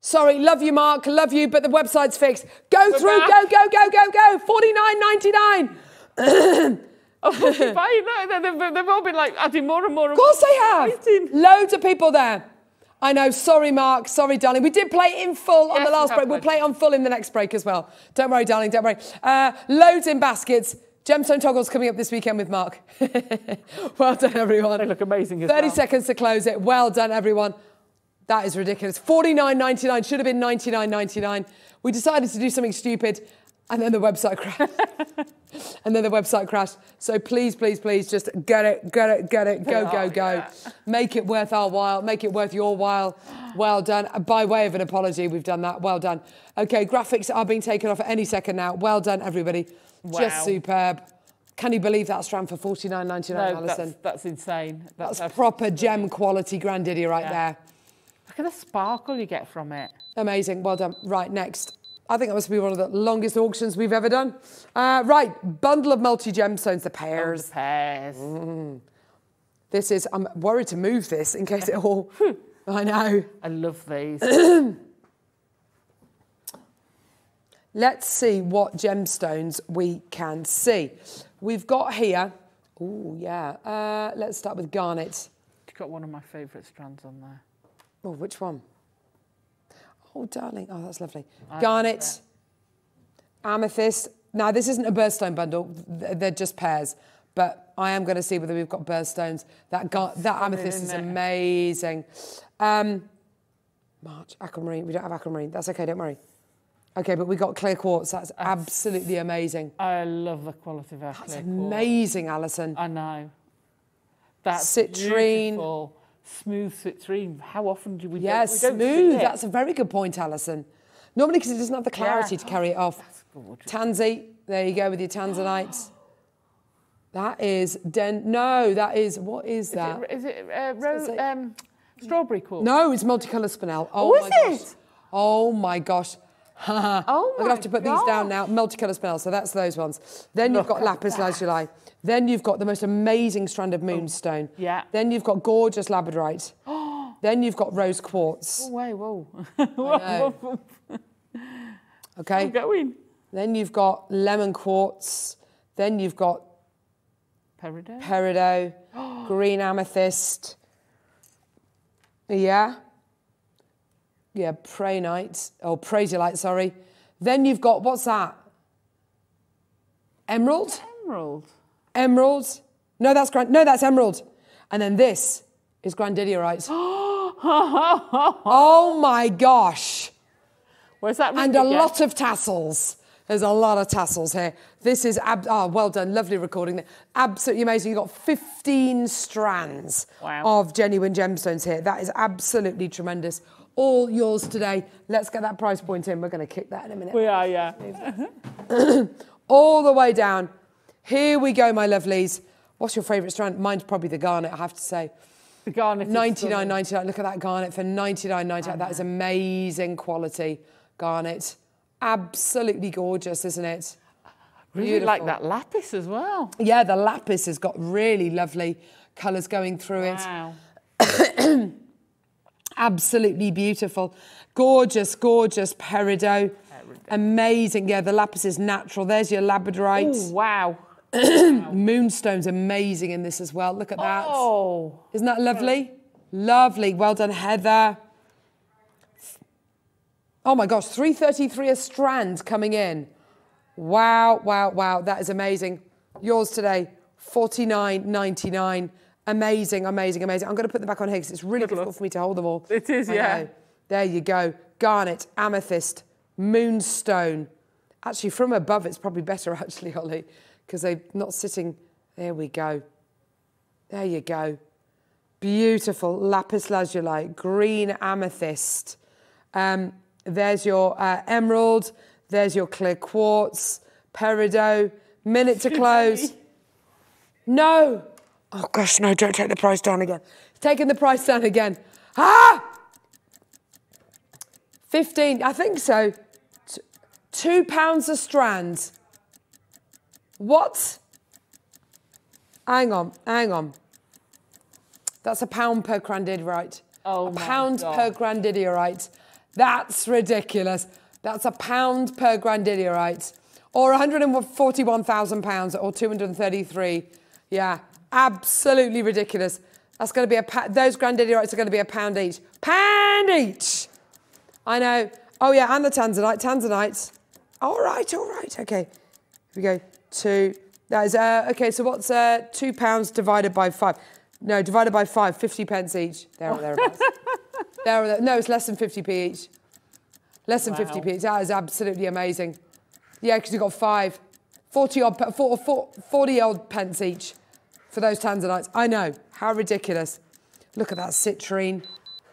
Sorry, love you, Mark. Love you, but the website's fixed. Go through, go, go, go, go, go. Forty nine ninety nine. Oh, forty-five. no, they- they've, they've all been like adding more and more. Of course they have. Loads of people there. I know. Sorry, Mark. Sorry, darling. We did play it in full on the last have break. We'll play it on full in the next break as well. Don't worry, darling. Don't worry. Uh, loads in baskets. Gemstone toggles coming up this weekend with Mark. well done, everyone. They look amazing as 30 well. seconds to close it. Well done, everyone. That is ridiculous. 49.99 should have been 99.99. We decided to do something stupid and then the website crashed. and then the website crashed. So please, please, please just get it, get it, get it, go, go, oh, go. Make it worth our while, make it worth your while. Well done. By way of an apology, we've done that. Well done. Okay, graphics are being taken off at any second now. Well done, everybody. Wow. Just superb. Can you believe that strand for 49.99, No, Alison? that's, that's insane. That's, That's proper gem quality grandiddy right Yeah. there. Look at the sparkle you get from it. Amazing. Well done. Right, next. I think that must be one of the longest auctions we've ever done. Uh, right, bundle of multi gemstones, the pairs. The pears. This is, I'm worried to move this in case it all. I know. I love these. Let's see what gemstones we can see. We've got here, oh, yeah. Uh, let's start with garnet. Got one of my favourite strands on there. Oh, which one? Oh, darling. Oh, that's lovely. I Garnet, amethyst. Now, this isn't a birthstone bundle. They're just pairs. But I am going to see whether we've got birthstones. That gar- that amethyst is amazing. Um, March, aquamarine. We don't have aquamarine. That's okay, don't worry. Okay, but we got clear quartz. That's absolutely amazing. I love the quality of our That's clear quartz. amazing, Alison. I know. That's Citrine. beautiful. Smooth citrine. How often do we? we smooth. That's a very good point, Alison. Normally, because it doesn't have the clarity to carry it off. Tansy, there you go with your tanzanite. That is den. No, that is what is Is that? it, is it uh, ro- um, strawberry quartz? No, it's multicolour spinel. Oh, Oh, my is gosh. it? Oh my gosh. Oh I'm gonna have to put these down now. Multicolour spinel. So that's those ones. Then you've got lapis that. lazuli. Then you've got the most amazing strand of oh, moonstone. yeah. Then you've got gorgeous labradorite. then you've got rose quartz. Oh, wait, whoa. Okay. I'm going. Then you've got lemon quartz. Then you've got Peridot. peridot, green amethyst. Yeah. Yeah, prainite, or prasiolite, sorry. Then you've got, what's that? Emerald? Emerald. Emerald. No, that's grand. No, that's emerald. And then this is grandidierite. oh my gosh. Where's that? And a lot of tassels. There's a lot of tassels here. This is, ab- oh, well done. Lovely recording there. Absolutely amazing. You've got 15 strands Wow. of genuine gemstones here. That is absolutely tremendous. All yours today. Let's get that price point in. We're going to kick that in a minute. We are, yeah. All the way down. Here we go, my lovelies. What's your favourite strand? Mine's probably the garnet, I have to say. The garnet is 99 99 Look at that garnet for 99 99 That is amazing quality garnet. Absolutely gorgeous, isn't it? Really like that lapis as well. Yeah, the lapis has got really lovely colours going through it. Absolutely beautiful. Gorgeous, gorgeous peridot. Amazing. Yeah, the lapis is natural. There's your labradorite. Oh, wow. Moonstone's amazing in this as well. Look at that. Oh. Isn't that lovely? Lovely. Well done, Heather. Oh my gosh, 333 a strand coming in. Wow, wow, wow. That is amazing. Yours today, 49.99. Amazing, amazing, amazing. I'm going to put them back on here because it's really difficult for me to hold them all. It is, I yeah. know. There you go. Garnet, amethyst, moonstone. Actually, from above, it's probably better, actually, Holly, because they're not sitting. There we go. There you go. Beautiful lapis lazuli, green amethyst. Um, there's your uh, emerald. There's your clear quartz, peridot. Minute to close. No. Oh gosh, no! Don't take the price down again. Taking the price down again. Ah. Fifteen. I think so. T- two pounds a strand. What? Hang on. Hang on. That's a pound per grandidierite. Oh a pound God. per grandidierite. That's ridiculous. That's a pound per grandidierite. Or 141,000 pounds or 233. Yeah, absolutely ridiculous. That's going to be a pa- those rights are going to be a pound each. Pound each. I know. Oh yeah, and the tanzanite. Tanzanites. All right, all right. Okay. Here we go. Two. That is uh, okay. So what's uh, two pounds divided by five? No, divided by five. Fifty pence each. There or thereabouts. there or there. No, it's less than fifty p each. Less than Wow. fifty p each. That is absolutely amazing. Yeah, because you've got five. 40 odd, pe- four- four- 40 odd pence each for those tanzanites. I know. How ridiculous. Look at that citrine.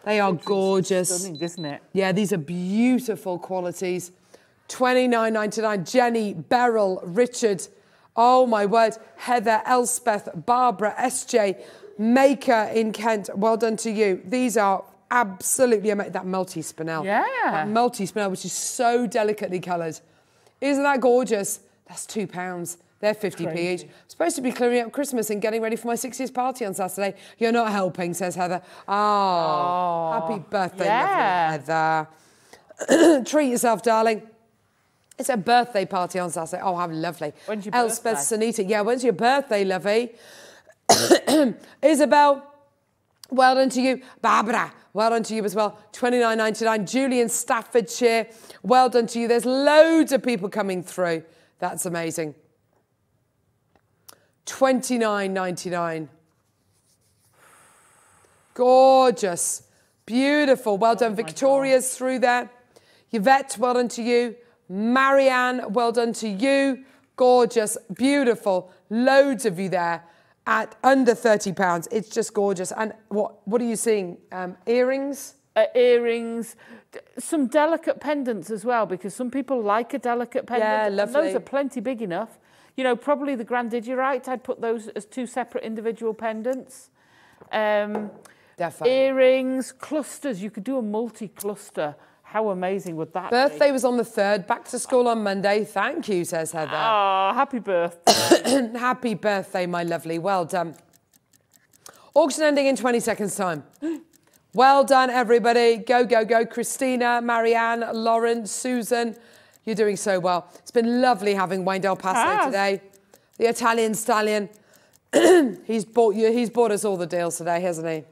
They are gorgeous. Stunning, isn't it? Yeah, these are beautiful qualities. Twenty nine ninety nine. Jenny, Beryl, Richard. Oh my word. Heather, Elspeth, Barbara, SJ, Maker in Kent. Well done to you. These are absolutely amazing. That multi spinel. Yeah. That multi spinel, which is so delicately coloured. Isn't that gorgeous? That's two pounds. They're 50p each. Supposed to be clearing up Christmas and getting ready for my 60th party on Saturday. You're not helping, says Heather. Oh, oh happy birthday, yeah. Heather. Treat yourself, darling. It's a birthday party on Saturday. Oh, how lovely. When's your Elspeth birthday? Sanita. Yeah, when's your birthday, lovey? Isabel, well done to you. Barbara, well done to you as well. Twenty nine ninety nine. Julian Staffordshire, well done to you. There's loads of people coming through. That's amazing. Twenty nine ninety nine. Gorgeous. Beautiful. Well done. Victoria's through there. Yvette, well done to you. Marianne, well done to you. Gorgeous. Beautiful. Loads of you there at under £30. It's just gorgeous. And what, what are you seeing? Um, earrings? Uh, earrings, some delicate pendants as well, because some people like a delicate pendant. Yeah, and lovely. Those are plenty big enough. You know, probably the Grandidierite, I'd put those as two separate individual pendants. Um, Definitely. earrings, clusters. You could do a multi-cluster. How amazing would that Birthday be? was on the 3rd. Back to school on Monday. Thank you, says Heather. Oh, happy birthday. Happy birthday, my lovely. Well done. Auction ending in 20 seconds' time. Well done, everybody. Go, go, go. Christina, Marianne, Lauren, Susan. You're doing so well. It's been lovely having Wayne Del Paso today. The Italian stallion. he's bought you. He's bought us all the deals today, hasn't he?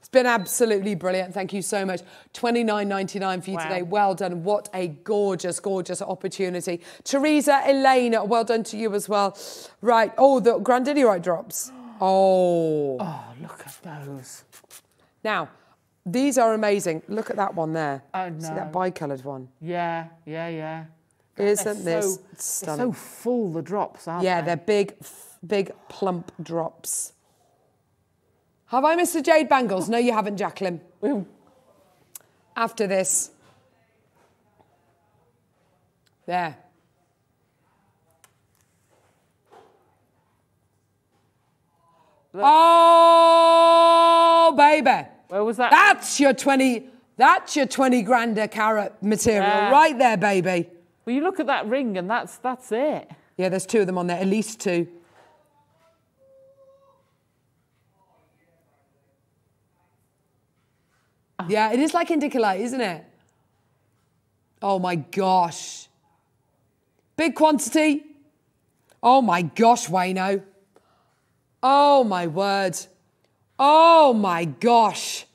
It's been absolutely brilliant. Thank you so much. Twenty nine ninety nine for you Wow. today. Well done. What a gorgeous, gorgeous opportunity. Teresa, Elaine, well done to you as well. Right. Oh, the Grandidierite drops. Oh. oh, look at those. Now, These are amazing. Look at that one there. I See that bi-coloured one? Yeah, yeah, yeah. Isn't They're this so, stunning? so full, the drops, aren't yeah, they? they're big, big plump drops. Have I missed the jade bangles? No, you haven't, Jacqueline. After this. There. Oh, baby. Where was that? That's your 20, that's your 20 grand a carat material Yeah. right there, baby. Well, you look at that ring and that's that's it. Yeah, there's two of them on there, at least two. Oh. Yeah, it is like indicolite, isn't it? Oh my gosh. Big quantity. Oh my gosh, Wayno. Oh my word. Oh my gosh.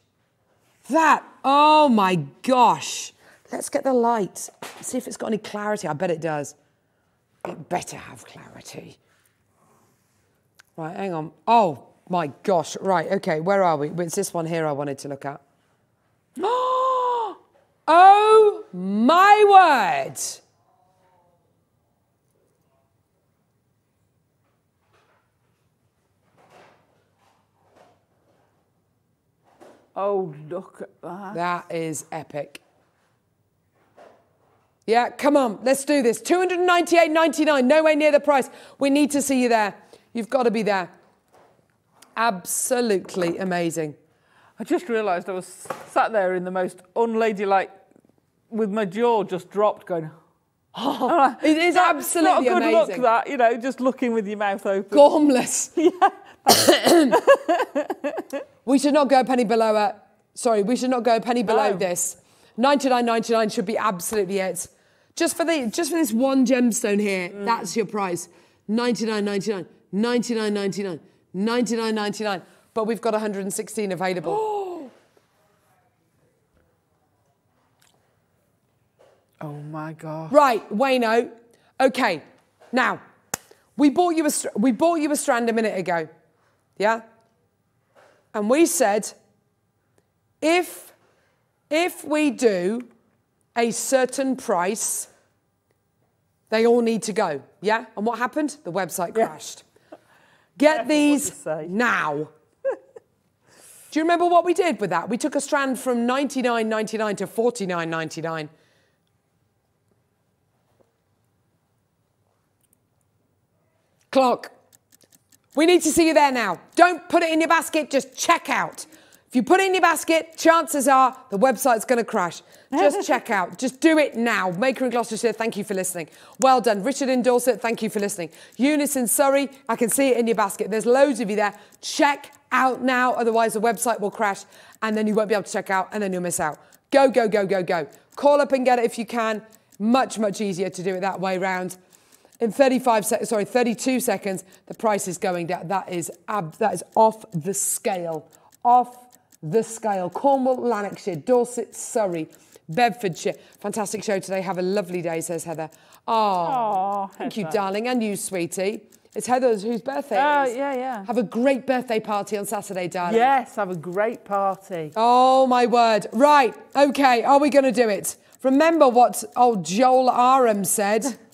That, oh my gosh. Let's get the light. See if it's got any clarity. I bet it does. It better have clarity. Right, hang on. Oh my gosh. Right, okay, where are we? It's this one here I wanted to look at. Oh my word. Oh, look at that. That is epic. Yeah, come on, let's do this. 298.99, nowhere near the price. We need to see you there. You've got to be there. Absolutely amazing. I just realised I was sat there in the most unladylike, with my jaw just dropped, going. Oh, it is absolutely not a good amazing. look. That you know, just looking with your mouth open. Gormless. we should not go a penny below it. Sorry, we should not go a penny below No. this. 99.99 should be absolutely it. Just for the just for this one gemstone here, Mm. that's your price. 99.99, 99.99, 99.99. But we've got 116 available. Oh my god. Right, Wayno. Okay, now we bought you a we bought you a strand a minute ago, yeah, and we said if if we do a certain price, they all need to go, yeah. And what happened? The website crashed. Get these now. Do you remember what we did with that? We took a strand from 99.99 to 49.99. Clock. We need to see you there now. Don't put it in your basket, just check out. If you put it in your basket, chances are the website's going to crash. Just check out. Just do it now. Maker in Gloucestershire, thank you for listening. Well done. Richard in Dorset, thank you for listening. Eunice in Surrey, I can see it in your basket. There's loads of you there. Check out now, otherwise the website will crash and then you won't be able to check out and then you'll miss out. Go, go, go, go, go. Call up and get it if you can. Much, much easier to do it that way round. In 35 seconds, sorry, 32 seconds, the price is going down. That is ab- that is off the scale. Off the scale. Cornwall, Lanarkshire, Dorset, Surrey, Bedfordshire. Fantastic show today. Have a lovely day, says Heather. Oh, thank you, darling, and you, sweetie. It's Heather's whose birthday Oh, it is. yeah, yeah. Have a great birthday party on Saturday, darling. Yes, have a great party. Oh my word. Right. Okay. Are we going to do it? Remember what old Joel Arem said.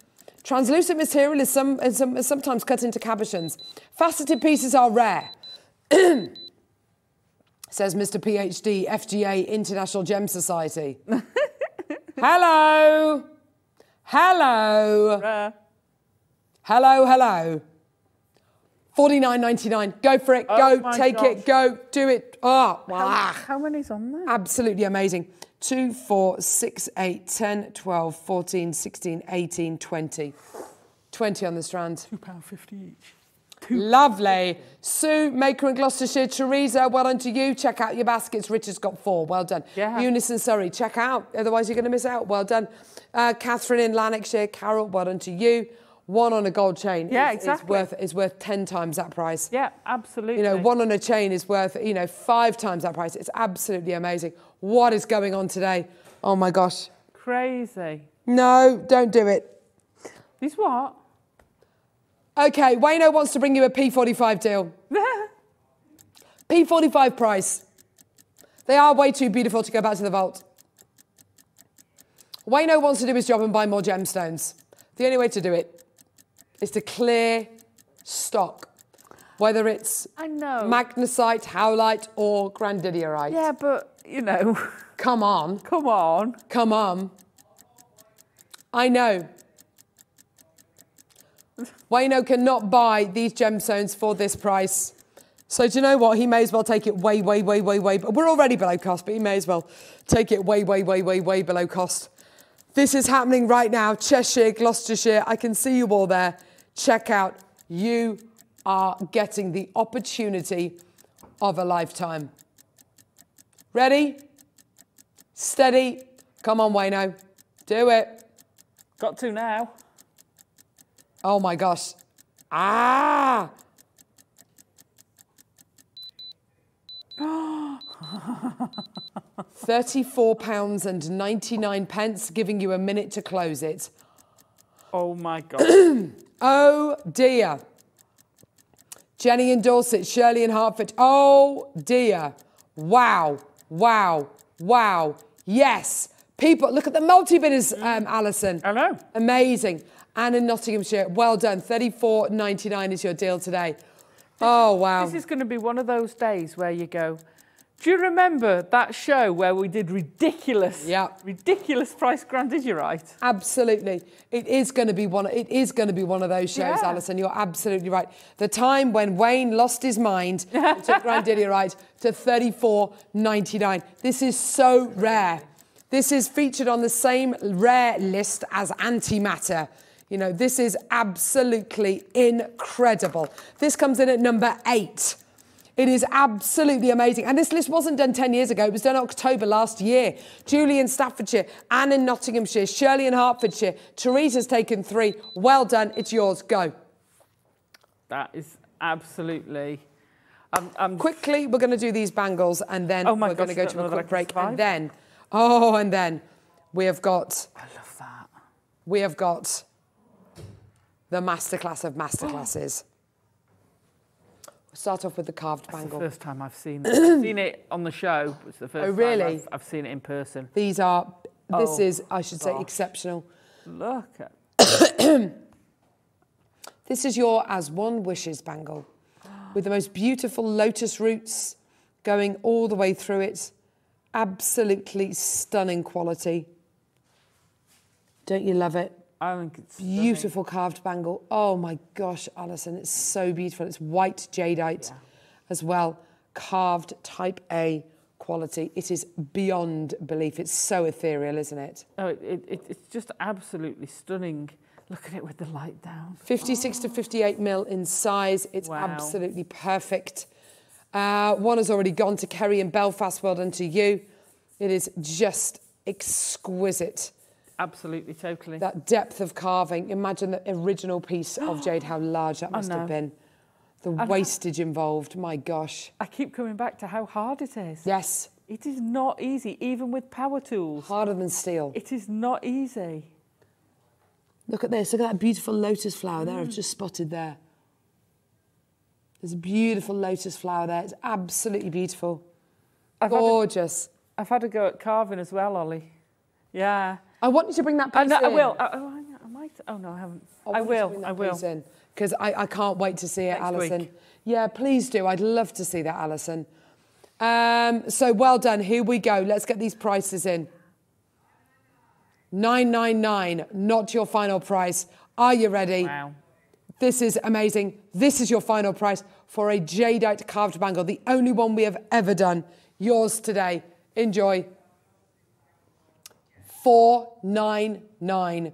Translucent material is, some, is, some, is sometimes cut into cabochons. Faceted pieces are rare. Says Mr. PhD, FGA, International Gem Society. hello. Hello. Hello, hello. Forty-nine ninety-nine. Go for it. Oh go. Take it. Go. Do it. Oh, How, wow. how many's on there? Absolutely amazing. 2, 4, 6, 8, 10, 12, 14, 16, 18, 20. 20 on the strand. £2.50 each. Lovely. Sue, Maker in Gloucestershire. Teresa, well done to you. Check out your baskets. Richard's got four. Well done. Yeah. Eunice in Surrey, check out. Otherwise, you're going to miss out. Well done. Uh, Catherine in Lanarkshire. Carol, well done to you. One on a gold chain. Yeah, is, is worth is worth ten times that price. Yeah, absolutely. You know, one on a chain is worth, you know, five times that price. It's absolutely amazing. What is going on today? Oh my gosh. Crazy. No, don't do it. These what? Okay, Wayno wants to bring you a P45 deal. P45 price. They are way too beautiful to go back to the vault. Wayno wants to do his job and buy more gemstones. The only way to do it is to clear stock, whether it's I know. magnesite, howlite, or grandidierite. yeah, but, you know, Come on. come on. Come on. I know. Wayno cannot buy these gemstones for this price. So do you know what? He may as well take it way, way, way, way, way. But We're already below cost, but he may as well take it way, way, way, way, way below cost. This is happening right now. Cheshire, Gloucestershire. I can see you all there. Check out. You are getting the opportunity of a lifetime. Ready? Steady. Come on, Wayno. Do it. Got to now. Oh my gosh. Ah! Thirty-four pounds and ninety-nine pence, giving you a minute to close it. Oh my God. Oh dear. Jenny in Dorset, Shirley in Hertford. Oh dear. Wow. Wow. Wow. Yes. People, look at the multi bidders, um, Alison. I know. Amazing. And in Nottinghamshire, well done. Thirty-four ninety-nine is your deal today. Oh wow. This is going to be one of those days where you go, do you remember that show where we did ridiculous, Yeah. ridiculous price grandidierite? Absolutely. It is going to be one it is going to be one of those shows, Yeah. Alison. You're absolutely right. The time when Wayne lost his mind and took Grandidierite to 34.99. This is so rare. This is featured on the same rare list as antimatter. You know, this is absolutely incredible. This comes in at number 8. It is absolutely amazing. And this list wasn't done 10 years ago. It was done October last year. Julie in Staffordshire, Anne in Nottinghamshire, Shirley in Hertfordshire. Teresa's taken three. Well done. It's yours. Go. That is absolutely. I'm, I'm Quickly, we're going to do these bangles and then Oh my we're going to go to a quick break. And then, oh, and then we have got, I love that. we have got the masterclass of masterclasses. We'll start off with the carved the bangle. first time I've seen it. I've seen it on the show. It's the first Oh, really? time I've, I've seen it in person. These are, this Oh, is, I should say, exceptional. Look at This is your As One Wishes bangle with the most beautiful lotus roots going all the way through it. Absolutely stunning quality. Don't you love it? I think it's stunning. Beautiful carved bangle. Oh my gosh, Alison, it's so beautiful. It's white jadeite as well. Carved type A quality. It is beyond belief. It's so ethereal, isn't it? Oh, it, it, it, it's just absolutely stunning. Look at it with the light down. 56 to 58 mil in size. It's Wow. absolutely perfect. Uh, one has already gone to Kerry in Belfast. Well done to you. It is just exquisite. Absolutely, totally. That depth of carving. Imagine the original piece of jade, how large that must have been. The And- wastage involved, my gosh. I keep coming back to how hard it is. Yes, It is not easy, even with power tools. harder than steel. It is not easy. Look at this. Look at that beautiful lotus flower there. I've mm. just spotted there. There's a beautiful lotus flower there. It's absolutely beautiful. I've had, a, Gorgeous. I've had a go at carving as well, Ollie. Yeah. I want you to bring that piece I, know, I will. I, oh, I, I might. Oh, no, I haven't. I, will. I will. Because I, I can't wait to see it, Next Alison. week. Yeah, please do. I'd love to see that, Alison. Um, so well done. Here we go. Let's get these prices in. 999, not your final price. Are you ready? Wow. This is amazing. This is your final price for a jadeite carved bangle, the only one we have ever done. Yours today. Enjoy. 499.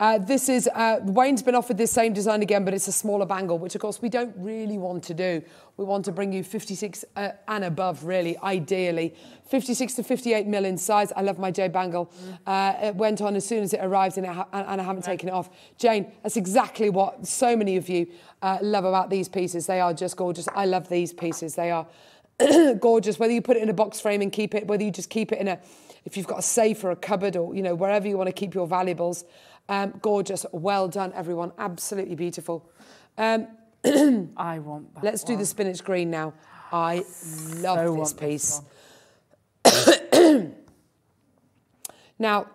Uh, this is, uh, Wayne's been offered this same design again, but it's a smaller bangle, which of course we don't really want to do. We want to bring you 56 uh, and above, really, ideally. 56 to 58 mil in size. I love my jade bangle. Uh, it went on as soon as it arrived and, it and I haven't taken it off. Jane, that's exactly what so many of you uh, love about these pieces. They are just gorgeous. I love these pieces. They are gorgeous. Whether you put it in a box frame and keep it, whether you just keep it in a, if you've got a safe or a cupboard or you know wherever you want to keep your valuables, um, gorgeous. Well done, everyone. Absolutely beautiful. Um, I want that. let's do the spinach green now. I love So this this piece. one. Now,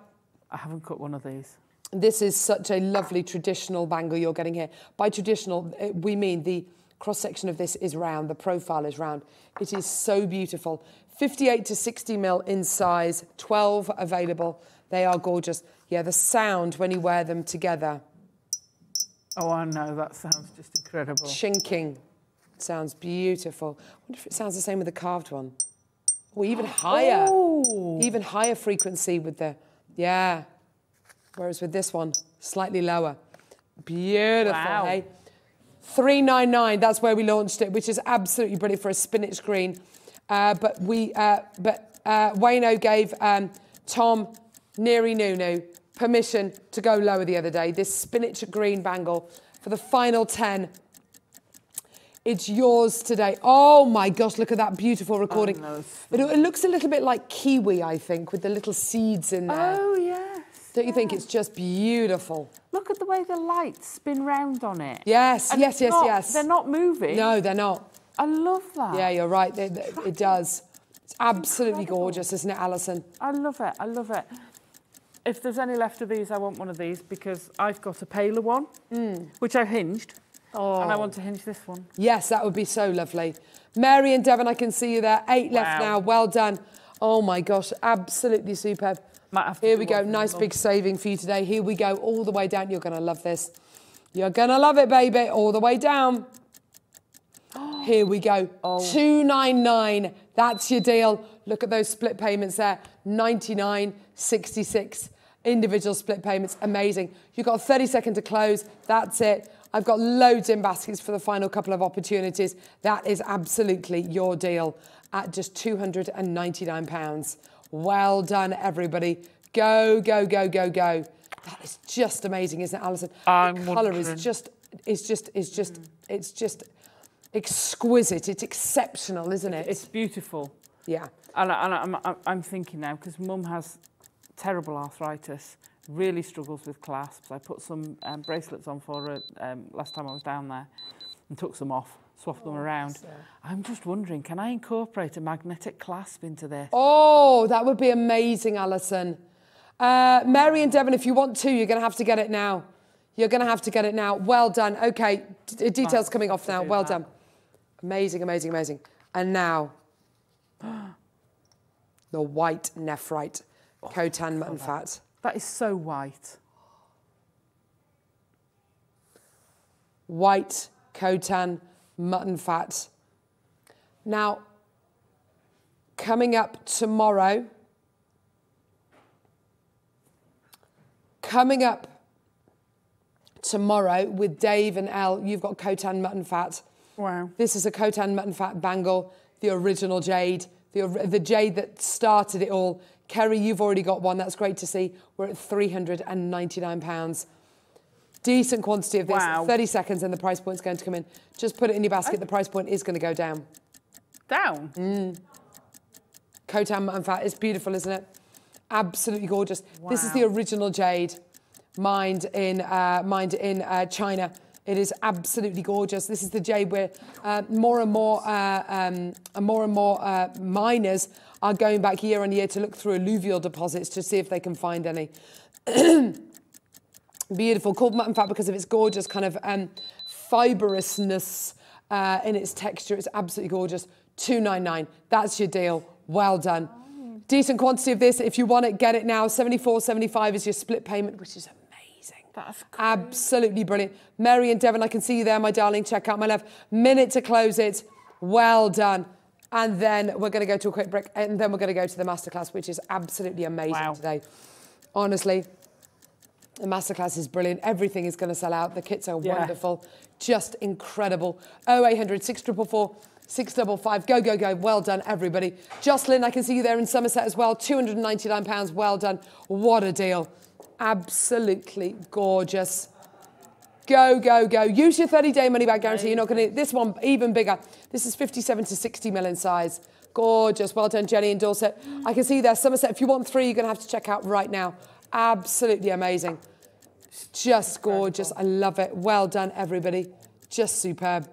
I haven't cut one of these. this is such a lovely traditional bangle you're getting here. By traditional, eh, we mean the cross section of this is round, the profile is round. It is so beautiful. 58 to 60 mil in size, 12 available. They are gorgeous. Yeah, the sound when you wear them together, Oh, I know, that sounds just incredible. chinking, sounds beautiful. I wonder if it sounds the same with the carved one. Or even higher, Oh, even higher frequency with the, yeah. Whereas with this one, slightly lower. Beautiful, Wow. hey? 399, that's where we launched it, which is absolutely brilliant for a spinach green. Uh, but we, uh, but uh, Wayno gave um, Tom Neri Nunu permission to go lower the other day. This spinach green bangle for the final 10. It's yours today. Oh my gosh, look at that beautiful recording. It, it looks a little bit like kiwi, I think, with the little seeds in there. oh yes. Don't you think it's just beautiful? Look at the way the lights spin round on it. Yes, And yes, yes, not- yes. They're not moving. No, they're not. I love that. Yeah, you're right. They- it does. It's absolutely gorgeous, isn't it, Alison? I love it. I love it. If there's any left of these, I want one of these because I've got a paler one, hmm. which I've hinged, and I Oh. want to hinge this one. Yes, that would be so lovely. Mary and Devon, I can see you there. Eight left now. Well done. Oh my gosh, absolutely superb. Might have to Here we go. Nice big saving for you today. Here we go. All the way down. You're going to love this. You're going to love it, baby. All the way down. Here we go. Oh. 299. That's your deal. Look at those split payments there. 99, 66. Individual split payments. Amazing. You've got 30 seconds to close. That's it. I've got loads in baskets for the final couple of opportunities. That is absolutely your deal at just £299. Well done, everybody. Go, go, go, go, go. That is just amazing, isn't it, Alison? I'm the colour wondering- is just, it's just, it's just, it's just exquisite. It's exceptional, isn't it? It's beautiful. yeah. And, I, and I'm, I'm, thinking now, because mum has terrible arthritis, really struggles with clasps. I put some um, bracelets on for her um, last time I was down there and took some off, swapped them around. I'm just wondering, can I incorporate a magnetic clasp into this? Oh, that would be amazing, Alison. Uh, Mary and Devon, if you want to, you're going to have to get it now. You're going to have to get it now. Well done. Okay, d- details coming off now. Well that. done. Amazing, amazing, amazing. And now, the white nephrite oh, Khotan mutton fat. That is so white. white Khotan mutton fat. Now, coming up tomorrow, coming up tomorrow with Dave and Elle, you've got Khotan mutton fat. Wow. This is a Khotan mutton fat bangle, the original jade, the, the jade that started it all. Kerry, you've already got one. That's great to see. We're at £399. Decent quantity of this. Wow. 30 seconds and the price point's going to come in. Just put it in your basket. The price point is going to go down. Down? Mm. Khotan mutton fat. It's beautiful, isn't it? Absolutely gorgeous. Wow. This is the original jade, mined in uh, mined in uh, China. It is absolutely gorgeous. This is the jade where uh, more and more uh, um, more and more uh, miners are going back year on year to look through alluvial deposits to see if they can find any. Beautiful, called mutton fat because of its gorgeous kind of um, fibrousness uh, in its texture. It's absolutely gorgeous. Two nine nine. That's your deal. Well done. Decent quantity of this. If you want it, get it now. Seventy four seventy five is your split payment, which is amazing. That's Absolutely brilliant. Mary and Devon, I can see you there, my darling. Check out my left. Minute to close it. Well done. And then we're going to go to a quick break, and then we're going to go to the masterclass, which is absolutely amazing Wow. today. Honestly, the masterclass is brilliant. Everything is going to sell out. The kits are Yeah. wonderful, just incredible. 0800 644 655. Go, go, go. Well done, everybody. Jocelyn, I can see you there in Somerset as well. £299. Well done. What a deal. Absolutely gorgeous. Go, go, go. Use your 30 day money back guarantee. You're not going to, this one even bigger. This is 57 to 60 mil in size. Gorgeous. Well done, Jenny and Dorset. I can see there, Somerset. If you want three, you're going to have to check out right now. Absolutely amazing. Just gorgeous. I love it. Well done, everybody. Just superb.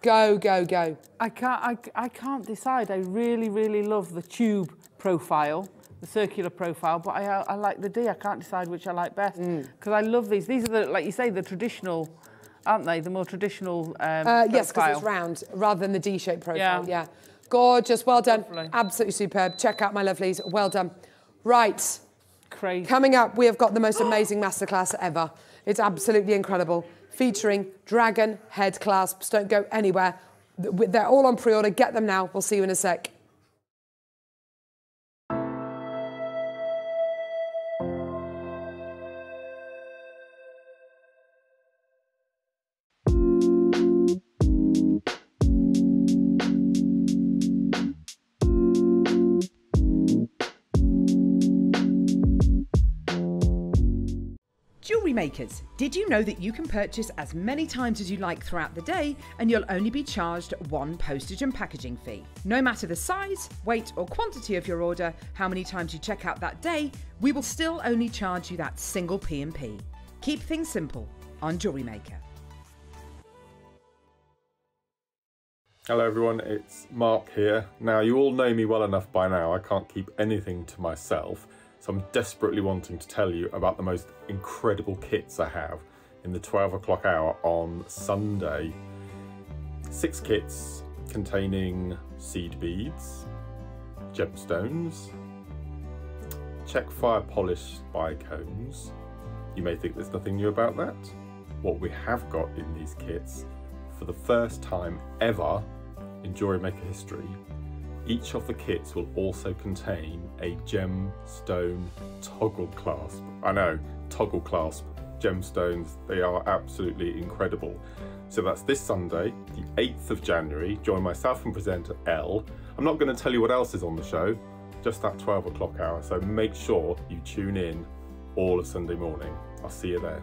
Go, go, go. I can't, I, I can't decide. I really, really love the tube profile, the circular profile, but I, I like the D. I can't decide which I like best Mm. because I love these. These are the, like you say, the traditional, aren't they? The more traditional um, Uh, yes, because it's round rather than the D-shaped profile. Yeah. Yeah. Gorgeous. Well done. Lovely. Absolutely superb. Check out my lovelies. Well done. Right. Crazy. Coming up, we have got the most amazing masterclass ever. It's absolutely incredible. Featuring dragon head clasps. Don't go anywhere. They're all on pre-order. Get them now. We'll see you in a sec. Makers, did you know that you can purchase as many times as you like throughout the day and you'll only be charged one postage and packaging fee? No matter the size, weight, or quantity of your order, how many times you check out that day, we will still only charge you that single P&P. Keep things simple on Jewellery Maker. Hello everyone, it's Mark here. Now you all know me well enough by now, I can't keep anything to myself, so I'm desperately wanting to tell you about the most incredible kits I have in the 12 o'clock hour on Sunday. Six kits containing seed beads, gemstones, Czech fire polish bicones. You may think there's nothing new about that. What we have got in these kits for the first time ever in Jewellery Maker history, each of the kits will also contain a gemstone toggle clasp. I know, toggle clasp, gemstones, they are absolutely incredible. So that's this Sunday, the 8th of January. Join myself and presenter Elle. I'm not going to tell you what else is on the show, just that 12 o'clock hour. So make sure you tune in all of Sunday morning. I'll see you there.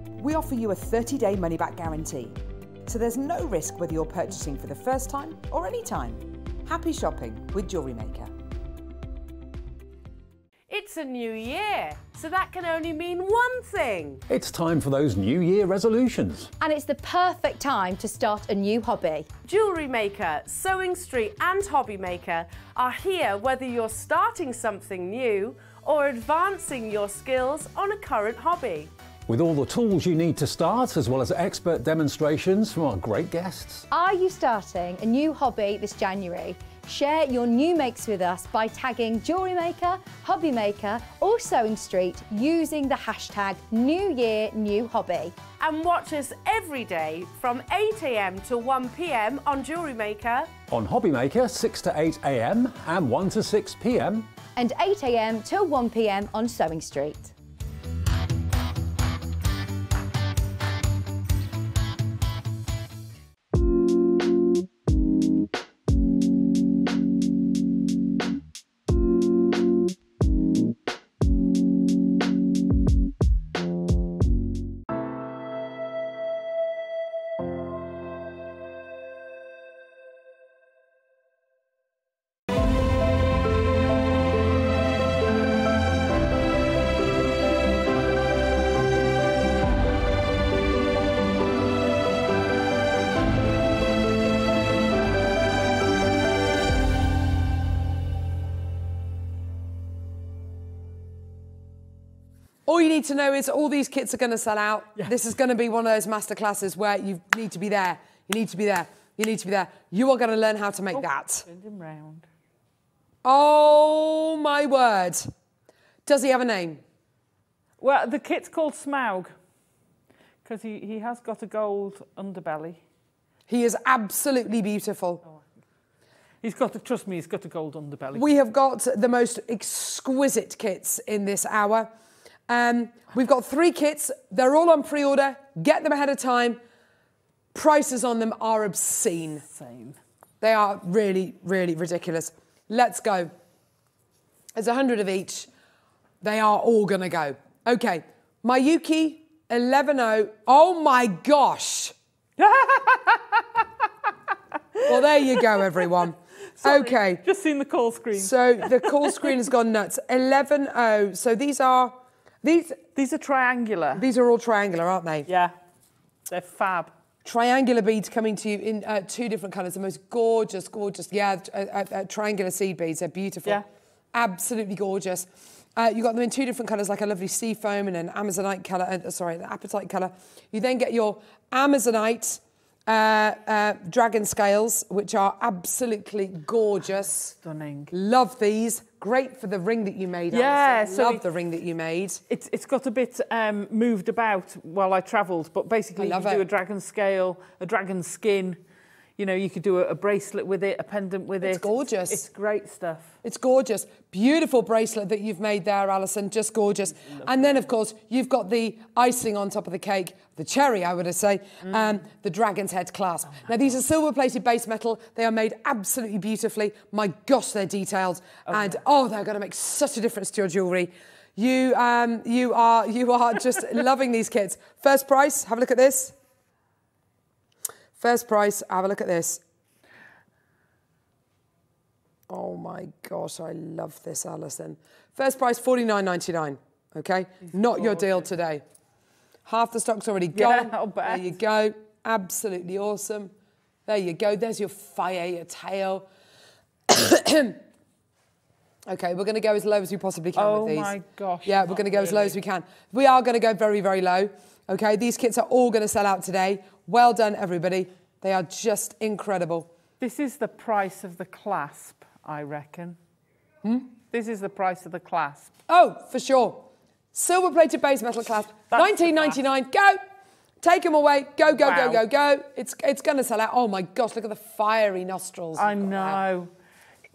We offer you a 30-day money-back guarantee. So there's no risk whether you're purchasing for the first time or any time. Happy shopping with Jewellery Maker. It's a new year, so that can only mean one thing. It's time for those New Year resolutions. And it's the perfect time to start a new hobby. Jewellery Maker, Sewing Street, and Hobby Maker are here whether you're starting something new or advancing your skills on a current hobby. With all the tools you need to start, as well as expert demonstrations from our great guests. Are you starting a new hobby this January? Share your new makes with us by tagging Jewellery Maker, Hobby Maker, or Sewing Street using the hashtag New Year New Hobby. And watch us every day from 8am to 1pm on Jewellery Maker. On Hobby Maker, 6 to 8 a.m. and 1 to 6 p.m. And 8am till 1pm on Sewing Street. Need to know is all these kits are going to sell out. This is going to be one of those masterclasses where you need to be there. You need to be there. You need to be there. You are going to learn how to make oh, that. Bend him round. Oh my word. Does he have a name? Well, the kit's called Smaug because he, he has got a gold underbelly. He is absolutely beautiful. Oh. He's got, to, trust me, he's got a gold underbelly. We have got the most exquisite kits in this hour. Um, we've got three kits. They're all on pre-order. Get them ahead of time. Prices on them are obscene. Insane. They are really, really ridiculous. Let's go. There's a hundred of each. They are all gonna go. Okay, Miyuki 110. Oh my gosh. well, there you go, everyone. okay. Just seen the call screen. So the call screen has gone nuts. 110. So these are these these are triangular. These are all triangular, aren't they? Yeah. They're fab. Triangular beads coming to you in uh, two different colours. The most gorgeous, gorgeous, yeah, uh, uh, uh, triangular seed beads. They're beautiful. Yeah. Absolutely gorgeous. Uh, you got them in two different colours, like a lovely sea foam and an Amazonite colour, uh, sorry, an apatite colour. You then get your Amazonite uh, uh, dragon scales, which are absolutely gorgeous. Stunning. Love these. Great for the ring that you made. Yeah, so love the ring that you made. It's, it's got a bit um, moved about while I travelled, but basically I you do it. a dragon scale, a dragon skin. You know, you could do a, a bracelet with it, a pendant with It's it. It's gorgeous. It's, great stuff. It's gorgeous. Beautiful bracelet that you've made there, Alison. Just gorgeous. And then, of course, you've got the icing on top of the cake, the cherry, I would say, um, the dragon's head clasp. Now, these are silver plated base metal. They are made absolutely beautifully. My gosh, they're detailed. and oh, they're going to make such a difference to your jewellery. You, um, you are, you are just loving these kits. First price, have a look at this. First price, have a look at this. Oh my gosh, I love this, Alison. First price, forty nine ninety nine. Okay, not your deal today. Half the stock's already gone. I'll There you go. Absolutely awesome. There you go. There's your fire, your tail. okay, we're going to go as low as we possibly can Oh with these. my gosh, Yeah, we're going to go as low as we can. We are going to go very, very low. Okay, these kits are all going to sell out today. Well done, everybody. They are just incredible. This is the price of the clasp, I reckon. Hmm? This is the price of the clasp. Oh, for sure. Silver plated base metal clasp, That's 1999. Go. Take them away. Go, go, go, Wow. go, go. It's, it's going to sell out. Oh my gosh, look at the fiery nostrils. I you've got there. know.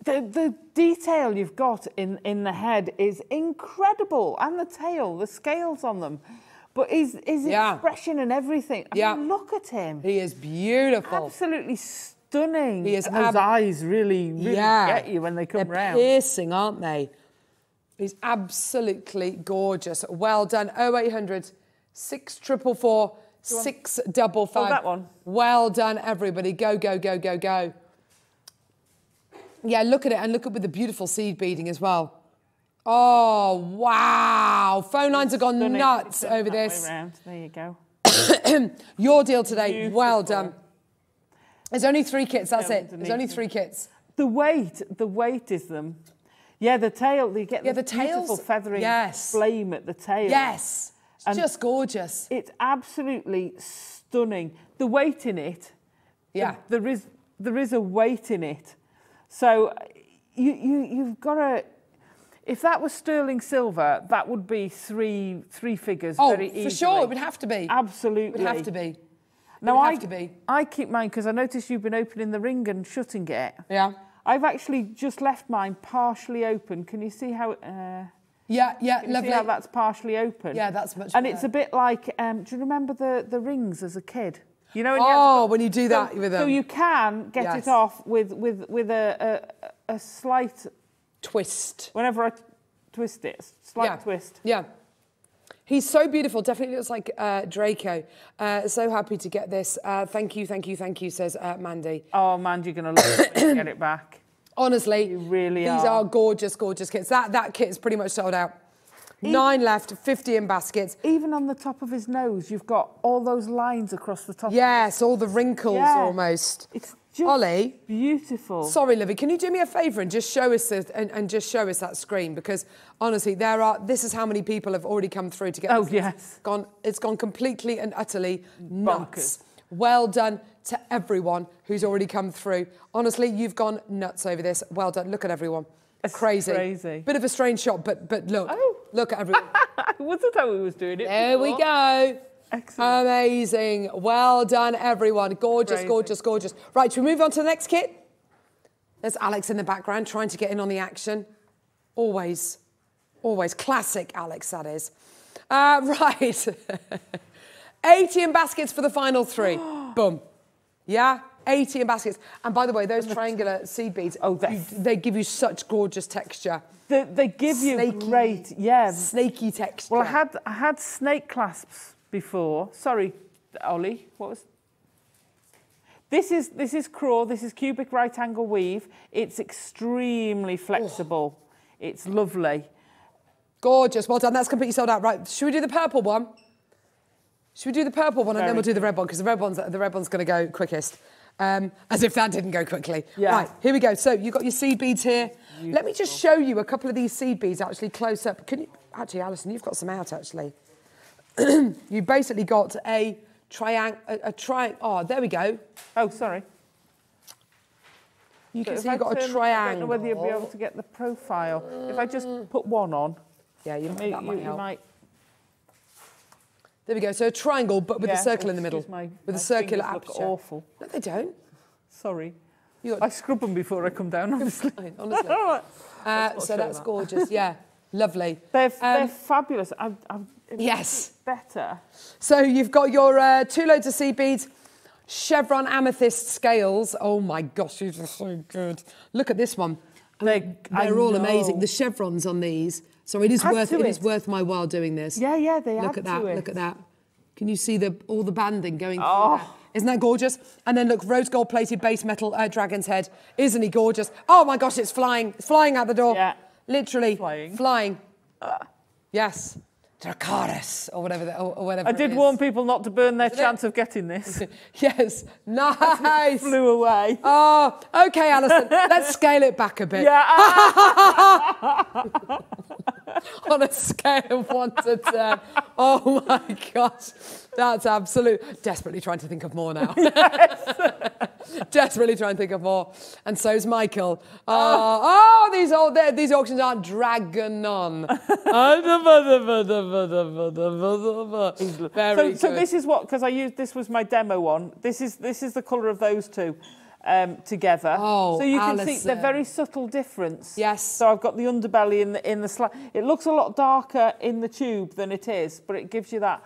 The, the detail you've got in, in the head is incredible. And the tail, the scales on them. But his, his Yeah. expression and everything. I Yeah. mean, look at him. He is beautiful. Absolutely stunning. He is and those eyes really, really yeah. get you when they come They're round. piercing, aren't they? He's absolutely gorgeous. Well done. 0800 644 655. Oh, that one. Well done, everybody. Go, go, go, go, go. Yeah, look at it and look at with the beautiful seed beading as well. Oh, wow. Phone lines have gone nuts it over this. There you go. Your deal today. Well done. There's only three kits. That's it. There's only three kits. The weight, the weight is them. Yeah, the tail, they get Yeah, the, the beautiful feathering yes. flame at the tail. Yes. It's And- just gorgeous. It's absolutely stunning. The weight in it, Yeah. there is there is a weight in it. So you you you've got to. If that was sterling silver, that would be three three figures Oh, very for sure. It would have to be. Absolutely. It would have to be. Now would I have to be. I keep mine because I noticed you've been opening the ring and shutting it. Yeah. I've actually just left mine partially open. Can you see how? Uh, Yeah, yeah, can you lovely. see how that's partially open? Yeah, that's much And better. it's a bit like. Um, do you remember the the rings as a kid? You know. When you had to Oh, when you do that so, with So you can get Yes. it off with with with a a, a slight twist. whenever I twist it, slight Yeah. twist. Yeah. He's so beautiful. Definitely looks like uh, Draco. Uh, so happy to get this. Uh, thank you, thank you, thank you, says uh, Mandy. Oh Mandy, you're gonna love it get it back. Honestly, You really these are. are gorgeous, gorgeous kits. That that kit is pretty much sold out. Nine left, 50 in baskets. Even on the top of his nose, you've got all those lines across the top. Yes, all the wrinkles Yeah. almost. It's just Ollie, beautiful. Sorry, Livy. Can you do me a favour and just show us the, and, and just show us that screen because honestly, there are. This is how many people have already come through to get. Oh, this. yes. It's gone. It's gone completely and utterly nuts. Well done to everyone who's already come through. Honestly, you've gone nuts over this. Well done. Look at everyone. crazy. crazy. Bit of a strange shot, but but look. Oh. Look at everyone. Wasn't how we was doing it. There we go. Excellent. Amazing. Well done, everyone. Gorgeous, Crazy. gorgeous, gorgeous. Right, should we move on to the next kit? There's Alex in the background trying to get in on the action. Always, always. Classic Alex, that is. Uh, right. 80 in baskets for the final three. Boom. Yeah? 80 in baskets. And by the way, those triangular seed beads, Oh, you- they give you such gorgeous texture. They, they give you great, yeah. Snaky texture. Well, I had I had snake clasps before. Sorry, Ollie. What was? This is this is crawl, This is cubic right angle weave. It's extremely flexible. It's lovely. Gorgeous. Well done. That's completely sold out. Right. Should we do the purple one? Should we do the purple one and then we'll do the red one because the red one's the red one's going to go quickest. Um, as if that didn't go quickly. Yeah. Right. Here we go. So you've got your seed beads here. Let me just show you a couple of these seed beads actually close up. Can you actually, Alison? You've got some out actually. you basically got a triangle. A, a tri. Oh, there we go. Oh, sorry. You But can see you've got a turn- I don't know whether you'll be able to get the profile. If I just put one on, Yeah, you, may- that you, might you help. might. There we go. So a triangle, but with Yeah. a circle in the middle, my- with my a circular look aperture. awful. No, they don't. Sorry. Got I scrub them before I come down, honestly. Honestly. Uh, so that's that. gorgeous. Yeah, lovely. They're, Um, they're fabulous. I've, it Yes. Better. So you've got your uh, two loads of seed beads, chevron amethyst scales. Oh my gosh, these are so good. Look at this one. They, They're all amazing. The chevrons on these. So it is Add worth to it is worth my while doing this. Yeah, yeah, they Look add at that. to it. Look at that. Can you see the all the banding going through Oh. that? Isn't that gorgeous? And then look, rose gold plated base metal uh, dragon's head. Isn't he gorgeous? Oh my gosh, it's flying. It's flying out the door. Yeah. Literally Flying. Flying. Yes. Dracarys or whatever the, or, whatever I did warn people not to burn their Isn't it? chance of getting this. Yes. Nice. Flew away. Oh, okay, Alison. Let's scale it back a bit. Yeah. On a scale of one to ten. Oh my gosh. That's absolute. Desperately trying to think of more now. Desperately trying to think of more. And so's Michael. Uh, oh, oh these, they- these auctions aren't dragon on. Very so, so this is what because I used this was my demo one. This is this is the colour of those two um, together. Oh, so you can see the very subtle difference. Yes. So I've got the underbelly in the in the It looks a lot darker in the tube than it is, but it gives you that.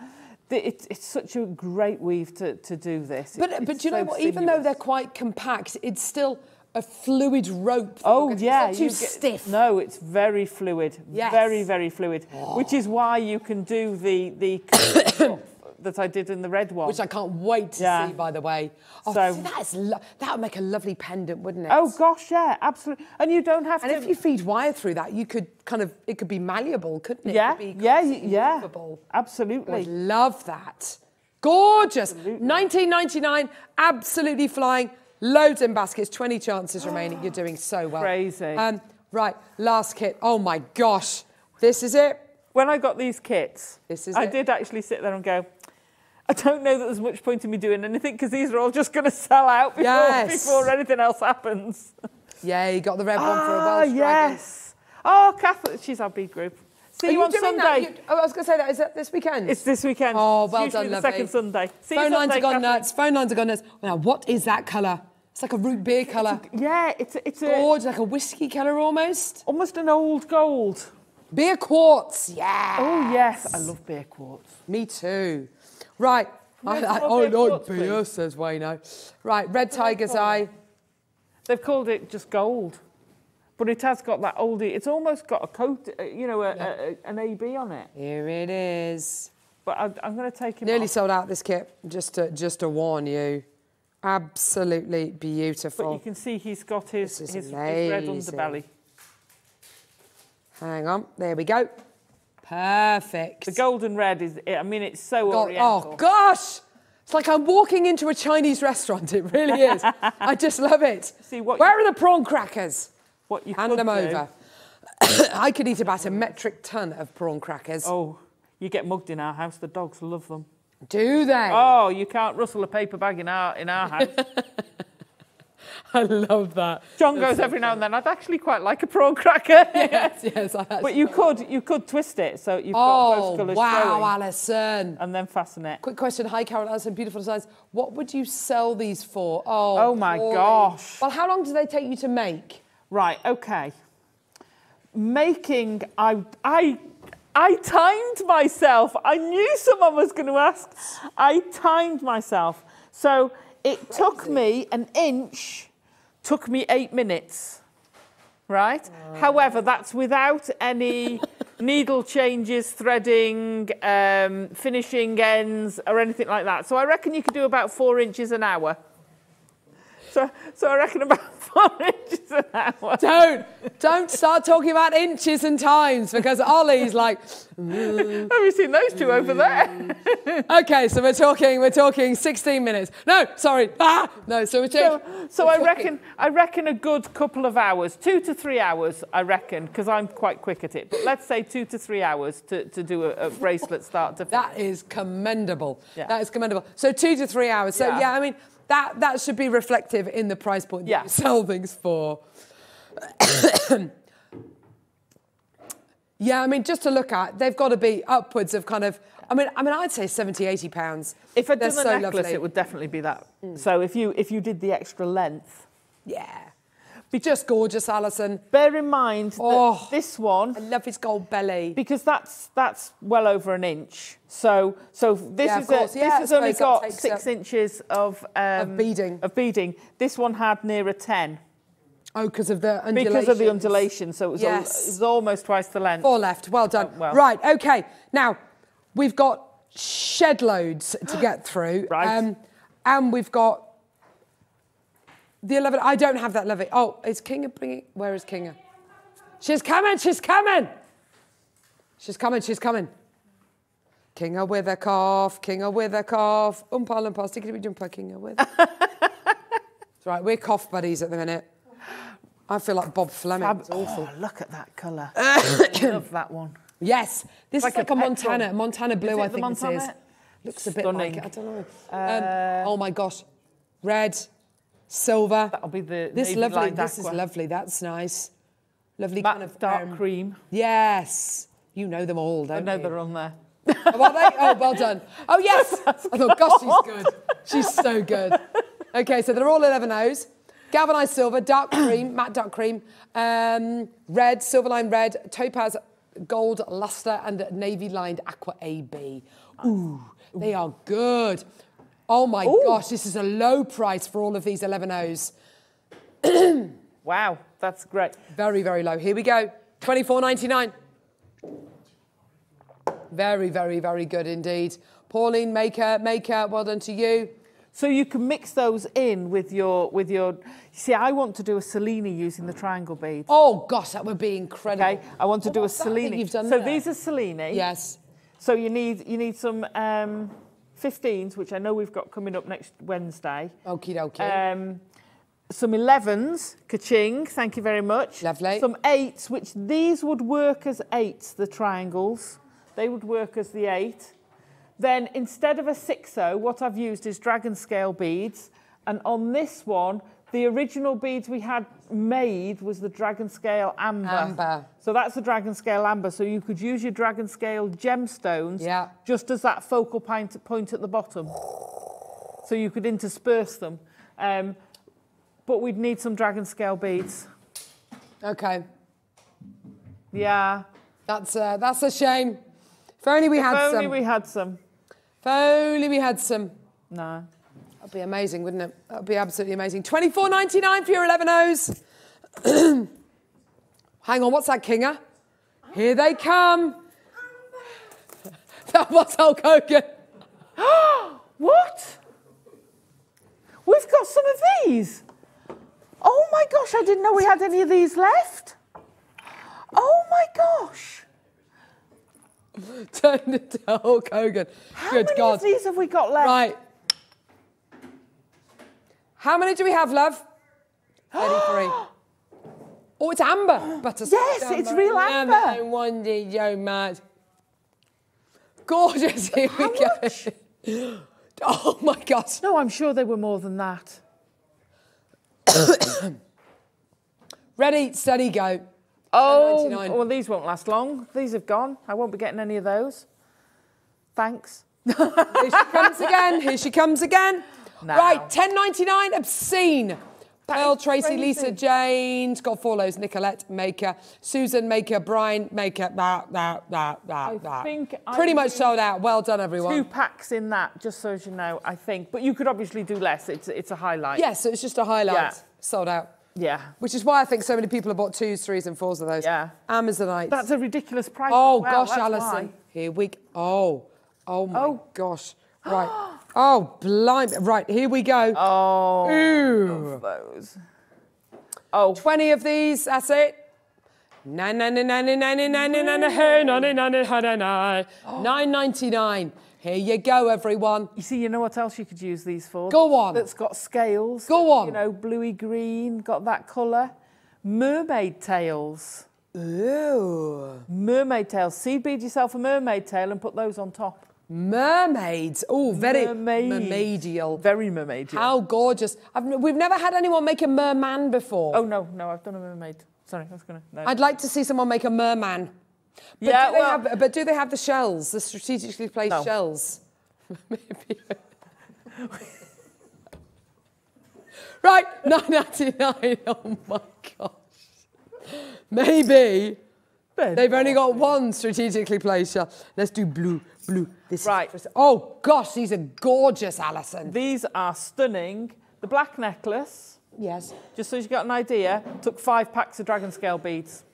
the- It's, it's such a great weave to, to do this. But, it's but do you know so what? Even though they're quite compact, it's still a fluid rope. Oh yeah, it's not too get- stiff. No, it's very fluid. Yes. Very very fluid. Which is why you can do the the that I did in the red one. Which I can't wait to Yeah. see, by the way. Oh, So- see, that, is that would make a lovely pendant, wouldn't it? Oh gosh, yeah, absolutely. And you don't have And to. And if you feed wire through that, you could kind of, it could be malleable, couldn't it? yeah, It yeah, yeah, movable. absolutely. Would love that. Gorgeous. 1999, absolutely flying. Loads in baskets, 20 chances remaining. You're doing so well. Crazy. Um, right, last kit. Oh my gosh. This is it. When I got these kits, This is I it. did actually sit there and go. I don't know that there's much point in me doing anything because these are all just going to sell out before, Yes. before anything else happens. Yeah, you got the red one for a ah, Welsh dragon. yes. Oh, Kathleen, she's our big group. See Are you, you on Sunday. You- oh, I was going to say that. Is that this weekend? It's this weekend. Oh, It's well usually done, the lovely. second Sunday. See Phone lines Sunday, have gone Kathleen. nuts. Phone lines have gone nuts. Now, what is that colour? It's like a root beer colour. Yeah, it's a, it's a, Gorgeous, like a whiskey colour almost. almost an old gold. Beer quartz, yeah. Oh yes, I love beer quartz. Me too. Right. I, I, oh, no, beer, says Wayno. Right, red tiger's eye. They've called it just gold, but it has got that oldie. It's almost got a coat, uh, you know, a, a, a, an AB on it. Here it is. But I, I'm going to take him. Nearly off. sold out this kit, just to, just to warn you. Absolutely beautiful. But you can see he's got his his, his red underbelly. Hang on, there we go. Perfect. The golden red is. I mean, it's so God- oh, oriental. oh gosh, it's like I'm walking into a Chinese restaurant. It really is. I just love it. See, what Where are the prawn crackers? What you Hand them do- over. I could eat about a metric ton of prawn crackers. Oh, you get mugged in our house. The dogs love them. Do they? Oh, you can't rustle a paper bag in our in our house. I love that. John goes every now and then. I'd actually quite like a prawn cracker. yes, yes. I But you could you could twist it so you've got Oh, both colours wow, showing, Alison. and then fasten it. Quick question. Hi, Carol Alison. Beautiful designs. What would you sell these for? Oh, Oh my gosh. Well, how long do they take you to make? Right, okay. Making, I, I, I timed myself. I knew someone was going to ask. I timed myself. So it took me an inch, took me eight minutes, right? However, that's without any needle changes, threading, um, finishing ends, or anything like that. So I reckon you could do about four inches an hour. So, so I reckon about four inches an hour. Don't, don't start talking about inches and times because Ollie's like, "Mm." Have you seen those two over there? okay, so we're talking, we're talking 16 minutes. No, sorry. Ah, no, so we're So, so I reckon, I reckon a good couple of hours, two to three hours, I reckon, because I'm quite quick at it. But let's say two to three hours to, to do a, a bracelet start to finish. That is commendable. Yeah. That is commendable. So two to three hours. So Yeah. yeah, I mean that that should be reflective in the price point that Yeah. you sell things for. yeah, I mean just to look at, they've got to be upwards of kind of. I mean, I mean, I'd say 70, 80 pounds. If I'd They're a so necklace, lovely. Mm. it would definitely be that. So if you if you did the extra length, Yeah. Be just gorgeous, Alison. bear in mind that Oh. this one I love his gold belly. because that's that's well over an inch. So so this Yeah, is a, this has only got six up- inches of um, beading. Of beading. This one had near a ten Oh, because of the undulations. because of the undulation. So it was, al- it was almost twice the length. Four left. Well done. Oh, well. Right. Okay. Now we've got shed loads to get through. Um, and we've got the 11. I don't have that levy. Oh, is Kinga bringing? Where is Kinga? She's coming. She's coming. She's coming. She's coming. Kinga with a cough. Kinga with a cough. Umpa lumpa. Sticky jumper. Kinga with. That's right. We're cough buddies at the minute. I feel like Bob Fleming. Fab- It's awful. Oh, look at that colour. I love that one. Yes, this Like is like a a, Montana, petrol. Montana blue. I think Montana? this is. Looks a bit like it. I don't know. um, oh my gosh, red, silver. That'll be the This lovely. lined This is lovely. That's nice. Lovely Matte kind of dark um, cream. Yes, you know them all, don't know you? they're on there. Oh, are they? Oh, well done. Oh yes. I thought, gosh, she's good. She's so good. Okay, so they're all 11 O's. Galvanized silver, dark cream, matte dark cream, um, red, silver line red, topaz gold luster, and navy lined aqua AB. Ooh, they are good. Oh my gosh, this is a low price for all of these 11 O's. Wow, that's great. Very, very low. Here we go. 24.99. Very, very, very good indeed. Pauline, Maker, Maker, well done to you. So you can mix those in with your with your. See, I want to do a Cellini using the triangle bead. Oh gosh, that would be incredible. Okay, I want to do a what's Cellini. you've done so there? these are Cellini. Yes. So you need you need some um, 15s, which I know we've got coming up next Wednesday. Okie dokie. Um, some 11s, ka-ching, thank you very much. Lovely. Some 8s, which these would work as 8s, the triangles. They would work as the 8. Then instead of a 6-0, what I've used is dragon scale beads. And on this one, the original beads we had made was the dragon scale amber. Amber. So that's the dragon scale amber. So you could use your dragon scale gemstones Yeah. just as that focal point, point at the bottom. So you could intersperse them. Um, but we'd need some dragon scale beads. okay. Yeah. That's uh, that's a shame. If only we had some. if only we had some. If only we had some. No. That'd be amazing, wouldn't it? That'd be absolutely amazing. Twenty-four ninety-nine for your eleven O's. Hang on, what's that, Kinga? Here they come. that was Hulk Hogan. What? We've got some of these. Oh my gosh, I didn't know we had any of these left. Oh my gosh. Turned into Hulk Hogan. How Good many God. of these have we got left? Right. How many do we have, love? 33. Oh, it's amber. Butter Yes, it's real amber. I wanted so much. Gorgeous. Here we How go. Oh my God. No, I'm sure they were more than that. Ready, steady, go. Oh, well, these won't last long. These have gone. I won't be getting any of those. Thanks. Here she comes again. Here she comes again. Right, 10.99, obscene. Pearl, Tracy, crazy. Lisa, Jane, Scott Follows, Nicolette, Maker, Susan, Maker, Brian, Maker, that, that, that, that, I that. think I Pretty much sold out. Well done, everyone. Two packs in that, just so as you know, I think. But you could obviously do less. It's, it's a highlight. Yes, it was just a highlight. Yeah. Sold out. Yeah. Which is why I think so many people have bought twos, threes, and fours of those. Yeah. Amazonites. That's a ridiculous price. Oh well, gosh, that's Alison. why. Here we go. Oh, oh my Oh. gosh. Right. oh, blind. Right, here we go. Oh, Ooh. those. Oh. 20 of these, that's it. Nine ninety nine. Here you go, everyone. You see, you know what else you could use these for? Go on. That's got scales. Go on. You know, bluey green, got that colour. Mermaid tails. Ooh. Mermaid tails. Seed bead yourself a mermaid tail and put those on top. Mermaids. Oh, very Mermaids. mermaidial. Very mermaidial. How gorgeous. I've, we've never had anyone make a merman before. Oh, no, no, I've done a mermaid. Sorry, I was going to. No. I'd like to see someone make a merman. But yeah, do they well, have, but do they have the shells, the strategically placed No. shells? Maybe. right, nine ninety nine. Oh my gosh. Maybe Ben. they've only got one strategically placed shell. Let's do blue, blue. This Right. for- oh gosh, these are gorgeous, Alison. These are stunning. The black necklace, Yes. just so you got an idea, took five packs of dragon scale beads.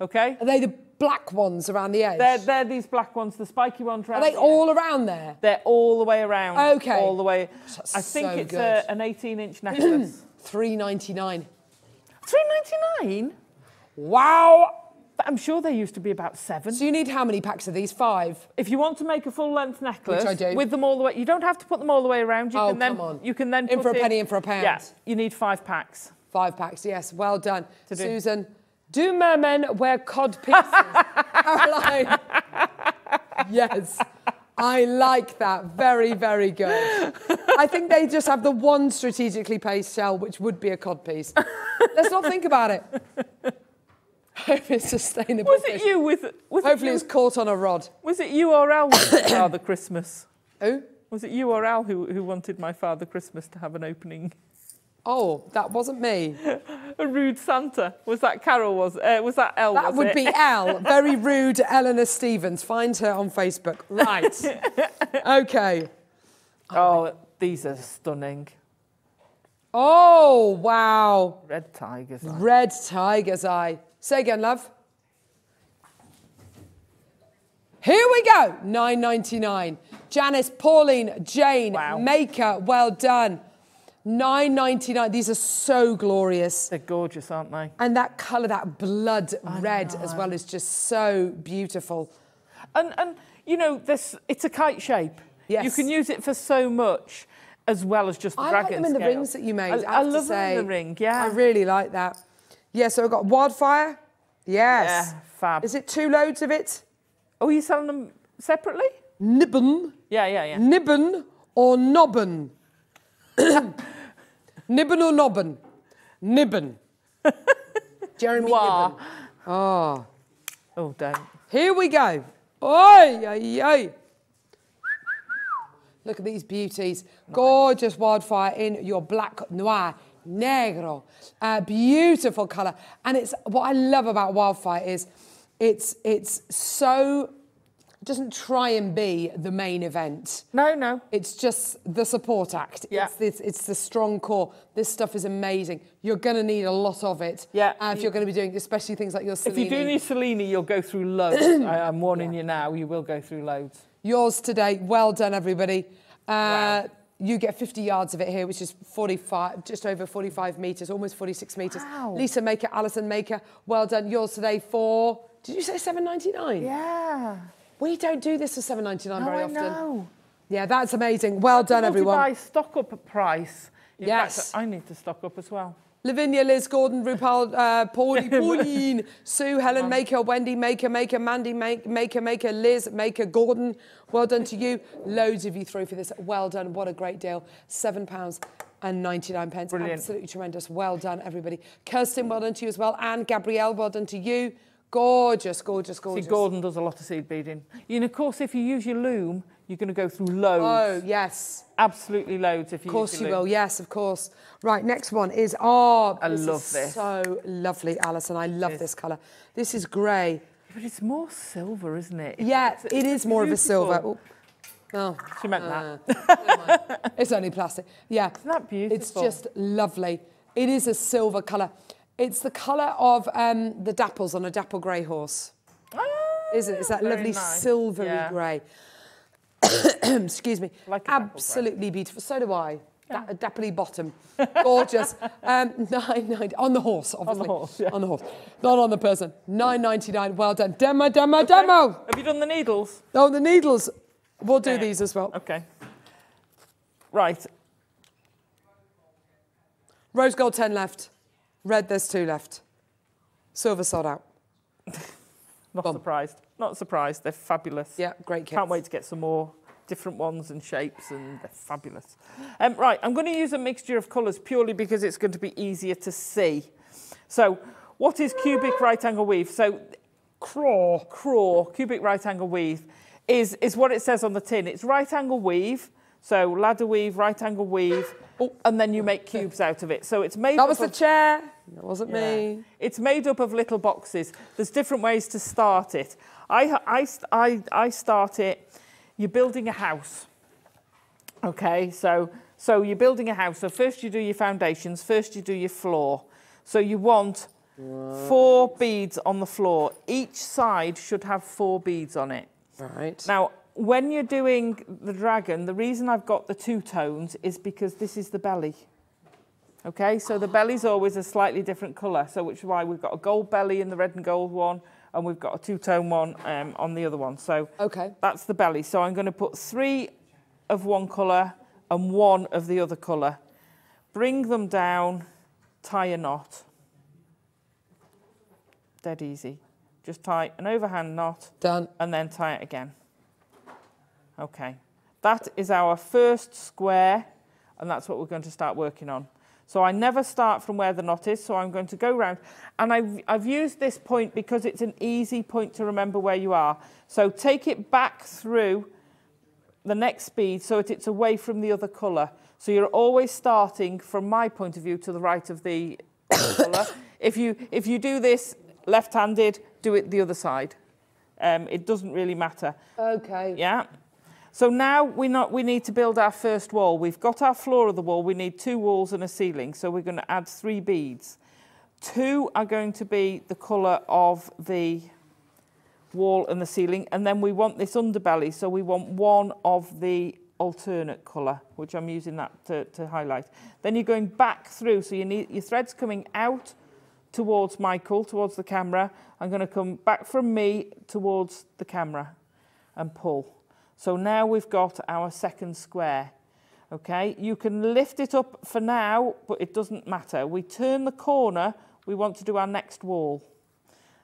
Okay? Are they the black ones around the edge? They're, they're these black ones, the spiky ones. are they the all around there? They're all the way around. Okay. All the way. That's I think so it's a, an 18 inch necklace. Three ninety nine. 3.99. Wow. But I'm sure they used to be about seven. So you need how many packs of these? Five. If you want to make a full length necklace I do. with them all the way, you don't have to put them all the way around. You Oh, can then come on. you can then In for a penny, in for a pound. Yeah, you need five packs. Five packs, yes. Well done. To do. Susan, do mermen wear cod pieces? Caroline. yes. I like that. Very, very good. I think they just have the one strategically placed shell, which would be a cod piece. Let's not think about it. Hope it's sustainable. Was it fish. you with? Was Hopefully it it's caught on a rod. was it you or Al with Father Christmas? Who? Was it you or Al who, who wanted my Father Christmas to have an opening? Oh, that wasn't me. A rude Santa. Was that Carol? Was uh, was that Elle? That was would it? be Elle. Very rude Eleanor Stevens. Find her on Facebook. Right. okay. Oh, these are stunning. Oh, wow. Red tigers. eye. Red tiger's eye. Say again, love. Here we go. 9.99. Janice, Pauline, Jane, Wow. Maker. Well done. 9.99. These are so glorious. They're gorgeous, aren't they? And that colour, that blood red as well, is just so beautiful. And and you know this. It's a kite shape. Yes. You can use it for so much, as well as just the I dragon like them in the rings that you made. I, I, I love them in the ring. Yeah. I really like that. Yeah, so we've got wildfire. Yes. Yeah, fab. Is it two loads of it? Oh, are you selling them separately? Nibben, Yeah, yeah, yeah. nibben or nobben? nibben or nobben? Nibben. Jeremy. Nibben. Oh. Ah. Oh, don't. Here we go. Oi, oi, oi. Look at these beauties. Gorgeous wildfire in your black noir, negro. Uh, beautiful colour. And it's what I love about wildfire is it's it's so doesn't try and be the main event. No, no. It's just the support act. Yeah. It's, it's, it's the strong core. This stuff is amazing. You're going to need a lot of it. Yeah. Uh, if you're going to be doing, especially things like your If you do need Cellini, you'll go through loads. I, I'm warning you now. You will go through loads. Yours today. Well done, everybody. Uh, You get 50 yards of it here, which is 45, just over 45 metres, almost 46 metres. Wow. Lisa Maker, Alison Maker, well done. Yours today for, did you say 7.99? Yeah. We don't do this for 7.99 No, very I often. know. Yeah, that's amazing. Well done, everyone. Multi-buy stock up price. In Yes. Fact, I need to stock up as well. Lavinia, Liz, Gordon, RuPaul, uh, Paulie, Pauline, Sue, Helen, Maker, Wendy, Maker, Maker, Mandy, make, Maker, Maker, Liz, Maker, Gordon. Well done to you. Loads of you through for this. Well done. What a great deal. Seven pounds and 99 pence. Brilliant. Absolutely tremendous. Well done, everybody. Kirsten, well done to you as well. And Gabrielle, well done to you. Gorgeous, gorgeous, gorgeous. See, Gordon does a lot of seed beading. Know, of course, if you use your loom, you're going to go through loads. Oh, yes. Absolutely loads if you Of course you will. Yes, of course. Right, next one is oh, I this love is this. So lovely, Alison. I love this colour. This is grey. But it's more silver, isn't it? Yeah, It's- it it's is more of a silver. beautiful. Oh, She meant uh, that. it's only plastic. Yeah, Isn't that beautiful? it's just lovely. It is a silver colour. It's the colour of um, the dapples on a dapple grey horse. Isn't it? It's that lovely nice. silvery Yeah. grey. Excuse me. Like a dapple grey. Absolutely beautiful. So do I. Da- a dappley bottom. Gorgeous. um, nine ninety on the horse, obviously. horse, yeah. On the horse. Not on the person. Nine ninety nine. Well done. Demo, demo, demo. Have you done the needles? Oh, the needles. We'll do Yeah. these as well. Okay. Right. Rose gold 10 left. Red, there's two left. Silver sold out. Not surprised. Not surprised. They're fabulous. Yeah, great kits. Can't wait to get some more different ones and shapes, and they're fabulous. Um, right, I'm going to use a mixture of colours purely because it's going to be easier to see. So, what is cubic right angle weave? So, craw, craw, cubic right angle weave is, is what it says on the tin. It's right angle weave, so ladder weave, right angle weave, and then you make cubes out of it. So it's made That up was the chair. That wasn't yeah. me. It's made up of little boxes. There's different ways to start it. I, I, I, I start it, you're building a house. Okay, so, so you're building a house. So first you do your foundations, first you do your floor. So you want four beads on the floor. Each side should have four beads on it. Right. Now, when you're doing the dragon, the reason I've got the two tones is because this is the belly. Okay, so the belly's always a slightly different colour, so which is why we've got a gold belly in the red and gold one, and we've got a two-tone one um, on the other one. So Okay. that's the belly. So I'm going to put three of one colour and one of the other colour. Bring them down, tie a knot. Dead easy. Just tie an overhand knot Done. and then tie it again. Okay, that is our first square, and that's what we're going to start working on. So I never start from where the knot is, so I'm going to go round. And I've, I've used this point because it's an easy point to remember where you are. So take it back through the next bead so that it's away from the other colour. So you're always starting, from my point of view, to the right of the colour. If you, if you do this left-handed, do it the other side. Um, it doesn't really matter. Okay. Yeah. So now we not we need to build our first wall. We've got our floor of the wall. We need two walls and a ceiling. So we're going to add three beads. Two are going to be the colour of the wall and the ceiling, and then we want this underbelly. So we want one of the alternate colour, which I'm using that to, to highlight. Then you're going back through. So you need your threads coming out towards Michael, towards the camera. I'm going to come back from me towards the camera and pull. So now we've got our second square. Okay, you can lift it up for now, but it doesn't matter. We turn the corner, we want to do our next wall.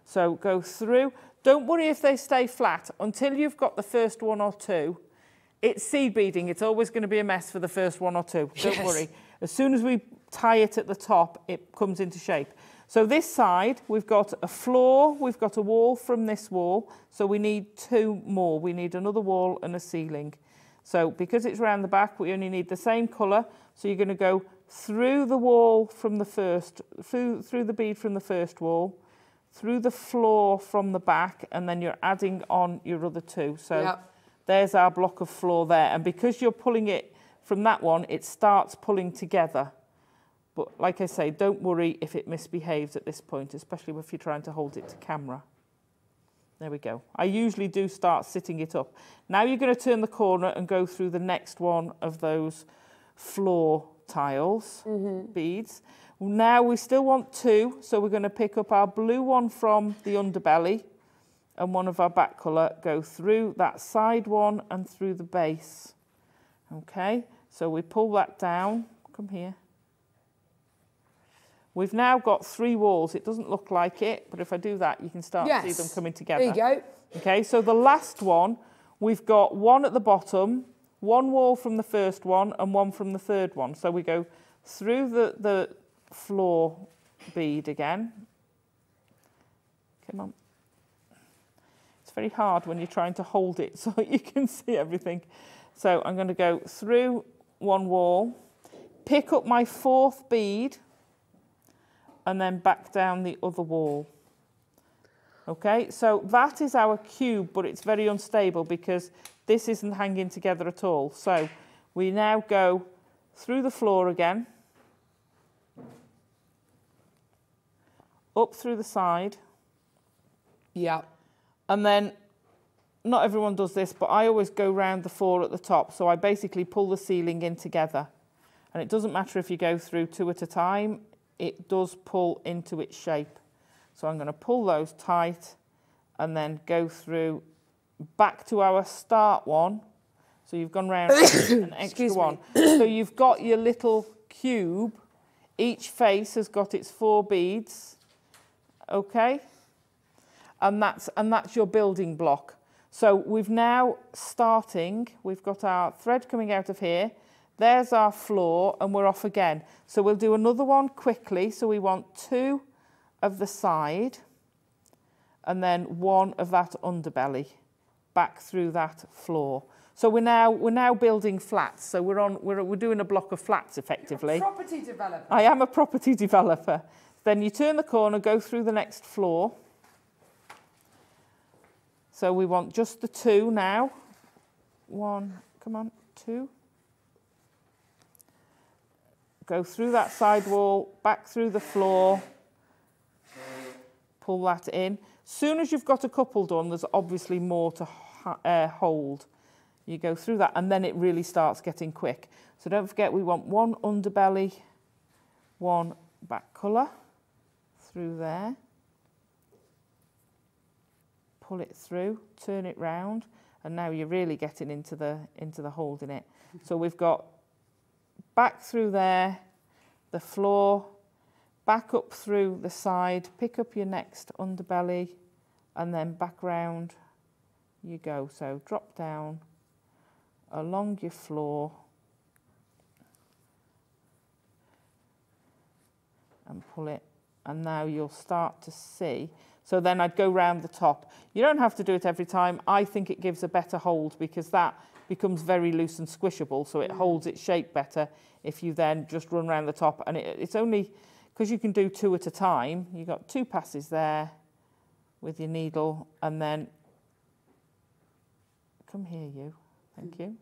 So go through. Don't worry if they stay flat until you've got the first one or two. It's seed beading. It's always going to be a mess for the first one or two. Don't Yes. worry. As soon as we tie it at the top, it comes into shape. So this side, we've got a floor, we've got a wall from this wall. So we need two more. We need another wall and a ceiling. So because it's round the back, we only need the same colour. So you're going to go through the wall from the first, through, through the bead from the first wall, through the floor from the back, and then you're adding on your other two. So Yep. there's our block of floor there. And because you're pulling it from that one, it starts pulling together. But like I say, don't worry if it misbehaves at this point, especially if you're trying to hold it to camera. There we go. I usually do start sitting it up. Now you're going to turn the corner and go through the next one of those floor tiles, mm-hmm. beads. Now we still want two, so we're going to pick up our blue one from the underbelly and one of our back colour, go through that side one and through the base. Okay, so we pull that down, come here. We've now got three walls. It doesn't look like it, but if I do that, you can start to see them coming together. There you go. Okay, so the last one, we've got one at the bottom, one wall from the first one, and one from the third one. So we go through the, the floor bead again. Come on. It's very hard when you're trying to hold it so you can see everything. So I'm going to go through one wall, pick up my fourth bead, and then back down the other wall. Okay, so that is our cube, but it's very unstable because this isn't hanging together at all. So we now go through the floor again, up through the side, Yeah. and then not everyone does this, but I always go round the four at the top. So I basically pull the ceiling in together. And it doesn't matter if you go through two at a time, it does pull into its shape. So I'm going to pull those tight and then go through back to our start one. So you've gone round an extra one. So you've got your little cube. Each face has got its four beads. Okay? and that's and that's your building block. So we've now starting, we've got our thread coming out of here, there's our floor and we're off again. So we'll do another one quickly. So we want two of the side and then one of that underbelly back through that floor. So we're now we're now building flats. So we're on we're we're doing a block of flats effectively. Property developer. I am a property developer. Then you turn the corner, go through the next floor. So we want just the two now. One, come on, two. Go through that side wall, back through the floor. Pull that in. Soon as you've got a couple done, there's obviously more to uh, hold. You go through that and then it really starts getting quick. So don't forget we want one underbelly, one back colour through there. Pull it through, turn it round, and now you're really getting into the into the holding it. So we've got back through there, the floor, back up through the side, pick up your next underbelly, and then back round you go. So drop down along your floor and pull it. And now you'll start to see. So then I'd go round the top. You don't have to do it every time. I think it gives a better hold because that becomes very loose and squishable so it holds its shape better if you then just run around the top and it, it's only because you can do two at a time you've got two passes there with your needle and then come here you thank you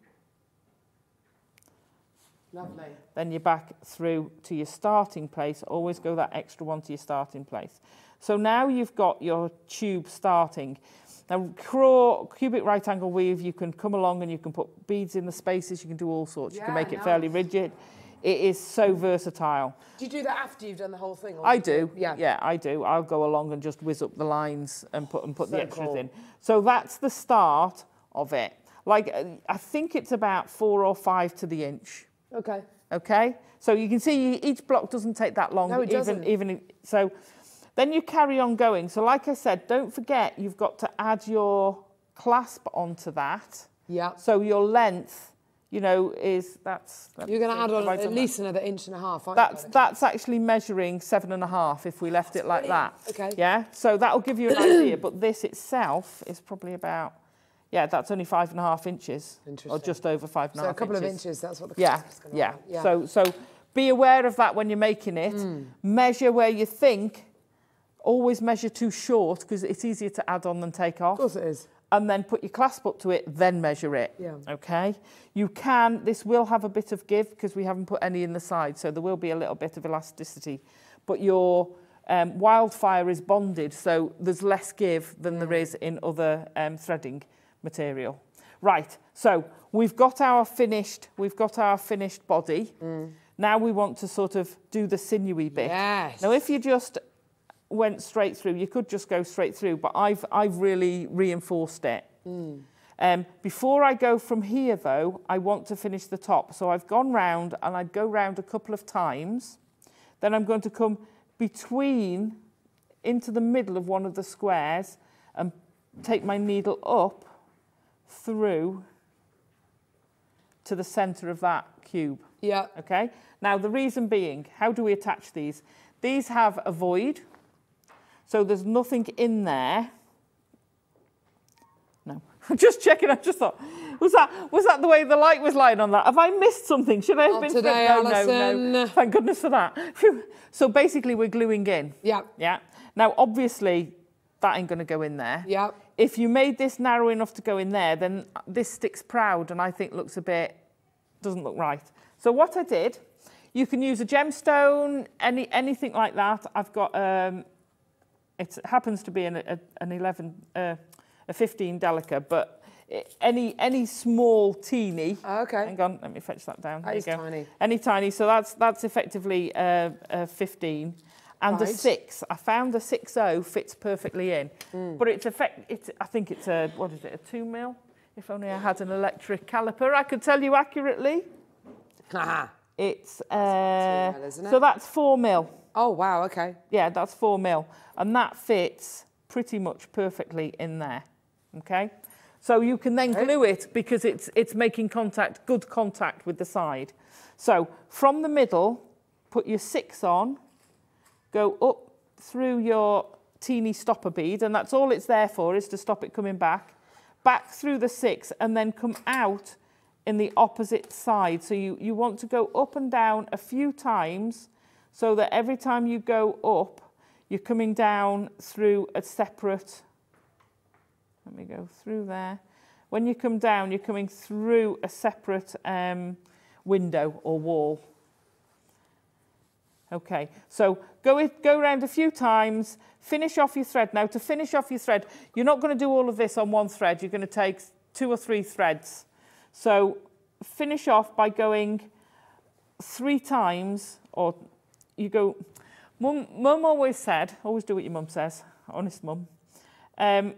Lovely. then you're back through to your starting place. Always go that extra one to your starting place. So now you've got your tube starting. Now, craw, cubic right angle weave, you can come along and you can put beads in the spaces, you can do all sorts. you can Yeah, make it fairly rigid. It is so versatile. Do you do that after you've done the whole thing? I do. Yeah. Yeah, I do. I'll go along and just whiz up the lines and put and put the extras cool. in. So that's the start of it. Like uh, I think it's about four or five to the inch. Okay. Okay, so you can see each block doesn't take that long. No, it even, doesn't. Even so, then you carry on going. So, like I said, don't forget you've got to add your clasp onto that. Yeah. So your length, you know, is that's. You're going to add on at that. least another inch and a half, aren't That's you? that's actually measuring seven and a half if we left it like that. Okay. Yeah. So that'll give you an idea. But this itself is probably about, yeah, that's only five and a half inches, or just over five and a So a couple inches. of inches, that's what the Yeah, yeah. Yeah. So so be aware of that when you're making it. Mm. Measure where you think. Always measure too short because it's easier to add on than take off. Of course it is. And then put your clasp up to it, then measure it. Yeah. Okay. You can. This will have a bit of give because we haven't put any in the side, so there will be a little bit of elasticity. But your um, wildfire is bonded, so there's less give than there is in other um, threading material. Right. So we've got our finished. We've got our finished body. Now we want to sort of do the sinewy bit. Yes. Now, if you just went straight through, you could just go straight through, but I've I've really reinforced it. Um, before I go from here, though, I want to finish the top. So I've gone round and I'd go round a couple of times. Then I'm going to come between, into the middle of one of the squares and take my needle up through to the centre of that cube. Yeah. Okay. Now the reason being, how do we attach these? These have a void, so there's nothing in there. No, I'm just checking. I just thought, was that was that the way the light was lying on that? Have I missed something? Should I have Not been? today, no, no, Alison. no. Thank goodness for that. Phew. So basically, we're gluing in. Yeah. Yeah. Now, obviously, that ain't going to go in there. Yeah. If you made this narrow enough to go in there, then this sticks proud and I think looks a bit, doesn't look right. So what I did, you can use a gemstone, any anything like that. I've got, um, it happens to be an, a, an 11, uh, a 15 delica, but any any small teeny. Okay. Hang on, let me fetch that down. That There you go. tiny. Any tiny, so that's that's effectively uh, uh, 15. And the Right. six, I found the 6.0 fits perfectly in, Hmm. but it's effect. It's I think it's a what is it? A two mil. If only I had an electric caliper, I could tell you accurately. Haha. It's uh, mil, isn't so that's four mil. Oh, wow, okay. Yeah, that's four mil, and that fits pretty much perfectly in there. Okay, so you can then glue it because it's it's making contact, good contact with the side. So from the middle, put your six on, go up through your teeny stopper bead, and that's all it's there for is to stop it coming back, back through the six, and then come out in the opposite side. So you, you want to go up and down a few times so that every time you go up, you're coming down through a separate, let me go through there. When you come down, you're coming through a separate um, window or wall. Okay, so go, it, go around a few times, finish off your thread. Now, to finish off your thread, you're not going to do all of this on one thread. You're going to take two or three threads. So finish off by going three times, or you go. Mum, mum always said, always do what your mum says, honest mum. Um,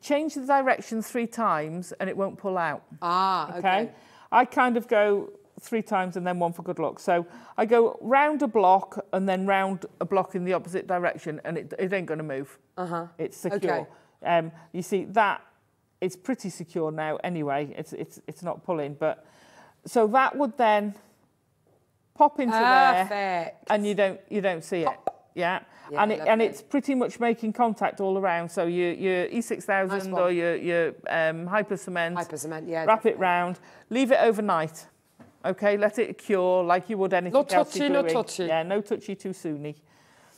change the direction three times and it won't pull out. Ah, okay. I kind of go three times and then one for good luck. So I go round a block and then round a block in the opposite direction and it, it ain't going to move. Uh-huh. It's secure. Okay. Um, you see, that is pretty secure now anyway. It's, it's, it's not pulling. But So that would then pop into there and you don't, you don't see it. Yeah. Yeah, and it, and it's pretty much making contact all around. So your, your E6000 Nice or your, your um, Hypo Cement, Hypo cement, yeah. wrap it round, leave it overnight. Okay, let it cure like you would anything No else you're touchy, no touchy. Yeah, no touchy too soony.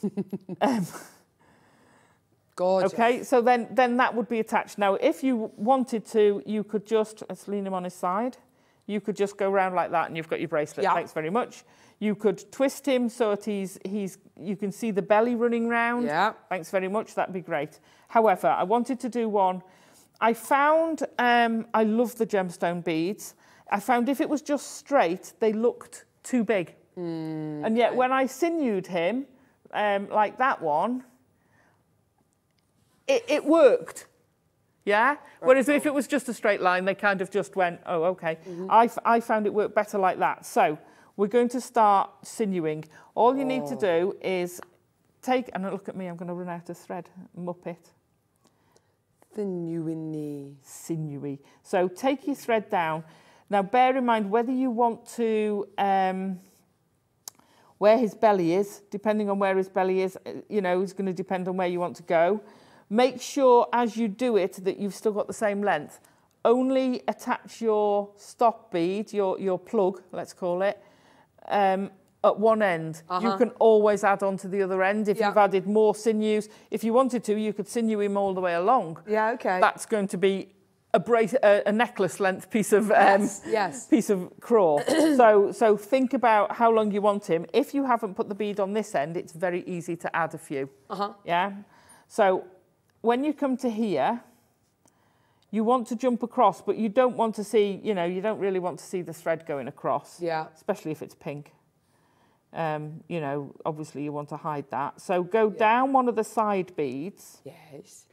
Gorgeous. Okay, so then then that would be attached. Now, if you wanted to, you could just let's lean him on his side. You could just go round like that, and you've got your bracelet. Yeah. Thanks very much. You could twist him so that he's he's you can see the belly running round. Yeah. Thanks very much. That'd be great. However, I wanted to do one. I found um, I love the gemstone beads. I found if it was just straight, they looked too big. and yet when I sinewed him, um, like that one, it, it worked. Yeah? Whereas if it was just a straight line, they kind of just went, oh, okay. I, f- I found it worked better like that. So we're going to start sinewing. All you need to do is take, and look at me, I'm going to run out of thread, muppet, The new in knee. sinewy. So take your thread down. Now bear in mind whether you want to, um, where his belly is, depending on where his belly is, uh, you know, is going to depend on where you want to go. Make sure as you do it that you've still got the same length. Only attach your stop bead, your, your plug, let's call it, um, at one end. You can always add on to the other end if Yeah. you've added more sinews. If you wanted to, you could sinew him all the way along. Yeah, okay. That's going to be a, brace, a, a necklace length piece of um, Yes, yes. piece of craw. so so think about how long you want him. If you haven't put the bead on this end, it's very easy to add a few. Uh-huh. Yeah. So when you come to here, you want to jump across, but you don't want to see, you know, you don't really want to see the thread going across. Yeah. Especially if it's pink. Um, you know, obviously you want to hide that. So go down one of the side beads. Yes.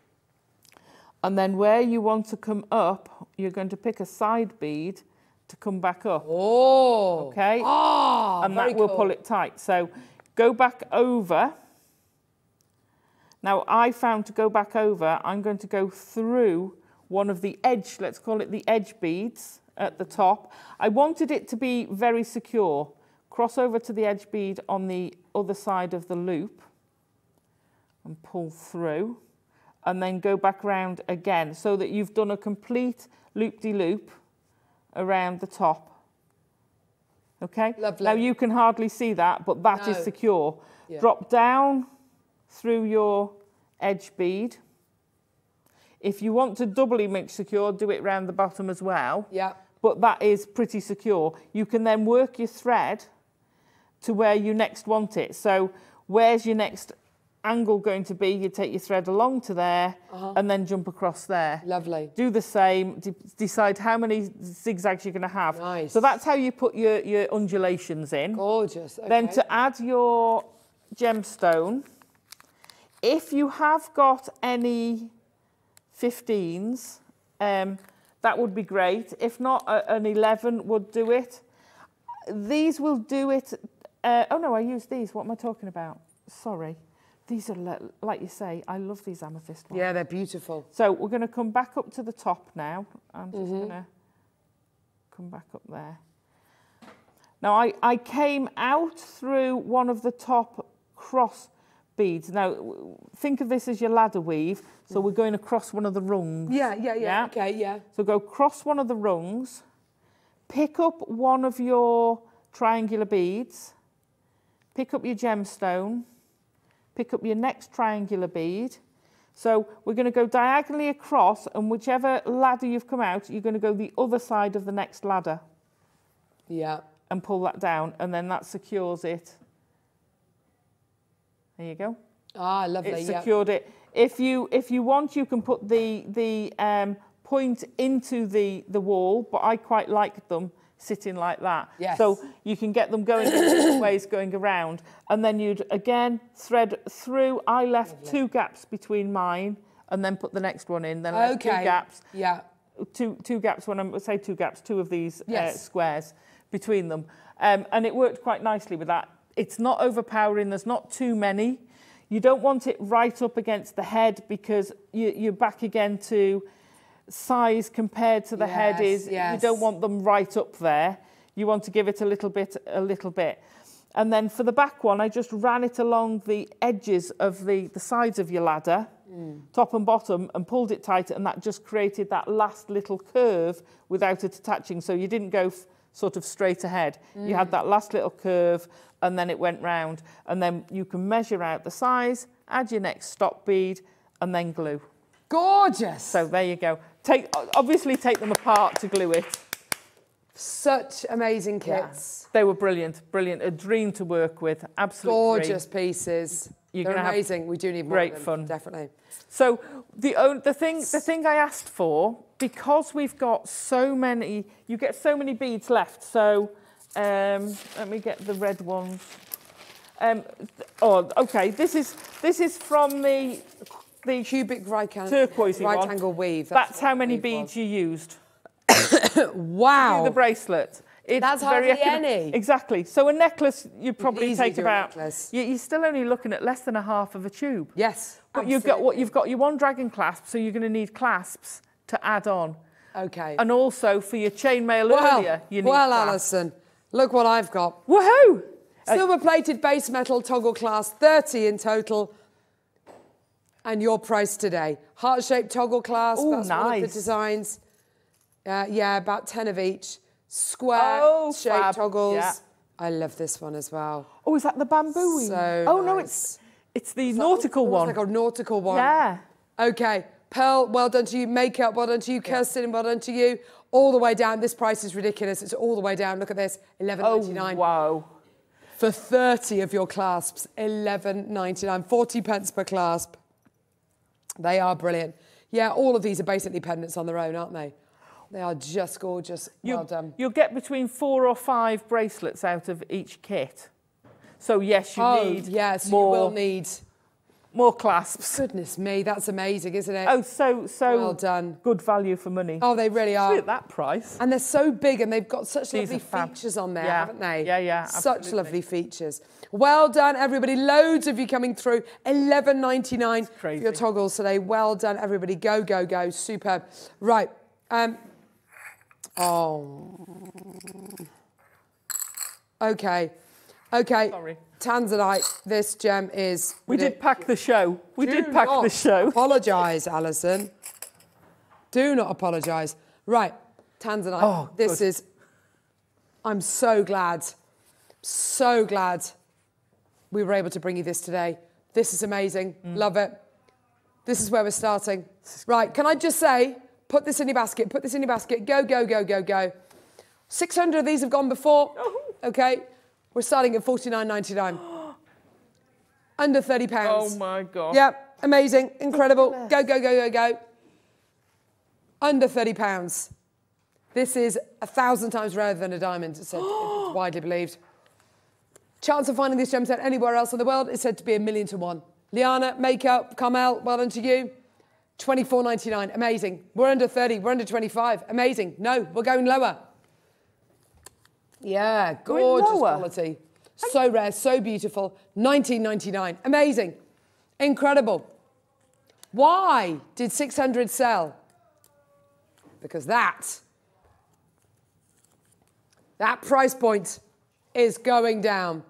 And then where you want to come up, you're going to pick a side bead to come back up. Oh. Okay? Oh, and that will cool. pull it tight. So go back over Now I found to go back over, I'm going to go through one of the edge, let's call it the edge beads at the top. I wanted it to be very secure. Cross over to the edge bead on the other side of the loop and pull through and then go back round again so that you've done a complete loop-de-loop around the top. Okay? Lovely. Now you can hardly see that, but that is No. secure. Yeah. Drop down through your edge bead. If you want to doubly make secure, do it round the bottom as well. Yeah. But that is pretty secure. You can then work your thread to where you next want it. So where's your next angle going to be? You take your thread along to there Uh-huh. and then jump across there. Lovely. Do the same, de- decide how many zigzags you're going to have. Nice. So that's how you put your, your undulations in. Gorgeous. Then to add your gemstone, if you have got any 15s, um, that would be great. If not, a, an 11 would do it. These will do it. Uh, oh no, I use these. What am I talking about? Sorry. These are, like you say, I love these amethyst ones. Yeah, they're beautiful. So we're going to come back up to the top now. I'm just Mhm. going to come back up there. Now I, I came out through one of the top cross beads. Now think of this as your ladder weave. So we're going across one of the rungs. Yeah, yeah, yeah. Okay, yeah. So go cross one of the rungs, pick up one of your triangular beads, pick up your gemstone, pick up your next triangular bead. So we're going to go diagonally across and whichever ladder you've come out, you're going to go the other side of the next ladder Yeah. and pull that down and then that secures it. There you go. Ah, lovely. It secured it. If you if you want, you can put the the um, point into the the wall, but I quite like them sitting like that. Yes. So you can get them going in different ways going around, and then you'd again thread through. I left two gaps between mine, and then put the next one in. Then left two gaps. Yeah. Two two gaps. When I say two gaps, two of these uh, squares between them, um, and it worked quite nicely with that. It's not overpowering. There's not too many. You don't want it right up against the head because you, you're back again to size compared to the head is. yes. You don't want them right up there. You want to give it a little bit, a little bit. And then for the back one, I just ran it along the edges of the, the sides of your ladder, mm. top and bottom, and pulled it tight, and that just created that last little curve without it attaching. So you didn't go sort of straight ahead. You had that last little curve, and then it went round. And then you can measure out the size, add your next stop bead, and then glue. Gorgeous. So there you go. Take obviously take them apart to glue it. Such amazing kits. They were brilliant, brilliant. A dream to work with. Absolutely Gorgeous pieces. You're They're amazing. We do need more great of them, fun. Definitely. So the the thing the thing I asked for because we've got so many, you get so many beads left. So um, let me get the red ones. Um, oh, okay. This is this is from the the cubic right turquoise right angle weave. That's, what how many beads was. you used. wow. Do the bracelet. It's That's very hardly any. Exactly. So a necklace, you'd probably take about. necklace. You, you're still only looking at less than a half of a tube. Yes. But you've got what you've got your one dragon clasp, so you're going to need clasps to add on. Okay. And also for your chainmail well, earlier, you need well, clasps. Alison, look what I've got. Woohoo! Uh, Silver plated base metal toggle clasp, 30 in total. And your price today. Heart shaped toggle clasp. Ooh, that's one of the designs. Uh, yeah, about 10 of each. Square Oh, shaped fab. toggles. Yeah. I love this one as well. Oh, is that the bamboo? So oh no, it's it's the nautical Almost one. Like a nautical one. Yeah. Okay. Pearl, well done to you. Makeup, well done to you. Kirsten, well done to you. All the way down. This price is ridiculous. It's all the way down. Look at this. Eleven ninety nine. Oh, wow. For 30 of your clasps, eleven ninety nine. 40 pence per clasp. They are brilliant. Yeah, all of these are basically pendants on their own, aren't they? They are just gorgeous. You, well done. You'll get between four or five bracelets out of each kit. So yes, you oh, need yes, more. you will need More clasps. Goodness me, that's amazing, isn't it? Oh, so so Well done. good value for money. Oh, they really are. at that price. And they're so big and they've got such These lovely features on there, Yeah. haven't they? Yeah, yeah, Such lovely features. Well done, everybody. Loads of you coming through. Eleven ninety nine for your toggles today. Well done, everybody. Go, go, go. Superb. Right. Um, oh. Okay. Okay. Sorry. Tanzanite, this gem is. We did pack the show. We did pack the show. Apologise, Alison. Do not apologise. Right, Tanzanite. Oh, this good. is. I'm so glad, so glad we were able to bring you this today. This is amazing. Mm. Love it. This is where we're starting. Right, can I just say, put this in your basket, put this in your basket, go, go, go, go, go. 600 of these have gone before. Okay, we're starting at 49.99. Under 30 Oh pounds. Oh my god. Yeah, amazing, incredible. Go, go, go, go, go. Under 30 pounds. This is a thousand times rarer than a diamond, it's, said, it's widely believed. Chance of finding this gem set anywhere else in the world is said to be a million to one. Liana, makeup, Carmel, well done to you. 24.99, amazing. We're under 30, we're under 25, amazing. No, we're going lower. Yeah, gorgeous quality. So rare, so beautiful. 19.99, amazing, incredible. Why did 600 sell? Because that, that price point is going down.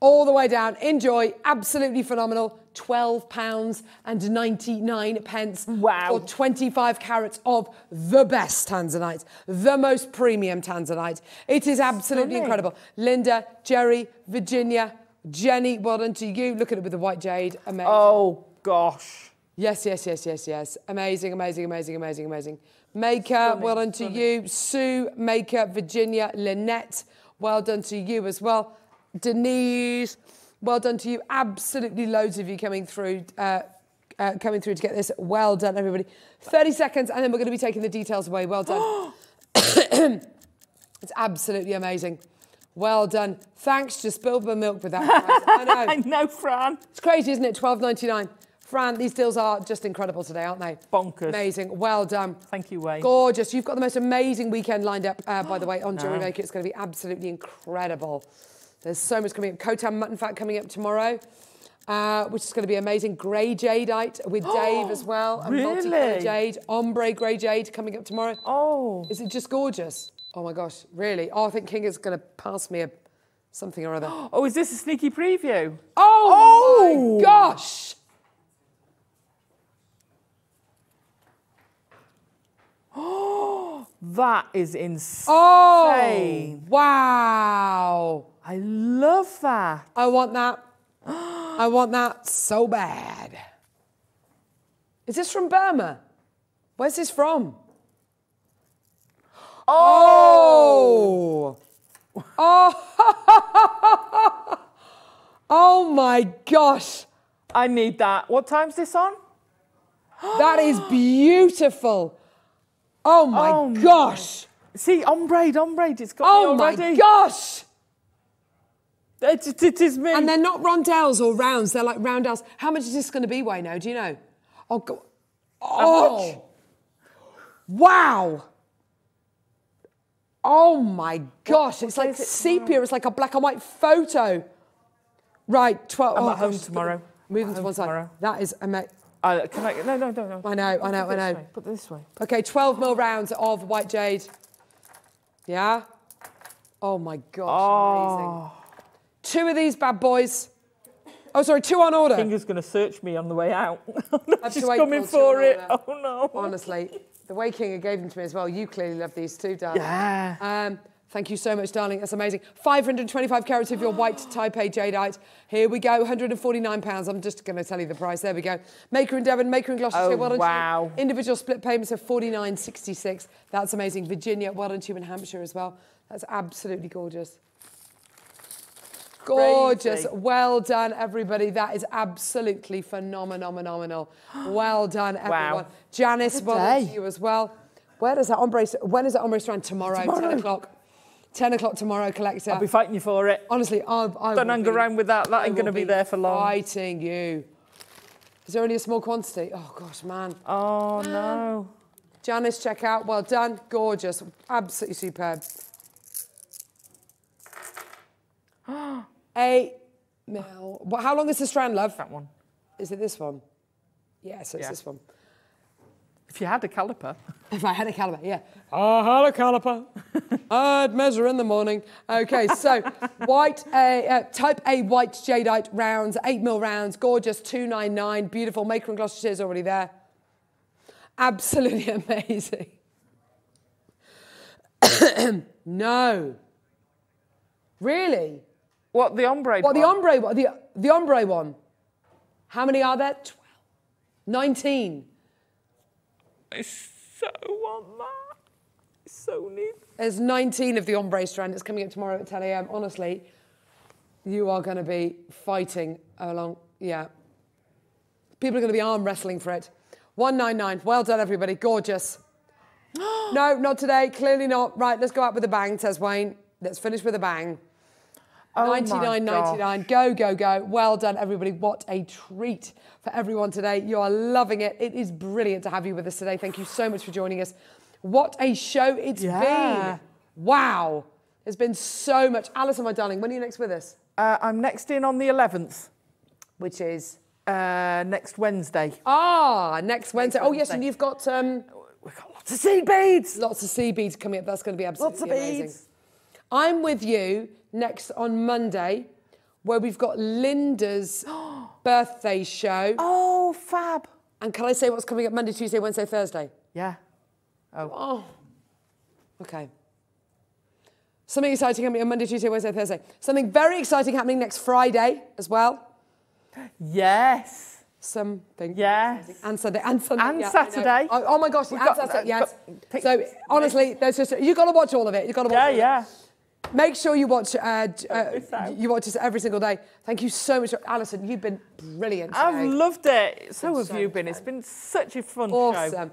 All the way down. Enjoy. Absolutely phenomenal. £12 and 99 pence. Wow. For 25 carats of the best Tanzanite, the most premium Tanzanite. It is absolutely Stunning. incredible. Linda, Jerry, Virginia, Jenny, well done to you. Look at it with the white jade. Amazing. Oh gosh. Yes, yes, yes, yes, yes. Amazing, amazing, amazing, amazing, amazing. Maker, well done to you. Sue, Maker, Virginia, Lynette, well done to you as well. Denise, well done to you. Absolutely loads of you coming through. Uh, uh, coming through to get this. Well done, everybody. 30 seconds, and then we're going to be taking the details away. Well done. it's absolutely amazing. Well done. Thanks, just spilled my milk with that. I know. I know, Fran. It's crazy, isn't it? Twelve ninety nine. Fran, these deals are just incredible today, aren't they? Bonkers. Amazing. Well done. Thank you, Wayne. Gorgeous. You've got the most amazing weekend lined up, uh, by the way, on Jewelry No. Maker. It's going to be absolutely incredible. There's so much coming up. Hotan Mutton Fat coming up tomorrow, uh, which is going to be amazing. Grey Jadeite with Dave as well. A multicolour Really? jade. Ombre Grey Jade coming up tomorrow. Oh. Is it just gorgeous? Oh my gosh, really? Oh, I think Kinga's going to pass me a something or other. Oh, is this a sneaky preview? Oh, Oh! my gosh! Oh, that is insane. Oh, wow. I love that. I want that. I want that so bad. Is this from Burma? Where's this from? Oh! Oh! oh my gosh! I need that. What time's this on? That is beautiful. Oh my Oh my- gosh! See, ombre, ombre, it's got Oh my gosh! It, it, it is me. And they're not rondelles or rounds, they're like roundels. How much is this going to be, Wayno? Do you know? Oh, go- oh. wow. Oh my gosh, it's like it sepia, it's like a black and white photo. Right, 12. I'm oh, at home tomorrow. Moving to one side. That is amazing. Uh, can I? No, no, no, no. I know, I know, I know. way, Put it this way. Okay, 12 mil rounds of white jade. Yeah? Oh my gosh, amazing. Two of these bad boys. Oh, sorry, two on order. Finger's going to search me on the way out. She's coming till two on for it. order. Oh no. Honestly, the way Kinga gave them to me as well. You clearly love these too, darling. Yeah. Um, thank you so much, darling. That's amazing. 525 carats of your white type A jadeite. Here we go. 149 pounds. I'm just going to tell you the price. There we go. Maker in Devon, Maker in Gloucestershire. Oh, well done you. wow. Individual split payments of 49.66. That's amazing. Virginia, well done to you in Hampshire as well. That's absolutely gorgeous. Gorgeous. Crazy. Well done, everybody. That is absolutely phenomenal, phenomenal. Well done, everyone. Janice, well done to you as well. Where does that ombre, when is that ombre strand? Tomorrow, 10 o'clock. 10 o'clock tomorrow, collector. I'll be fighting you for it. Honestly, I, I Don't hang be- around with that. That I ain't going to will be there for long. Fighting you. Is there only a small quantity? Oh gosh, man. Oh no. Janice, check out. Well done. Gorgeous. Absolutely superb. Eight mil. Well, how long is the strand, love? That one. Is it this one? Yes, it's Yeah. this one. If you had a caliper. If I had a caliper, yeah. I had a caliper. I'd measure in the morning. Okay, so white, uh, uh, type A white jadeite rounds, 8 mil rounds, gorgeous, 299, beautiful. Maker and Gloucestershire is already there. Absolutely amazing. no. Really? What, the ombre What, the one? ombre one? The, the ombre one? How many are there? 12. 19. I so want that. I so need. There's 19 of the ombre strand. It's coming up tomorrow at 10 a.m. Honestly, you are going to be fighting along. Yeah. People are going to be arm wrestling for it. 199. Well done, everybody. Gorgeous. no, not today. Clearly not. Right, let's go out with a bang, says Wayne. Let's finish with a bang. Oh 99.99. Go, go, go. Well done, everybody. What a treat for everyone today. You are loving it. It is brilliant to have you with us today. Thank you so much for joining us. What a show it's Yeah. been. Wow. There's been so much. Alison, my darling, when are you next with us? Uh, I'm next in on the 11th. Which is? Uh, next Wednesday. Ah, next Wednesday. oh, yes, and you've got um, We've got lots of seed beads. lots of sea beads coming up. That's going to be absolutely Lots of amazing. beads. I'm with you next on Monday, where we've got Linda's birthday show. Oh, fab. And can I say what's coming up Monday, Tuesday, Wednesday, Thursday? Yeah. Oh. oh. Okay. Something exciting happening on Monday, Tuesday, Wednesday, Thursday. Something very exciting happening next Friday as well. Yes. Something. Yes. And Sunday. And Sunday. And yeah, Saturday. Oh, oh my gosh. We've and got- Saturday, yes. got So honestly, there's just you've got to watch all of it. You've got to watch. Yeah, all of it. Make sure you watch. Uh, uh, you watch this every single day. Thank you so much, Alison. You've been brilliant. Today. I've loved it. So have so you been. fun. It's been such a fun show. Awesome.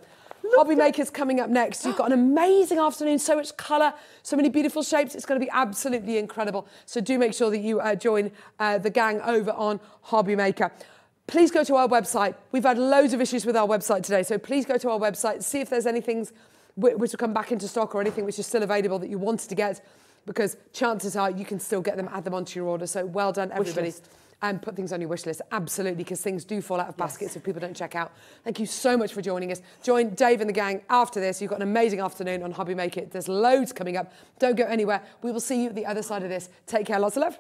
Hobby Makers coming up next. You've got an amazing afternoon, so much colour, so many beautiful shapes. It's going to be absolutely incredible. So do make sure that you uh, join uh, the gang over on Hobby Maker. Please go to our website. We've had loads of issues with our website today, so please go to our website, see if there's anything which will come back into stock or anything which is still available that you wanted to get, because chances are you can still get them, add them onto your order. So well done, everybody and put things on your wish list. Absolutely, because things do fall out of baskets if people don't check out. Thank you so much for joining us. Join Dave and the gang after this. You've got an amazing afternoon on Hobby Maker. There's loads coming up. Don't go anywhere. We will see you at the other side of this. Take care. Lots of love.